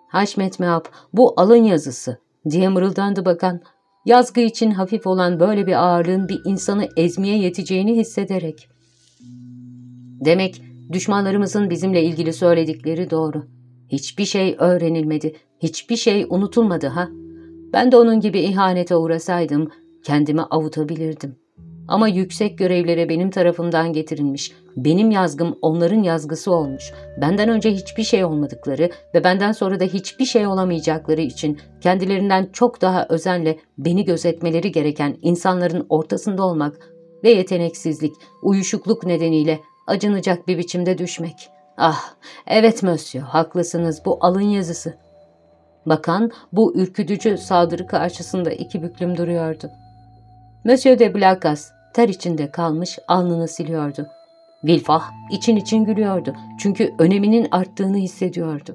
Haşmet Meap bu alın yazısı diye mırıldandı bakan. Yazgı için hafif olan böyle bir ağırlığın bir insanı ezmeye yeteceğini hissederek. Demek düşmanlarımızın bizimle ilgili söyledikleri doğru. Hiçbir şey öğrenilmedi, hiçbir şey unutulmadı ha. Ben de onun gibi ihanete uğrasaydım kendimi avutabilirdim. Ama yüksek görevlere benim tarafımdan getirilmiş, benim yazgım onların yazgısı olmuş. Benden önce hiçbir şey olmadıkları ve benden sonra da hiçbir şey olamayacakları için kendilerinden çok daha özenle beni gözetmeleri gereken insanların ortasında olmak ve yeteneksizlik, uyuşukluk nedeniyle acınacak bir biçimde düşmek. Ah, evet Monsieur, haklısınız bu alın yazısı. Bakan bu ürkütücü saldırı karşısında iki büklüm duruyordu. Monsieur de Blacas ter içinde kalmış alnını siliyordu. Vilfah için için gülüyordu çünkü öneminin arttığını hissediyordu.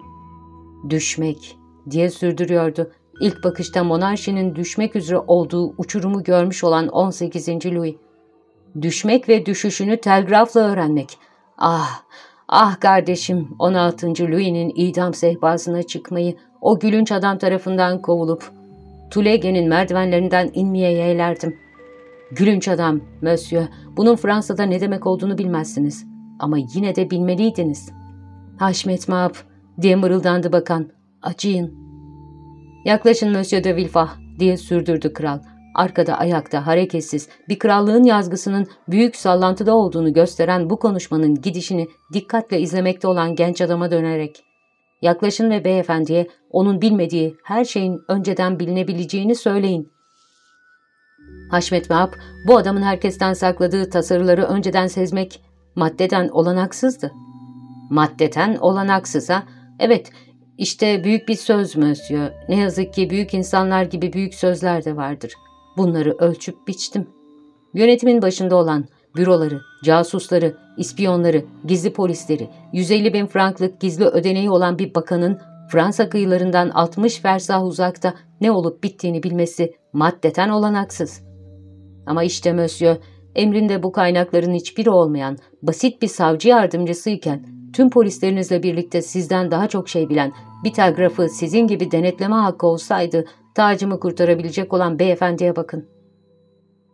Düşmek diye sürdürüyordu. İlk bakışta monarşinin düşmek üzere olduğu uçurumu görmüş olan 18. Louis. Düşmek ve düşüşünü telgrafla öğrenmek. Ah, ah kardeşim 16. Louis'nin idam sehpasına çıkmayı o gülünç adam tarafından kovulup Tulege'nin merdivenlerinden inmeye yeğlerdim. Gülünç adam, monsieur. Bunun Fransa'da ne demek olduğunu bilmezsiniz. Ama yine de bilmeliydiniz. Haşmet Maap, diye mırıldandı bakan. Acıyın. Yaklaşın Monsieur de Villefort, diye sürdürdü kral. Arkada ayakta, hareketsiz, bir krallığın yazgısının büyük sallantıda olduğunu gösteren bu konuşmanın gidişini dikkatle izlemekte olan genç adama dönerek. Yaklaşın ve beyefendiye onun bilmediği her şeyin önceden bilinebileceğini söyleyin. Haşmet Vahap bu adamın herkesten sakladığı tasarıları önceden sezmek maddeden olanaksızdı. Maddeten olanaksıza evet işte büyük bir söz Monsieur. Ne yazık ki büyük insanlar gibi büyük sözler de vardır. Bunları ölçüp biçtim. Yönetimin başında olan büroları, casusları, ispiyonları, gizli polisleri, 150 bin franklık gizli ödeneği olan bir bakanın Fransa kıyılarından 60 fersah uzakta ne olup bittiğini bilmesi maddeten olanaksız. Ama işte Monsieur, emrinde bu kaynakların hiçbiri olmayan basit bir savcı yardımcısıyken tüm polislerinizle birlikte sizden daha çok şey bilen bir telgrafı sizin gibi denetleme hakkı olsaydı tacımı kurtarabilecek olan beyefendiye bakın.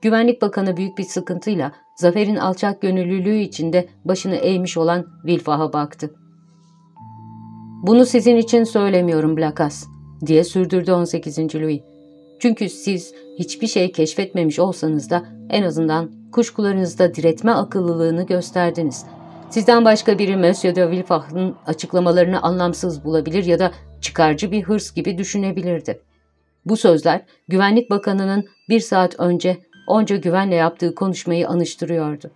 Güvenlik Bakanı büyük bir sıkıntıyla Zafer'in alçak gönüllülüğü içinde başını eğmiş olan Vilfah'a baktı. ''Bunu sizin için söylemiyorum Blakas.'' diye sürdürdü 18. Louis. Çünkü siz hiçbir şey keşfetmemiş olsanız da en azından kuşkularınızda diretme akıllılığını gösterdiniz. Sizden başka biri Monsieur de Villefacht'ın açıklamalarını anlamsız bulabilir ya da çıkarcı bir hırs gibi düşünebilirdi. Bu sözler Güvenlik Bakanı'nın bir saat önce onca güvenle yaptığı konuşmayı anıştırıyordu.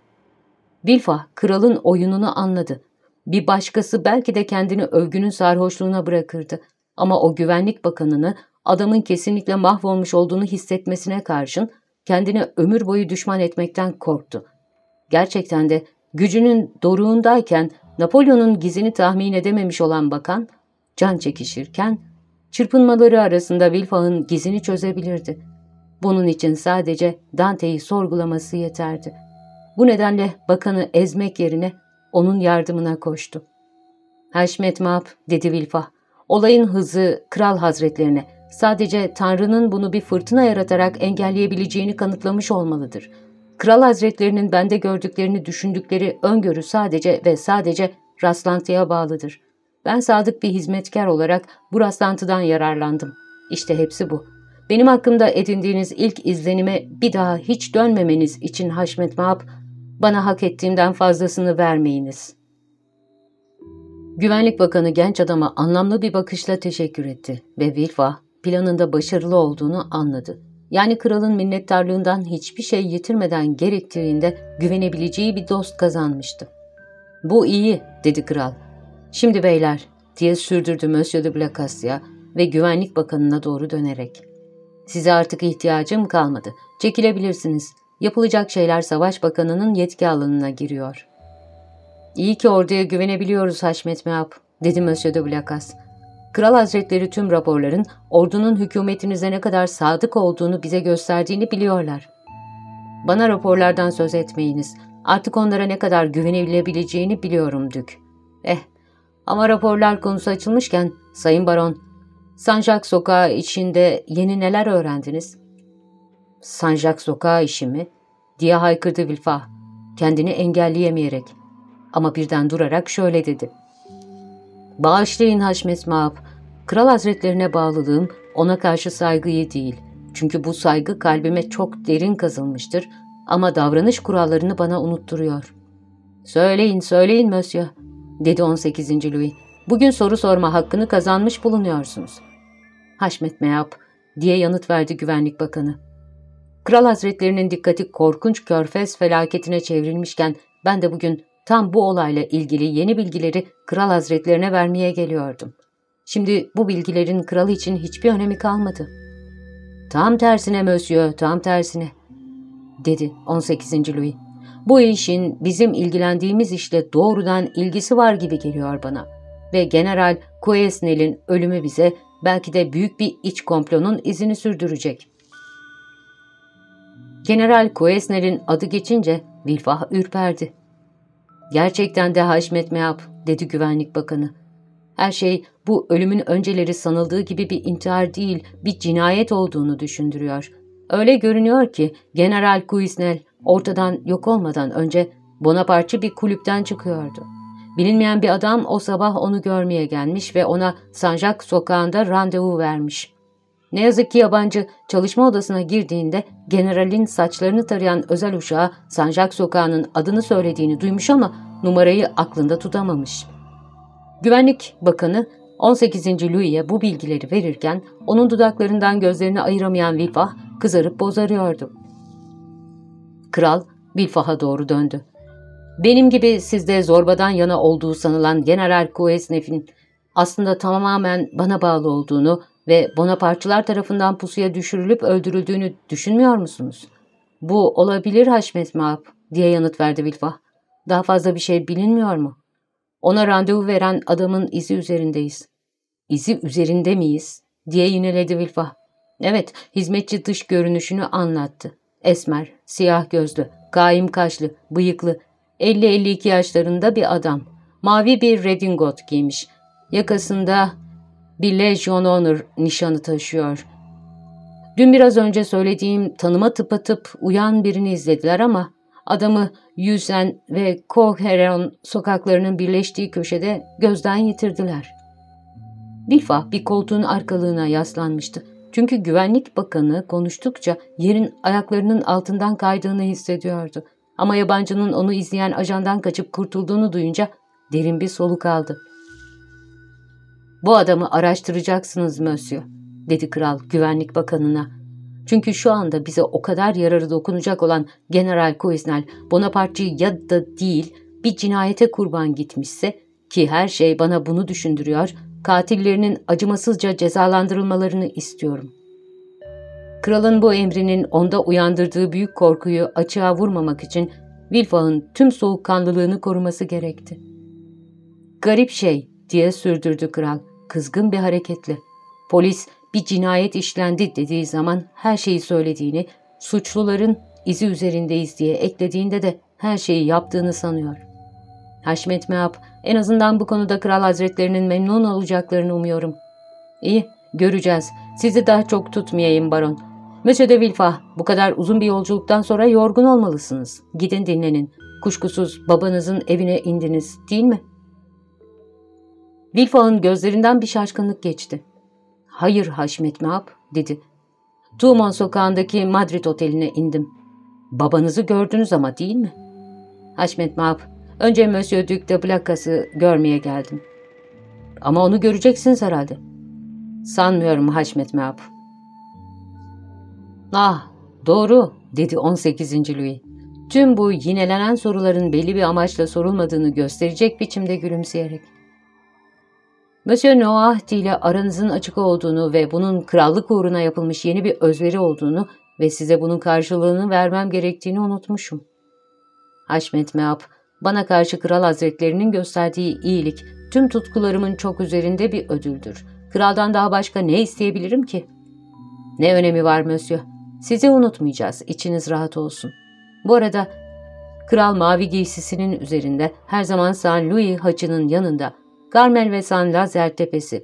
Vilfah kralın oyununu anladı. Bir başkası belki de kendini övgünün sarhoşluğuna bırakırdı. Ama o güvenlik bakanını adamın kesinlikle mahvolmuş olduğunu hissetmesine karşın kendini ömür boyu düşman etmekten korktu. Gerçekten de gücünün doruğundayken Napolyon'un gizini tahmin edememiş olan bakan, can çekişirken çırpınmaları arasında Vilfah'ın gizini çözebilirdi. Bunun için sadece Dante'yi sorgulaması yeterdi. Bu nedenle bakanı ezmek yerine onun yardımına koştu. Haşmet Map, dedi Vilfah, olayın hızı kral hazretlerine sadece Tanrı'nın bunu bir fırtına yaratarak engelleyebileceğini kanıtlamış olmalıdır. Kral hazretlerinin bende gördüklerini düşündükleri öngörü sadece ve sadece rastlantıya bağlıdır. Ben sadık bir hizmetkar olarak bu rastlantıdan yararlandım. İşte hepsi bu. Benim hakkımda edindiğiniz ilk izlenime bir daha hiç dönmemeniz için Haşmet Mahap, bana hak ettiğimden fazlasını vermeyiniz. Güvenlik Bakanı genç adama anlamlı bir bakışla teşekkür etti ve Vilfa planında başarılı olduğunu anladı. Yani kralın minnettarlığından hiçbir şey yitirmeden gerektiğinde güvenebileceği bir dost kazanmıştı. ''Bu iyi'' dedi kral. ''Şimdi beyler'' diye sürdürdü Monsieur de Blacassia ve Güvenlik Bakanı'na doğru dönerek. ''Size artık ihtiyacım kalmadı. Çekilebilirsiniz. Yapılacak şeyler Savaş Bakanı'nın yetki alanına giriyor.'' ''İyi ki orduya güvenebiliyoruz Haşmet Meap'' dedi Monsieur de Blacas. Kral Hazretleri tüm raporların ordunun hükümetinize ne kadar sadık olduğunu bize gösterdiğini biliyorlar. Bana raporlardan söz etmeyiniz. Artık onlara ne kadar güvenilebileceğini biliyorum Dük. Eh, ama raporlar konusu açılmışken Sayın Baron, Sanjak Sokağı içinde yeni neler öğrendiniz? Sanjak Sokağı işi mi? diye haykırdı Vilfa, kendini engelleyemeyerek. Ama birden durarak şöyle dedi. Bağışlayın Haşmet Maap, Kral Hazretlerine bağlılığım ona karşı saygıyı değil. Çünkü bu saygı kalbime çok derin kazılmıştır ama davranış kurallarını bana unutturuyor. Söyleyin, söyleyin Monsieur, dedi 18. Louis. Bugün soru sorma hakkını kazanmış bulunuyorsunuz. Haşmet Meyap, diye yanıt verdi Güvenlik Bakanı. Kral Hazretlerinin dikkati korkunç körfez felaketine çevrilmişken ben de bugün tam bu olayla ilgili yeni bilgileri Kral Hazretlerine vermeye geliyordum. Şimdi bu bilgilerin kralı için hiçbir önemi kalmadı. Tam tersine Monsieur, tam tersine, dedi 18. Louis. Bu işin bizim ilgilendiğimiz işle doğrudan ilgisi var gibi geliyor bana. Ve General Coesnel'in ölümü bize belki de büyük bir iç komplonun izini sürdürecek. General Coesnel'in adı geçince Vilfah ürperdi. Gerçekten de Haşmet Meap, dedi güvenlik bakanı. Her şey bu ölümün önceleri sanıldığı gibi bir intihar değil, bir cinayet olduğunu düşündürüyor. Öyle görünüyor ki General Kuisnel ortadan yok olmadan önce Bonaparte'çı bir kulüpten çıkıyordu. Bilinmeyen bir adam o sabah onu görmeye gelmiş ve ona Sanjak sokağında randevu vermiş. Ne yazık ki yabancı çalışma odasına girdiğinde generalin saçlarını tarayan özel uşağı Sanjak sokağının adını söylediğini duymuş ama numarayı aklında tutamamış. Güvenlik bakanı 18. Louis'e bu bilgileri verirken onun dudaklarından gözlerini ayıramayan Vilfah kızarıp bozarıyordu. Kral Vilfah'a doğru döndü. Benim gibi sizde zorbadan yana olduğu sanılan General Kuesnef'in aslında tamamen bana bağlı olduğunu ve Bonapartçılar tarafından pusuya düşürülüp öldürüldüğünü düşünmüyor musunuz? Bu olabilir Haşmet Maap diye yanıt verdi Vilfah. Daha fazla bir şey bilinmiyor mu? Ona randevu veren adamın izi üzerindeyiz. İzi üzerinde miyiz? diye yineledi Vilfah. Evet, hizmetçi dış görünüşünü anlattı. Esmer, siyah gözlü, kaim kaşlı, bıyıklı, 50-52 yaşlarında bir adam. Mavi bir redingot giymiş. Yakasında bir Legion Honor nişanı taşıyor. Dün biraz önce söylediğim tanıma tıpatıp uyan birini izlediler ama adamı Yüzen ve Koheron sokaklarının birleştiği köşede gözden yitirdiler. Bilfa bir koltuğun arkalığına yaslanmıştı. Çünkü güvenlik bakanı konuştukça yerin ayaklarının altından kaydığını hissediyordu. Ama yabancının onu izleyen ajandan kaçıp kurtulduğunu duyunca derin bir soluk aldı. ''Bu adamı araştıracaksınız Monsieur'' dedi kral güvenlik bakanına. Çünkü şu anda bize o kadar yararı dokunacak olan General Coisnel Bonaparte'cı ya da değil bir cinayete kurban gitmişse ki her şey bana bunu düşündürüyor, katillerinin acımasızca cezalandırılmalarını istiyorum. Kralın bu emrinin onda uyandırdığı büyük korkuyu açığa vurmamak için Wilfah'ın tüm soğukkanlılığını koruması gerekti. Garip şey diye sürdürdü kral kızgın bir hareketle. Polis bir cinayet işlendi dediği zaman her şeyi söylediğini, suçluların izi üzerindeyiz diye eklediğinde de her şeyi yaptığını sanıyor. Haşmet Meap, en azından bu konuda kral hazretlerinin memnun olacaklarını umuyorum. İyi, göreceğiz. Sizi daha çok tutmayayım baron. Monsieur de Villefort, bu kadar uzun bir yolculuktan sonra yorgun olmalısınız. Gidin dinlenin. Kuşkusuz babanızın evine indiniz, değil mi? Villefort'un gözlerinden bir şaşkınlık geçti. Hayır Haşmet Meap, dedi. Tuğmon sokağındaki Madrid oteline indim. Babanızı gördünüz ama değil mi? Haşmet Meap, önce Monsieur Duc de Blacas'ı görmeye geldim. Ama onu göreceksiniz herhalde. Sanmıyorum Haşmet Meap. Ah, doğru, dedi 18. Louis. Tüm bu yinelenen soruların belli bir amaçla sorulmadığını gösterecek biçimde gülümseyerek. Monsieur Noahti ile aranızın açık olduğunu ve bunun krallık uğruna yapılmış yeni bir özveri olduğunu ve size bunun karşılığını vermem gerektiğini unutmuşum. Haşmet Meap, bana karşı kral hazretlerinin gösterdiği iyilik, tüm tutkularımın çok üzerinde bir ödüldür. Kraldan daha başka ne isteyebilirim ki? Ne önemi var Monsieur? Sizi unutmayacağız, içiniz rahat olsun. Bu arada, kral mavi giysisinin üzerinde her zaman San Louis haçının yanında Carmel ve San Lazer Tepesi,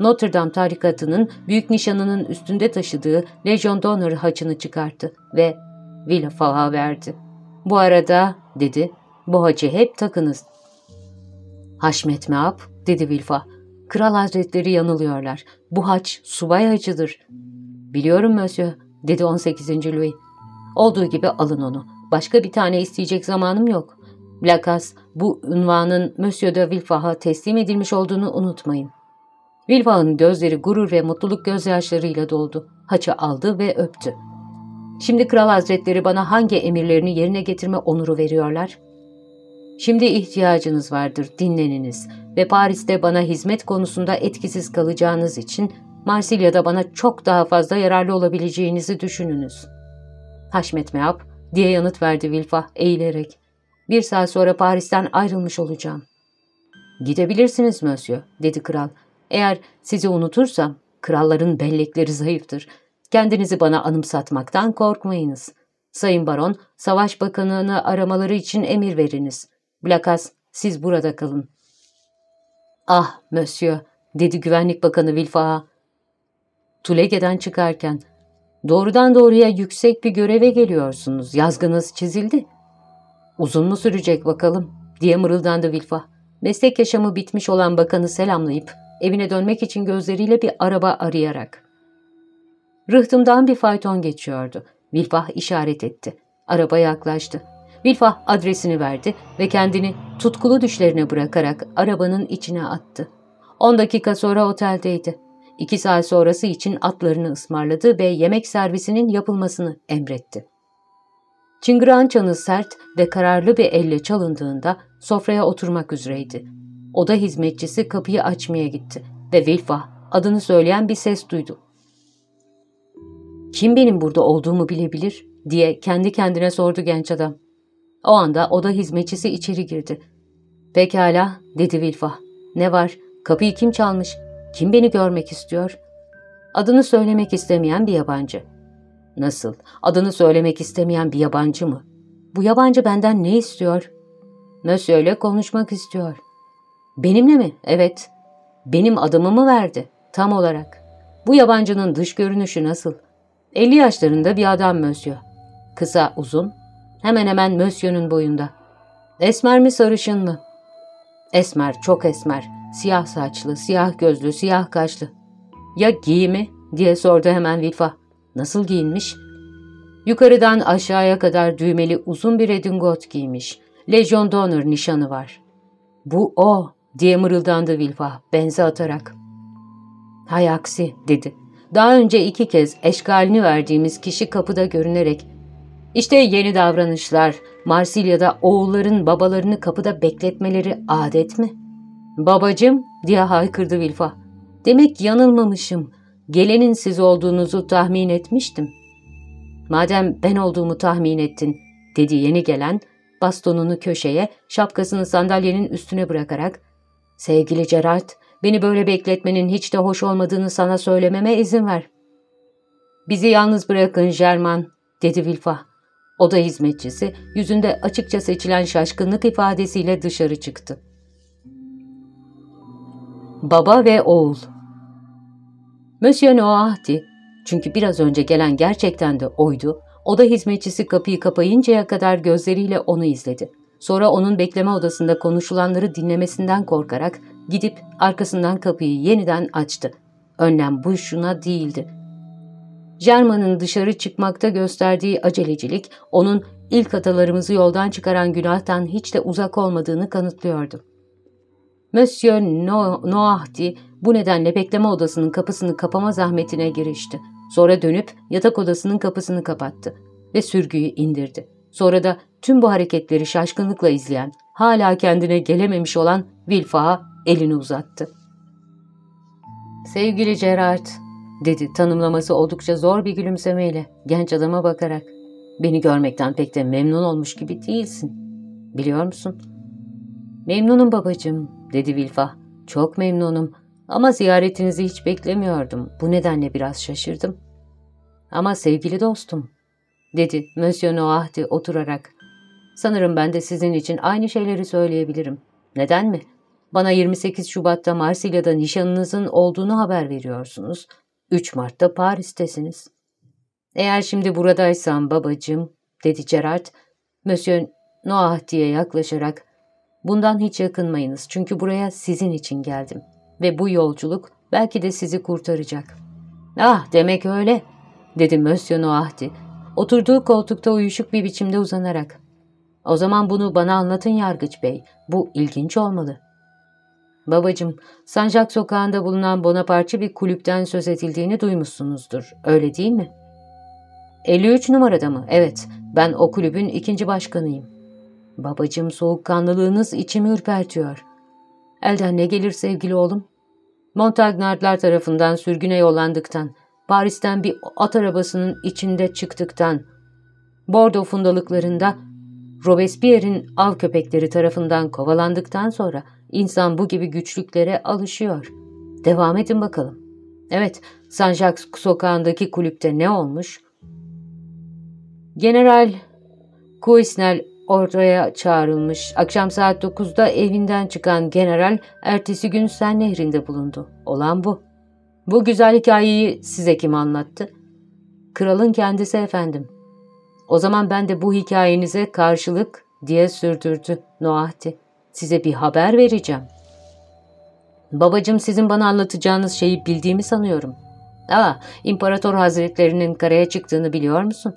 Notre Dame tarikatının büyük nişanının üstünde taşıdığı Legion d'Honneur haçını çıkarttı ve Villafal'a verdi. Bu arada, dedi, bu haçı hep takınız. Haşmet Meap, dedi Vilfa. Kral hazretleri yanılıyorlar. Bu haç subay haçıdır. Biliyorum monsieur, dedi 18. Louis. Olduğu gibi alın onu. Başka bir tane isteyecek zamanım yok. Blacas, bu unvanın Monsieur de Villefah'a teslim edilmiş olduğunu unutmayın. Villefah'ın gözleri gurur ve mutluluk gözyaşlarıyla doldu. Haçı aldı ve öptü. Şimdi Kral Hazretleri bana hangi emirlerini yerine getirme onuru veriyorlar? Şimdi ihtiyacınız vardır, dinleniniz ve Paris'te bana hizmet konusunda etkisiz kalacağınız için Marsilya'da bana çok daha fazla yararlı olabileceğinizi düşününüz. Haşmet Meap diye yanıt verdi Vilfa eğilerek. Bir saat sonra Paris'ten ayrılmış olacağım. Gidebilirsiniz Monsieur, dedi kral. Eğer sizi unutursam, kralların bellekleri zayıftır. Kendinizi bana anımsatmaktan korkmayınız. Sayın Baron, Savaş Bakanlığı'nı aramaları için emir veriniz. Blakas, siz burada kalın. Ah, Monsieur, dedi Güvenlik Bakanı Vilfa'a. Tulege'den çıkarken, doğrudan doğruya yüksek bir göreve geliyorsunuz. Yazgınız çizildi. Uzun mu sürecek bakalım, diye mırıldandı Vilfa. Meslek yaşamı bitmiş olan bakanı selamlayıp, evine dönmek için gözleriyle bir araba arayarak. Rıhtımdan bir fayton geçiyordu. Vilfah işaret etti. Araba yaklaştı. Vilfah adresini verdi ve kendini tutkulu düşlerine bırakarak arabanın içine attı. On dakika sonra oteldeydi. İki saat sonrası için atlarını ısmarladı ve yemek servisinin yapılmasını emretti. Çıngıran çanı sert ve kararlı bir elle çalındığında sofraya oturmak üzereydi. Oda hizmetçisi kapıyı açmaya gitti ve Vilfa adını söyleyen bir ses duydu. Kim benim burada olduğumu bilebilir diye kendi kendine sordu genç adam. O anda oda hizmetçisi içeri girdi. Pekala dedi Vilfa. Ne var? Kapıyı kim çalmış? Kim beni görmek istiyor? Adını söylemek istemeyen bir yabancı. Nasıl? Adını söylemek istemeyen bir yabancı mı? Bu yabancı benden ne istiyor? Monsieur ile konuşmak istiyor. Benimle mi? Evet. Benim adımı mı verdi? Tam olarak. Bu yabancının dış görünüşü nasıl? 50 yaşlarında bir adam Monsieur. Kısa, uzun. Hemen hemen Monsieur'ün boyunda. Esmer mi sarışın mı? Esmer, çok esmer. Siyah saçlı, siyah gözlü, siyah kaşlı. Ya giyimi? diye sordu hemen Vilfa. Nasıl giyinmiş? Yukarıdan aşağıya kadar düğmeli uzun bir redingot giymiş. Legion d'Honneur nişanı var. Bu o diye mırıldandı Vilfa benze atarak. Hay aksi dedi. Daha önce iki kez eşkalini verdiğimiz kişi kapıda görünerek işte yeni davranışlar, Marsilya'da oğulların babalarını kapıda bekletmeleri adet mi? Babacım diye haykırdı Vilfa. Demek yanılmamışım. Gelenin siz olduğunuzu tahmin etmiştim. Madem ben olduğumu tahmin ettin dedi yeni gelen bastonunu köşeye şapkasını sandalyenin üstüne bırakarak sevgili Gerard beni böyle bekletmenin hiç de hoş olmadığını sana söylememe izin ver. Bizi yalnız bırakın German dedi Vilfa. Oda hizmetçisi yüzünde açıkça seçilen şaşkınlık ifadesiyle dışarı çıktı. Baba ve oğul Monsieur Noahti, çünkü biraz önce gelen gerçekten de oydu, oda hizmetçisi kapıyı kapayıncaya kadar gözleriyle onu izledi. Sonra onun bekleme odasında konuşulanları dinlemesinden korkarak gidip arkasından kapıyı yeniden açtı. Önlem bu şuna değildi. German'ın dışarı çıkmakta gösterdiği acelecilik onun ilk atalarımızı yoldan çıkaran günahtan hiç de uzak olmadığını kanıtlıyordu. Monsieur no Noahdi bu nedenle bekleme odasının kapısını kapama zahmetine girişti. Sonra dönüp yatak odasının kapısını kapattı ve sürgüyü indirdi. Sonra da tüm bu hareketleri şaşkınlıkla izleyen, hala kendine gelememiş olan Vilfa'a elini uzattı. ''Sevgili Gerard'' dedi tanımlaması oldukça zor bir gülümsemeyle genç adama bakarak. ''Beni görmekten pek de memnun olmuş gibi değilsin. Biliyor musun?'' ''Memnunum babacığım'' dedi Vilfa. ''Çok memnunum ama ziyaretinizi hiç beklemiyordum. Bu nedenle biraz şaşırdım.'' ''Ama sevgili dostum'' dedi Monsieur Noahdi oturarak. ''Sanırım ben de sizin için aynı şeyleri söyleyebilirim. Neden mi? Bana 28 Şubat'ta Marsilya'da nişanınızın olduğunu haber veriyorsunuz. 3 Mart'ta Paris'tesiniz. Eğer şimdi buradaysam babacığım, dedi Gerard, Monsieur Noah diye yaklaşarak, bundan hiç yakınmayınız çünkü buraya sizin için geldim ve bu yolculuk belki de sizi kurtaracak. Ah demek öyle, dedi Monsieur Noahdi, oturduğu koltukta uyuşuk bir biçimde uzanarak. O zaman bunu bana anlatın Yargıç Bey, bu ilginç olmalı. Babacım, Sancak sokağında bulunan Bonapartçı bir kulüpten söz edildiğini duymuşsunuzdur, öyle değil mi? 53 numarada mı? Evet, ben o kulübün ikinci başkanıyım. Babacım, soğukkanlılığınız içimi ürpertiyor. Elden ne gelir sevgili oğlum? Montagnardlar tarafından sürgüne yollandıktan, Paris'ten bir at arabasının içinde çıktıktan, Bordo fundalıklarında Robespierre'in av köpekleri tarafından kovalandıktan sonra İnsan bu gibi güçlüklere alışıyor. Devam edin bakalım. Evet, Saint-Jacques sokağındaki kulüpte ne olmuş? General Kuisnel ortaya çağrılmış. Akşam saat 9'da evinden çıkan general ertesi gün Sen Nehri'nde bulundu. Olan bu. Bu güzel hikayeyi size kim anlattı? Kralın kendisi efendim. O zaman ben de bu hikayenize karşılık diye sürdürdü Noahti. Size bir haber vereceğim. Babacım sizin bana anlatacağınız şeyi bildiğimi sanıyorum. Aa, İmparator Hazretlerinin karaya çıktığını biliyor musun?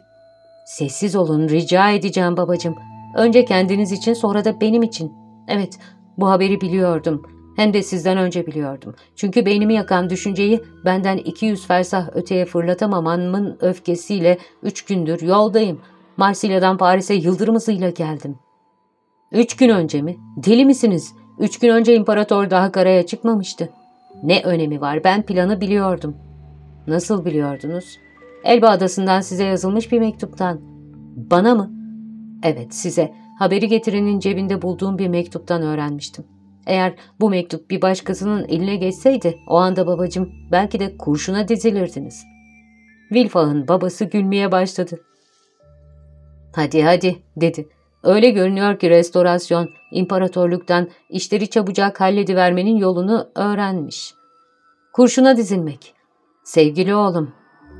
Sessiz olun, rica edeceğim babacım. Önce kendiniz için sonra da benim için. Evet, bu haberi biliyordum. Hem de sizden önce biliyordum. Çünkü beynimi yakan düşünceyi benden 200 fersah öteye fırlatamamamın öfkesiyle üç gündür yoldayım. Marsilya'dan Paris'e yıldırım hızıyla geldim. Üç gün önce mi? Deli misiniz? Üç gün önce imparator daha karaya çıkmamıştı. Ne önemi var? Ben planı biliyordum. Nasıl biliyordunuz? Elba adasından size yazılmış bir mektuptan. Bana mı? Evet size. Haberi getirenin cebinde bulduğum bir mektuptan öğrenmiştim. Eğer bu mektup bir başkasının eline geçseydi o anda babacım belki de kurşuna dizilirdiniz. Wilfah'ın babası gülmeye başladı. Hadi hadi dedi. Öyle görünüyor ki restorasyon imparatorluktan işleri çabucak halledivermenin yolunu öğrenmiş. Kurşuna dizilmek. Sevgili oğlum,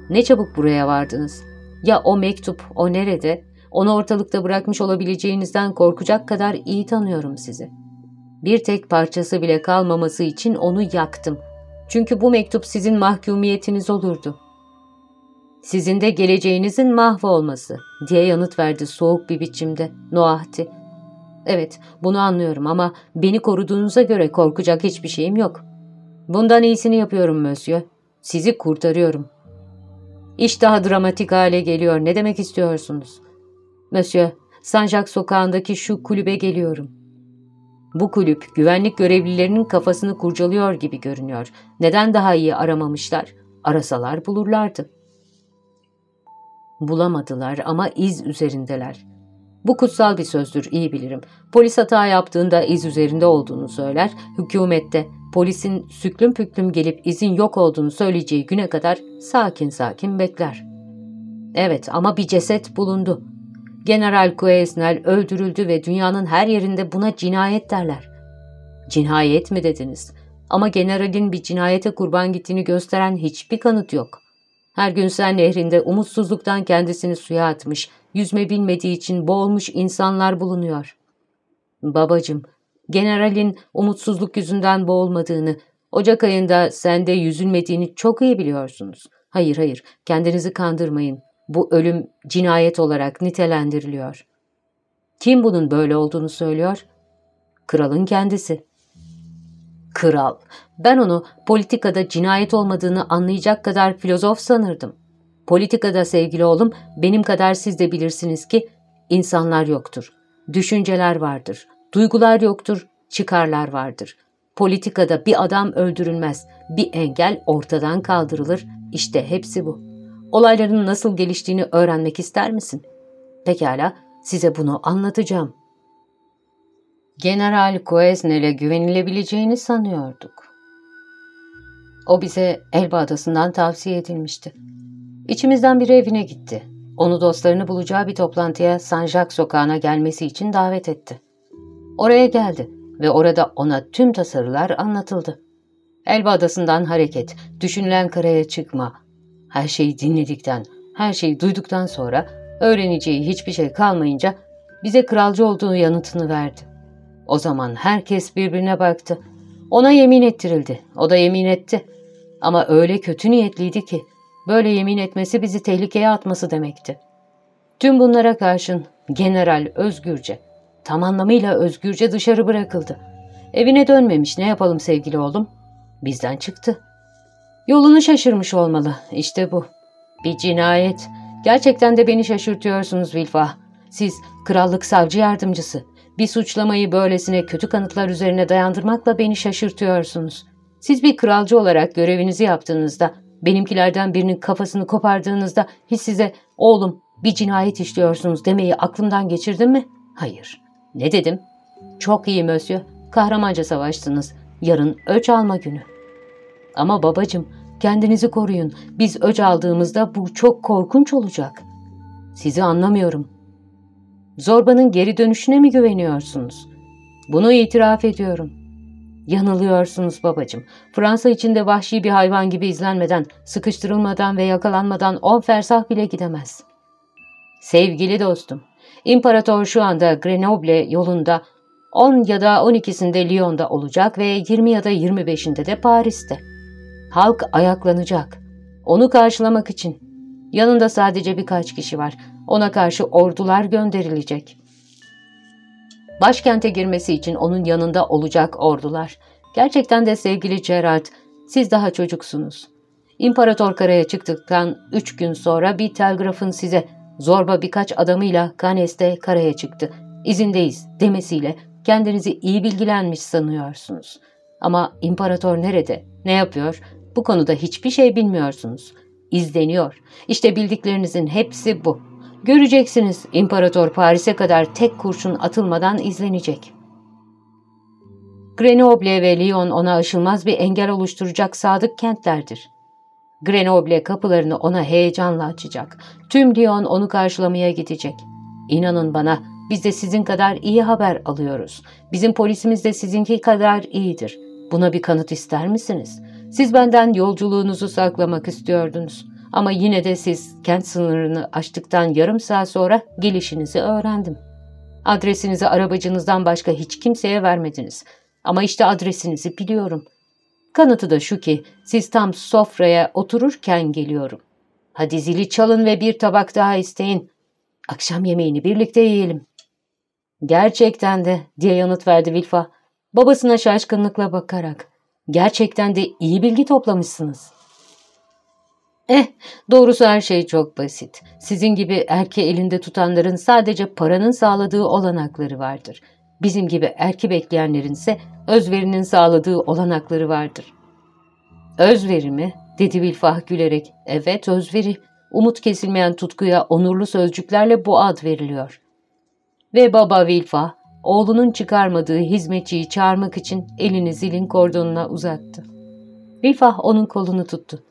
ne çabuk buraya vardınız. Ya o mektup, o nerede? Onu ortalıkta bırakmış olabileceğinizden korkacak kadar iyi tanıyorum sizi. Bir tek parçası bile kalmaması için onu yaktım. Çünkü bu mektup sizin mahkumiyetiniz olurdu.'' Sizin de geleceğinizin mahvolması diye yanıt verdi soğuk bir biçimde Noahti. Evet bunu anlıyorum ama beni koruduğunuza göre korkacak hiçbir şeyim yok. Bundan iyisini yapıyorum Mösyö. Sizi kurtarıyorum. İş daha dramatik hale geliyor. Ne demek istiyorsunuz? Mösyö, Sancak sokağındaki şu kulübe geliyorum. Bu kulüp güvenlik görevlilerinin kafasını kurcalıyor gibi görünüyor. Neden daha iyi aramamışlar? Arasalar bulurlardı. Bulamadılar ama iz üzerindeler. Bu kutsal bir sözdür, iyi bilirim. Polis hata yaptığında iz üzerinde olduğunu söyler, hükümette polisin süklüm püklüm gelip izin yok olduğunu söyleyeceği güne kadar sakin sakin bekler. Evet ama bir ceset bulundu. General Kueisnel öldürüldü ve dünyanın her yerinde buna cinayet derler. Cinayet mi dediniz? Ama generalin bir cinayete kurban gittiğini gösteren hiçbir kanıt yok. Her gün sen nehrinde umutsuzluktan kendisini suya atmış, yüzme bilmediği için boğulmuş insanlar bulunuyor. Babacım, generalin umutsuzluk yüzünden boğulmadığını, Ocak ayında sende yüzülmediğini çok iyi biliyorsunuz. Hayır hayır, kendinizi kandırmayın. Bu ölüm cinayet olarak nitelendiriliyor. Kim bunun böyle olduğunu söylüyor? Kralın kendisi. Kral. Ben onu politikada cinayet olmadığını anlayacak kadar filozof sanırdım. Politikada sevgili oğlum benim kadar siz de bilirsiniz ki insanlar yoktur. Düşünceler vardır. Duygular yoktur. Çıkarlar vardır. Politikada bir adam öldürülmez. Bir engel ortadan kaldırılır. İşte hepsi bu. Olayların nasıl geliştiğini öğrenmek ister misin? Pekala, size bunu anlatacağım. General Kueznel'e güvenilebileceğini sanıyorduk. O bize Elba Adası'ndan tavsiye edilmişti. İçimizden biri evine gitti. Onu dostlarını bulacağı bir toplantıya Sanjak sokağına gelmesi için davet etti. Oraya geldi ve orada ona tüm tasarılar anlatıldı. Elba Adası'ndan hareket, düşünülen karaya çıkma, her şeyi dinledikten, her şeyi duyduktan sonra öğreneceği hiçbir şey kalmayınca bize kralcı olduğu yanıtını verdi. O zaman herkes birbirine baktı. Ona yemin ettirildi. O da yemin etti. Ama öyle kötü niyetliydi ki böyle yemin etmesi bizi tehlikeye atması demekti. Tüm bunlara karşın general özgürce, tam anlamıyla özgürce dışarı bırakıldı. Evine dönmemiş ne yapalım sevgili oğlum? Bizden çıktı. Yolunu şaşırmış olmalı. İşte bu. Bir cinayet. Gerçekten de beni şaşırtıyorsunuz Vilfa. Siz krallık savcı yardımcısı. Bir suçlamayı böylesine kötü kanıtlar üzerine dayandırmakla beni şaşırtıyorsunuz. Siz bir kralcı olarak görevinizi yaptığınızda, benimkilerden birinin kafasını kopardığınızda hiç size oğlum bir cinayet işliyorsunuz demeyi aklımdan geçirdim mi? Hayır. Ne dedim? Çok iyi Mösyö. Kahramanca savaştınız. Yarın öç alma günü. Ama babacım kendinizi koruyun. Biz öc aldığımızda bu çok korkunç olacak. Sizi anlamıyorum. Zorba'nın geri dönüşüne mi güveniyorsunuz? Bunu itiraf ediyorum. Yanılıyorsunuz babacım. Fransa içinde vahşi bir hayvan gibi izlenmeden, sıkıştırılmadan ve yakalanmadan on fersah bile gidemez. Sevgili dostum, İmparator şu anda Grenoble yolunda 10 ya da 12'sinde Lyon'da olacak ve 20 ya da 25'inde de Paris'te. Halk ayaklanacak. Onu karşılamak için. Yanında sadece birkaç kişi var. Ona karşı ordular gönderilecek. Başkente girmesi için onun yanında olacak ordular. Gerçekten de sevgili Gerard, siz daha çocuksunuz. İmparator karaya çıktıktan üç gün sonra bir telgrafın size zorba birkaç adamıyla Kanes'te karaya çıktı. İzindeyiz demesiyle kendinizi iyi bilgilenmiş sanıyorsunuz. Ama imparator nerede? Ne yapıyor? Bu konuda hiçbir şey bilmiyorsunuz. İzleniyor. İşte bildiklerinizin hepsi bu. Göreceksiniz İmparator Paris'e kadar tek kurşun atılmadan izlenecek. Grenoble ve Lyon ona aşılmaz bir engel oluşturacak sadık kentlerdir. Grenoble kapılarını ona heyecanla açacak. Tüm Lyon onu karşılamaya gidecek. İnanın bana biz de sizin kadar iyi haber alıyoruz. Bizim polisimiz de sizinki kadar iyidir. Buna bir kanıt ister misiniz? Siz benden yolculuğunuzu saklamak istiyordunuz. Ama yine de siz kent sınırını aştıktan yarım saat sonra gelişinizi öğrendim. Adresinizi arabacınızdan başka hiç kimseye vermediniz. Ama işte adresinizi biliyorum. Kanıtı da şu ki siz tam sofraya otururken geliyorum. Hadi zili çalın ve bir tabak daha isteyin. Akşam yemeğini birlikte yiyelim. Gerçekten de diye yanıt verdi Vilfa. Babasına şaşkınlıkla bakarak. Gerçekten de iyi bilgi toplamışsınız. Eh, doğrusu her şey çok basit. Sizin gibi erke elinde tutanların sadece paranın sağladığı olanakları vardır. Bizim gibi erki bekleyenlerin ise özverinin sağladığı olanakları vardır. Özveri mi? dedi Vilfah gülerek. Evet özveri. Umut kesilmeyen tutkuya onurlu sözcüklerle bu ad veriliyor. Ve baba Vilfah, oğlunun çıkarmadığı hizmetçiyi çağırmak için elini zilin kordonuna uzattı. Vilfah onun kolunu tuttu.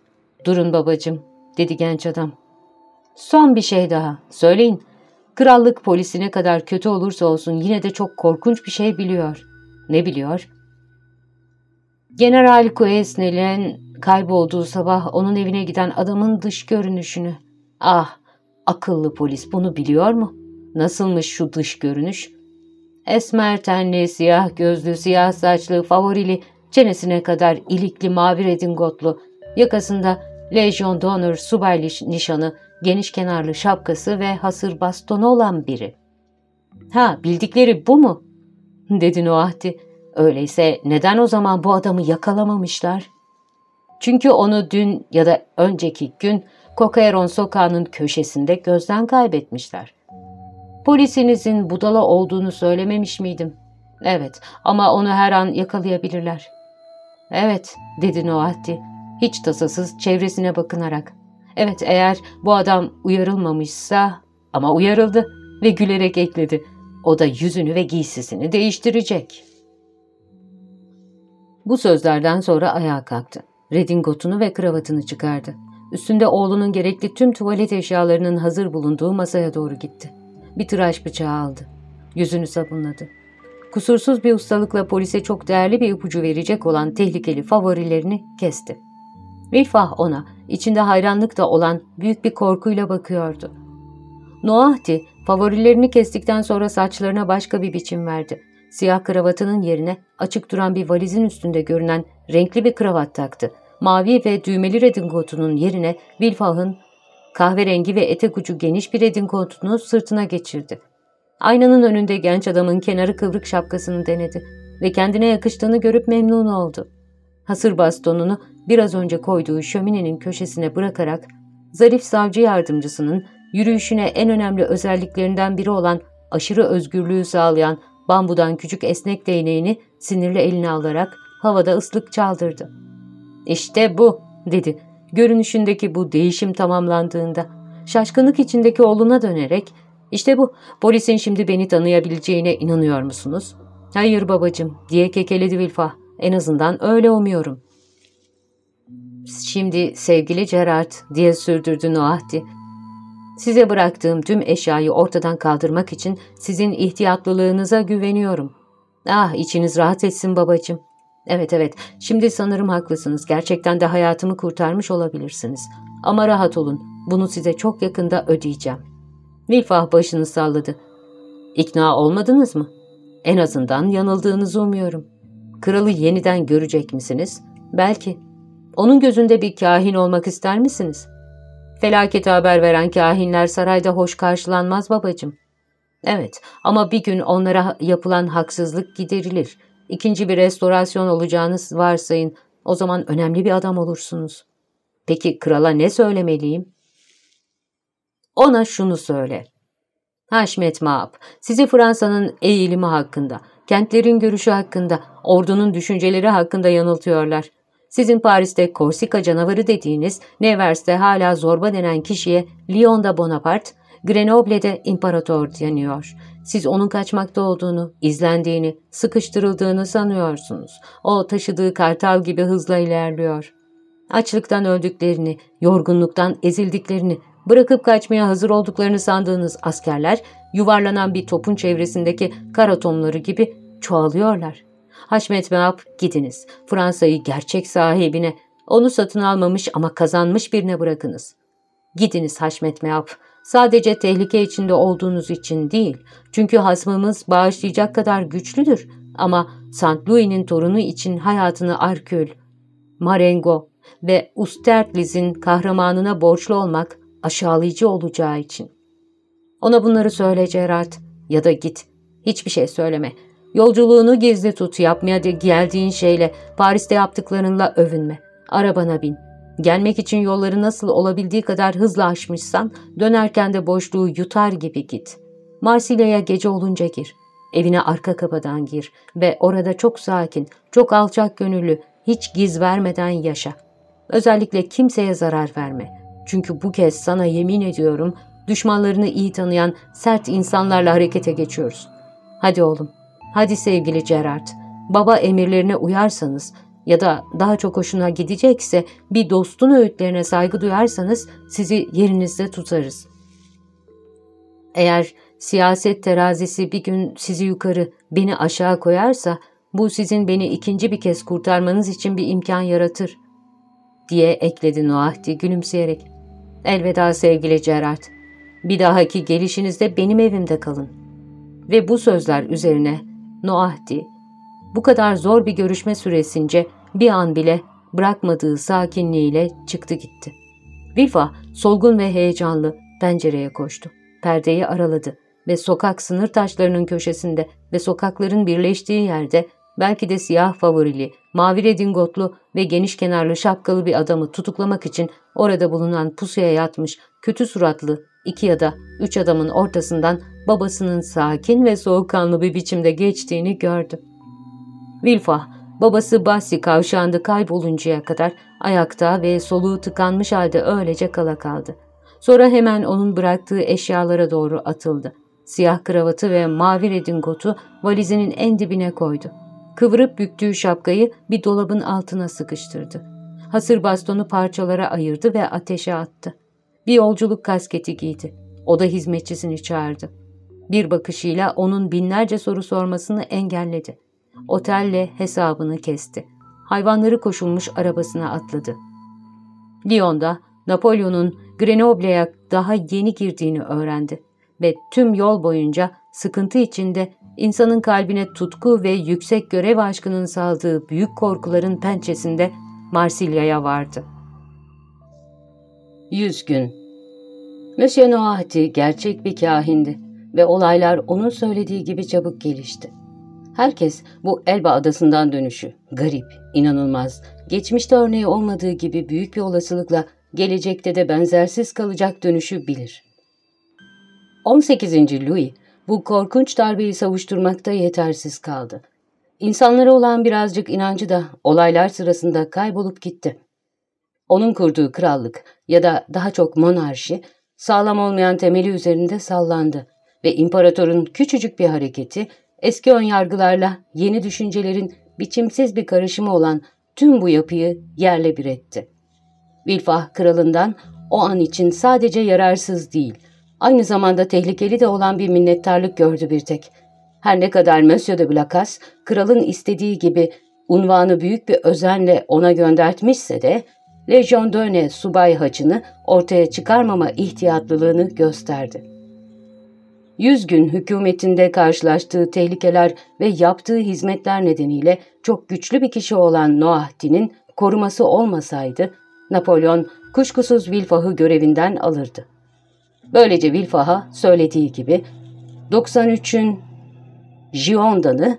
''Durun babacığım'' dedi genç adam. ''Son bir şey daha. Söyleyin. Krallık polisi ne kadar kötü olursa olsun yine de çok korkunç bir şey biliyor. Ne biliyor? General Kuesnel'in kaybolduğu sabah onun evine giden adamın dış görünüşünü. Ah, akıllı polis bunu biliyor mu? Nasılmış şu dış görünüş? Esmer tenli, siyah gözlü, siyah saçlı, favorili, çenesine kadar ilikli mavi redingotlu, yakasında Legion d'Honneur subay nişanı, geniş kenarlı şapkası ve hasır bastonu olan biri. ''Ha, bildikleri bu mu?'' dedi Noahti. ''Öyleyse neden o zaman bu adamı yakalamamışlar?'' Çünkü onu dün ya da önceki gün Kokaeron sokağının köşesinde gözden kaybetmişler. Polisinizin budala olduğunu söylememiş miydim? Evet ama onu her an yakalayabilirler. Evet dedi Noahti hiç tasasız çevresine bakınarak. Evet eğer bu adam uyarılmamışsa ama uyarıldı ve gülerek ekledi. O da yüzünü ve giysisini değiştirecek. Bu sözlerden sonra ayağa kalktı. Redingotunu ve kravatını çıkardı. Üstünde oğlunun gerekli tüm tuvalet eşyalarının hazır bulunduğu masaya doğru gitti. Bir tıraş bıçağı aldı. Yüzünü sabunladı. Kusursuz bir ustalıkla polise çok değerli bir ipucu verecek olan tehlikeli favorilerini kesti. Rifah ona, içinde hayranlık da olan büyük bir korkuyla bakıyordu. Noahti, favorilerini kestikten sonra saçlarına başka bir biçim verdi. Siyah kravatının yerine açık duran bir valizin üstünde görünen renkli bir kravat taktı. Mavi ve düğmeli redingotunun yerine Wilfah'ın kahverengi ve etek ucu geniş bir redingotunu sırtına geçirdi. Aynanın önünde genç adamın kenarı kıvrık şapkasını denedi ve kendine yakıştığını görüp memnun oldu. Hasır bastonunu biraz önce koyduğu şöminenin köşesine bırakarak zarif savcı yardımcısının yürüyüşüne en önemli özelliklerinden biri olan aşırı özgürlüğü sağlayan bambudan küçük esnek değneğini sinirli eline alarak havada ıslık çaldırdı. ''İşte bu'' dedi. Görünüşündeki bu değişim tamamlandığında şaşkınlık içindeki oğluna dönerek ''İşte bu, polisin şimdi beni tanıyabileceğine inanıyor musunuz?'' ''Hayır babacığım'' diye kekeledi Vilfa. ''En azından öyle umuyorum.'' ''Şimdi sevgili Gerard'' diye sürdürdü Noahdi. Size bıraktığım tüm eşyayı ortadan kaldırmak için sizin ihtiyatlılığınıza güveniyorum. Ah içiniz rahat etsin babacığım. Evet evet şimdi sanırım haklısınız. Gerçekten de hayatımı kurtarmış olabilirsiniz. Ama rahat olun. Bunu size çok yakında ödeyeceğim. Milfah başını salladı. İkna olmadınız mı? En azından yanıldığınızı umuyorum. Kralı yeniden görecek misiniz? Belki. Onun gözünde bir kahin olmak ister misiniz? Felaketi haber veren kahinler sarayda hoş karşılanmaz babacığım. Evet ama bir gün onlara yapılan haksızlık giderilir. İkinci bir restorasyon olacağınız varsayın. O zaman önemli bir adam olursunuz. Peki krala ne söylemeliyim? Ona şunu söyle. Haşmet Maap, sizi Fransa'nın eğilimi hakkında, kentlerin görüşü hakkında, ordunun düşünceleri hakkında yanıltıyorlar. Sizin Paris'te Korsika canavarı dediğiniz, Nevers'te hala zorba denen kişiye Lyon'da Bonaparte, Grenoble'de imparator deniyor. Siz onun kaçmakta olduğunu, izlendiğini, sıkıştırıldığını sanıyorsunuz. O taşıdığı kartal gibi hızla ilerliyor. Açlıktan öldüklerini, yorgunluktan ezildiklerini, bırakıp kaçmaya hazır olduklarını sandığınız askerler, yuvarlanan bir topun çevresindeki karatomları gibi çoğalıyorlar. Haşmet Meap gidiniz. Fransa'yı gerçek sahibine, onu satın almamış ama kazanmış birine bırakınız. Gidiniz Haşmet Meap. Sadece tehlike içinde olduğunuz için değil. Çünkü hasmımız bağışlayacak kadar güçlüdür. Ama St. Louis'nin torunu için hayatını Arkül, Marengo ve Ustertliz'in kahramanına borçlu olmak aşağılayıcı olacağı için. Ona bunları söyle Gerard ya da git. Hiçbir şey söyleme. Yolculuğunu gizli tut, yapmaya geldiğin şeyle, Paris'te yaptıklarınla övünme. Arabana bin. Gelmek için yolları nasıl olabildiği kadar hızlı aşmışsan, dönerken de boşluğu yutar gibi git. Marsilya'ya gece olunca gir. Evine arka kapıdan gir ve orada çok sakin, çok alçak gönüllü, hiç giz vermeden yaşa. Özellikle kimseye zarar verme. Çünkü bu kez sana yemin ediyorum düşmanlarını iyi tanıyan sert insanlarla harekete geçiyoruz. Hadi oğlum, hadi sevgili Gerard, baba emirlerine uyarsanız ya da daha çok hoşuna gidecekse bir dostun öğütlerine saygı duyarsanız sizi yerinizde tutarız. Eğer siyaset terazisi bir gün sizi yukarı, beni aşağı koyarsa bu sizin beni ikinci bir kez kurtarmanız için bir imkan yaratır, diye ekledi Noahdi gülümseyerek. Elveda sevgili Gerard. Bir dahaki gelişinizde benim evimde kalın. Ve bu sözler üzerine Noahdi bu kadar zor bir görüşme süresince bir an bile bırakmadığı sakinliğiyle çıktı gitti. Vilfa solgun ve heyecanlı pencereye koştu. Perdeyi araladı ve sokak sınır taşlarının köşesinde ve sokakların birleştiği yerde belki de siyah favorili, mavi redingotlu ve geniş kenarlı şapkalı bir adamı tutuklamak için orada bulunan pusuya yatmış, kötü suratlı iki ya da üç adamın ortasından babasının sakin ve soğukkanlı bir biçimde geçtiğini gördü. Vilfa, babası Bassi kavşağında kayboluncaya kadar ayakta ve soluğu tıkanmış halde öylece kala kaldı. Sonra hemen onun bıraktığı eşyalara doğru atıldı. Siyah kravatı ve mavi redingotu valizinin en dibine koydu. Kıvırıp büktüğü şapkayı bir dolabın altına sıkıştırdı. Hasır bastonu parçalara ayırdı ve ateşe attı. Bir yolculuk kasketi giydi. O da hizmetçisini çağırdı. Bir bakışıyla onun binlerce soru sormasını engelledi. Otelle hesabını kesti. Hayvanları koşulmuş arabasına atladı. Lyon'da Napolyon'un Grenoble'ye daha yeni girdiğini öğrendi ve tüm yol boyunca sıkıntı içinde insanın kalbine tutku ve yüksek görev aşkının saldığı büyük korkuların pençesinde Marsilya'ya vardı. Yüz gün Monsieur Noahti gerçek bir kahindi ve olaylar onun söylediği gibi çabuk gelişti. Herkes bu Elba adasından dönüşü, garip, inanılmaz, geçmişte örneği olmadığı gibi büyük bir olasılıkla gelecekte de benzersiz kalacak dönüşü bilir. 18. Louis bu korkunç darbeyi savuşturmakta yetersiz kaldı. İnsanlara olan birazcık inancı da olaylar sırasında kaybolup gitti. Onun kurduğu krallık ya da daha çok monarşi sağlam olmayan temeli üzerinde sallandı ve imparatorun küçücük bir hareketi eski önyargılarla yeni düşüncelerin biçimsiz bir karışımı olan tüm bu yapıyı yerle bir etti. Vilfah kralından o an için sadece yararsız değil, aynı zamanda tehlikeli de olan bir minnettarlık gördü bir tek. Her ne kadar Monsieur de Blacas, kralın istediği gibi unvanı büyük bir özenle ona göndertmişse de, Legion d'Honneur subay haçını ortaya çıkarmama ihtiyatlılığını gösterdi. Yüz gün hükümetinde karşılaştığı tehlikeler ve yaptığı hizmetler nedeniyle çok güçlü bir kişi olan Noahdi'nin koruması olmasaydı, Napolyon kuşkusuz Vilfah'ı görevinden alırdı. Böylece Vilfah'a söylediği gibi 93'ün Gionda'nı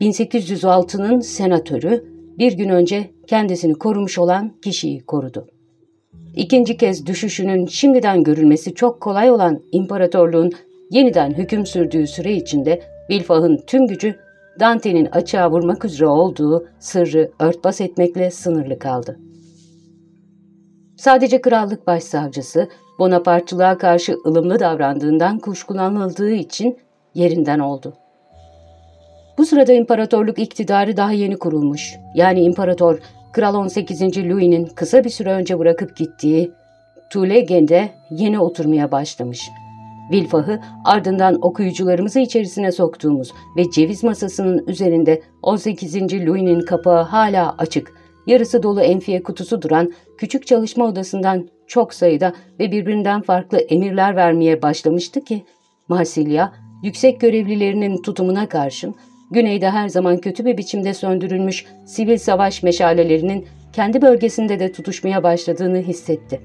1806'nın senatörü bir gün önce kendisini korumuş olan kişiyi korudu. İkinci kez düşüşünün şimdiden görülmesi çok kolay olan imparatorluğun yeniden hüküm sürdüğü süre içinde Vilfah'ın tüm gücü Dante'nin açığa vurmak üzere olduğu sırrı örtbas etmekle sınırlı kaldı. Sadece krallık başsavcısı Bonapartçılığa karşı ılımlı davrandığından kuşkulanıldığı için yerinden oldu. Bu sırada imparatorluk iktidarı daha yeni kurulmuş. Yani imparator Kral 18. Louis'nin kısa bir süre önce bırakıp gittiği Tulegen'de yeni oturmaya başlamış. Vilfah'ı ardından okuyucularımızı içerisine soktuğumuz ve ceviz masasının üzerinde 18. Louis'nin kapağı hala açık, yarısı dolu enfiye kutusu duran küçük çalışma odasından çok sayıda ve birbirinden farklı emirler vermeye başlamıştı ki, Marsilya, yüksek görevlilerinin tutumuna karşın, güneyde her zaman kötü bir biçimde söndürülmüş sivil savaş meşalelerinin kendi bölgesinde de tutuşmaya başladığını hissetti.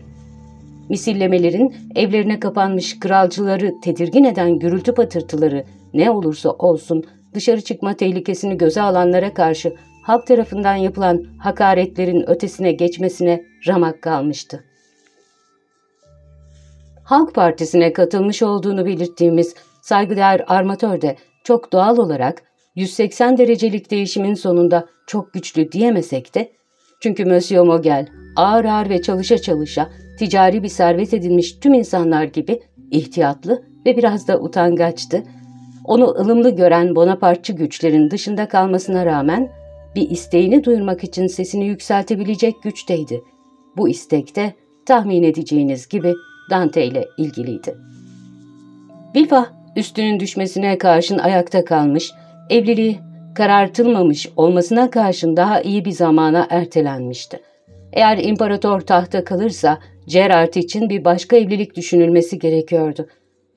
Misillemelerin evlerine kapanmış kralcıları tedirgin eden gürültü patırtıları ne olursa olsun dışarı çıkma tehlikesini göze alanlara karşı halk tarafından yapılan hakaretlerin ötesine geçmesine ramak kalmıştı. Halk Partisi'ne katılmış olduğunu belirttiğimiz saygıdeğer armatör de çok doğal olarak 180 derecelik değişimin sonunda çok güçlü diyemesek de çünkü Monsieur Mogel ağır ağır ve çalışa çalışa ticari bir servet edinmiş tüm insanlar gibi ihtiyatlı ve biraz da utangaçtı. Onu ılımlı gören Bonapartçı güçlerin dışında kalmasına rağmen bir isteğini duyurmak için sesini yükseltebilecek güçteydi. Bu istek de tahmin edeceğiniz gibi Dante ile ilgiliydi. Bilfa üstünün düşmesine karşın ayakta kalmış, evliliği karartılmamış olmasına karşın daha iyi bir zamana ertelenmişti. Eğer imparator tahta kalırsa Gerard için bir başka evlilik düşünülmesi gerekiyordu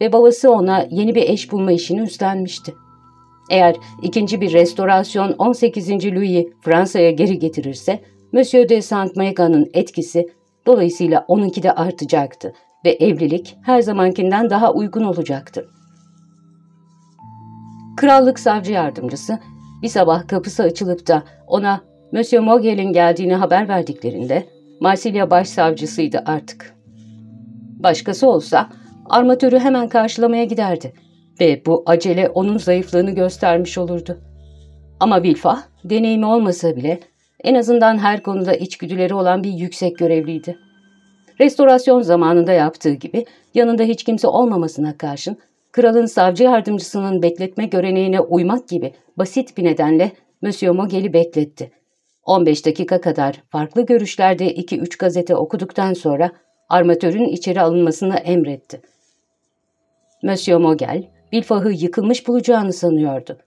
ve babası ona yeni bir eş bulma işini üstlenmişti. Eğer ikinci bir restorasyon 18. Louis'i Fransa'ya geri getirirse, Monsieur de Saint-Mega'nın etkisi dolayısıyla onunki de artacaktı ve evlilik her zamankinden daha uygun olacaktı. Krallık savcı yardımcısı bir sabah kapısı açılıp da ona Monsieur Mogel'in geldiğini haber verdiklerinde Marsilya başsavcısıydı artık. Başkası olsa armatörü hemen karşılamaya giderdi ve bu acele onun zayıflığını göstermiş olurdu. Ama Vilfa deneyimi olmasa bile en azından her konuda içgüdüleri olan bir yüksek görevliydi. Restorasyon zamanında yaptığı gibi yanında hiç kimse olmamasına karşın kralın savcı yardımcısının bekletme göreneğine uymak gibi basit bir nedenle Monsieur Mogel'i bekletti. 15 dakika kadar farklı görüşlerde 2-3 gazete okuduktan sonra armatörün içeri alınmasını emretti. Monsieur Mogel, Bilfah'ı yıkılmış bulacağını sanıyordu.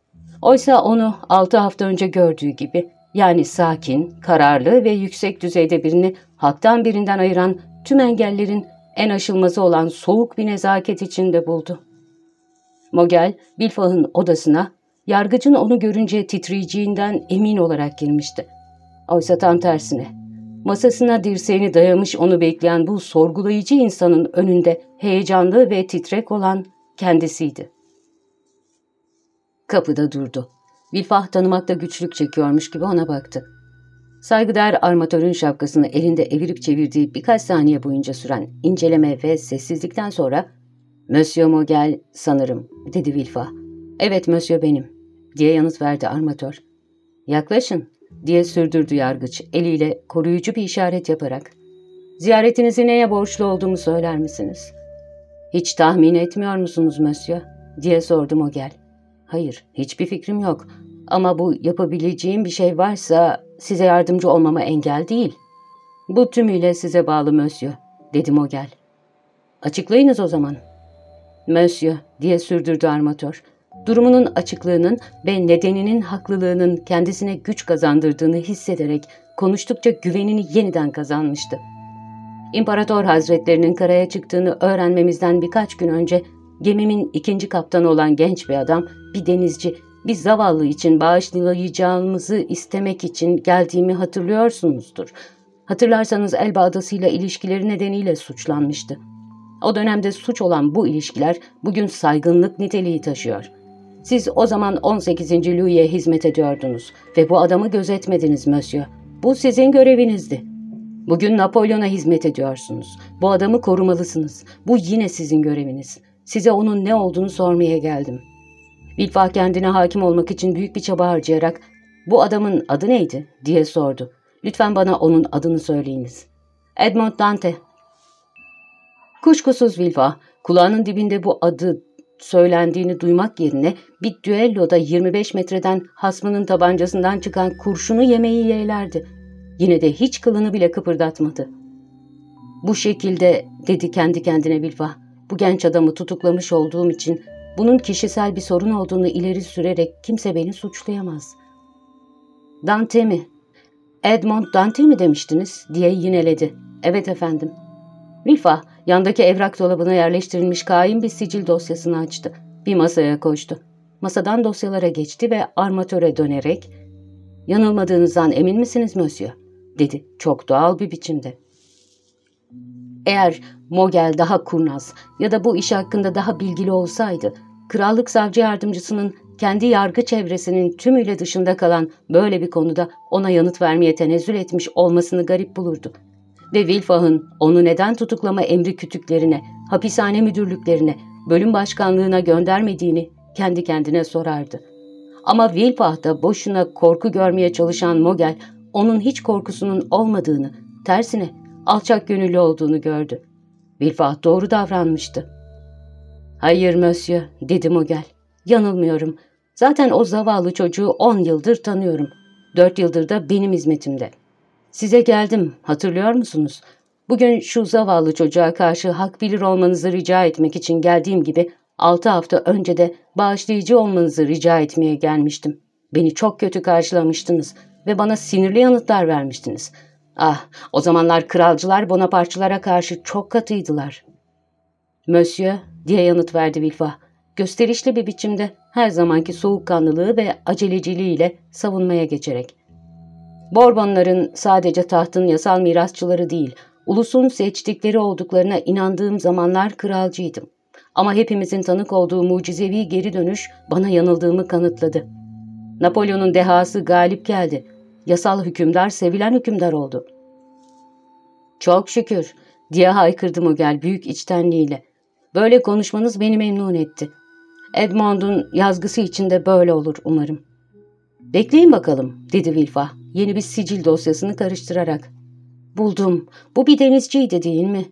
Oysa onu 6 hafta önce gördüğü gibi yani sakin, kararlı ve yüksek düzeyde birini halktan birinden ayıran tüm engellerin en aşılmazı olan soğuk bir nezaket içinde buldu. Mogel, Bilfah'ın odasına, yargıcın onu görünce titreyeceğinden emin olarak girmişti. Oysa tam tersine, masasına dirseğini dayamış onu bekleyen bu sorgulayıcı insanın önünde heyecanlı ve titrek olan kendisiydi. Kapıda durdu. Bilfah tanımakta güçlük çekiyormuş gibi ona baktı. Saygıdeğer armatörün şapkasını elinde evirip çevirdiği birkaç saniye boyunca süren inceleme ve sessizlikten sonra ''Monsieur Mogel sanırım'' dedi Vilfa. ''Evet Monsieur benim'' diye yanıt verdi armatör. ''Yaklaşın'' diye sürdürdü yargıç eliyle koruyucu bir işaret yaparak. ''Ziyaretinizi neye borçlu olduğumu söyler misiniz?'' ''Hiç tahmin etmiyor musunuz Monsieur?'' diye sordu Mogel. ''Hayır, hiçbir fikrim yok. Ama bu yapabileceğim bir şey varsa size yardımcı olmama engel değil. Bu tümüyle size bağlı Monsieur, dedi Mogel. Açıklayınız o zaman. Monsieur, diye sürdürdü armatör. Durumunun açıklığının ve nedeninin haklılığının kendisine güç kazandırdığını hissederek konuştukça güvenini yeniden kazanmıştı. İmparator Hazretlerinin karaya çıktığını öğrenmemizden birkaç gün önce gemimin ikinci kaptanı olan genç bir adam, bir denizci bir zavallı için bağışlayacağımızı istemek için geldiğimi hatırlıyorsunuzdur. Hatırlarsanız Elba Adası'yla ilişkileri nedeniyle suçlanmıştı. O dönemde suç olan bu ilişkiler bugün saygınlık niteliği taşıyor. Siz o zaman 18. Louis'e hizmet ediyordunuz ve bu adamı gözetmediniz Monsieur. Bu sizin görevinizdi. Bugün Napolyon'a hizmet ediyorsunuz. Bu adamı korumalısınız. Bu yine sizin göreviniz. Size onun ne olduğunu sormaya geldim.'' Bilfa kendine hakim olmak için büyük bir çaba harcayarak ''Bu adamın adı neydi?'' diye sordu. ''Lütfen bana onun adını söyleyiniz.'' ''Edmond Dante.'' Kuşkusuz Vilfa, kulağının dibinde bu adı söylendiğini duymak yerine bir düelloda 25 metreden hasmının tabancasından çıkan kurşunu yemeyi yeğlerdi. Yine de hiç kılını bile kıpırdatmadı. Bu şekilde dedi kendi kendine Vilfa, bu genç adamı tutuklamış olduğum için bunun kişisel bir sorun olduğunu ileri sürerek kimse beni suçlayamaz. Dante mi? Edmond Dante mi demiştiniz diye yineledi. Evet efendim. Rifa yandaki evrak dolabına yerleştirilmiş kain bir sicil dosyasını açtı. Bir masaya koştu. Masadan dosyalara geçti ve armatöre dönerek ''Yanılmadığınızdan emin misiniz Monsieur?'' dedi çok doğal bir biçimde. Eğer Mogel daha kurnaz ya da bu iş hakkında daha bilgili olsaydı, krallık savcı yardımcısının kendi yargı çevresinin tümüyle dışında kalan böyle bir konuda ona yanıt vermeye tenezzül etmiş olmasını garip bulurdu. Ve Wilfah'ın onu neden tutuklama emri kütüklerine, hapishane müdürlüklerine, bölüm başkanlığına göndermediğini kendi kendine sorardı. Ama Wilfah'ta boşuna korku görmeye çalışan Mogel, onun hiç korkusunun olmadığını, tersine alçak gönüllü olduğunu gördü. Wilfah doğru davranmıştı. ''Hayır Monsieur'' dedi Mogel. ''Yanılmıyorum. Zaten o zavallı çocuğu on yıldır tanıyorum. Dört yıldır da benim hizmetimde. Size geldim, hatırlıyor musunuz? Bugün şu zavallı çocuğa karşı hak bilir olmanızı rica etmek için geldiğim gibi altı hafta önce de bağışlayıcı olmanızı rica etmeye gelmiştim. Beni çok kötü karşılamıştınız ve bana sinirli yanıtlar vermiştiniz. Ah, o zamanlar kralcılar Bonapartçılara karşı çok katıydılar. Monsieur, diye yanıt verdi Vilfa, gösterişli bir biçimde her zamanki soğukkanlılığı ve aceleciliğiyle savunmaya geçerek. Borbonların sadece tahtın yasal mirasçıları değil, ulusun seçtikleri olduklarına inandığım zamanlar kralcıydım. Ama hepimizin tanık olduğu mucizevi geri dönüş bana yanıldığımı kanıtladı. Napolyon'un dehası galip geldi. Yasal hükümdar sevilen hükümdar oldu. Çok şükür diye haykırdı Mogel büyük içtenliğiyle. Böyle konuşmanız beni memnun etti. Edmond'un yazgısı içinde böyle olur umarım. Bekleyin bakalım dedi Wilfa yeni bir sicil dosyasını karıştırarak. Buldum. Bu bir denizciydi değil mi?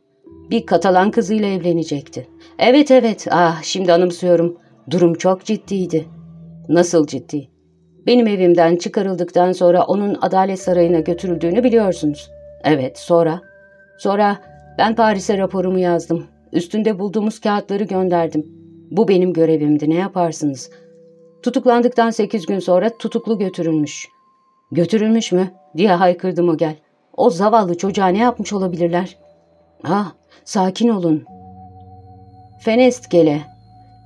Bir Katalan kızıyla evlenecekti. Evet evet, ah şimdi anımsıyorum. Durum çok ciddiydi. Nasıl ciddi? Benim evimden çıkarıldıktan sonra onun adalet sarayına götürüldüğünü biliyorsunuz. Evet, sonra? Sonra ben Paris'e raporumu yazdım. Üstünde bulduğumuz kağıtları gönderdim. Bu benim görevimdi, ne yaparsınız? Tutuklandıktan sekiz gün sonra tutuklu götürülmüş. Götürülmüş mü? diye haykırdım o gel. O zavallı çocuğa ne yapmış olabilirler? Ah, sakin olun. Fenestgele,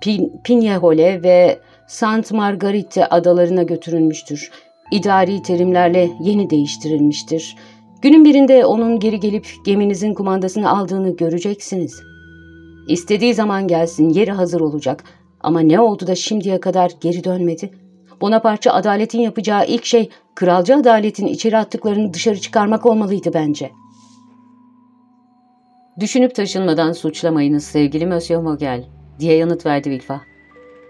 Pin Pinyehole ve Sant Margarite adalarına götürülmüştür. İdari terimlerle yeni değiştirilmiştir. Günün birinde onun geri gelip geminizin kumandasını aldığını göreceksiniz. İstediği zaman gelsin, yeri hazır olacak. Ama ne oldu da şimdiye kadar geri dönmedi? Bonapartçı adaletin yapacağı ilk şey kralcı adaletin içeri attıklarını dışarı çıkarmak olmalıydı bence. Düşünüp taşınmadan suçlamayınız sevgili Monsieur Mogel, diye yanıt verdi Vilfa.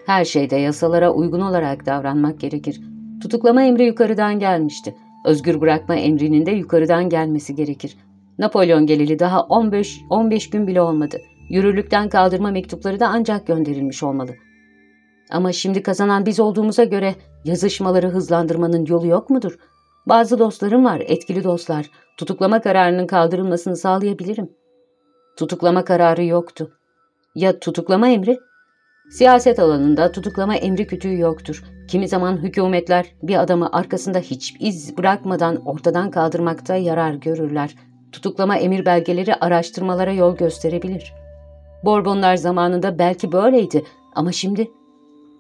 Her şeyde yasalara uygun olarak davranmak gerekir. Tutuklama emri yukarıdan gelmişti. Özgür bırakma emrinin de yukarıdan gelmesi gerekir. Napolyon geleli daha 15, 15 gün bile olmadı. Yürürlükten kaldırma mektupları da ancak gönderilmiş olmalı. Ama şimdi kazanan biz olduğumuza göre yazışmaları hızlandırmanın yolu yok mudur? Bazı dostlarım var, etkili dostlar. Tutuklama kararının kaldırılmasını sağlayabilirim. Tutuklama kararı yoktu. Ya tutuklama emri? Siyaset alanında tutuklama emri kütüğü yoktur. Kimi zaman hükümetler bir adamı arkasında hiç iz bırakmadan ortadan kaldırmakta yarar görürler. Tutuklama emir belgeleri araştırmalara yol gösterebilir. Borbonlar zamanında belki böyleydi ama şimdi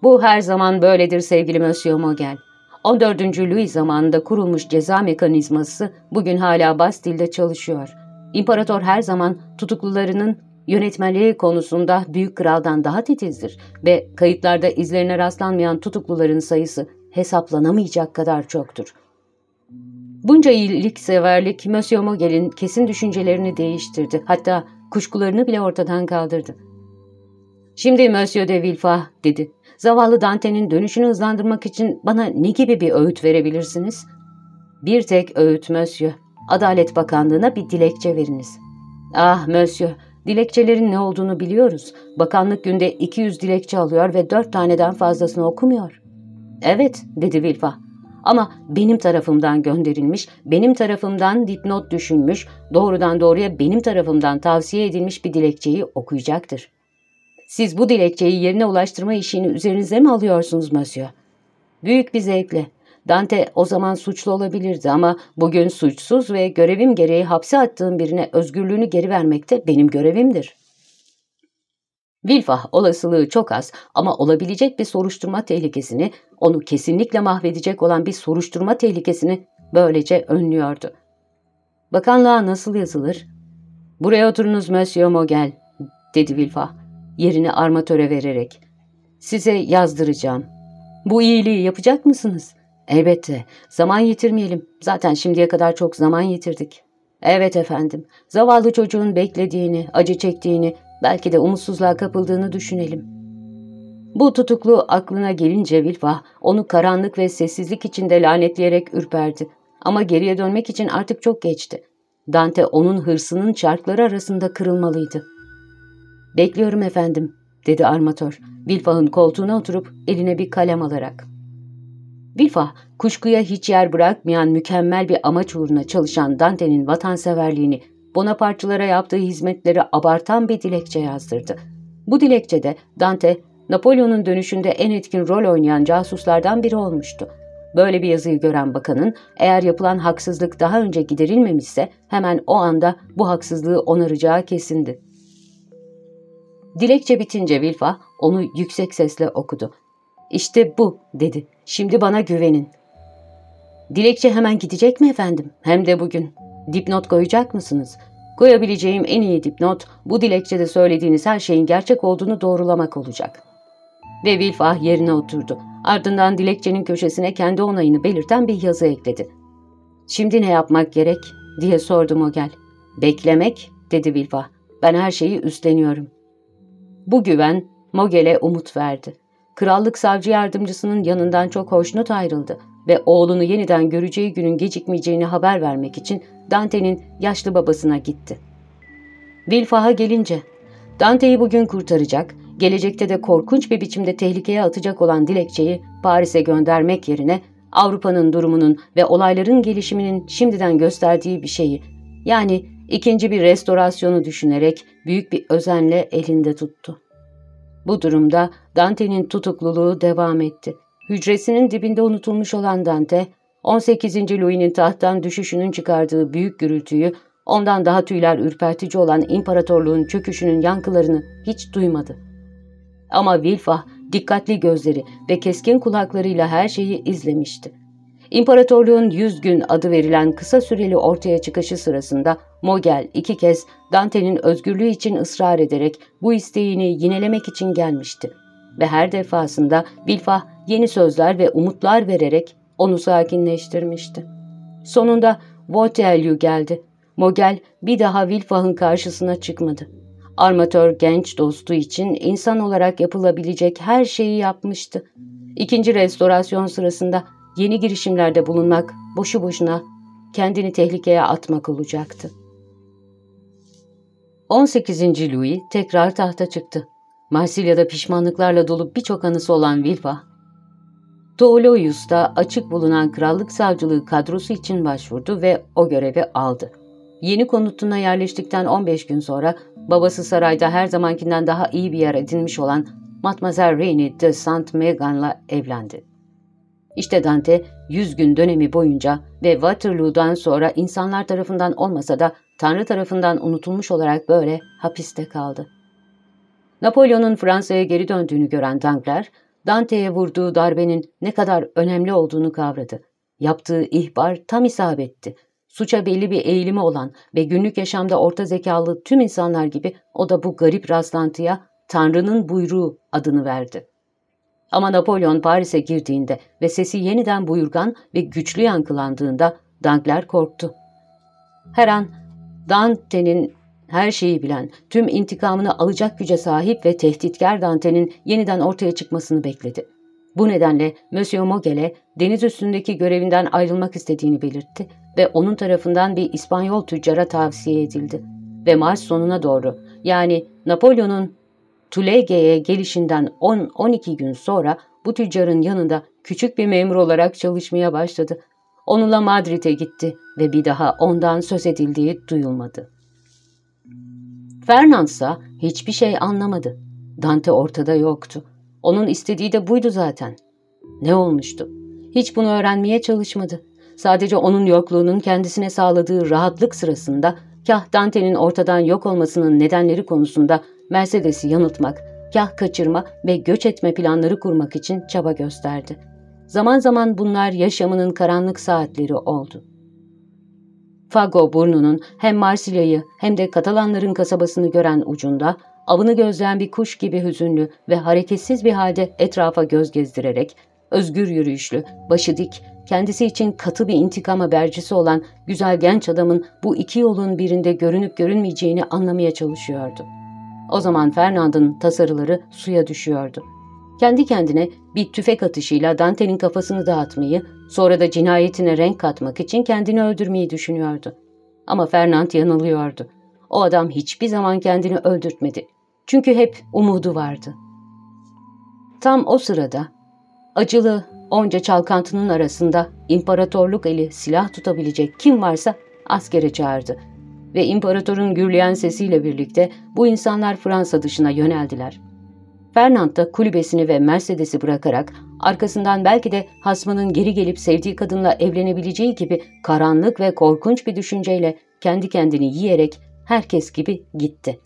bu her zaman böyledir sevgili Monsieur Mogel. 14. Louis zamanında kurulmuş ceza mekanizması bugün hala Bastil'de çalışıyor. İmparator her zaman tutuklularının yönetmeliği konusunda büyük kraldan daha titizdir ve kayıtlarda izlerine rastlanmayan tutukluların sayısı hesaplanamayacak kadar çoktur. Bunca iyilikseverlik Monsieur Mogel'in kesin düşüncelerini değiştirdi. Hatta kuşkularını bile ortadan kaldırdı. ''Şimdi Monsieur de Villefort'' dedi. Zavallı Dante'nin dönüşünü hızlandırmak için bana ne gibi bir öğüt verebilirsiniz? Bir tek öğüt Monsieur. Adalet Bakanlığı'na bir dilekçe veriniz. Ah Monsieur, dilekçelerin ne olduğunu biliyoruz. Bakanlık günde 200 dilekçe alıyor ve 4 taneden fazlasını okumuyor. Evet, dedi Vilfa. Ama benim tarafımdan gönderilmiş, benim tarafımdan dipnot düşünmüş, doğrudan doğruya benim tarafımdan tavsiye edilmiş bir dilekçeyi okuyacaktır. Siz bu dilekçeyi yerine ulaştırma işini üzerinize mi alıyorsunuz Monsieur? Büyük bir zevkle. Dante o zaman suçlu olabilirdi ama bugün suçsuz ve görevim gereği hapse attığım birine özgürlüğünü geri vermek de benim görevimdir. Vilfah olasılığı çok az ama olabilecek bir soruşturma tehlikesini, onu kesinlikle mahvedecek olan bir soruşturma tehlikesini böylece önlüyordu. Bakanlığa nasıl yazılır? Buraya oturunuz Monsieur Mogel, dedi Vilfah yerini armatöre vererek. Size yazdıracağım. Bu iyiliği yapacak mısınız? Elbette. Zaman yitirmeyelim. Zaten şimdiye kadar çok zaman yitirdik. Evet efendim. Zavallı çocuğun beklediğini, acı çektiğini, belki de umutsuzluğa kapıldığını düşünelim. Bu tutuklu aklına gelince Vilfa onu karanlık ve sessizlik içinde lanetleyerek ürperdi. Ama geriye dönmek için artık çok geçti. Dante onun hırsının çarkları arasında kırılmalıydı. ''Bekliyorum efendim.'' dedi armatör. Vilfa'nın koltuğuna oturup eline bir kalem alarak. Vilfa, kuşkuya hiç yer bırakmayan mükemmel bir amaç uğruna çalışan Dante'nin vatanseverliğini, Bonapartçılara yaptığı hizmetleri abartan bir dilekçe yazdırdı. Bu dilekçede Dante, Napolyon'un dönüşünde en etkin rol oynayan casuslardan biri olmuştu. Böyle bir yazıyı gören bakanın eğer yapılan haksızlık daha önce giderilmemişse hemen o anda bu haksızlığı onaracağı kesindi. Dilekçe bitince Vilfa onu yüksek sesle okudu. İşte bu dedi. Şimdi bana güvenin. Dilekçe hemen gidecek mi efendim? Hem de bugün. Dipnot koyacak mısınız? Koyabileceğim en iyi dipnot bu dilekçede söylediğiniz her şeyin gerçek olduğunu doğrulamak olacak. Ve Vilfah yerine oturdu. Ardından dilekçenin köşesine kendi onayını belirten bir yazı ekledi. Şimdi ne yapmak gerek diye sordu Mogel. Beklemek dedi Vilfah. Ben her şeyi üstleniyorum. Bu güven Mogel'e umut verdi. Krallık savcı yardımcısının yanından çok hoşnut ayrıldı ve oğlunu yeniden göreceği günün gecikmeyeceğini haber vermek için Dante'nin yaşlı babasına gitti. Vilfah'a gelince, Dante'yi bugün kurtaracak, gelecekte de korkunç bir biçimde tehlikeye atacak olan dilekçeyi Paris'e göndermek yerine Avrupa'nın durumunun ve olayların gelişiminin şimdiden gösterdiği bir şeyi, yani ikinci bir restorasyonu düşünerek büyük bir özenle elinde tuttu. Bu durumda Dante'nin tutukluluğu devam etti. Hücresinin dibinde unutulmuş olan Dante, 18. Louis'nin tahttan düşüşünün çıkardığı büyük gürültüyü, ondan daha tüyler ürpertici olan imparatorluğun çöküşünün yankılarını hiç duymadı. Ama Wilfa dikkatli gözleri ve keskin kulaklarıyla her şeyi izlemişti. İmparatorluğun yüz gün adı verilen kısa süreli ortaya çıkışı sırasında Mogel iki kez Dante'nin özgürlüğü için ısrar ederek bu isteğini yinelemek için gelmişti. Ve her defasında Bilfah yeni sözler ve umutlar vererek onu sakinleştirmişti. Sonunda Waterloo geldi. Mogel bir daha Wilfah'ın karşısına çıkmadı. Armatör genç dostu için insan olarak yapılabilecek her şeyi yapmıştı. İkinci restorasyon sırasında yeni girişimlerde bulunmak boşu boşuna kendini tehlikeye atmak olacaktı. 18. Louis tekrar tahta çıktı. Marsilya'da pişmanlıklarla dolu birçok anısı olan Vilva, Toulous'ta açık bulunan krallık savcılığı kadrosu için başvurdu ve o görevi aldı. Yeni konutuna yerleştikten 15 gün sonra babası sarayda her zamankinden daha iyi bir yer edinmiş olan Mademoiselle Rainey de Saint-Megan'la evlendi. İşte Dante 100 gün dönemi boyunca ve Waterloo'dan sonra insanlar tarafından olmasa da Tanrı tarafından unutulmuş olarak böyle hapiste kaldı. Napolyon'un Fransa'ya geri döndüğünü gören Dankler, Dante'ye vurduğu darbenin ne kadar önemli olduğunu kavradı. Yaptığı ihbar tam isabetti. Suça belli bir eğilimi olan ve günlük yaşamda orta zekalı tüm insanlar gibi o da bu garip rastlantıya Tanrı'nın buyruğu adını verdi. Ama Napolyon Paris'e girdiğinde ve sesi yeniden buyurgan ve güçlü yankılandığında Dankler korktu. Her an Dante'nin her şeyi bilen, tüm intikamını alacak güce sahip ve tehditkar Dante'nin yeniden ortaya çıkmasını bekledi. Bu nedenle Monsieur Mogel'e deniz üstündeki görevinden ayrılmak istediğini belirtti ve onun tarafından bir İspanyol tüccara tavsiye edildi. Ve Mart sonuna doğru yani Napolyon'un Tulege'ye gelişinden 10-12 gün sonra bu tüccarın yanında küçük bir memur olarak çalışmaya başladı. Onunla Madrid'e gitti ve bir daha ondan söz edildiği duyulmadı. Fernand ise hiçbir şey anlamadı. Dante ortada yoktu. Onun istediği de buydu zaten. Ne olmuştu? Hiç bunu öğrenmeye çalışmadı. Sadece onun yokluğunun kendisine sağladığı rahatlık sırasında kah Dante'nin ortadan yok olmasının nedenleri konusunda Mercedes'i yanıltmak, kah kaçırma ve göç etme planları kurmak için çaba gösterdi. Zaman zaman bunlar yaşamının karanlık saatleri oldu. Fago burnunun hem Marsilya'yı hem de Katalanların kasabasını gören ucunda, avını gözleyen bir kuş gibi hüzünlü ve hareketsiz bir halde etrafa göz gezdirerek, özgür yürüyüşlü, başı dik, kendisi için katı bir intikam habercisi olan güzel genç adamın bu iki yolun birinde görünüp görünmeyeceğini anlamaya çalışıyordu. O zaman Fernand'ın tasarıları suya düşüyordu. Kendi kendine bir tüfek atışıyla Dante'nin kafasını dağıtmayı, sonra da cinayetine renk katmak için kendini öldürmeyi düşünüyordu. Ama Fernand yanılıyordu. O adam hiçbir zaman kendini öldürtmedi. Çünkü hep umudu vardı. Tam o sırada acılı onca çalkantının arasında imparatorluk eli silah tutabilecek kim varsa askere çağırdı. Ve imparatorun gürleyen sesiyle birlikte bu insanlar Fransa dışına yöneldiler. Fernand da kulübesini ve Mercedes'i bırakarak arkasından belki de hasmanın geri gelip sevdiği kadınla evlenebileceği gibi karanlık ve korkunç bir düşünceyle kendi kendini yiyerek herkes gibi gitti.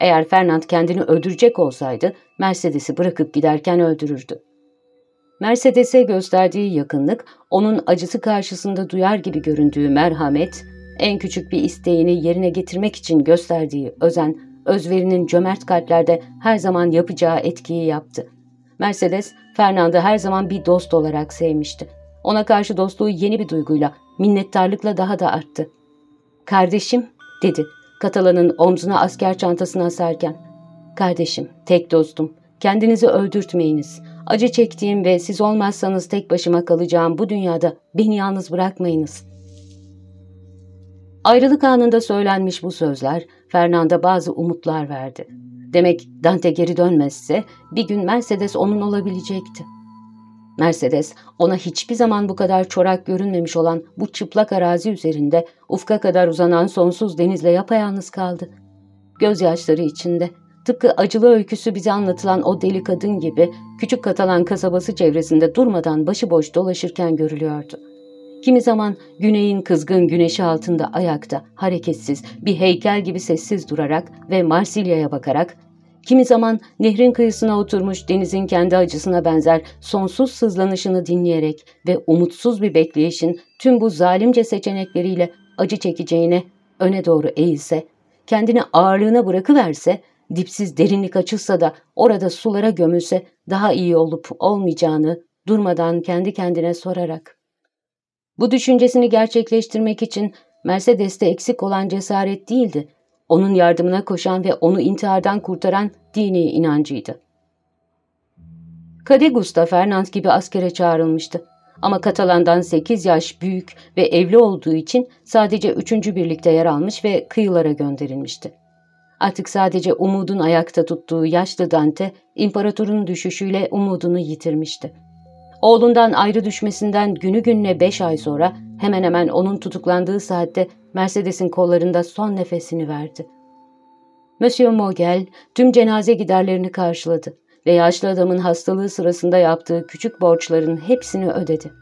Eğer Fernand kendini öldürecek olsaydı Mercedes'i bırakıp giderken öldürürdü. Mercedes'e gösterdiği yakınlık, onun acısı karşısında duyar gibi göründüğü merhamet, en küçük bir isteğini yerine getirmek için gösterdiği özen, özverinin cömert kalplerde her zaman yapacağı etkiyi yaptı. Mercedes, Fernand'ı her zaman bir dost olarak sevmişti. Ona karşı dostluğu yeni bir duyguyla, minnettarlıkla daha da arttı. ''Kardeşim'' dedi Katalan'ın omzuna asker çantasını asarken. ''Kardeşim, tek dostum, kendinizi öldürtmeyiniz. Acı çektiğim ve siz olmazsanız tek başıma kalacağım bu dünyada beni yalnız bırakmayınız.'' Ayrılık anında söylenmiş bu sözler Fernanda bazı umutlar verdi. Demek Dante geri dönmezse bir gün Mercedes onun olabilecekti. Mercedes ona hiçbir zaman bu kadar çorak görünmemiş olan bu çıplak arazi üzerinde ufka kadar uzanan sonsuz denizle yapayalnız kaldı. Gözyaşları içinde tıpkı acılı öyküsü bize anlatılan o deli kadın gibi küçük Katalan kasabası çevresinde durmadan başıboş dolaşırken görülüyordu. Kimi zaman güneyin kızgın güneşi altında ayakta, hareketsiz, bir heykel gibi sessiz durarak ve Marsilya'ya bakarak, kimi zaman nehrin kıyısına oturmuş denizin kendi acısına benzer sonsuz sızlanışını dinleyerek ve umutsuz bir bekleyişin tüm bu zalimce seçenekleriyle acı çekeceğine öne doğru eğilse, kendini ağırlığına bırakıverse, dipsiz derinlik açılsa da orada sulara gömülse daha iyi olup olmayacağını durmadan kendi kendine sorarak. Bu düşüncesini gerçekleştirmek için Mercedes'te eksik olan cesaret değildi. Onun yardımına koşan ve onu intihardan kurtaran dini inancıydı. Cadegus da Fernand gibi askere çağrılmıştı. Ama Katalan'dan 8 yaş büyük ve evli olduğu için sadece 3. birlikte yer almış ve kıyılara gönderilmişti. Artık sadece umudun ayakta tuttuğu yaşlı Dante, imparatorun düşüşüyle umudunu yitirmişti. Oğlundan ayrı düşmesinden günü gününe beş ay sonra hemen hemen onun tutuklandığı saatte Mercedes'in kollarında son nefesini verdi. Monsieur Mogel tüm cenaze giderlerini karşıladı ve yaşlı adamın hastalığı sırasında yaptığı küçük borçların hepsini ödedi.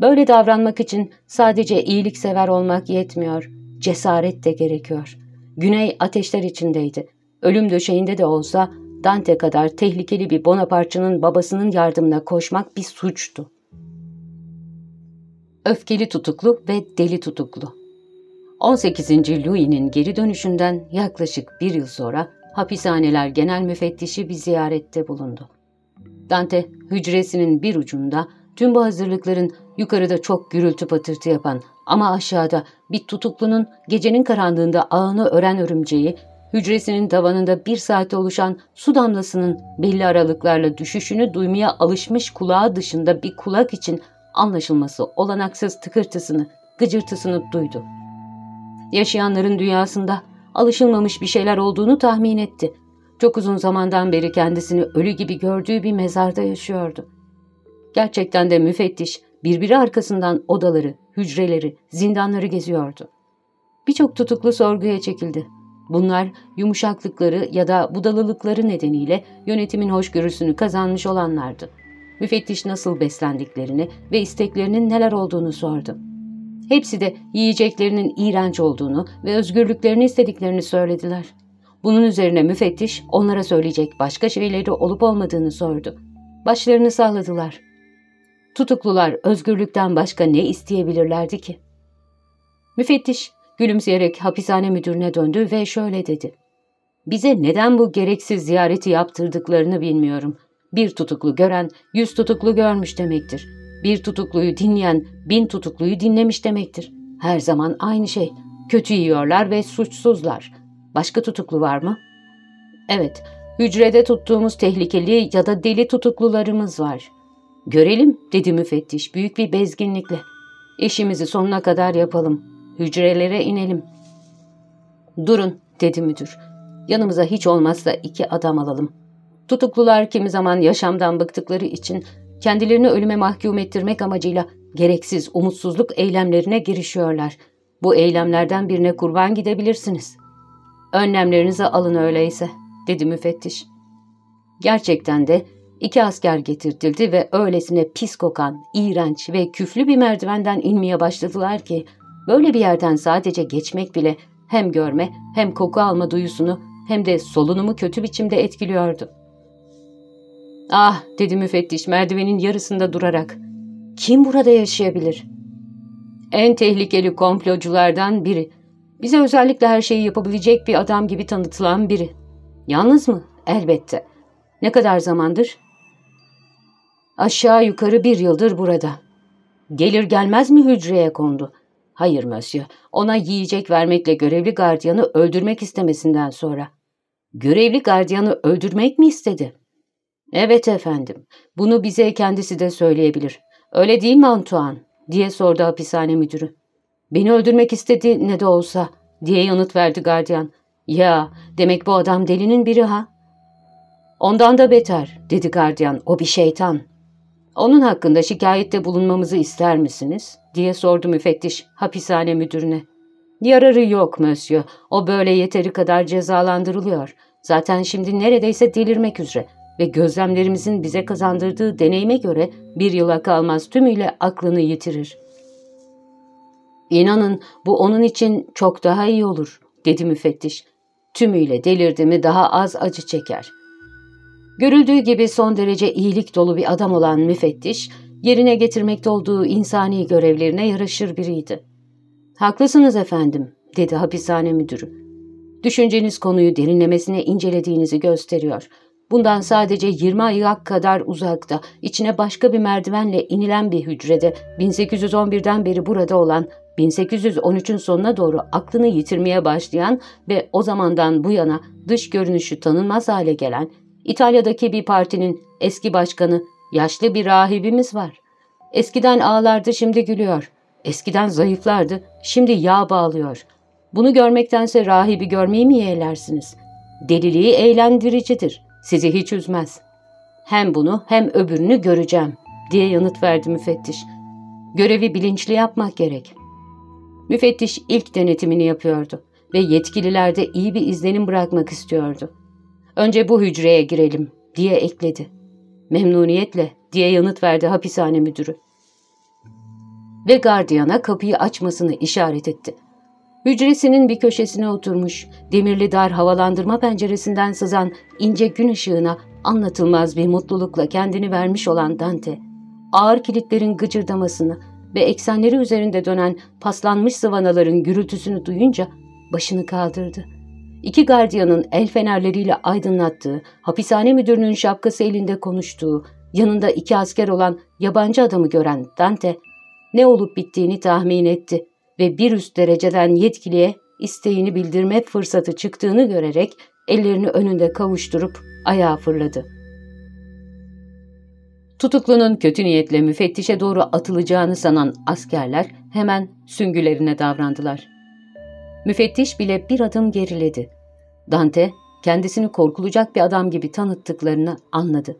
Böyle davranmak için sadece iyiliksever olmak yetmiyor, cesaret de gerekiyor. Güney ateşler içindeydi. Ölüm döşeğinde de olsa Dante kadar tehlikeli bir Bonaparte'çının babasının yardımına koşmak bir suçtu. Öfkeli tutuklu ve deli tutuklu 18. Louis'nin geri dönüşünden yaklaşık bir yıl sonra hapishaneler genel müfettişi bir ziyarette bulundu. Dante hücresinin bir ucunda tüm bu hazırlıkların yukarıda çok gürültü patırtı yapan ama aşağıda bir tutuklunun gecenin karanlığında ağını ören örümceği hücresinin tavanında bir saate oluşan su damlasının belli aralıklarla düşüşünü duymaya alışmış kulağı dışında bir kulak için anlaşılması olanaksız tıkırtısını, gıcırtısını duydu. Yaşayanların dünyasında alışılmamış bir şeyler olduğunu tahmin etti. Çok uzun zamandan beri kendisini ölü gibi gördüğü bir mezarda yaşıyordu. Gerçekten de müfettiş birbiri arkasından odaları, hücreleri, zindanları geziyordu. Birçok tutuklu sorguya çekildi. Bunlar yumuşaklıkları ya da budalılıkları nedeniyle yönetimin hoşgörüsünü kazanmış olanlardı. Müfettiş nasıl beslendiklerini ve isteklerinin neler olduğunu sordu. Hepsi de yiyeceklerinin iğrenç olduğunu ve özgürlüklerini istediklerini söylediler. Bunun üzerine müfettiş onlara söyleyecek başka şeyleri olup olmadığını sordu. Başlarını salladılar. Tutuklular özgürlükten başka ne isteyebilirlerdi ki? Müfettiş Gülümseyerek hapishane müdürüne döndü ve şöyle dedi. Bize neden bu gereksiz ziyareti yaptırdıklarını bilmiyorum. Bir tutuklu gören yüz tutuklu görmüş demektir. Bir tutukluyu dinleyen bin tutukluyu dinlemiş demektir. Her zaman aynı şey. Kötü yiyorlar ve suçsuzlar. Başka tutuklu var mı? Evet, Hücrede tuttuğumuz tehlikeli ya da deli tutuklularımız var. Görelim dedi müfettiş büyük bir bezginlikle. İşimizi sonuna kadar yapalım. Hücrelere inelim. Durun dedi müdür. Yanımıza hiç olmazsa iki adam alalım. Tutuklular kimi zaman yaşamdan bıktıkları için kendilerini ölüme mahkum ettirmek amacıyla gereksiz umutsuzluk eylemlerine girişiyorlar. Bu eylemlerden birine kurban gidebilirsiniz. Önlemlerinizi alın öyleyse, dedi müfettiş. Gerçekten de iki asker getirtildi ve öylesine pis kokan, iğrenç ve küflü bir merdivenden inmeye başladılar ki, böyle bir yerden sadece geçmek bile hem görme hem koku alma duyusunu hem de solunumu kötü biçimde etkiliyordu. Ah dedi müfettiş merdivenin yarısında durarak. Kim burada yaşayabilir? En tehlikeli komploculardan biri. Bize özellikle her şeyi yapabilecek bir adam gibi tanıtılan biri. Yalnız mı? Elbette. Ne kadar zamandır? Aşağı yukarı bir yıldır burada. Gelir gelmez mi hücreye kondu? Hayır monsieur, ona yiyecek vermekle görevli gardiyanı öldürmek istemesinden sonra. Görevli gardiyanı öldürmek mi istedi? Evet efendim, bunu bize kendisi de söyleyebilir. Öyle değil mi Antoine? diye sordu hapishane müdürü. Beni öldürmek istedi ne de olsa diye yanıt verdi gardiyan. Ya demek bu adam delinin biri ha? Ondan da beter dedi gardiyan o bir şeytan. Onun hakkında şikayette bulunmamızı ister misiniz? diye sordu müfettiş hapishane müdürüne. Yararı yok monsieur. O böyle yeteri kadar cezalandırılıyor. Zaten şimdi neredeyse delirmek üzere ve gözlemlerimizin bize kazandırdığı deneyime göre bir yıla kalmaz tümüyle aklını yitirir. İnanın bu onun için çok daha iyi olur, dedi müfettiş. Tümüyle delirdi mi daha az acı çeker. Görüldüğü gibi son derece iyilik dolu bir adam olan müfettiş, yerine getirmekte olduğu insani görevlerine yaraşır biriydi. Haklısınız efendim, dedi hapishane müdürü. Düşünceniz konuyu derinlemesine incelediğinizi gösteriyor. Bundan sadece 20 ayak kadar uzakta, içine başka bir merdivenle inilen bir hücrede 1811'den beri burada olan 1813'ün sonuna doğru aklını yitirmeye başlayan ve o zamandan bu yana dış görünüşü tanınmaz hale gelen İtalya'daki bir partinin eski başkanı yaşlı bir rahibimiz var. Eskiden ağlardı şimdi gülüyor. Eskiden zayıflardı şimdi yağ bağlıyor. Bunu görmektense rahibi görmeyi mi yeğlersiniz? Deliliği eğlendiricidir. Sizi hiç üzmez. Hem bunu hem öbürünü göreceğim diye yanıt verdi müfettiş. Görevi bilinçli yapmak gerek. Müfettiş ilk denetimini yapıyordu ve yetkililerde iyi bir izlenim bırakmak istiyordu. Önce bu hücreye girelim diye ekledi. Memnuniyetle diye yanıt verdi hapishane müdürü. Ve gardiyana kapıyı açmasını işaret etti. Hücresinin bir köşesine oturmuş, demirli dar havalandırma penceresinden sızan ince gün ışığına anlatılmaz bir mutlulukla kendini vermiş olan Dante, ağır kilitlerin gıcırdamasını ve eksenleri üzerinde dönen paslanmış sıvanaların gürültüsünü duyunca başını kaldırdı. İki gardiyanın el fenerleriyle aydınlattığı, hapishane müdürünün şapkası elinde konuştuğu, yanında iki asker olan yabancı adamı gören Dante, ne olup bittiğini tahmin etti ve bir üst dereceden yetkiliye isteğini bildirme fırsatı çıktığını görerek ellerini önünde kavuşturup ayağa fırladı. Tutuklunun kötü niyetle müfettişe doğru atılacağını sanan askerler hemen süngülerine davrandılar. Müfettiş bile bir adım geriledi. Dante kendisini korkulacak bir adam gibi tanıttıklarını anladı.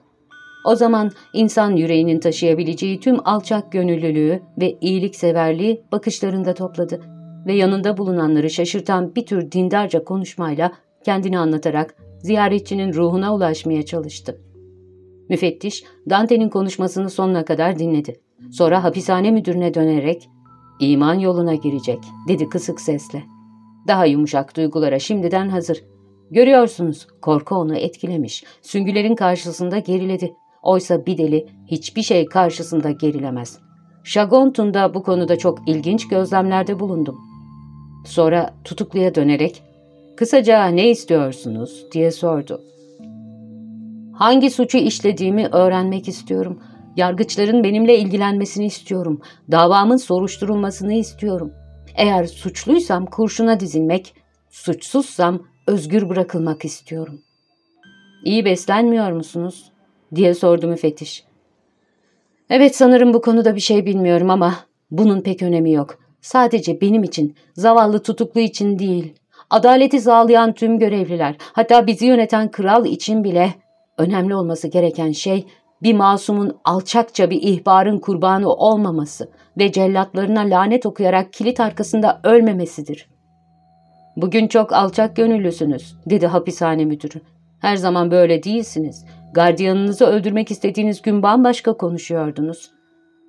O zaman insan yüreğinin taşıyabileceği tüm alçak gönüllülüğü ve iyilikseverliği bakışlarında topladı ve yanında bulunanları şaşırtan bir tür dindarca konuşmayla kendini anlatarak ziyaretçinin ruhuna ulaşmaya çalıştı. Müfettiş Dante'nin konuşmasını sonuna kadar dinledi. Sonra hapishane müdürüne dönerek ''İman yoluna girecek'' dedi kısık sesle. Daha yumuşak duygulara şimdiden hazır. Görüyorsunuz korku onu etkilemiş. Süngülerin karşısında geriledi. Oysa bir deli hiçbir şey karşısında gerilemez. Şagontun'da bu konuda çok ilginç gözlemlerde bulundum. Sonra tutukluya dönerek ''Kısaca ne istiyorsunuz?'' diye sordu. ''Hangi suçu işlediğimi öğrenmek istiyorum. Yargıçların benimle ilgilenmesini istiyorum. Davamın soruşturulmasını istiyorum. Eğer suçluysam kurşuna dizilmek, suçsuzsam özgür bırakılmak istiyorum.'' İyi beslenmiyor musunuz? diye sordu müfettiş. Evet sanırım bu konuda bir şey bilmiyorum ama bunun pek önemi yok. Sadece benim için, zavallı tutuklu için değil. Adaleti sağlayan tüm görevliler, hatta bizi yöneten kral için bile önemli olması gereken şey bir masumun alçakça bir ihbarın kurbanı olmaması ve cellatlarına lanet okuyarak kilit arkasında ölmemesidir. Bugün çok alçak gönüllüsünüz, dedi hapishane müdürü. Her zaman böyle değilsiniz. Gardiyanınızı öldürmek istediğiniz gün bambaşka konuşuyordunuz.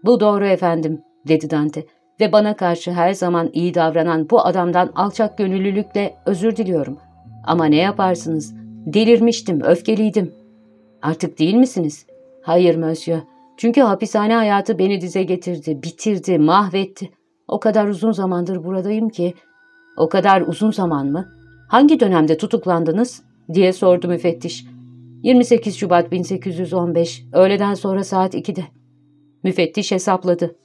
Bu doğru efendim, dedi Dante ve bana karşı her zaman iyi davranan bu adamdan alçak gönüllülükle özür diliyorum. Ama ne yaparsınız? Delirmiştim, öfkeliydim. Artık değil misiniz? Hayır monsieur. Çünkü hapishane hayatı beni dize getirdi, bitirdi, mahvetti. O kadar uzun zamandır buradayım ki. O kadar uzun zaman mı? Hangi dönemde tutuklandınız? diye sordu müfettiş. 28 Şubat 1815, öğleden sonra saat 2'de. Müfettiş hesapladı.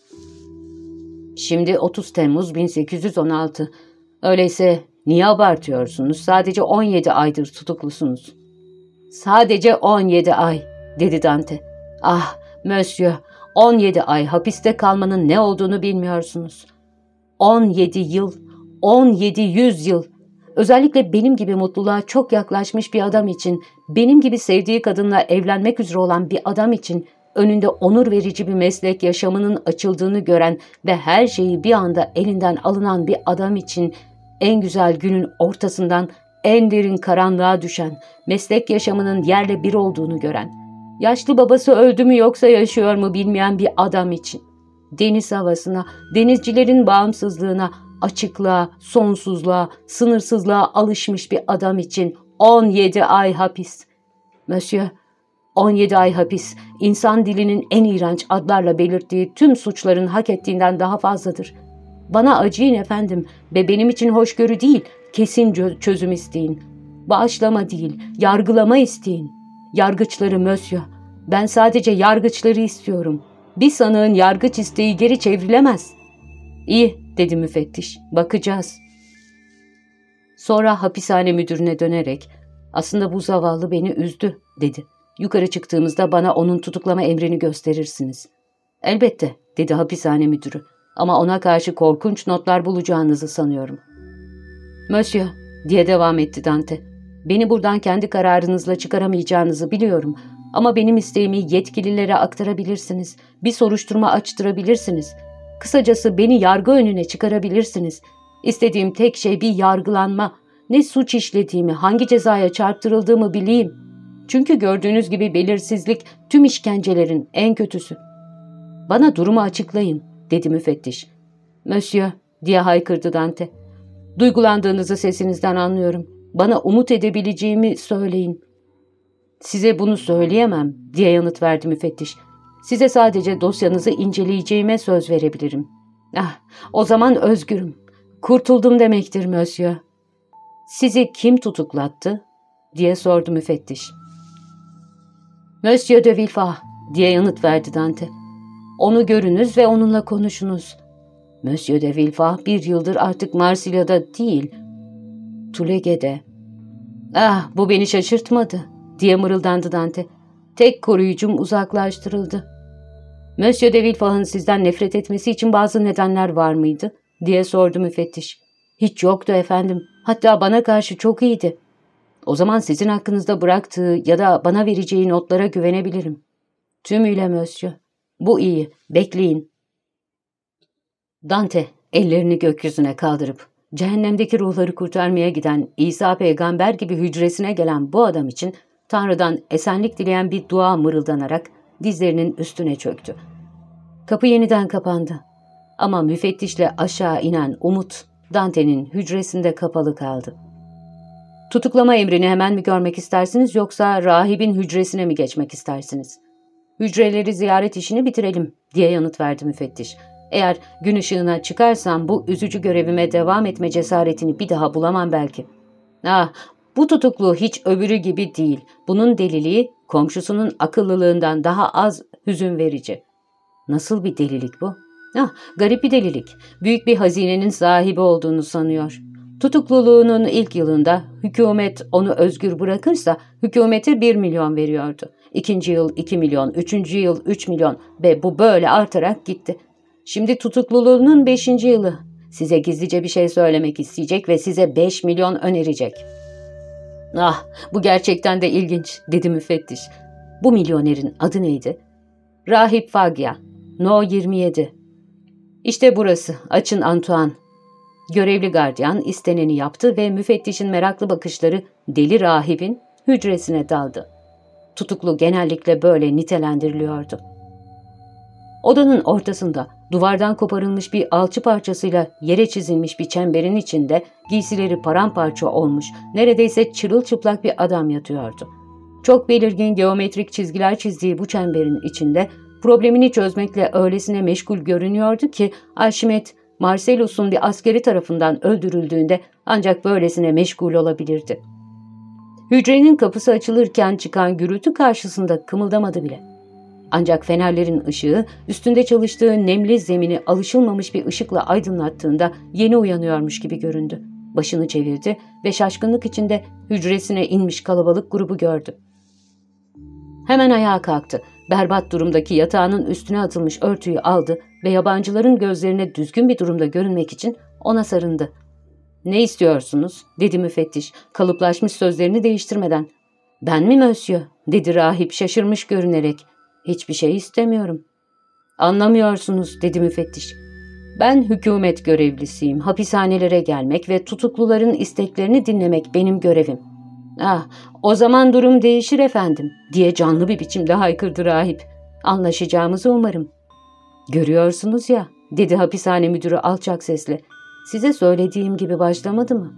Şimdi 30 Temmuz 1816. Öyleyse niye abartıyorsunuz? Sadece 17 aydır tutuklusunuz. Sadece 17 ay, dedi Dante. Ah, Monsieur, 17 ay hapiste kalmanın ne olduğunu bilmiyorsunuz. 17 yıl, 17 yüz yıl. Özellikle benim gibi mutluluğa çok yaklaşmış bir adam için, benim gibi sevdiği kadınla evlenmek üzere olan bir adam için önünde onur verici bir meslek yaşamının açıldığını gören ve her şeyi bir anda elinden alınan bir adam için en güzel günün ortasından en derin karanlığa düşen, meslek yaşamının yerle bir olduğunu gören, yaşlı babası öldü mü yoksa yaşıyor mu bilmeyen bir adam için, deniz havasına, denizcilerin bağımsızlığına, açıklığa, sonsuzluğa, sınırsızlığa alışmış bir adam için 17 ay hapis. Monsieur, 17 ay hapis, insan dilinin en iğrenç adlarla belirttiği tüm suçların hak ettiğinden daha fazladır. Bana acıyın efendim ve benim için hoşgörü değil, kesin çözüm isteyin. Bağışlama değil, yargılama isteyin. Yargıçları Mösyö, ben sadece yargıçları istiyorum. Bir sanığın yargıç isteği geri çevrilemez. İyi, dedi müfettiş, bakacağız. Sonra hapishane müdürüne dönerek, aslında bu zavallı beni üzdü, dedi. Yukarı çıktığımızda bana onun tutuklama emrini gösterirsiniz. Elbette, dedi hapishane müdürü. Ama ona karşı korkunç notlar bulacağınızı sanıyorum. Monsieur, diye devam etti Dante. Beni buradan kendi kararınızla çıkaramayacağınızı biliyorum. Ama benim isteğimi yetkililere aktarabilirsiniz. Bir soruşturma açtırabilirsiniz. Kısacası beni yargı önüne çıkarabilirsiniz. İstediğim tek şey bir yargılanma. Ne suç işlediğimi, hangi cezaya çarptırıldığımı bileyim.'' Çünkü gördüğünüz gibi belirsizlik tüm işkencelerin en kötüsü. Bana durumu açıklayın, dedi müfettiş. Monsieur, diye haykırdı Dante. Duygulandığınızı sesinizden anlıyorum. Bana umut edebileceğimi söyleyin. Size bunu söyleyemem, diye yanıt verdi müfettiş. Size sadece dosyanızı inceleyeceğime söz verebilirim. Ah, o zaman özgürüm. Kurtuldum demektir Monsieur. Sizi kim tutuklattı? diye sordu müfettiş. Monsieur de Villefort diye yanıt verdi Dante. Onu görünüz ve onunla konuşunuz. Monsieur de Villefort bir yıldır artık Marsilya'da değil, Tulege'de. Ah bu beni şaşırtmadı diye mırıldandı Dante. Tek koruyucum uzaklaştırıldı. Monsieur de Villefort'un sizden nefret etmesi için bazı nedenler var mıydı? diye sordu müfettiş. Hiç yoktu efendim. Hatta bana karşı çok iyiydi. O zaman sizin hakkınızda bıraktığı ya da bana vereceği notlara güvenebilirim. Tümüyle Mösyö. Bu iyi. Bekleyin. Dante ellerini gökyüzüne kaldırıp cehennemdeki ruhları kurtarmaya giden İsa peygamber gibi hücresine gelen bu adam için Tanrı'dan esenlik dileyen bir dua mırıldanarak dizlerinin üstüne çöktü. Kapı yeniden kapandı. Ama müfettişle aşağı inen Umut Dante'nin hücresinde kapalı kaldı. Tutuklama emrini hemen mi görmek istersiniz yoksa rahibin hücresine mi geçmek istersiniz? Hücreleri ziyaret işini bitirelim diye yanıt verdi müfettiş. Eğer gün ışığına çıkarsam bu üzücü görevime devam etme cesaretini bir daha bulamam belki. Ah, bu tutuklu hiç öbürü gibi değil. Bunun deliliği komşusunun akıllılığından daha az hüzün verici. Nasıl bir delilik bu? Ah, garip bir delilik. Büyük bir hazinenin sahibi olduğunu sanıyor. Tutukluluğunun ilk yılında hükümet onu özgür bırakırsa hükümete 1 milyon veriyordu. İkinci yıl 2 milyon, üçüncü yıl 3 milyon ve bu böyle artarak gitti. Şimdi tutukluluğunun 5. yılı. Size gizlice bir şey söylemek isteyecek ve size 5 milyon önerecek. Ah bu gerçekten de ilginç dedi müfettiş. Bu milyonerin adı neydi? Rahip Fagya. No 27. İşte burası. Açın Antoine. Görevli gardiyan isteneni yaptı ve müfettişin meraklı bakışları deli rahibin hücresine daldı. Tutuklu genellikle böyle nitelendiriliyordu. Odanın ortasında duvardan koparılmış bir alçı parçasıyla yere çizilmiş bir çemberin içinde giysileri paramparça olmuş, neredeyse çırılçıplak bir adam yatıyordu. Çok belirgin geometrik çizgiler çizdiği bu çemberin içinde problemini çözmekle öylesine meşgul görünüyordu ki Arşimet Marcellus'un bir askeri tarafından öldürüldüğünde ancak böylesine meşgul olabilirdi. Hücrenin kapısı açılırken çıkan gürültü karşısında kımıldamadı bile. Ancak fenerlerin ışığı üstünde çalıştığı nemli zemini alışılmamış bir ışıkla aydınlattığında yeni uyanıyormuş gibi göründü. Başını çevirdi ve şaşkınlık içinde hücresine inmiş kalabalık grubu gördü. Hemen ayağa kalktı. Berbat durumdaki yatağının üstüne atılmış örtüyü aldı ve yabancıların gözlerine düzgün bir durumda görünmek için ona sarındı. ''Ne istiyorsunuz?'' dedi müfettiş, kalıplaşmış sözlerini değiştirmeden. ''Ben mi Mösyö?'' dedi rahip şaşırmış görünerek. ''Hiçbir şey istemiyorum.'' ''Anlamıyorsunuz'' dedi müfettiş. ''Ben hükümet görevlisiyim. Hapishanelere gelmek ve tutukluların isteklerini dinlemek benim görevim.'' ''Ah, o zaman durum değişir efendim.'' diye canlı bir biçimde haykırdı rahip. ''Anlaşacağımızı umarım.'' ''Görüyorsunuz ya'' dedi hapishane müdürü alçak sesle. ''Size söylediğim gibi başlamadı mı?''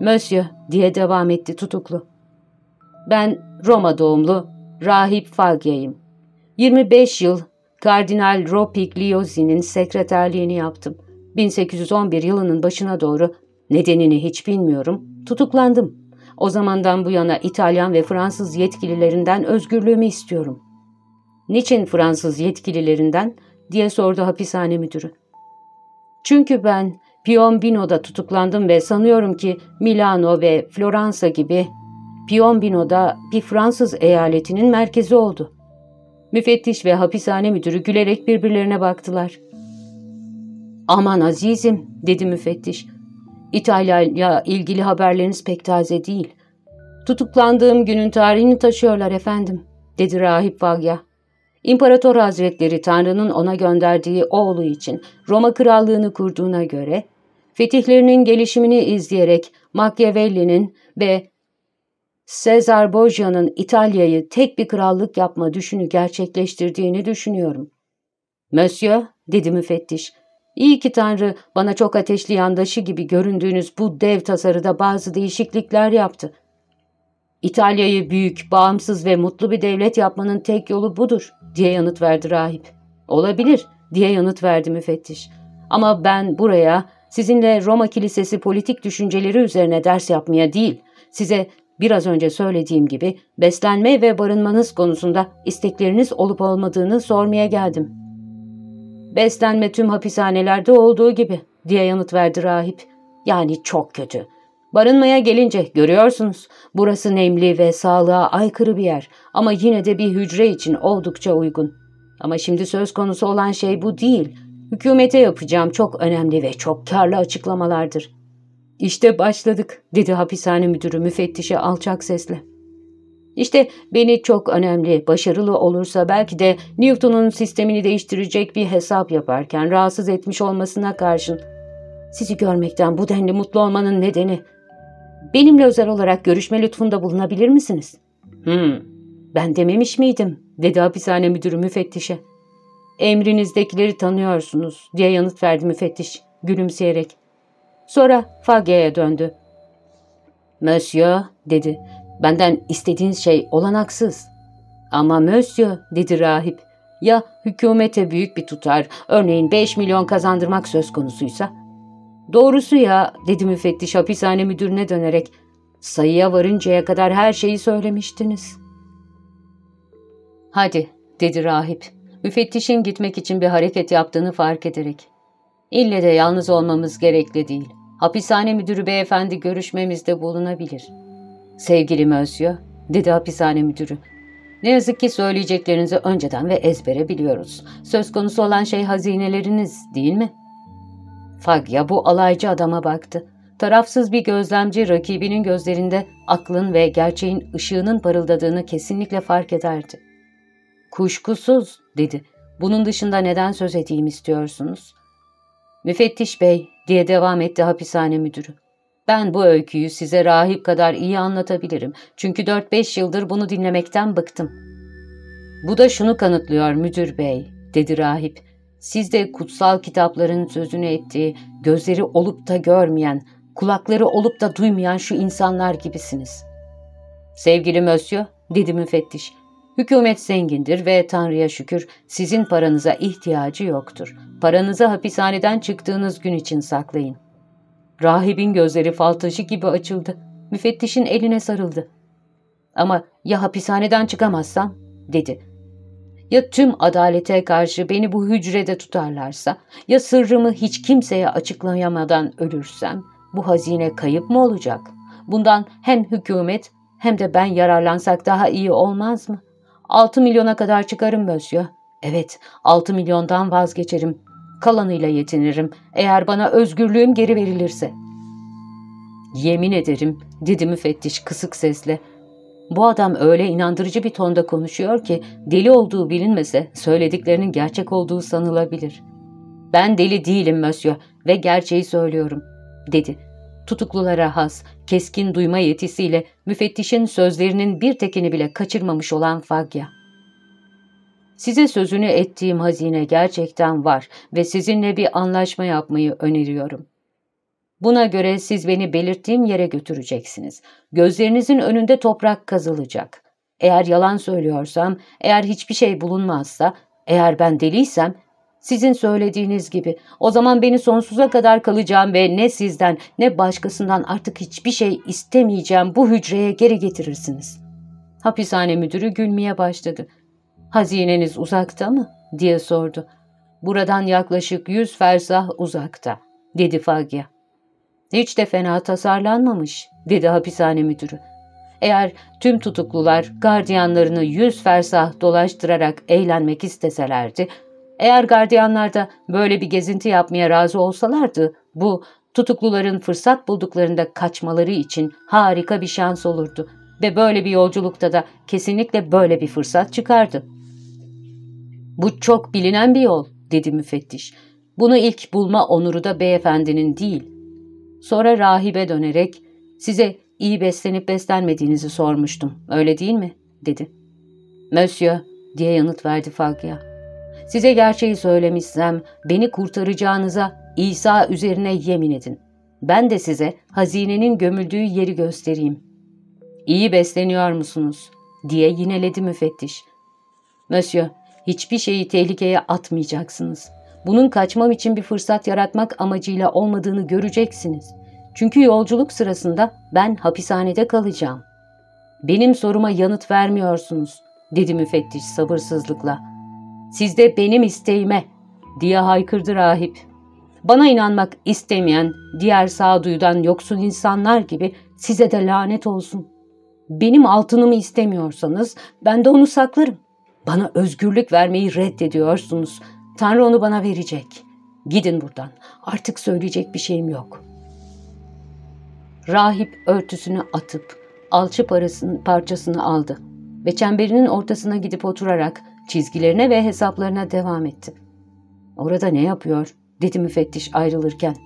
''Monsieur'' diye devam etti tutuklu. ''Ben Roma doğumlu rahip Fagya'yım. 25 yıl Kardinal Ropigliozzi'nin sekreterliğini yaptım. 1811 yılının başına doğru nedenini hiç bilmiyorum tutuklandım. O zamandan bu yana İtalyan ve Fransız yetkililerinden özgürlüğümü istiyorum. Niçin Fransız yetkililerinden diye sordu hapishane müdürü. Çünkü ben Piombino'da tutuklandım ve sanıyorum ki Milano ve Floransa gibi Piombino'da bir Fransız eyaletinin merkezi oldu. Müfettiş ve hapishane müdürü gülerek birbirlerine baktılar. ''Aman azizim'' dedi müfettiş. İtalya ile ilgili haberleriniz pek taze değil. Tutuklandığım günün tarihini taşıyorlar efendim, dedi rahip Vagya. İmparator Hazretleri Tanrı'nın ona gönderdiği oğlu için Roma Krallığını kurduğuna göre, fetihlerinin gelişimini izleyerek Machiavelli'nin ve Sezar Borgia'nın İtalya'yı tek bir krallık yapma düşünü gerçekleştirdiğini düşünüyorum. Monsieur, dedi müfettiş, İyi ki Tanrı bana çok ateşli yandaşı gibi göründüğünüz bu dev tasarıda bazı değişiklikler yaptı. İtalya'yı büyük, bağımsız ve mutlu bir devlet yapmanın tek yolu budur, diye yanıt verdi rahip. Olabilir, diye yanıt verdi müfettiş. Ama ben buraya sizinle Roma Kilisesi politik düşünceleri üzerine ders yapmaya değil, size biraz önce söylediğim gibi beslenme ve barınmanız konusunda istekleriniz olup olmadığını sormaya geldim.'' Beslenme tüm hapishanelerde olduğu gibi diye yanıt verdi rahip. Yani çok kötü. Barınmaya gelince görüyorsunuz burası nemli ve sağlığa aykırı bir yer ama yine de bir hücre için oldukça uygun. Ama şimdi söz konusu olan şey bu değil. Hükümete yapacağım çok önemli ve çok karlı açıklamalardır. İşte başladık dedi hapishane müdürü müfettişe alçak sesle. İşte beni çok önemli, başarılı olursa belki de Newton'un sistemini değiştirecek bir hesap yaparken rahatsız etmiş olmasına karşın sizi görmekten bu denli mutlu olmanın nedeni benimle özel olarak görüşme lütfunda bulunabilir misiniz? Hmm, ben dememiş miydim? dedi hapishane müdürü müfettişe. Emrinizdekileri tanıyorsunuz diye yanıt verdi müfettiş gülümseyerek. Sonra Fage'ye döndü. Monsieur dedi Benden istediğiniz şey olanaksız. Ama Monsieur dedi rahip. Ya hükümete büyük bir tutar, örneğin 5 milyon kazandırmak söz konusuysa? Doğrusu ya dedi müfettiş hapishane müdürüne dönerek. Sayıya varıncaya kadar her şeyi söylemiştiniz. Hadi dedi rahip. Müfettişin gitmek için bir hareket yaptığını fark ederek. İlle de yalnız olmamız gerekli değil. Hapishane müdürü beyefendi görüşmemizde bulunabilir. Sevgili Monsieur, dedi hapishane müdürü. Ne yazık ki söyleyeceklerinizi önceden ve ezbere biliyoruz. Söz konusu olan şey hazineleriniz değil mi? Fagya bu alaycı adama baktı. Tarafsız bir gözlemci rakibinin gözlerinde aklın ve gerçeğin ışığının parıldadığını kesinlikle fark ederdi. Kuşkusuz, dedi. Bunun dışında neden söz edeyim istiyorsunuz? Müfettiş bey, diye devam etti hapishane müdürü. Ben bu öyküyü size rahip kadar iyi anlatabilirim. Çünkü 4-5 yıldır bunu dinlemekten bıktım. Bu da şunu kanıtlıyor müdür bey, dedi rahip. Siz de kutsal kitapların sözünü ettiği, gözleri olup da görmeyen, kulakları olup da duymayan şu insanlar gibisiniz. Sevgili Mösyö, dedi müfettiş, hükümet zengindir ve Tanrı'ya şükür sizin paranıza ihtiyacı yoktur. Paranızı hapishaneden çıktığınız gün için saklayın. Rahibin gözleri fal taşı gibi açıldı. Müfettişin eline sarıldı. Ama ya hapishaneden çıkamazsam, dedi. Ya tüm adalete karşı beni bu hücrede tutarlarsa, ya sırrımı hiç kimseye açıklayamadan ölürsem, bu hazine kayıp mı olacak? Bundan hem hükümet hem de ben yararlansak daha iyi olmaz mı? Altı milyona kadar çıkarım Mösyö. Evet, altı milyondan vazgeçerim. Kalanıyla yetinirim eğer bana özgürlüğüm geri verilirse. Yemin ederim, dedi müfettiş kısık sesle. Bu adam öyle inandırıcı bir tonda konuşuyor ki deli olduğu bilinmese söylediklerinin gerçek olduğu sanılabilir. Ben deli değilim Mösyö ve gerçeği söylüyorum, dedi. Tutuklulara has, keskin duyma yetisiyle müfettişin sözlerinin bir tekini bile kaçırmamış olan Fagya. Size sözünü ettiğim hazine gerçekten var ve sizinle bir anlaşma yapmayı öneriyorum. Buna göre siz beni belirttiğim yere götüreceksiniz. Gözlerinizin önünde toprak kazılacak. Eğer yalan söylüyorsam, eğer hiçbir şey bulunmazsa, eğer ben deliysem, sizin söylediğiniz gibi o zaman beni sonsuza kadar kalacağım ve ne sizden ne başkasından artık hiçbir şey istemeyeceğim bu hücreye geri getirirsiniz. Hapishane müdürü gülmeye başladı. Hazineniz uzakta mı? diye sordu. Buradan yaklaşık yüz fersah uzakta, dedi Fagya. Hiç de fena tasarlanmamış, dedi hapishane müdürü. Eğer tüm tutuklular gardiyanlarını yüz fersah dolaştırarak eğlenmek isteselerdi, eğer gardiyanlar da böyle bir gezinti yapmaya razı olsalardı, bu tutukluların fırsat bulduklarında kaçmaları için harika bir şans olurdu ve böyle bir yolculukta da kesinlikle böyle bir fırsat çıkardı. Bu çok bilinen bir yol, dedi müfettiş. Bunu ilk bulma onuru da beyefendinin değil. Sonra rahibe dönerek, size iyi beslenip beslenmediğinizi sormuştum, öyle değil mi? dedi. Monsieur, diye yanıt verdi Fagya. Size gerçeği söylemişsem, beni kurtaracağınıza İsa üzerine yemin edin. Ben de size hazinenin gömüldüğü yeri göstereyim. İyi besleniyor musunuz? diye yineledi müfettiş. Monsieur, Hiçbir şeyi tehlikeye atmayacaksınız. Bunun kaçmam için bir fırsat yaratmak amacıyla olmadığını göreceksiniz. Çünkü yolculuk sırasında ben hapishanede kalacağım. Benim soruma yanıt vermiyorsunuz, dedi müfettiş sabırsızlıkla. Siz de benim isteğime, diye haykırdı rahip. Bana inanmak istemeyen diğer sağduyudan yoksun insanlar gibi size de lanet olsun. Benim altınımı istemiyorsanız ben de onu saklarım. Bana özgürlük vermeyi reddediyorsunuz. Tanrı onu bana verecek. Gidin buradan. Artık söyleyecek bir şeyim yok. Rahip örtüsünü atıp alçı parasının parçasını aldı ve çemberinin ortasına gidip oturarak çizgilerine ve hesaplarına devam etti. Orada ne yapıyor? dedi müfettiş ayrılırken.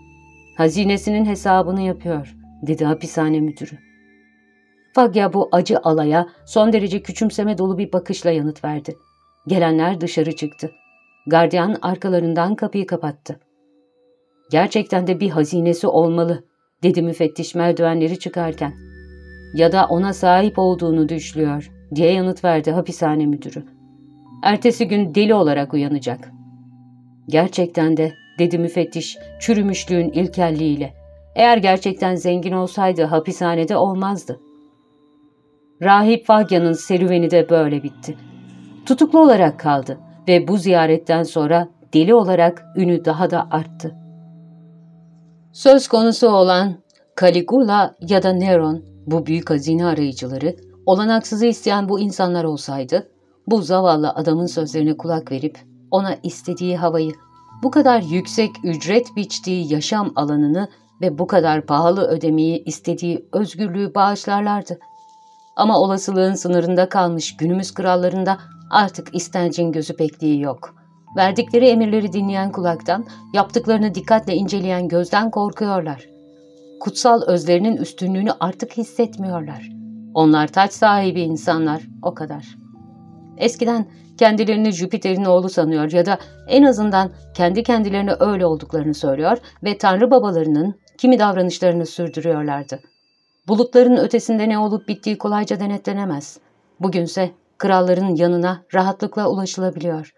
Hazinesinin hesabını yapıyor, dedi hapishane müdürü. Fagya bu acı alaya son derece küçümseme dolu bir bakışla yanıt verdi. Gelenler dışarı çıktı. Gardiyan arkalarından kapıyı kapattı. Gerçekten de bir hazinesi olmalı, dedi müfettiş merdivenleri çıkarken. Ya da ona sahip olduğunu düşlüyor, diye yanıt verdi hapishane müdürü. Ertesi gün deli olarak uyanacak. Gerçekten de, dedi müfettiş çürümüşlüğün ilkelliğiyle. Eğer gerçekten zengin olsaydı hapishanede olmazdı.'' Rahip Fagya'nın serüveni de böyle bitti. Tutuklu olarak kaldı ve bu ziyaretten sonra deli olarak ünü daha da arttı. Söz konusu olan Caligula ya da Neron, bu büyük hazine arayıcıları, olanaksızı isteyen bu insanlar olsaydı, bu zavallı adamın sözlerine kulak verip ona istediği havayı, bu kadar yüksek ücret biçtiği yaşam alanını ve bu kadar pahalı ödemeyi istediği özgürlüğü bağışlarlardı. Ama olasılığın sınırında kalmış günümüz krallarında artık istencin gözü pekliği yok. Verdikleri emirleri dinleyen kulaktan, yaptıklarını dikkatle inceleyen gözden korkuyorlar. Kutsal özlerinin üstünlüğünü artık hissetmiyorlar. Onlar taç sahibi insanlar, o kadar. Eskiden kendilerini Jüpiter'in oğlu sanıyor ya da en azından kendi kendilerine öyle olduklarını söylüyor ve tanrı babalarının kimi davranışlarını sürdürüyorlardı. Bulutların ötesinde ne olup bittiği kolayca denetlenemez. Bugünse kralların yanına rahatlıkla ulaşılabiliyor.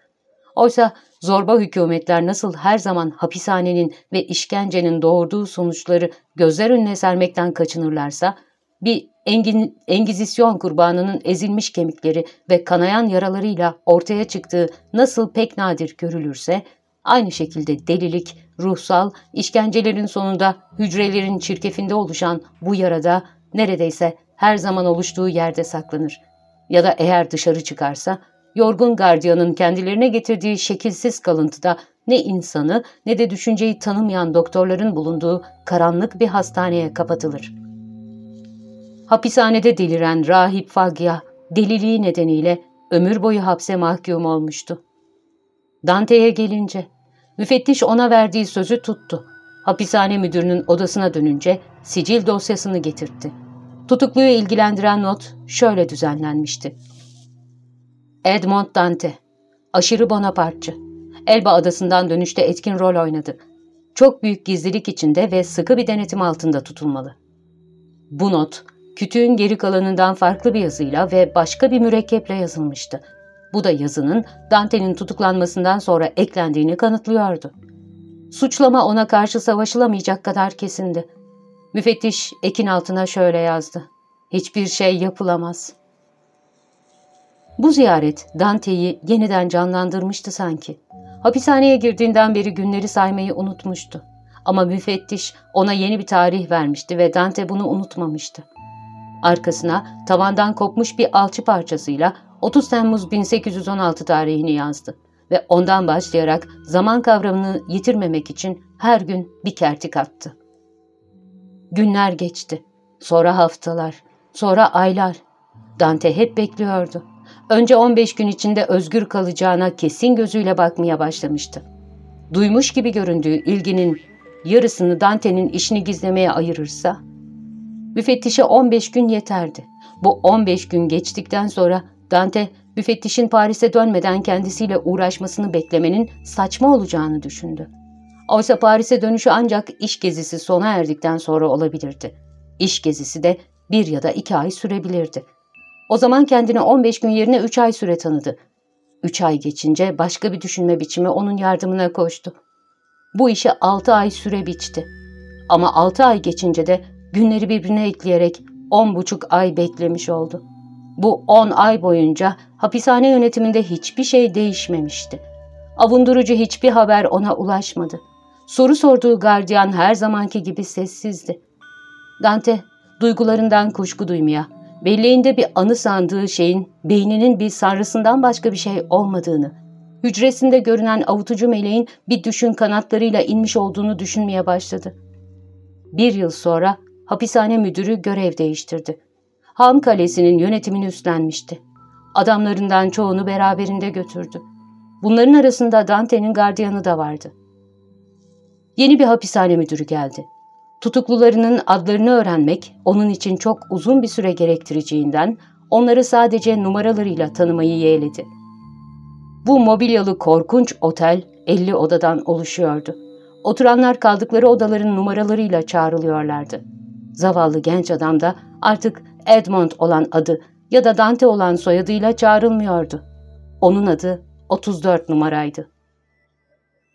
Oysa zorba hükümetler nasıl her zaman hapishanenin ve işkencenin doğurduğu sonuçları gözler önüne sermekten kaçınırlarsa, bir engin, Engizisyon kurbanının ezilmiş kemikleri ve kanayan yaralarıyla ortaya çıktığı nasıl pek nadir görülürse, aynı şekilde delilik, ruhsal, işkencelerin sonunda hücrelerin çirkefinde oluşan bu yarada neredeyse her zaman oluştuğu yerde saklanır. Ya da eğer dışarı çıkarsa, yorgun gardiyanın kendilerine getirdiği şekilsiz kalıntıda ne insanı ne de düşünceyi tanımayan doktorların bulunduğu karanlık bir hastaneye kapatılır.'' Hapishanede deliren rahip Fagya, deliliği nedeniyle ömür boyu hapse mahkum olmuştu. Dante'ye gelince, müfettiş ona verdiği sözü tuttu. Hapishane müdürünün odasına dönünce sicil dosyasını getirtti. Tutukluyu ilgilendiren not şöyle düzenlenmişti. Edmond Dante, aşırı Bonapartçı. Elba adasından dönüşte etkin rol oynadı. Çok büyük gizlilik içinde ve sıkı bir denetim altında tutulmalı. Bu not, kütüğün geri kalanından farklı bir yazıyla ve başka bir mürekkeple yazılmıştı. Bu da yazının Dante'nin tutuklanmasından sonra eklendiğini kanıtlıyordu. Suçlama ona karşı savaşılamayacak kadar kesindi. Müfettiş ekin altına şöyle yazdı. Hiçbir şey yapılamaz. Bu ziyaret Dante'yi yeniden canlandırmıştı sanki. Hapishaneye girdiğinden beri günleri saymayı unutmuştu. Ama müfettiş ona yeni bir tarih vermişti ve Dante bunu unutmamıştı. Arkasına tavandan kopmuş bir alçı parçasıyla 30 Temmuz 1816 tarihini yazdı ve ondan başlayarak zaman kavramını yitirmemek için her gün bir kertik attı. Günler geçti. Sonra haftalar, sonra aylar. Dante hep bekliyordu. Önce 15 gün içinde özgür kalacağına kesin gözüyle bakmaya başlamıştı. Duymuş gibi göründüğü ilginin yarısını Dante'nin işini gizlemeye ayırırsa Müfettişe 15 gün yeterdi. Bu 15 gün geçtikten sonra Dante, müfettişin Paris'e dönmeden kendisiyle uğraşmasını beklemenin saçma olacağını düşündü. Oysa Paris'e dönüşü ancak iş gezisi sona erdikten sonra olabilirdi. İş gezisi de bir ya da iki ay sürebilirdi. O zaman kendine 15 gün yerine 3 ay süre tanıdı. 3 ay geçince başka bir düşünme biçimi onun yardımına koştu. Bu işe 6 ay süre biçti. Ama 6 ay geçince de Günleri birbirine ekleyerek on buçuk ay beklemiş oldu. Bu on ay boyunca hapishane yönetiminde hiçbir şey değişmemişti. Avundurucu hiçbir haber ona ulaşmadı. Soru sorduğu gardiyan her zamanki gibi sessizdi. Dante duygularından kuşku duymaya, belleğinde bir anı sandığı şeyin beyninin bir sarrısından başka bir şey olmadığını, hücresinde görünen avutucu meleğin bir düşün kanatlarıyla inmiş olduğunu düşünmeye başladı. Bir yıl sonra hapishane müdürü görev değiştirdi. Ham Kalesi'nin yönetimini üstlenmişti. Adamlarından çoğunu beraberinde götürdü. Bunların arasında Dante'nin gardiyanı da vardı. Yeni bir hapishane müdürü geldi. Tutuklularının adlarını öğrenmek onun için çok uzun bir süre gerektireceğinden onları sadece numaralarıyla tanımayı yeğledi. Bu mobilyalı korkunç otel 50 odadan oluşuyordu. Oturanlar kaldıkları odaların numaralarıyla çağrılıyorlardı. Zavallı genç adam da artık Edmond olan adı ya da Dante olan soyadıyla çağrılmıyordu. Onun adı 34 numaraydı.